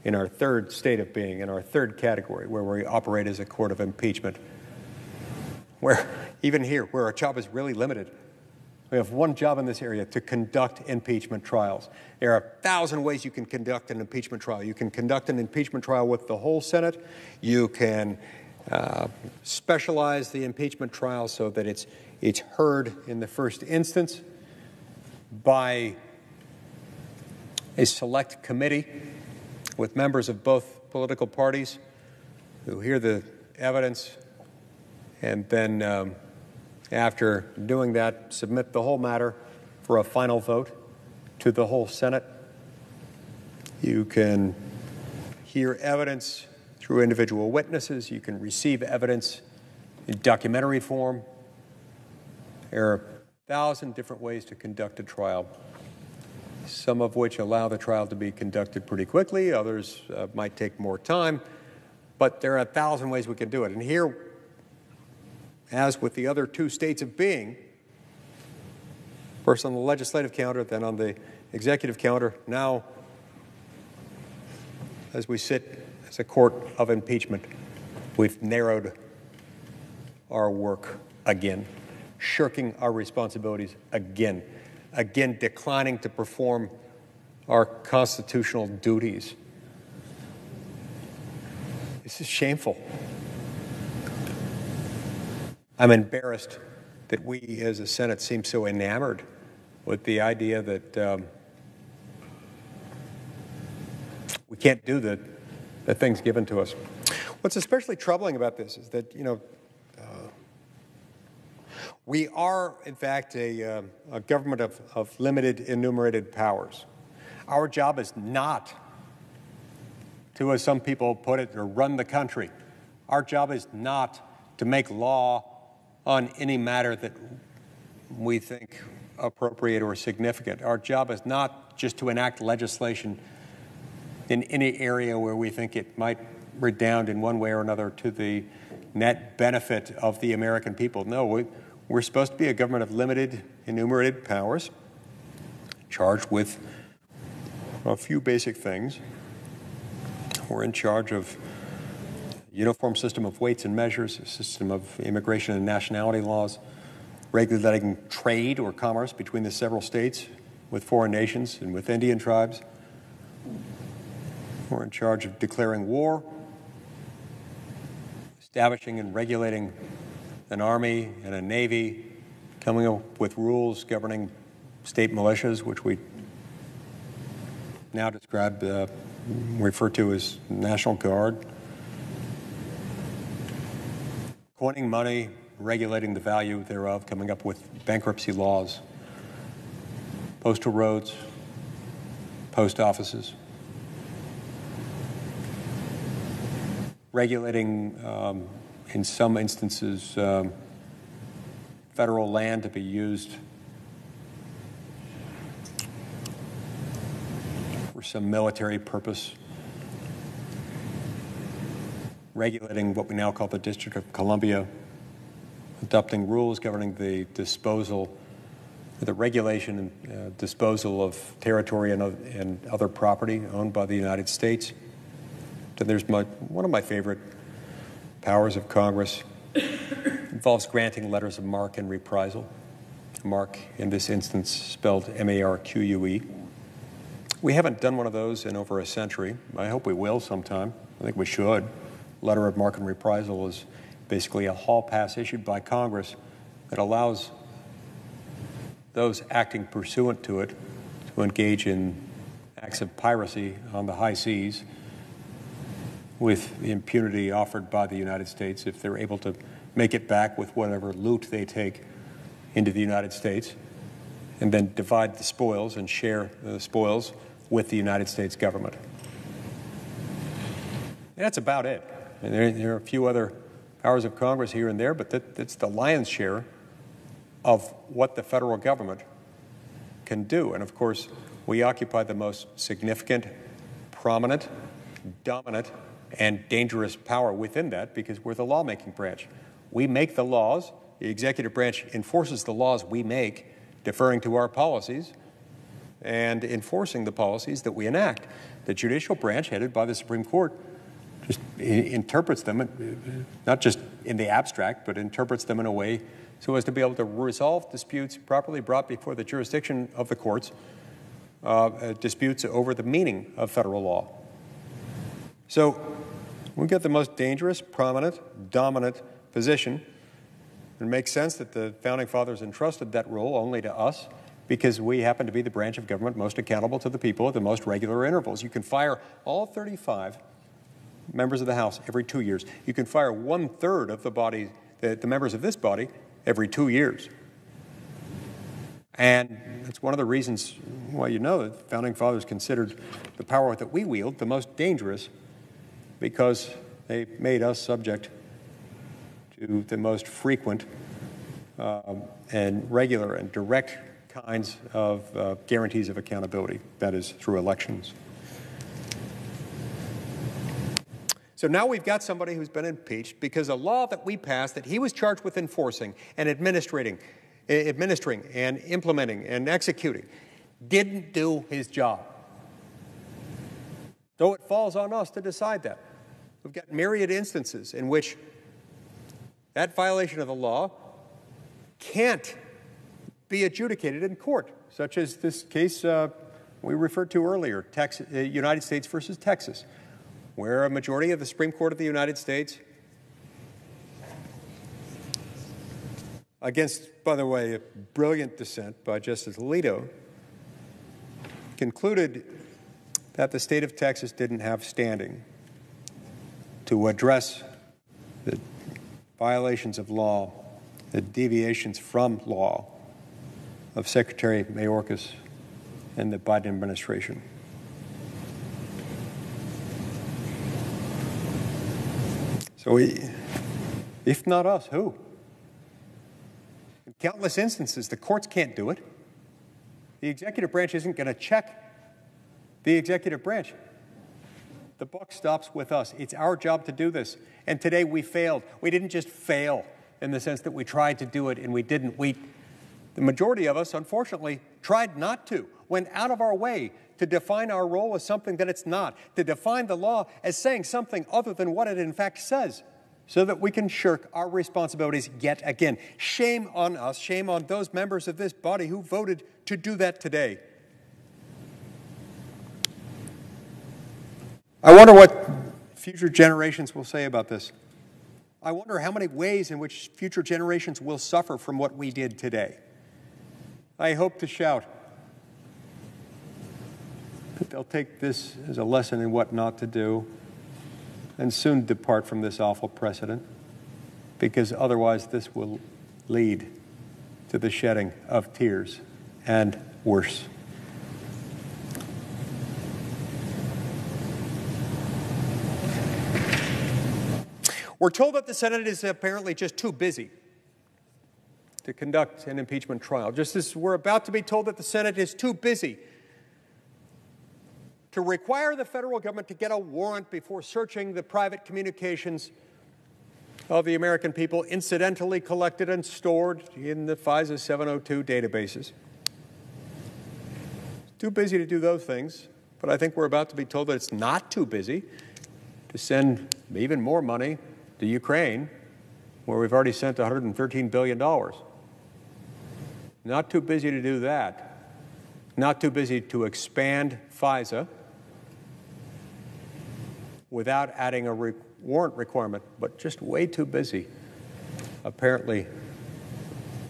in our third state of being, in our third category, where we operate as a court of impeachment, where even here, where our job is really limited, we have one job in this area to conduct impeachment trials. There are a thousand ways you can conduct an impeachment trial. You can conduct an impeachment trial with the whole Senate. You can uh, specialize the impeachment trial so that it's, it's heard in the first instance by a select committee with members of both political parties who hear the evidence and then um, after doing that, submit the whole matter for a final vote to the whole Senate. You can hear evidence through individual witnesses. You can receive evidence in documentary form. There are a thousand different ways to conduct a trial, some of which allow the trial to be conducted pretty quickly, others uh, might take more time, but there are a thousand ways we can do it. And here as with the other two states of being, first on the legislative calendar, then on the executive calendar. Now, as we sit as a court of impeachment, we've narrowed our work again, shirking our responsibilities again, again declining to perform our constitutional duties. This is shameful. I'm embarrassed that we as a Senate seem so enamored with the idea that um, we can't do the, the things given to us. What's especially troubling about this is that, you know, uh, we are, in fact, a, uh, a government of, of limited enumerated powers. Our job is not to, as some people put it, or run the country. Our job is not to make law on any matter that we think appropriate or significant. Our job is not just to enact legislation in any area where we think it might redound in one way or another to the net benefit of the American people. No, we, we're supposed to be a government of limited, enumerated powers, charged with a few basic things. We're in charge of uniform system of weights and measures, a system of immigration and nationality laws, regulating trade or commerce between the several states with foreign nations and with Indian tribes. We're in charge of declaring war, establishing and regulating an army and a navy, coming up with rules governing state militias, which we now describe, uh, refer to as National Guard, coining money, regulating the value thereof, coming up with bankruptcy laws, postal roads, post offices, regulating, um, in some instances, um, federal land to be used for some military purpose, regulating what we now call the District of Columbia, adopting rules governing the disposal, the regulation and uh, disposal of territory and, and, other property owned by the United States. Then there's my, one of my favorite powers of Congress involves granting letters of marque and reprisal. Marque, in this instance, spelled M A R Q U E. We haven't done one of those in over a century. I hope we will sometime. I think we should. Letter of marque and reprisal is basically a hall pass issued by Congress that allows those acting pursuant to it to engage in acts of piracy on the high seas with the impunity offered by the United States if they're able to make it back with whatever loot they take into the United States, and then divide the spoils and share the spoils with the United States government. That's about it. And there, there, are a few other powers of Congress here and there, but that, that's the lion's share of what the federal government can do. And of course, we occupy the most significant, prominent, dominant, and dangerous power within that because we're the lawmaking branch. We make the laws, the executive branch enforces the laws we make, deferring to our policies and enforcing the policies that we enact. The judicial branch, headed by the Supreme Court, just interprets them, not just in the abstract, but interprets them in a way so as to be able to resolve disputes properly brought before the jurisdiction of the courts, uh, uh disputes over the meaning of federal law. So we get the most dangerous, prominent, dominant position. It makes sense that the founding fathers entrusted that role only to us because we happen to be the branch of government most accountable to the people at the most regular intervals. You can fire all 35 members of the House every two years. You can fire one third of the body, the, the members of this body, every two years. And that's one of the reasons why you know the founding fathers considered the power that we wield the most dangerous because they made us subject to the most frequent um, and regular and direct kinds of uh, guarantees of accountability, that is, through elections. So now we've got somebody who's been impeached because a law that we passed that he was charged with enforcing and administrating, administering and implementing and executing didn't do his job. So it falls on us to decide that. We've got myriad instances in which that violation of the law can't be adjudicated in court, such as this case uh, we referred to earlier, Texas, uh, United States versus Texas, where a majority of the Supreme Court of the United States, against, by the way, a brilliant dissent by Justice Alito, concluded that the state of Texas didn't have standing to address the violations of law, the deviations from law of Secretary Mayorkas and the Biden administration. We, if not us, who? In countless instances, the courts can't do it. The executive branch isn't going to check the executive branch. The buck stops with us. It's our job to do this. And today we failed. We didn't just fail in the sense that we tried to do it and we didn't. We, the majority of us, unfortunately, tried not to, went out of our way to define our role as something that it's not, to define the law as saying something other than what it in fact says. so that we can shirk our responsibilities yet again. Shame on us, shame on those members of this body who voted to do that today. I wonder what future generations will say about this. I wonder how many ways in which future generations will suffer from what we did today. I hope to shout that they'll take this as a lesson in what not to do and soon depart from this awful precedent, because otherwise this will lead to the shedding of tears and worse. We're told that the Senate is apparently just too busy to conduct an impeachment trial, just as we're about to be told that the Senate is too busy to require the federal government to get a warrant before searching the private communications of the American people incidentally collected and stored in the FISA 702 databases. Too busy to do those things, but I think we're about to be told that it's not too busy to send even more money to Ukraine, where we've already sent $113 billion. Not too busy to do that. Not too busy to expand FISA without adding a re- warrant requirement, but just way too busy, apparently,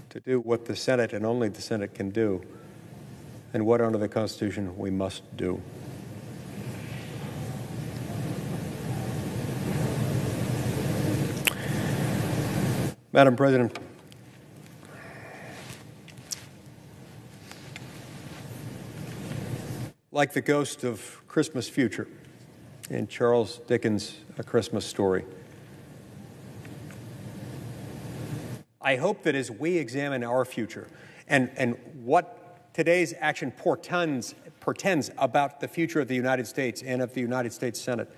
to do what the Senate and only the Senate can do, and what under the Constitution we must do. Madam President, like the ghost of Christmas future in Charles Dickens' A Christmas Story, I hope that as we examine our future and, and what today's action portends, portends about the future of the United States and of the United States Senate,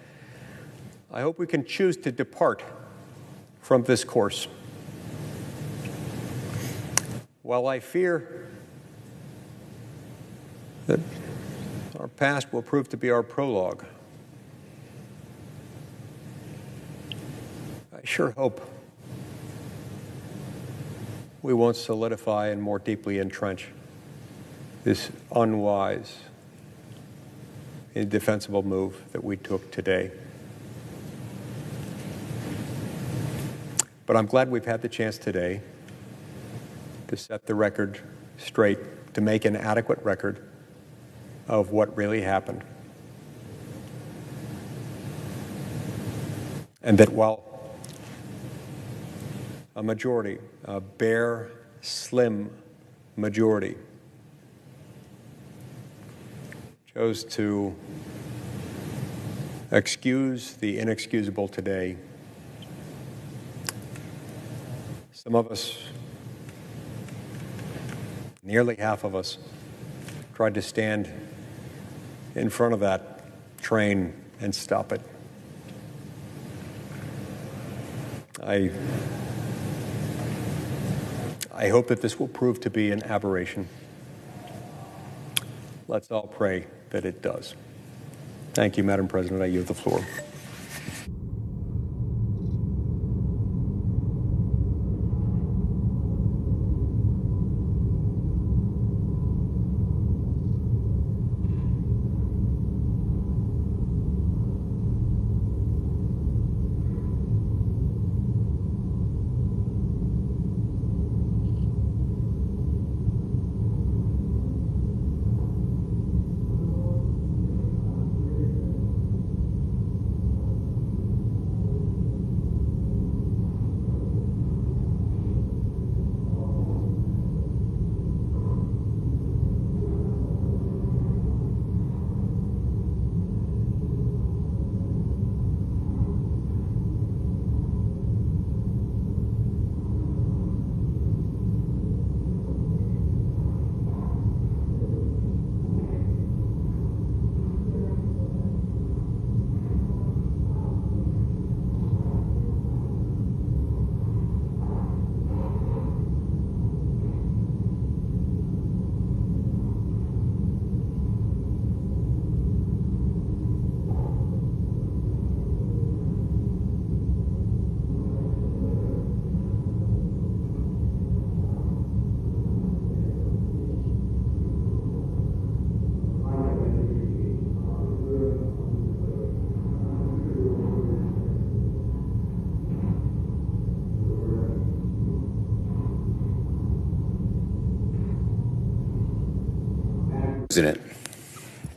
I hope we can choose to depart from this course. While I fear that our past will prove to be our prologue, I sure hope we won't solidify and more deeply entrench this unwise, indefensible move that we took today. But I'm glad we've had the chance today to set the record straight, to make an adequate record of what really happened. And that while a majority, a bare, slim majority, chose to excuse the inexcusable today, some of us nearly half of us tried to stand in front of that train and stop it. I, I hope that this will prove to be an aberration. Let's all pray that it does. Thank you, Madam President. I yield the floor. President,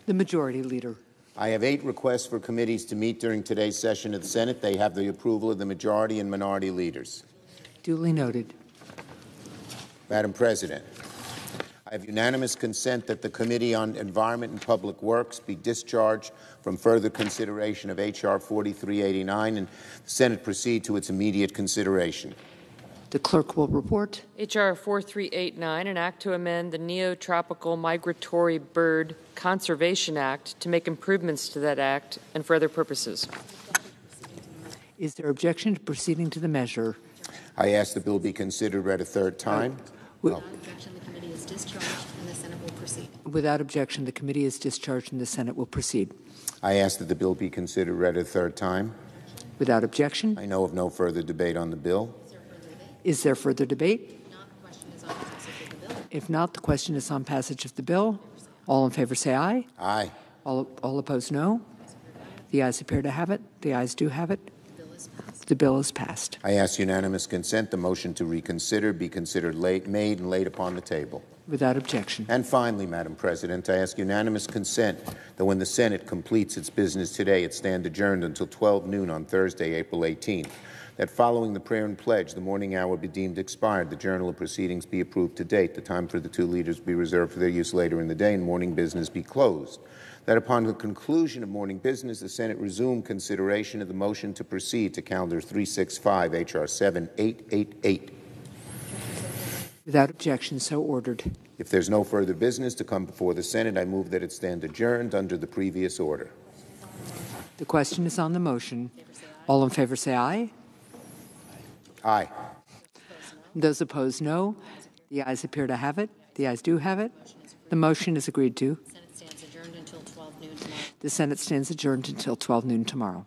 The Majority Leader. I have eight requests for committees to meet during today's session of the Senate. They have the approval of the majority and minority leaders. Duly noted. Madam President, I have unanimous consent that the Committee on Environment and Public Works be discharged from further consideration of H.R. 4389 and the Senate proceed to its immediate consideration. The clerk will report. H.R. 4389, an act to amend the Neotropical Migratory Bird Conservation Act to make improvements to that act and for other purposes. Is there objection to proceeding to the measure? I ask the bill be considered read a third time. Without oh. objection, the committee is discharged and the Senate will proceed. Without objection, the committee is discharged and the Senate will proceed. I ask that the bill be considered read a third time. Without objection, I know of no further debate on the bill. Is there further debate? If not, the question is on passage of the bill. All in favor say aye. Aye. All, all opposed, no. The ayes appear to have it. The ayes do have it. The bill is passed. I ask unanimous consent the motion to reconsider be considered late, made and laid upon the table. Without objection. And finally, Madam President, I ask unanimous consent that when the Senate completes its business today, it stand adjourned until 12 noon on Thursday, April 18th. That following the prayer and pledge, the morning hour be deemed expired, the journal of proceedings be approved to date, the time for the two leaders be reserved for their use later in the day, and morning business be closed. That upon the conclusion of morning business, the Senate resume consideration of the motion to proceed to calendar 365 H.R. 7888. Without objection, so ordered. If there's no further business to come before the Senate, I move that it stand adjourned under the previous order. The question is on the motion. All in favor say aye. Aye. Those opposed, no. The ayes appear to have it. The ayes do have it. The motion is agreed to. Senate stands adjourned until 12 noon tomorrow. The Senate stands adjourned until 12 noon tomorrow.